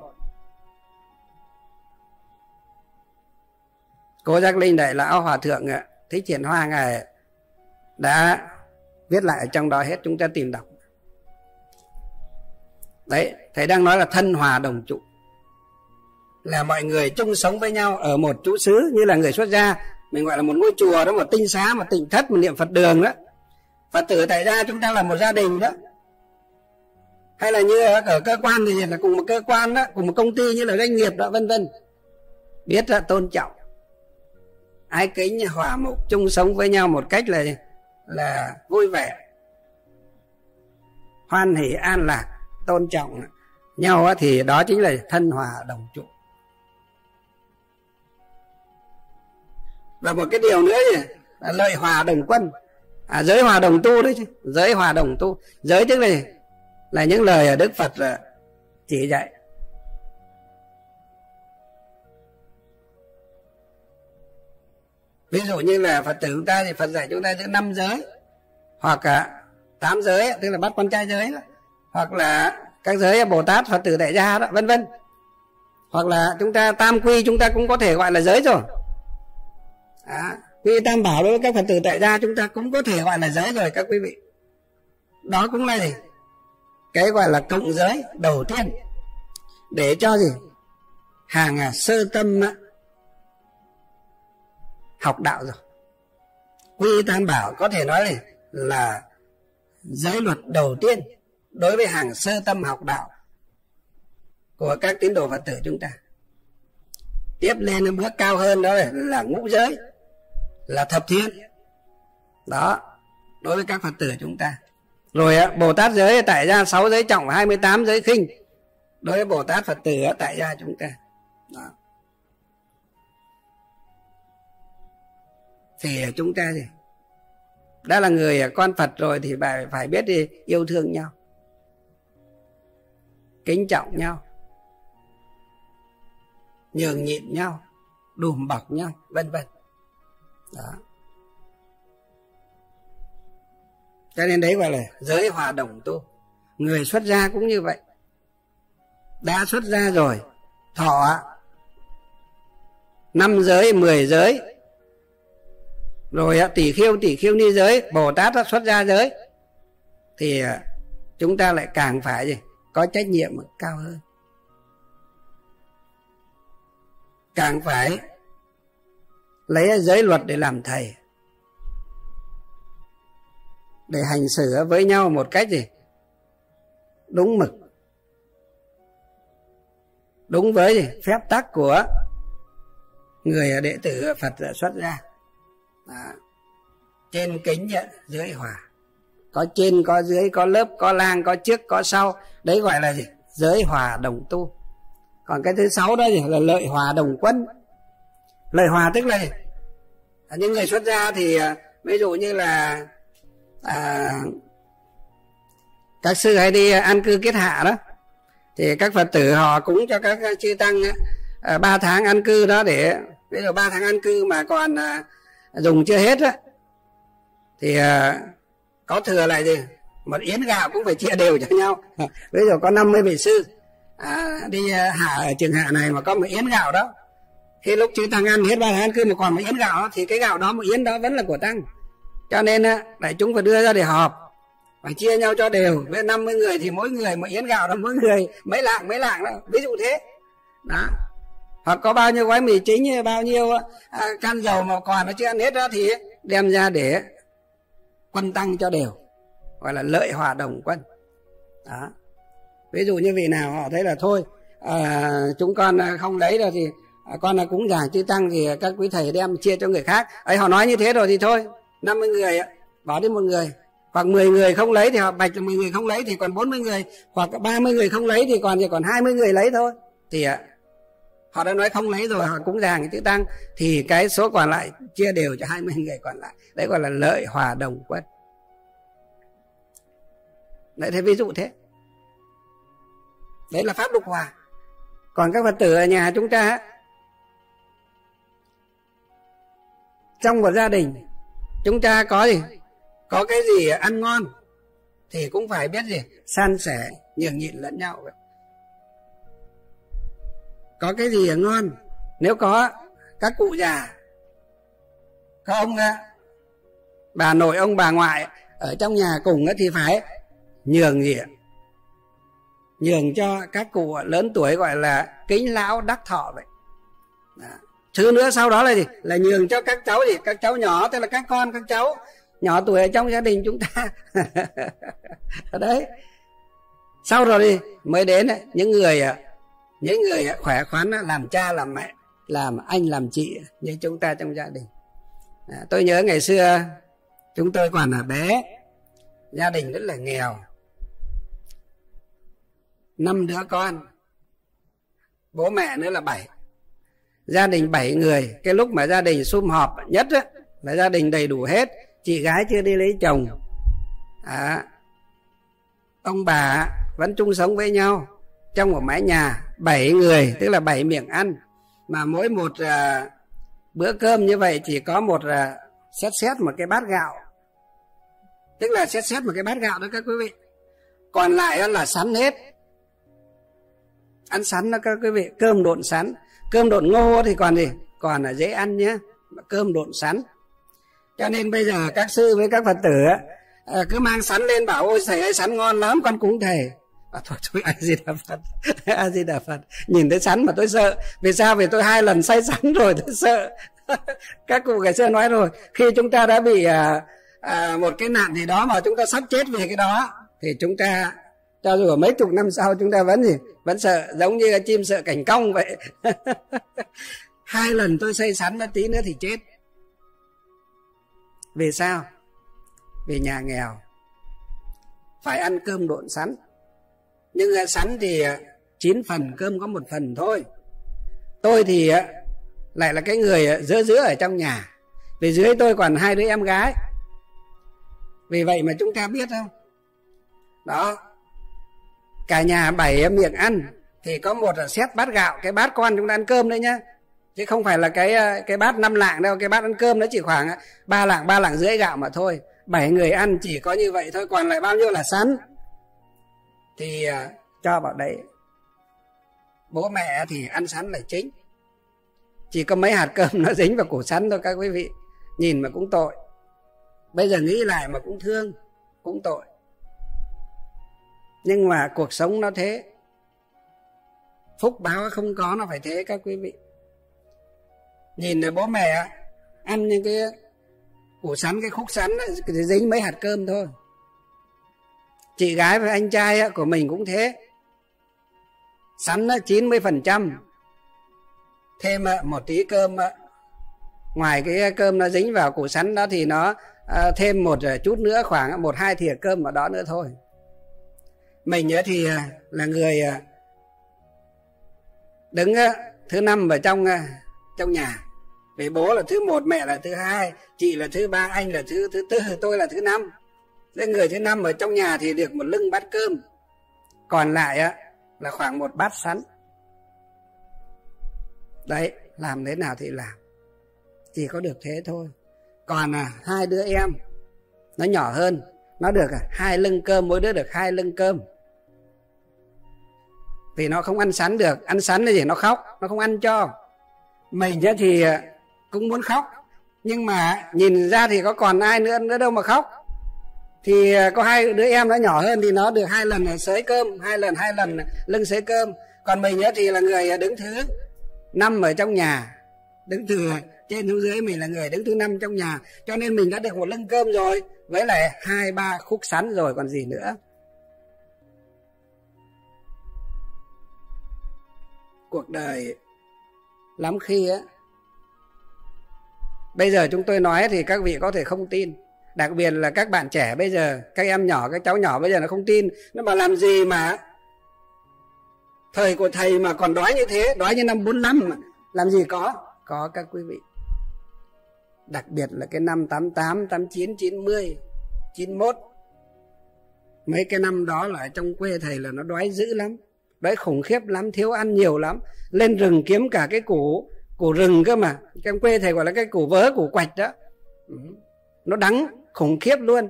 cố giác linh đại lão hòa thượng thích thiện hoa ngài đã viết lại ở trong đó hết. Chúng ta tìm đọc. Đấy thầy đang nói là thân hòa đồng trụ. Là mọi người chung sống với nhau ở một chỗ xứ như là người xuất gia. Mình gọi là một ngôi chùa đó một tinh xá một tịnh thất một niệm phật đường đó phật tử tại gia chúng ta là một gia đình đó. Hay là như ở cơ quan thì là cùng một cơ quan đó, cùng một công ty như là doanh nghiệp đó, vân vân. Biết là tôn trọng. Ái kính hòa mục chung sống với nhau một cách là là vui vẻ. Hoan hỷ an lạc, tôn trọng. Nhau thì đó chính là thân hòa, đồng trụ. Và một cái điều nữa là lợi hòa đồng quân à, giới hòa đồng tu đấy chứ. Giới hòa đồng tu. Giới tức là là những lời ở đức phật à, chỉ dạy. Ví dụ như là phật tử chúng ta thì phật dạy chúng ta giữ năm giới hoặc là tám giới tức là bắt con trai giới đó. hoặc là các giới bồ tát phật tử đại gia đó vân vân. Hoặc là chúng ta tam quy chúng ta cũng có thể gọi là giới rồi. À, quy tam bảo đối với các phật tử tại gia chúng ta cũng có thể gọi là giới rồi các quý vị. Đó cũng là gì? Cái gọi là cộng giới đầu tiên. Để cho gì? Hàng à, sơ tâm à, học đạo rồi. Quy tam bảo có thể nói là, là giới luật đầu tiên đối với hàng sơ tâm học đạo của các tín đồ phật tử chúng ta. Tiếp lên bước cao hơn đó là, là ngũ giới là thập thiên. Đó, đối với các phật tử chúng ta. Rồi bồ tát giới tại gia sáu giới trọng 28 giới khinh. Đối với bồ tát phật tử tại gia chúng ta. Đó. thì chúng ta thì, đã là người à, con phật rồi thì phải phải biết đi yêu thương nhau, kính trọng nhau, nhường nhịn nhau, đùm bọc nhau, vân vân đó. Cho nên đấy gọi là giới hòa đồng tu. Người xuất gia cũng như vậy. Đã xuất gia rồi, thọ năm giới, mười giới. Rồi tỷ khiêu tỷ khiêu ni giới, bồ tát đã xuất gia giới. Thì à, chúng ta lại càng phải gì? Có trách nhiệm cao hơn. Càng phải lấy giới luật để làm thầy. Để hành xử với nhau một cách gì? Đúng mực. Đúng với gì? Phép tắc của người đệ tử phật xuất ra. Đó. trên kính dưới hòa có trên, có dưới, có lớp, có lang, có trước, có sau. Đấy gọi là gì? Giới hòa đồng tu. Còn cái thứ sáu đó gì? Là lợi hòa đồng quân lời hòa tức là những người xuất gia thì à, ví dụ như là à, các sư hay đi à, an cư kết hạ đó thì các phật tử họ cũng cho các à, chư tăng à, ba tháng an cư đó để ví dụ ba tháng an cư mà còn à, dùng chưa hết á thì à, có thừa lại gì một yến gạo cũng phải chia đều cho nhau. Ví dụ có 50 vị sư à, đi à, hạ ở trường hạ này mà có một yến gạo đó thế lúc chư tăng ăn hết ba tháng cư mà còn một yến gạo thì cái gạo đó một yến đó vẫn là của tăng. Cho nên đại chúng phải đưa ra để họp phải chia nhau cho đều. Với 50 người thì mỗi người một yến gạo đó mỗi người mấy lạng mấy lạng đó. Ví dụ thế. Đó. Hoặc có bao nhiêu gói mì chính bao nhiêu à, can dầu mà còn nó chưa ăn hết đó thì đem ra để quân tăng cho đều. Gọi là lợi hòa đồng quân. Đó. Ví dụ như vị nào họ thấy là thôi à, chúng con à, không lấy được thì À, con là cúng giảng chư tăng thì các quý thầy đem chia cho người khác. Ấy, họ nói như thế rồi thì thôi 50 người bỏ đi một người. Hoặc 10 người không lấy thì họ bạch là 10 người không lấy thì còn 40 người. Hoặc 30 người không lấy thì còn chỉ còn 20 người lấy thôi. Thì à, họ đã nói không lấy rồi, họ cúng giảng chữ tăng. Thì cái số còn lại, chia đều cho 20 người còn lại. Đấy gọi là lợi hòa đồng quân. Đấy, thế ví dụ thế. Đấy là pháp lục hòa. Còn các phật tử ở nhà chúng ta trong một gia đình, chúng ta có gì? Có cái gì ăn ngon thì cũng phải biết gì? San sẻ, nhường nhịn lẫn nhau. Có cái gì ngon? Nếu có, các cụ già có ông bà nội, ông bà ngoại ở trong nhà cùng thì phải nhường gì? Nhường cho các cụ lớn tuổi gọi là kính lão đắc thọ vậy. Đó thứ nữa sau đó là gì? Là nhường cho các cháu gì? Các cháu nhỏ tức là các con các cháu nhỏ tuổi ở trong gia đình chúng ta. Đấy. Sau rồi đi mới đến những người những người khỏe khoắn làm cha làm mẹ làm anh làm chị như chúng ta trong gia đình. À, tôi nhớ ngày xưa chúng tôi còn là bé gia đình rất là nghèo. Năm đứa con bố mẹ nữa là bảy gia đình bảy người cái lúc mà gia đình sum họp nhất á, là gia đình đầy đủ hết. Chị gái chưa đi lấy chồng. À, ông bà vẫn chung sống với nhau. Trong một mái nhà bảy người tức là bảy miệng ăn. Mà mỗi một à, bữa cơm như vậy chỉ có một à, xét xét một cái bát gạo. Tức là xét xét một cái bát gạo đó các quý vị. Còn lại là sắn hết. Ăn sắn đó các quý vị cơm độn sắn cơm độn ngô thì còn gì còn là dễ ăn nhé. Cơm độn sắn. Cho nên bây giờ các sư với các phật tử á à, cứ mang sắn lên bảo ôi thầy ơi sắn ngon lắm con cúng thầy. À, thôi thôi a di đà phật? A di đà phật? Nhìn thấy sắn mà tôi sợ. Vì sao? Vì tôi hai lần say sắn rồi tôi sợ. Các cụ ngày xưa nói rồi khi chúng ta đã bị à, à, một cái nạn gì đó mà chúng ta sắp chết về cái đó thì chúng ta cho dù ở mấy chục năm sau chúng ta vẫn gì, vẫn sợ, giống như chim sợ cảnh cong vậy. Hai lần tôi xây sắn nó tí nữa thì chết. Vì sao? Vì nhà nghèo. Phải ăn cơm độn sắn nhưng sắn thì à, chín phần cơm có một phần thôi. Tôi thì à, lại là cái người à, giữa giữa ở trong nhà. Vì dưới tôi còn hai đứa em gái. Vì vậy mà chúng ta biết không? Đó cả nhà bảy miệng ăn, thì có một là xét bát gạo, cái bát con chúng ta ăn cơm đấy nhá. Chứ không phải là cái ờ, cái bát năm lạng đâu, cái bát ăn cơm nó chỉ khoảng ờ, ba lạng ba lạng rưỡi gạo mà thôi. Bảy người ăn chỉ có như vậy thôi, còn lại bao nhiêu là sắn thì ờ, cho vào đấy bố mẹ thì ăn sắn là chính. Chỉ có mấy hạt cơm nó dính vào củ sắn thôi các quý vị. Nhìn mà cũng tội. Bây giờ nghĩ lại mà cũng thương, cũng tội nhưng mà cuộc sống nó thế. Phúc báo không có, nó phải thế các quý vị. Nhìn rồi bố mẹ ăn những cái củ sắn, cái khúc sắn thì dính mấy hạt cơm thôi. Chị gái và anh trai của mình cũng thế. Sắn chín mươi phần trăm. Thêm một tí cơm ngoài cái cơm nó dính vào củ sắn đó thì nó à, thêm một chút nữa, khoảng một hai thìa cơm ở đó nữa thôi mình nhớ thì à, là người à, đứng thứ năm ở trong à, trong nhà. Vì bố là thứ một mẹ là thứ hai chị là thứ ba anh là thứ thứ tư tôi là thứ năm. Nên người thứ năm ở trong nhà thì được một lưng bát cơm. Còn lại á là khoảng một bát sắn đấy làm thế nào thì làm. Chỉ có được thế thôi. Còn à, hai đứa em nó nhỏ hơn nó được à, hai lưng cơm mỗi đứa được hai lưng cơm vì nó không ăn sắn được, ăn sắn là gì? Nó khóc, nó không ăn cho. Mình thì ờ, cũng muốn khóc. Nhưng mà nhìn ra thì có còn ai nữa nữa đâu mà khóc. Thì ờ, có hai đứa em nó nhỏ hơn thì nó được hai lần ờ, sới cơm, hai lần hai lần lưng sới cơm. Còn mình thì là người đứng thứ năm ở trong nhà. Đứng từ trên xuống dưới mình là người đứng thứ năm trong nhà. Cho nên mình đã được một lưng cơm rồi. Với lại hai, ba khúc sắn rồi, còn gì nữa. Cuộc đời lắm khi á. Bây giờ chúng tôi nói thì các vị có thể không tin. Đặc biệt là các bạn trẻ bây giờ các em nhỏ các cháu nhỏ bây giờ nó không tin. Nó bảo làm gì mà? Thời của thầy mà còn đói như thế đói như năm 45 mà. Làm gì có? Có các quý vị. Đặc biệt là cái năm 88, 89, 90, 91 mấy cái năm đó là trong quê thầy là nó đói dữ lắm đấy khủng khiếp lắm thiếu ăn nhiều lắm. Lên rừng kiếm cả cái củ củ rừng cơ mà. Trong quê thầy gọi là cái củ vớ củ quạch đó. Ừ. Nó đắng khủng khiếp luôn.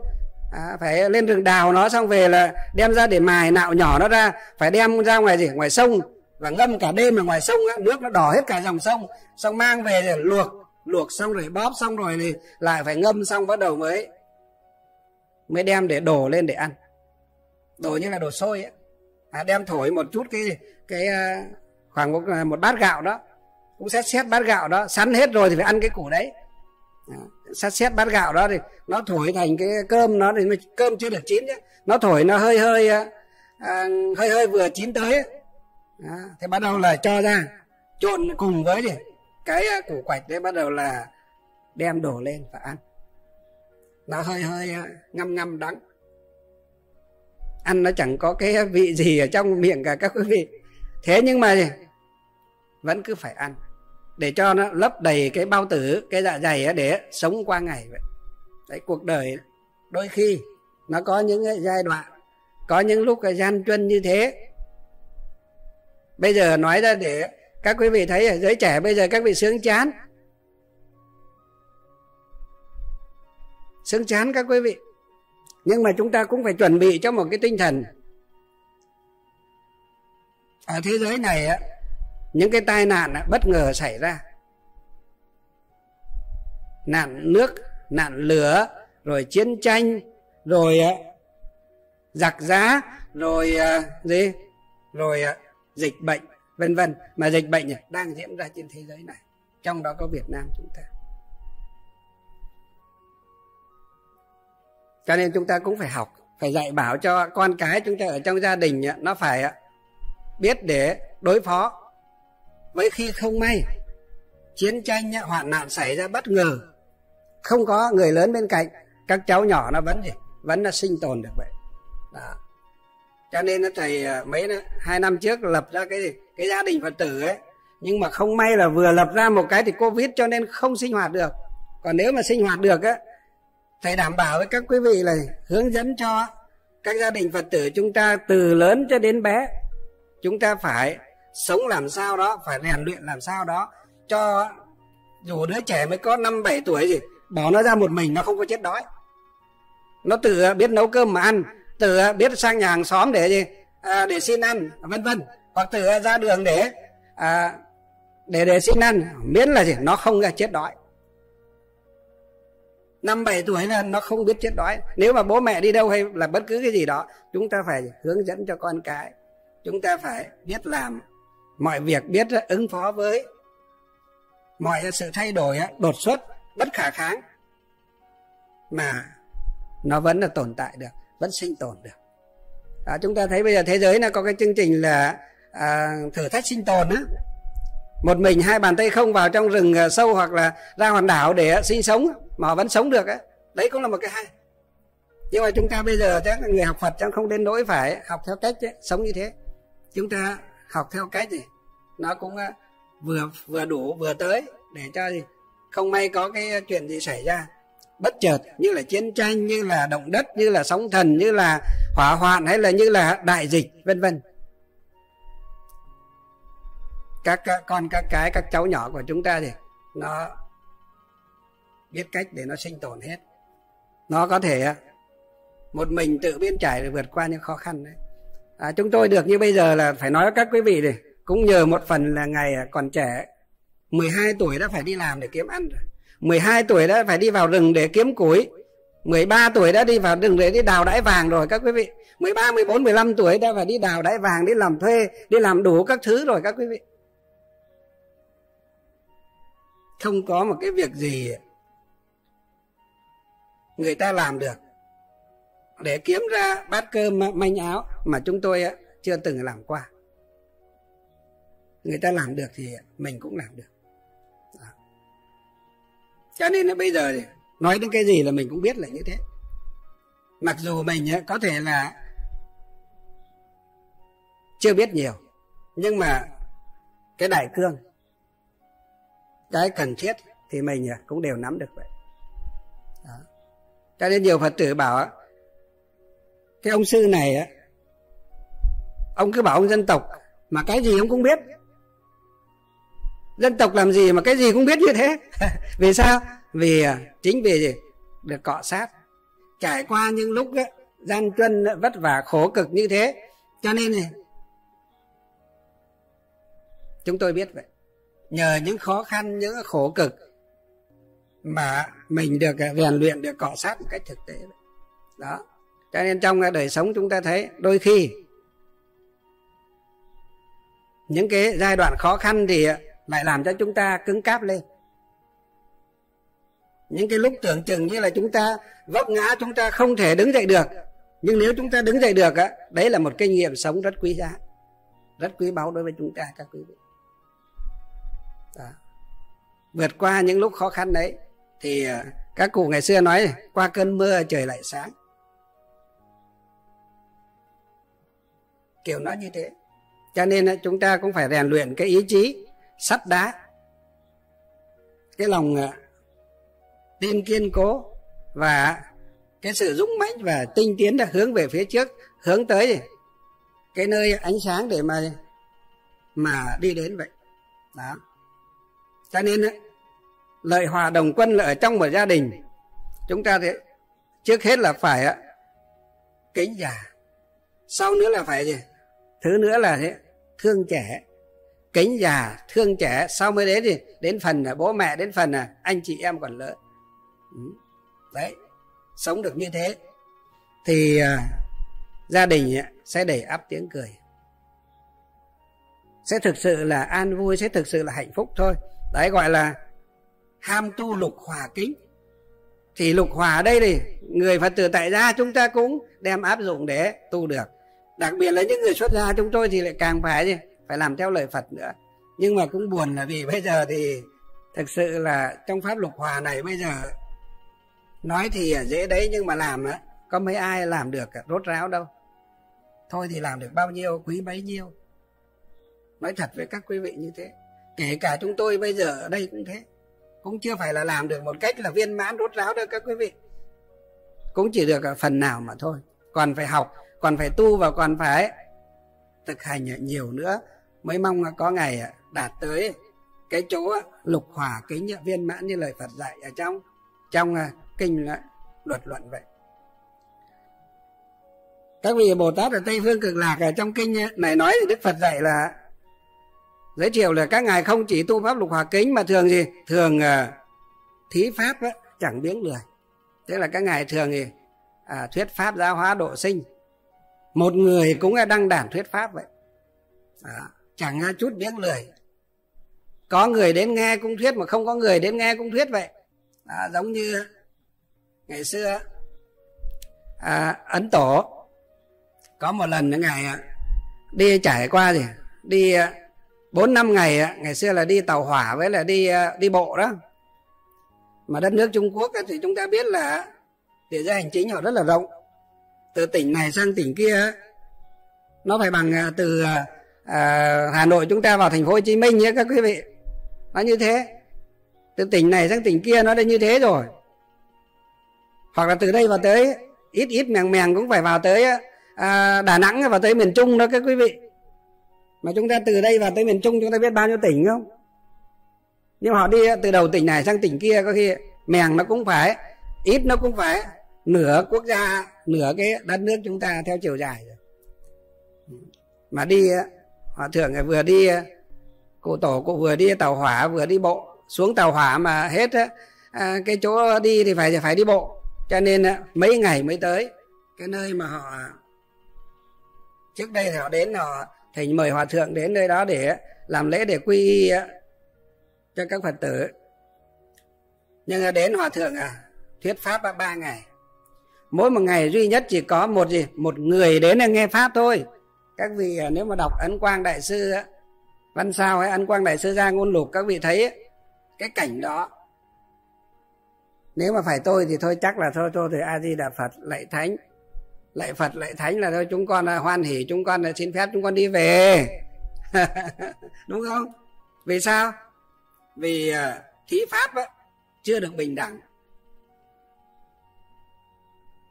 À, phải lên rừng đào nó xong về là đem ra để mài nạo nhỏ nó ra. Phải đem ra ngoài gì? Ngoài sông. Và ngâm cả đêm ở ngoài sông á, nước nó đỏ hết cả dòng sông. Xong mang về để luộc. Luộc xong rồi bóp xong rồi thì lại phải ngâm xong bắt đầu mới mới đem để đổ lên để ăn. Đổ như là đổ sôi ấy à, đem thổi một chút cái cái à, khoảng một à, một bát gạo đó. Cũng xét xét bát gạo đó sắn hết rồi thì phải ăn cái củ đấy. Xét xét bát gạo đó thì nó thổi thành cái cơm nó thì cơm chưa được chín nhé nó thổi nó hơi hơi à, à, hơi hơi vừa chín tới ấy. Thì bắt đầu là cho ra trộn cùng với gì cái à, củ quạch đấy bắt đầu là đem đổ lên và ăn. Nó hơi hơi ngâm ngâm đắng ăn nó chẳng có cái vị gì ở trong miệng cả các quý vị. Thế nhưng mà vẫn cứ phải ăn, để cho nó lấp đầy cái bao tử, cái dạ dày để sống qua ngày vậy. Đấy, cuộc đời đôi khi nó có những cái giai đoạn, có những lúc cái gian truân như thế. Bây giờ nói ra để các quý vị thấy ở giới trẻ bây giờ các vị sướng chán. Sướng chán các quý vị nhưng mà chúng ta cũng phải chuẩn bị cho một cái tinh thần. Ở thế giới này á, những cái tai nạn bất ngờ xảy ra. Nạn nước, nạn lửa, rồi chiến tranh, rồi ờ, giặc giá rồi ờ, gì? Rồi ờ, dịch bệnh, vân vân. Mà dịch bệnh đang diễn ra trên thế giới này. Trong đó có Việt Nam chúng ta. Cho nên chúng ta cũng phải học, phải dạy bảo cho con cái chúng ta ở trong gia đình nó phải biết để đối phó. Với khi không may, chiến tranh hoạn nạn xảy ra bất ngờ, không có người lớn bên cạnh, các cháu nhỏ nó vẫn gì vẫn là sinh tồn được vậy. Đó. cho nên nó thầy à, mấy hai năm trước lập ra cái gì, cái gia đình phật tử ấy, nhưng mà không may là vừa lập ra một cái thì covid cho nên không sinh hoạt được. Còn nếu mà sinh hoạt được á thầy đảm bảo với các quý vị là hướng dẫn cho các gia đình phật tử chúng ta từ lớn cho đến bé. Chúng ta phải sống làm sao đó phải rèn luyện làm sao đó cho dù đứa trẻ mới có năm bảy tuổi gì bỏ nó ra một mình nó không có chết đói. Nó tự biết nấu cơm mà ăn tự biết sang nhà hàng xóm để gì à, để xin ăn vân vân. Hoặc tự ra đường để à, để để xin ăn miễn là gì nó không chết đói năm bảy tuổi là nó không biết chết đói. Nếu mà bố mẹ đi đâu hay là bất cứ cái gì đó chúng ta phải hướng dẫn cho con cái. Chúng ta phải biết làm mọi việc biết ứng phó với mọi sự thay đổi đột xuất bất khả kháng mà nó vẫn là tồn tại được vẫn sinh tồn được. À, chúng ta thấy bây giờ thế giới là có cái chương trình là à, thử thách sinh tồn á một mình hai bàn tay không vào trong rừng ờ, sâu hoặc là ra hòn đảo để ờ, sinh sống mà họ vẫn sống được đấy cũng là một cái hay. Nhưng mà chúng ta bây giờ chắc là người học Phật chẳng không đến nỗi phải học theo cách ấy, sống như thế. Chúng ta học theo cách gì nó cũng ờ, vừa vừa đủ vừa tới để cho gì? Không may có cái chuyện gì xảy ra. Bất chợt như là chiến tranh như là động đất như là sóng thần như là hỏa hoạn hay là như là đại dịch vân vân các con các cái các cháu nhỏ của chúng ta thì nó biết cách để nó sinh tồn hết. Nó có thể à, một mình tự biên trải để vượt qua những khó khăn đấy. À, chúng tôi được như bây giờ là phải nói với các quý vị này cũng nhờ một phần là ngày à, còn trẻ 12 tuổi đã phải đi làm để kiếm ăn rồi. 12 tuổi đã phải đi vào rừng để kiếm củi. 13 tuổi đã đi vào rừng để đi đào đáy vàng rồi các quý vị. 13, 14, 15 tuổi đã phải đi đào đáy vàng đi làm thuê đi làm đủ các thứ rồi các quý vị không có một cái việc gì người ta làm được. Để kiếm ra bát cơm manh áo mà chúng tôi chưa từng làm qua. Người ta làm được thì mình cũng làm được. Đó. cho nên là bây giờ nói đến cái gì là mình cũng biết là như thế. Mặc dù mình có thể là chưa biết nhiều, nhưng mà cái đại cương cái cần thiết thì mình à, cũng đều nắm được vậy. Đó. cho nên nhiều phật tử bảo cái ông sư này á ông cứ bảo ông dân tộc mà cái gì ông cũng biết. Dân tộc làm gì mà cái gì cũng biết như thế? Vì sao? Vì à, chính vì gì được cọ sát. Trải qua những lúc ấy, gian truân vất vả khổ cực như thế cho nên này chúng tôi biết vậy nhờ những khó khăn, những khổ cực mà mình được à, rèn luyện, được cọ sát một cách thực tế. Đó. Cho nên trong à, đời sống chúng ta thấy đôi khi những cái giai đoạn khó khăn thì à, lại làm cho chúng ta cứng cáp lên. Những cái lúc tưởng chừng như là chúng ta vấp ngã, chúng ta không thể đứng dậy được. Nhưng nếu chúng ta đứng dậy được, á, đấy là một kinh nghiệm sống rất quý giá, rất quý báu đối với chúng ta, các quý vị vượt qua những lúc khó khăn đấy, thì à, các cụ ngày xưa nói, qua cơn mưa, trời lại sáng. Kiểu nói như thế. Cho nên à, chúng ta cũng phải rèn luyện cái ý chí sắt đá, cái lòng à, tin kiên cố và cái sự dũng mãnh và tinh tiến đã hướng về phía trước, hướng tới cái nơi ánh sáng để mà mà đi đến vậy. Đó cho nên lợi hòa đồng quân là ở trong một gia đình. Chúng ta thì trước hết là phải kính già. Sau nữa là phải gì? Thứ nữa là thế thương trẻ. Kính già, thương trẻ. Sau mới đến thì đến phần là bố mẹ, đến phần là anh chị em còn lớn. Ừ. Đấy, sống được như thế. Thì à, gia đình sẽ đầy áp tiếng cười. Sẽ thực sự là an vui, sẽ thực sự là hạnh phúc thôi đấy, gọi là ham tu lục hòa kính. Thì lục hòa ở đây thì người phật tử tại gia chúng ta cũng đem áp dụng để tu được. Đặc biệt là những người xuất gia chúng tôi thì lại càng phải gì? Phải làm theo lời phật nữa. Nhưng mà cũng buồn là vì bây giờ thì thực sự là trong pháp lục hòa này bây giờ nói thì dễ đấy, nhưng mà làm á, có mấy ai làm được rốt ráo đâu. Thôi thì làm được bao nhiêu, quý bấy nhiêu. Nói thật với các quý vị như thế kể cả chúng tôi bây giờ ở đây cũng thế. Cũng chưa phải là làm được một cách là viên mãn rốt ráo đâu các quý vị. Cũng chỉ được ở phần nào mà thôi. Còn phải học, còn phải tu và còn phải thực hành nhiều nữa mới mong có ngày đạt tới cái chỗ lục hòa kính viên mãn như lời Phật dạy ở trong trong à, kinh luật luận vậy. Các vị Bồ Tát ở Tây Phương Cực Lạc ở trong kinh à, này nói thì Đức Phật dạy là giới thiệu là các ngài không chỉ tu pháp lục hòa kính mà thường gì? Thường uh, thí pháp á, chẳng biếng lười. Tức là các ngài thường thì à, thuyết pháp giáo hóa độ sinh. Một người cũng đăng đàn thuyết pháp vậy. À, chẳng chút biếng lười. Có người đến nghe cũng thuyết mà không có người đến nghe cũng thuyết vậy. À, giống như ngày xưa à, ấn tổ. Có một lần ngài à, đi trải qua gì? Đi à, bốn năm ngày ngày xưa là đi tàu hỏa với là đi ờ, đi bộ đó. Mà đất nước Trung Quốc thì chúng ta biết là địa giới hành chính họ rất là rộng. Từ tỉnh này sang tỉnh kia nó phải bằng ờ, từ à, Hà Nội chúng ta vào thành phố Hồ Chí Minh nhé các quý vị. Nó như thế. Từ tỉnh này sang tỉnh kia nó đã như thế rồi. Hoặc là từ đây vào tới ít ít mèng mèng cũng phải vào tới à, Đà Nẵng vào tới miền Trung đó các quý vị mà chúng ta từ đây vào tới miền Trung chúng ta biết bao nhiêu tỉnh, không? Nhưng họ đi từ đầu tỉnh này sang tỉnh kia, có khi mèng nó cũng phải, ít nó cũng phải. Nửa quốc gia, nửa cái đất nước chúng ta theo chiều dài rồi. Mà đi, họ thường vừa đi, cụ tổ, cụ vừa đi tàu hỏa, vừa đi bộ. Xuống tàu hỏa mà hết à, cái chỗ đi thì phải phải đi bộ. Cho nên mấy ngày mới tới, cái nơi mà họ, trước đây thì họ đến họ thì mời hòa thượng đến nơi đó để làm lễ để quy y cho các phật tử. Nhưng đến hòa thượng à thuyết pháp ba ngày. Mỗi một ngày duy nhất chỉ có một gì? Một người đến để nghe pháp thôi. Các vị à, nếu mà đọc ấn quang đại sư văn sao hay ấn quang đại sư ra ngôn lục, các vị thấy cái cảnh đó. Nếu mà phải tôi thì thôi, chắc là thôi thôi thì a di đà phật, lạy thánh lạy phật lạy thánh là thôi chúng con là hoan hỉ chúng con là xin phép chúng con đi về. Đúng không? Vì sao? Vì à, thí pháp á, chưa được bình đẳng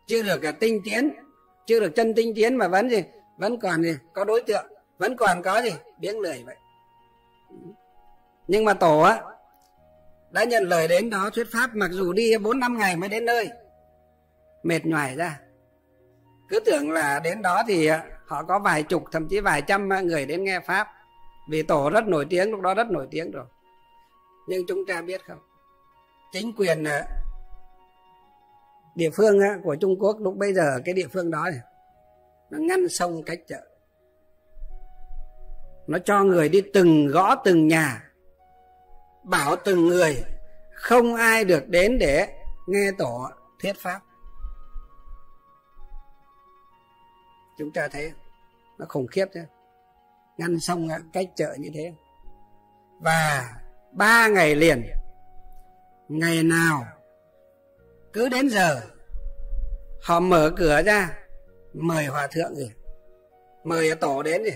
chưa được à, tinh tiến chưa được chân tinh tiến mà vẫn gì vẫn còn gì có đối tượng vẫn còn có gì biếng lười vậy. Nhưng mà tổ á đã nhận lời đến đó thuyết pháp mặc dù đi bốn năm ngày mới đến nơi mệt nhoài ra cứ tưởng là đến đó thì à, họ có vài chục thậm chí vài trăm à, người đến nghe pháp. Vì tổ rất nổi tiếng lúc đó rất nổi tiếng rồi. Nhưng chúng ta biết không? Chính quyền à, địa phương của Trung Quốc lúc bây giờ cái địa phương đó này, nó ngăn sông cách chợ. Nó cho người đi từng gõ từng nhà bảo từng người không ai được đến để nghe tổ thuyết pháp. Chúng ta thấy nó khủng khiếp chứ ngăn sông cách chợ như thế. Và ba ngày liền, ngày nào, cứ đến giờ, họ mở cửa ra, mời hòa thượng gì mời tổ đến gì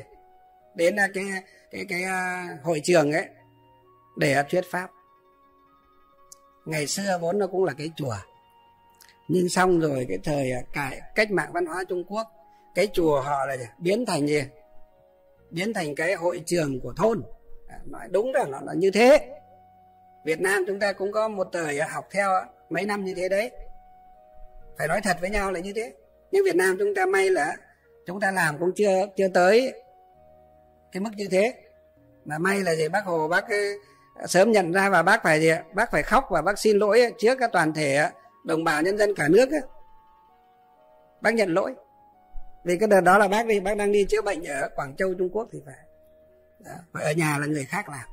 đến à, cái cái cái à, hội trường ấy, để thuyết pháp. Ngày xưa vốn nó cũng là cái chùa, nhưng xong rồi cái thời à, cải, cách mạng văn hóa trung quốc cái chùa họ là biến thành gì? Biến thành cái hội trường của thôn. À, nói đúng là nó là như thế. Việt nam chúng ta cũng có một thời học theo mấy năm như thế đấy. Phải nói thật với nhau là như thế. Nhưng việt nam chúng ta may là chúng ta làm cũng chưa chưa tới cái mức như thế. Mà may là gì? Bác hồ bác ờ, sớm nhận ra và bác phải gì bác phải khóc và bác xin lỗi trước các toàn thể đồng bào nhân dân cả nước bác nhận lỗi vì cái đợt đó là bác đi, bác đang đi chữa bệnh ở quảng châu, trung quốc thì phải. Đó. Và ở nhà là người khác làm.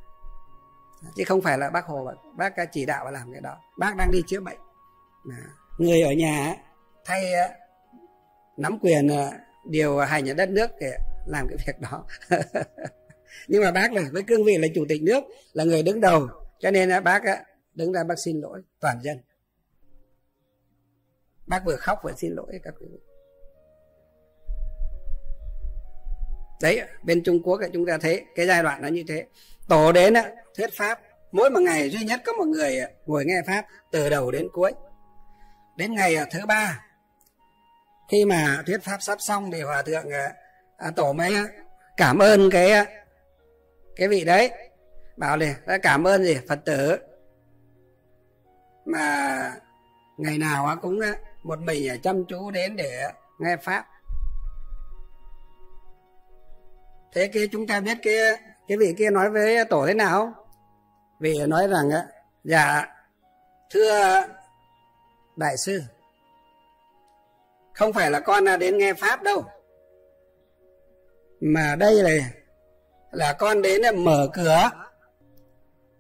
Chứ không phải là bác hồ, bác chỉ đạo và làm cái đó. Bác đang đi chữa bệnh. Đó. người ở nhà thay nắm quyền điều hành ở đất nước để làm cái việc đó. Nhưng mà bác là với cương vị là chủ tịch nước, là người đứng đầu, cho nên bác đứng ra bác xin lỗi toàn dân. Bác vừa khóc vừa xin lỗi các quý vị. Đấy bên trung quốc chúng ta thấy cái giai đoạn nó như thế. Tổ đến thuyết pháp mỗi một ngày duy nhất có một người ngồi nghe pháp từ đầu đến cuối. Đến ngày à, thứ ba khi mà thuyết pháp sắp xong thì hòa thượng à, à tổ mới cảm ơn cái à, cái vị đấy. Bảo này cảm ơn gì phật tử? Mà ngày nào cũng một mình chăm chú đến để nghe pháp. Thế kia chúng ta biết cái cái vị kia nói với tổ thế nào? Vị nói rằng dạ thưa đại sư, không phải là con đến nghe pháp đâu, mà đây là là con đến mở cửa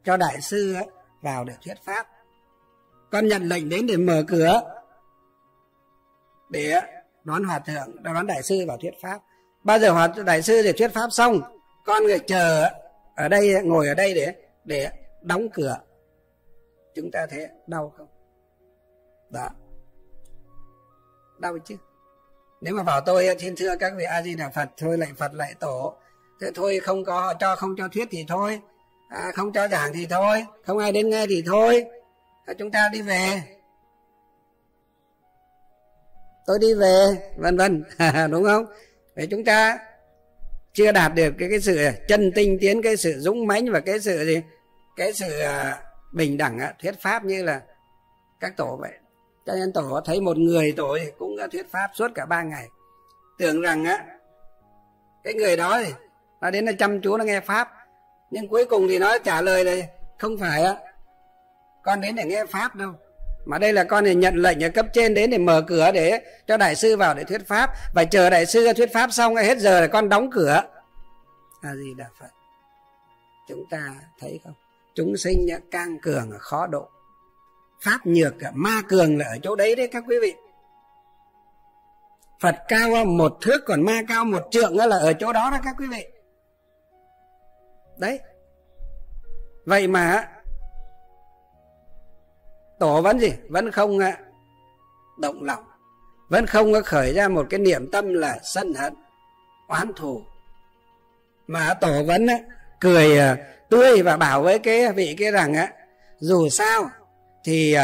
cho đại sư vào để thuyết pháp. Con nhận lệnh đến để mở cửa, để đón hòa thượng, đón đại sư vào thuyết pháp bao giờ hòa đại sư để thuyết pháp xong con người chờ ở đây ngồi ở đây để để đóng cửa. Chúng ta thấy đau không? Đó đau chứ. Nếu mà bảo tôi xin thưa các vị a di đà phật thôi lại phật lại tổ. Thế thôi không có cho không cho thuyết thì thôi. À, không cho giảng thì thôi. Không ai đến nghe thì thôi. À, chúng ta đi về. Tôi đi về vân vân. Đúng không? Vậy chúng ta chưa đạt được cái cái sự chân tinh tiến, cái sự dũng mãnh và cái sự gì? Cái sự à, bình đẳng à, thuyết pháp như là các tổ vậy. Cho nên tổ thấy một người tổ cũng đã thuyết pháp suốt cả ba ngày. Tưởng rằng, á, cái người đó thì nó đến là chăm chú, nó nghe pháp. Nhưng cuối cùng thì nó trả lời này không phải, á, con đến để nghe pháp đâu mà đây là con thì nhận lệnh ở cấp trên đến để mở cửa để cho đại sư vào để thuyết pháp. Và chờ đại sư thuyết pháp xong, hết giờ là con đóng cửa. Là gì đà phật. Chúng ta thấy không? Chúng sinh càng cường khó độ. Pháp nhược à, ma cường là ở chỗ đấy đấy các quý vị. Phật cao à, một thước, còn ma cao một trượng là ở chỗ đó đó các quý vị. Đấy. Vậy mà tổ vẫn gì? Vẫn không à, động lòng. Vẫn không có khởi ra một cái niệm tâm là sân hận, oán thù. Mà tổ vẫn à, cười à, tươi và bảo với cái vị kia rằng á dù sao thì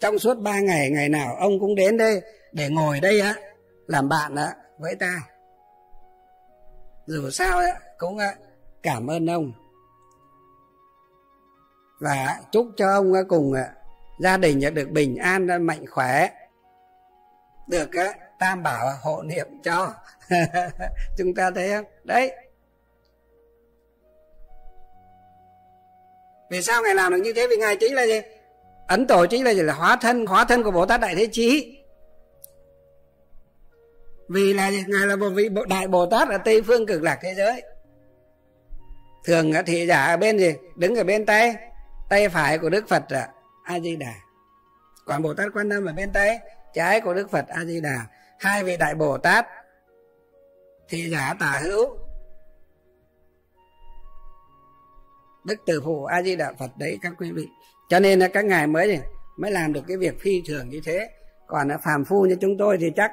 trong suốt ba ngày ngày nào ông cũng đến đây để ngồi đây, á, làm bạn, á, với ta. Dù sao, á, cũng cảm ơn ông và chúc cho ông cùng à, gia đình được bình an mạnh khỏe. Được tam bảo hộ niệm cho. Chúng ta thấy không? Đấy. Vì sao ngài làm được như thế? Vì ngài chính là gì? Ấn tổ chính là gì? Là hóa thân hóa thân của bồ tát đại thế chí. Vì là gì? ngài là một vị đại bồ tát ở tây phương cực lạc thế giới. Thường thị giả ở bên gì? Đứng ở bên tay tay phải của đức phật là a di đà còn bồ tát quan tâm ở bên tay, trái của đức phật a di đà hai vị đại bồ tát thì giả tả hữu, đức từ phụ a di đà phật đấy các quý vị. Cho nên là các ngài mới mới làm được cái việc phi thường như thế. Còn phàm phu như chúng tôi thì chắc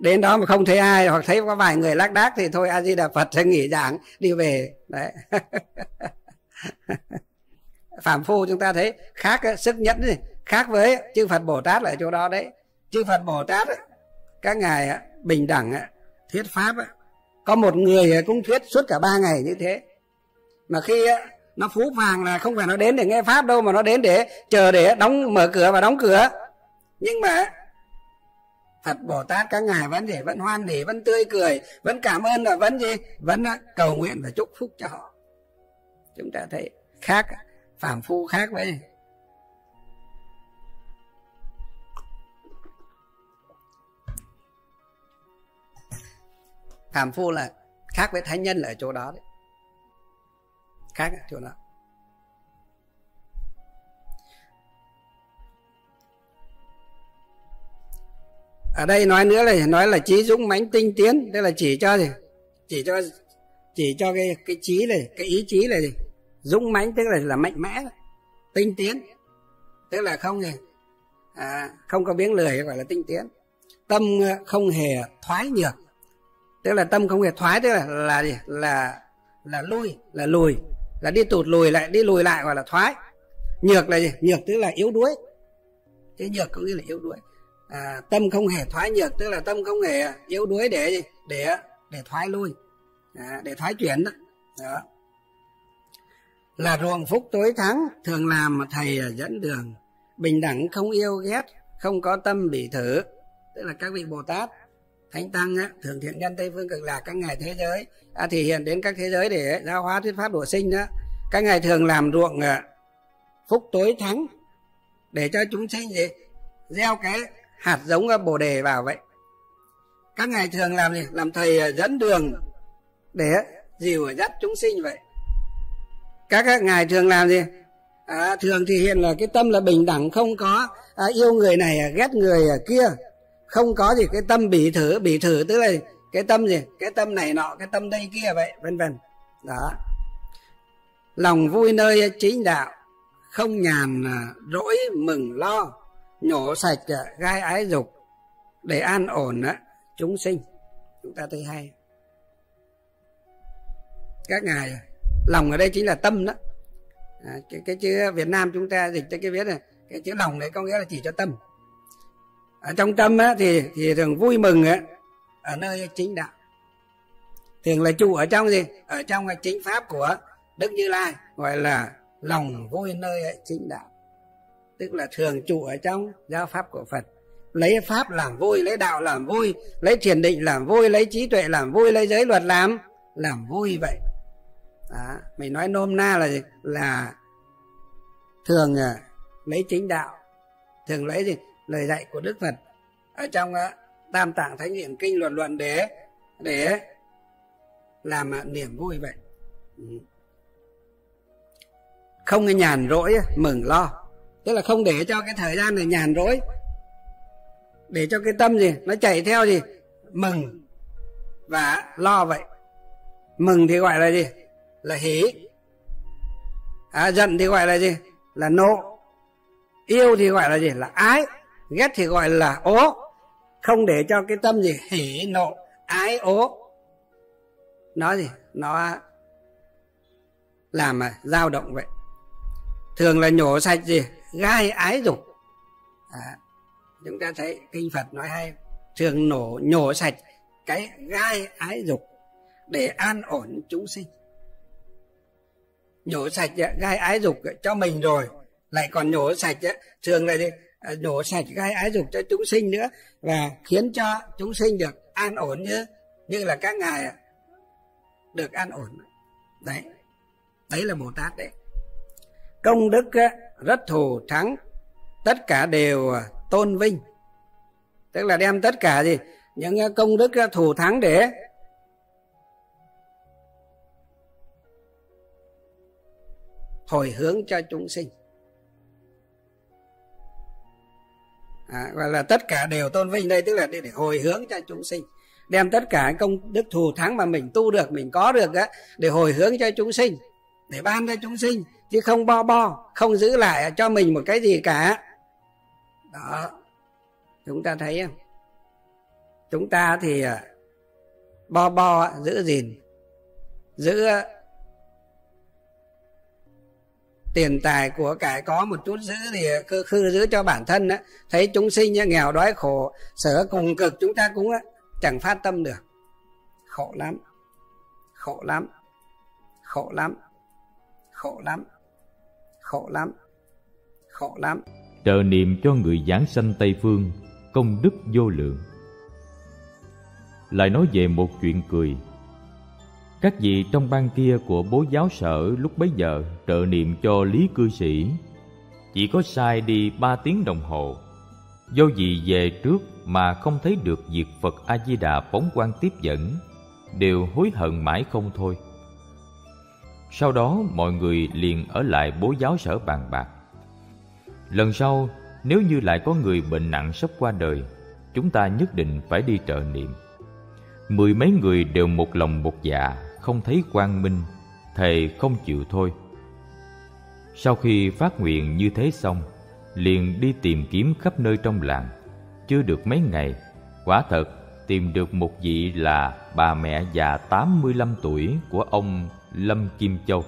đến đó mà không thấy ai hoặc thấy có vài người lác đác thì thôi a di đà phật sẽ nghỉ giảng, đi về. Đấy. phạm phu chúng ta thấy khác ờ, sức nhẫn gì khác với chư phật bồ tát ở chỗ đó đấy. Chư phật bồ tát ờ, các ngài ờ, bình đẳng thuyết pháp có một người cũng thuyết suốt cả ba ngày như thế. Mà khi nó phú vàng là không phải nó đến để nghe pháp đâu, mà nó đến để chờ để đóng, mở cửa và đóng cửa. Nhưng mà Phật Bồ Tát các ngài vẫn để, vẫn hoan hỉ vẫn tươi cười, vẫn cảm ơn và vẫn gì? Vẫn cầu nguyện và chúc phúc cho họ. Chúng ta thấy khác phàm phu khác với phàm phu là khác với thánh nhân là ở chỗ đó đấy. Khác ở chỗ đó. Ở đây nói nữa là nói là trí dũng mãnh tinh tiến, tức là chỉ cho gì? Chỉ cho chỉ cho cái cái trí này, cái ý chí này gì? Dũng mãnh tức là là mạnh mẽ tinh tiến. Tức là không gì à, không có biếng lười gọi là tinh tiến. Tâm ờ, không hề thoái nhược. Tức là tâm không hề thoái tức là là gì? Là là lui là lùi. Là đi tụt lùi lại đi lùi lại gọi là thoái. Nhược là gì? Nhược tức là yếu đuối. Cái nhược cũng như là yếu đuối. À, tâm không hề thoái nhược tức là tâm không hề yếu đuối để gì? Để để thoái lui. À, để thoái chuyển đó. đó là ruộng phúc tối thắng thường làm mà thầy dẫn đường. Bình đẳng không yêu ghét không có tâm bị thử. Tức là các vị bồ tát thánh tăng á, thường thiện nhân tây phương cực lạc các ngài thế giới. À, thể hiện đến các thế giới để giáo hóa thuyết pháp độ sinh đó các ngài thường làm ruộng à, phúc tối thắng. Để cho chúng sinh gì? Gieo cái hạt giống bồ đề vào vậy. Các ngài thường làm gì? Làm thầy dẫn đường để dìu dắt chúng sinh vậy các ngài thường làm gì? À, thường thì hiện là cái tâm là bình đẳng không có à, yêu người này à, ghét người à, kia. Không có gì cái tâm bỉ thử bỉ thử tức là cái tâm gì? Cái tâm này nọ cái tâm đây kia vậy vân vân. Đó. Lòng vui nơi chính đạo không nhàn à, rỗi mừng lo nhổ sạch gai ái dục để an ổn chúng sinh. Chúng ta thấy hay. Các ngài lòng ở đây chính là tâm đó. À, cái, cái chữ Việt Nam chúng ta dịch tới cái viết này cái chữ lòng đấy có nghĩa là chỉ cho tâm. Ở trong tâm á, thì thì thường vui mừng á, ở nơi chính đạo. Thường là trụ ở trong gì? Ở trong cái chính pháp của đức như lai gọi là lòng vui nơi chính đạo. Tức là thường trụ ở trong giáo pháp của phật. Lấy pháp làm vui lấy đạo làm vui lấy thiền định làm vui lấy trí tuệ làm vui lấy giới luật làm làm vui vậy đó. mình nói nôm na là gì? là thường à, lấy chính đạo. Thường lấy gì? Lời dạy của đức phật. Ở trong uh, tam tạng thánh hiển kinh luận luận để để làm uh, niềm vui vậy. Ừ. Không cái nhàn rỗi à, mừng lo. Tức là không để cho cái thời gian này nhàn rỗi. Để cho cái tâm gì? Nó chạy theo gì? Mừng và lo vậy. Mừng thì gọi là gì? Là hỉ à, giận thì gọi là gì? Là nộ. Yêu thì gọi là gì? Là ái. Ghét thì gọi là ố. Không để cho cái tâm gì? Hỉ nộ ái ố. Nó gì? Nó làm mà dao động vậy. Thường là nhổ sạch gì? Gai ái dục. À, chúng ta thấy kinh phật nói hay thường nổ nhổ sạch cái gai ái dục để an ổn chúng sinh nhổ sạch gai ái dục cho mình rồi. Lại còn nhổ sạch thường là à, nhổ sạch gai ái dục cho chúng sinh nữa và khiến cho chúng sinh được an ổn như như là các ngài được an ổn. Đấy. Đấy là bồ tát đấy. Công đức rất thù thắng. Tất cả đều à, tôn vinh. Tức là đem tất cả gì? Những à, công đức thù thắng để hồi hướng cho chúng sinh. À, và là tất cả đều tôn vinh đây tức là để, để hồi hướng cho chúng sinh. Đem tất cả công đức thù thắng mà mình tu được mình có được á để hồi hướng cho chúng sinh để ban cho chúng sinh chứ không bo bo không giữ lại cho mình một cái gì cả. Đó. Chúng ta thấy không? Chúng ta thì à, bo bo giữ gìn giữ tiền tài của cải có một chút giữ thì cứ khư giữ cho bản thân á. Thấy chúng sinh nghèo đói khổ, sở cùng cực, chúng ta cũng chẳng phát tâm được. Khổ lắm. Khổ lắm. Khổ lắm. Khổ lắm. Khổ lắm. Khổ lắm. Trợ niệm cho người giảng sanh tây phương, công đức vô lượng. Lại nói về một chuyện cười các vị trong ban kia của bố giáo sở lúc bấy giờ trợ niệm cho lý cư sĩ. Chỉ có sai đi ba tiếng đồng hồ. Do vì về trước mà không thấy được việc phật a di đà phóng quang tiếp dẫn, đều hối hận mãi không thôi. Sau đó mọi người liền ở lại bố giáo sở bàn bạc. Lần sau, nếu như lại có người bệnh nặng sắp qua đời, chúng ta nhất định phải đi trợ niệm. Mười mấy người đều một lòng một dạ không thấy quang minh thầy không chịu thôi sau khi phát nguyện như thế xong, liền đi tìm kiếm khắp nơi trong làng chưa được mấy ngày, quả thật tìm được một vị là bà mẹ già 85 tuổi của ông Lâm Kim Châu.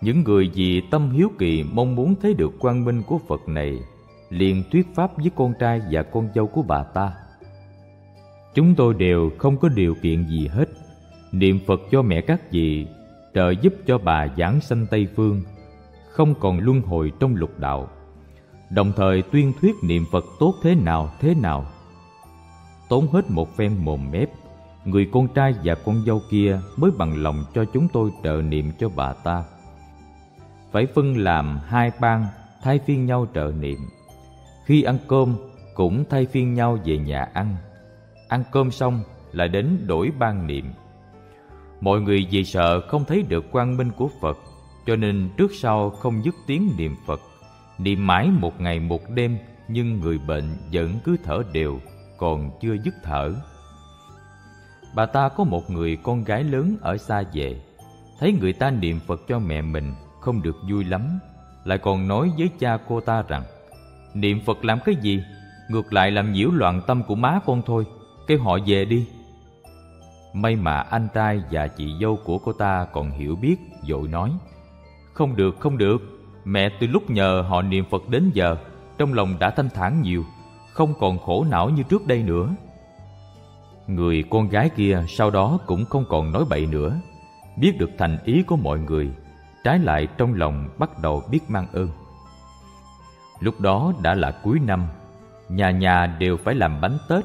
Những người vì tâm hiếu kỳ mong muốn thấy được quang minh của Phật này, liền thuyết pháp với con trai và con dâu của bà ta. Chúng tôi đều không có điều kiện gì hết. Niệm Phật cho mẹ các vị, trợ giúp cho bà giảng sanh Tây Phương, không còn luân hồi trong lục đạo. Đồng thời tuyên thuyết niệm Phật tốt thế nào thế nào. Tốn hết một phen mồm mép, người con trai và con dâu kia mới bằng lòng cho chúng tôi trợ niệm cho bà ta. Phải phân làm hai ban thay phiên nhau trợ niệm. Khi ăn cơm cũng thay phiên nhau về nhà ăn ăn cơm xong là đến đổi ban niệm. Mọi người vì sợ không thấy được quang minh của phật, cho nên trước sau không dứt tiếng niệm phật. Niệm mãi một ngày một đêm, nhưng người bệnh vẫn cứ thở đều, còn chưa dứt thở. Bà ta có một người con gái lớn ở xa về. Thấy người ta niệm phật cho mẹ mình, không được vui lắm. Lại còn nói với cha cô ta rằng, niệm phật làm cái gì? Ngược lại làm nhiễu loạn tâm của má con thôi kêu họ về đi. May mà anh trai và chị dâu của cô ta còn hiểu biết vội nói. Không được không được. Mẹ từ lúc nhờ họ niệm phật đến giờ, trong lòng đã thanh thản nhiều, không còn khổ não như trước đây nữa. Người con gái kia sau đó cũng không còn nói bậy nữa. Biết được thành ý của mọi người, trái lại trong lòng bắt đầu biết mang ơn. Lúc đó đã là cuối năm, nhà nhà đều phải làm bánh tết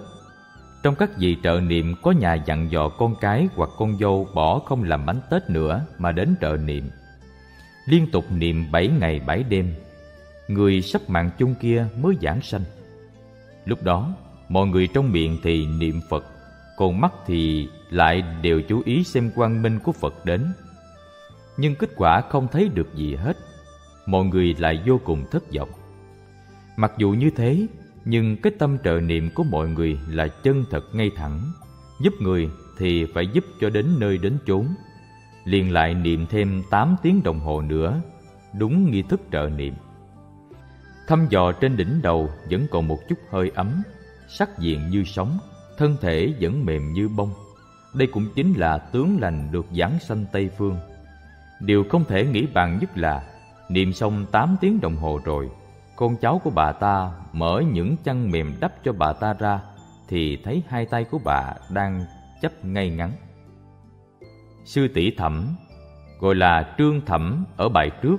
trong các vị trợ niệm có nhà dặn dò con cái hoặc con dâu bỏ không làm bánh Tết nữa mà đến trợ niệm. Liên tục niệm bảy ngày bảy đêm, người sắp mạng chung kia mới giảng sanh. Lúc đó, mọi người trong miệng thì niệm Phật, còn mắt thì lại đều chú ý xem quang minh của Phật đến. Nhưng kết quả không thấy được gì hết, mọi người lại vô cùng thất vọng. Mặc dù như thế, nhưng cái tâm trợ niệm của mọi người là chân thật ngay thẳng. Giúp người thì phải giúp cho đến nơi đến chốn. Liền lại niệm thêm 8 tiếng đồng hồ nữa, đúng nghi thức trợ niệm. Thăm dò trên đỉnh đầu vẫn còn một chút hơi ấm, sắc diện như sóng, thân thể vẫn mềm như bông. Đây cũng chính là tướng lành được giảng sanh tây phương. Điều không thể nghĩ bàn nhất là niệm xong 8 tiếng đồng hồ rồi con cháu của bà ta mở những chăn mềm đắp cho bà ta ra, thì thấy hai tay của bà đang chấp ngay ngắn. Sư tỷ thẩm, gọi là trương thẩm ở bài trước.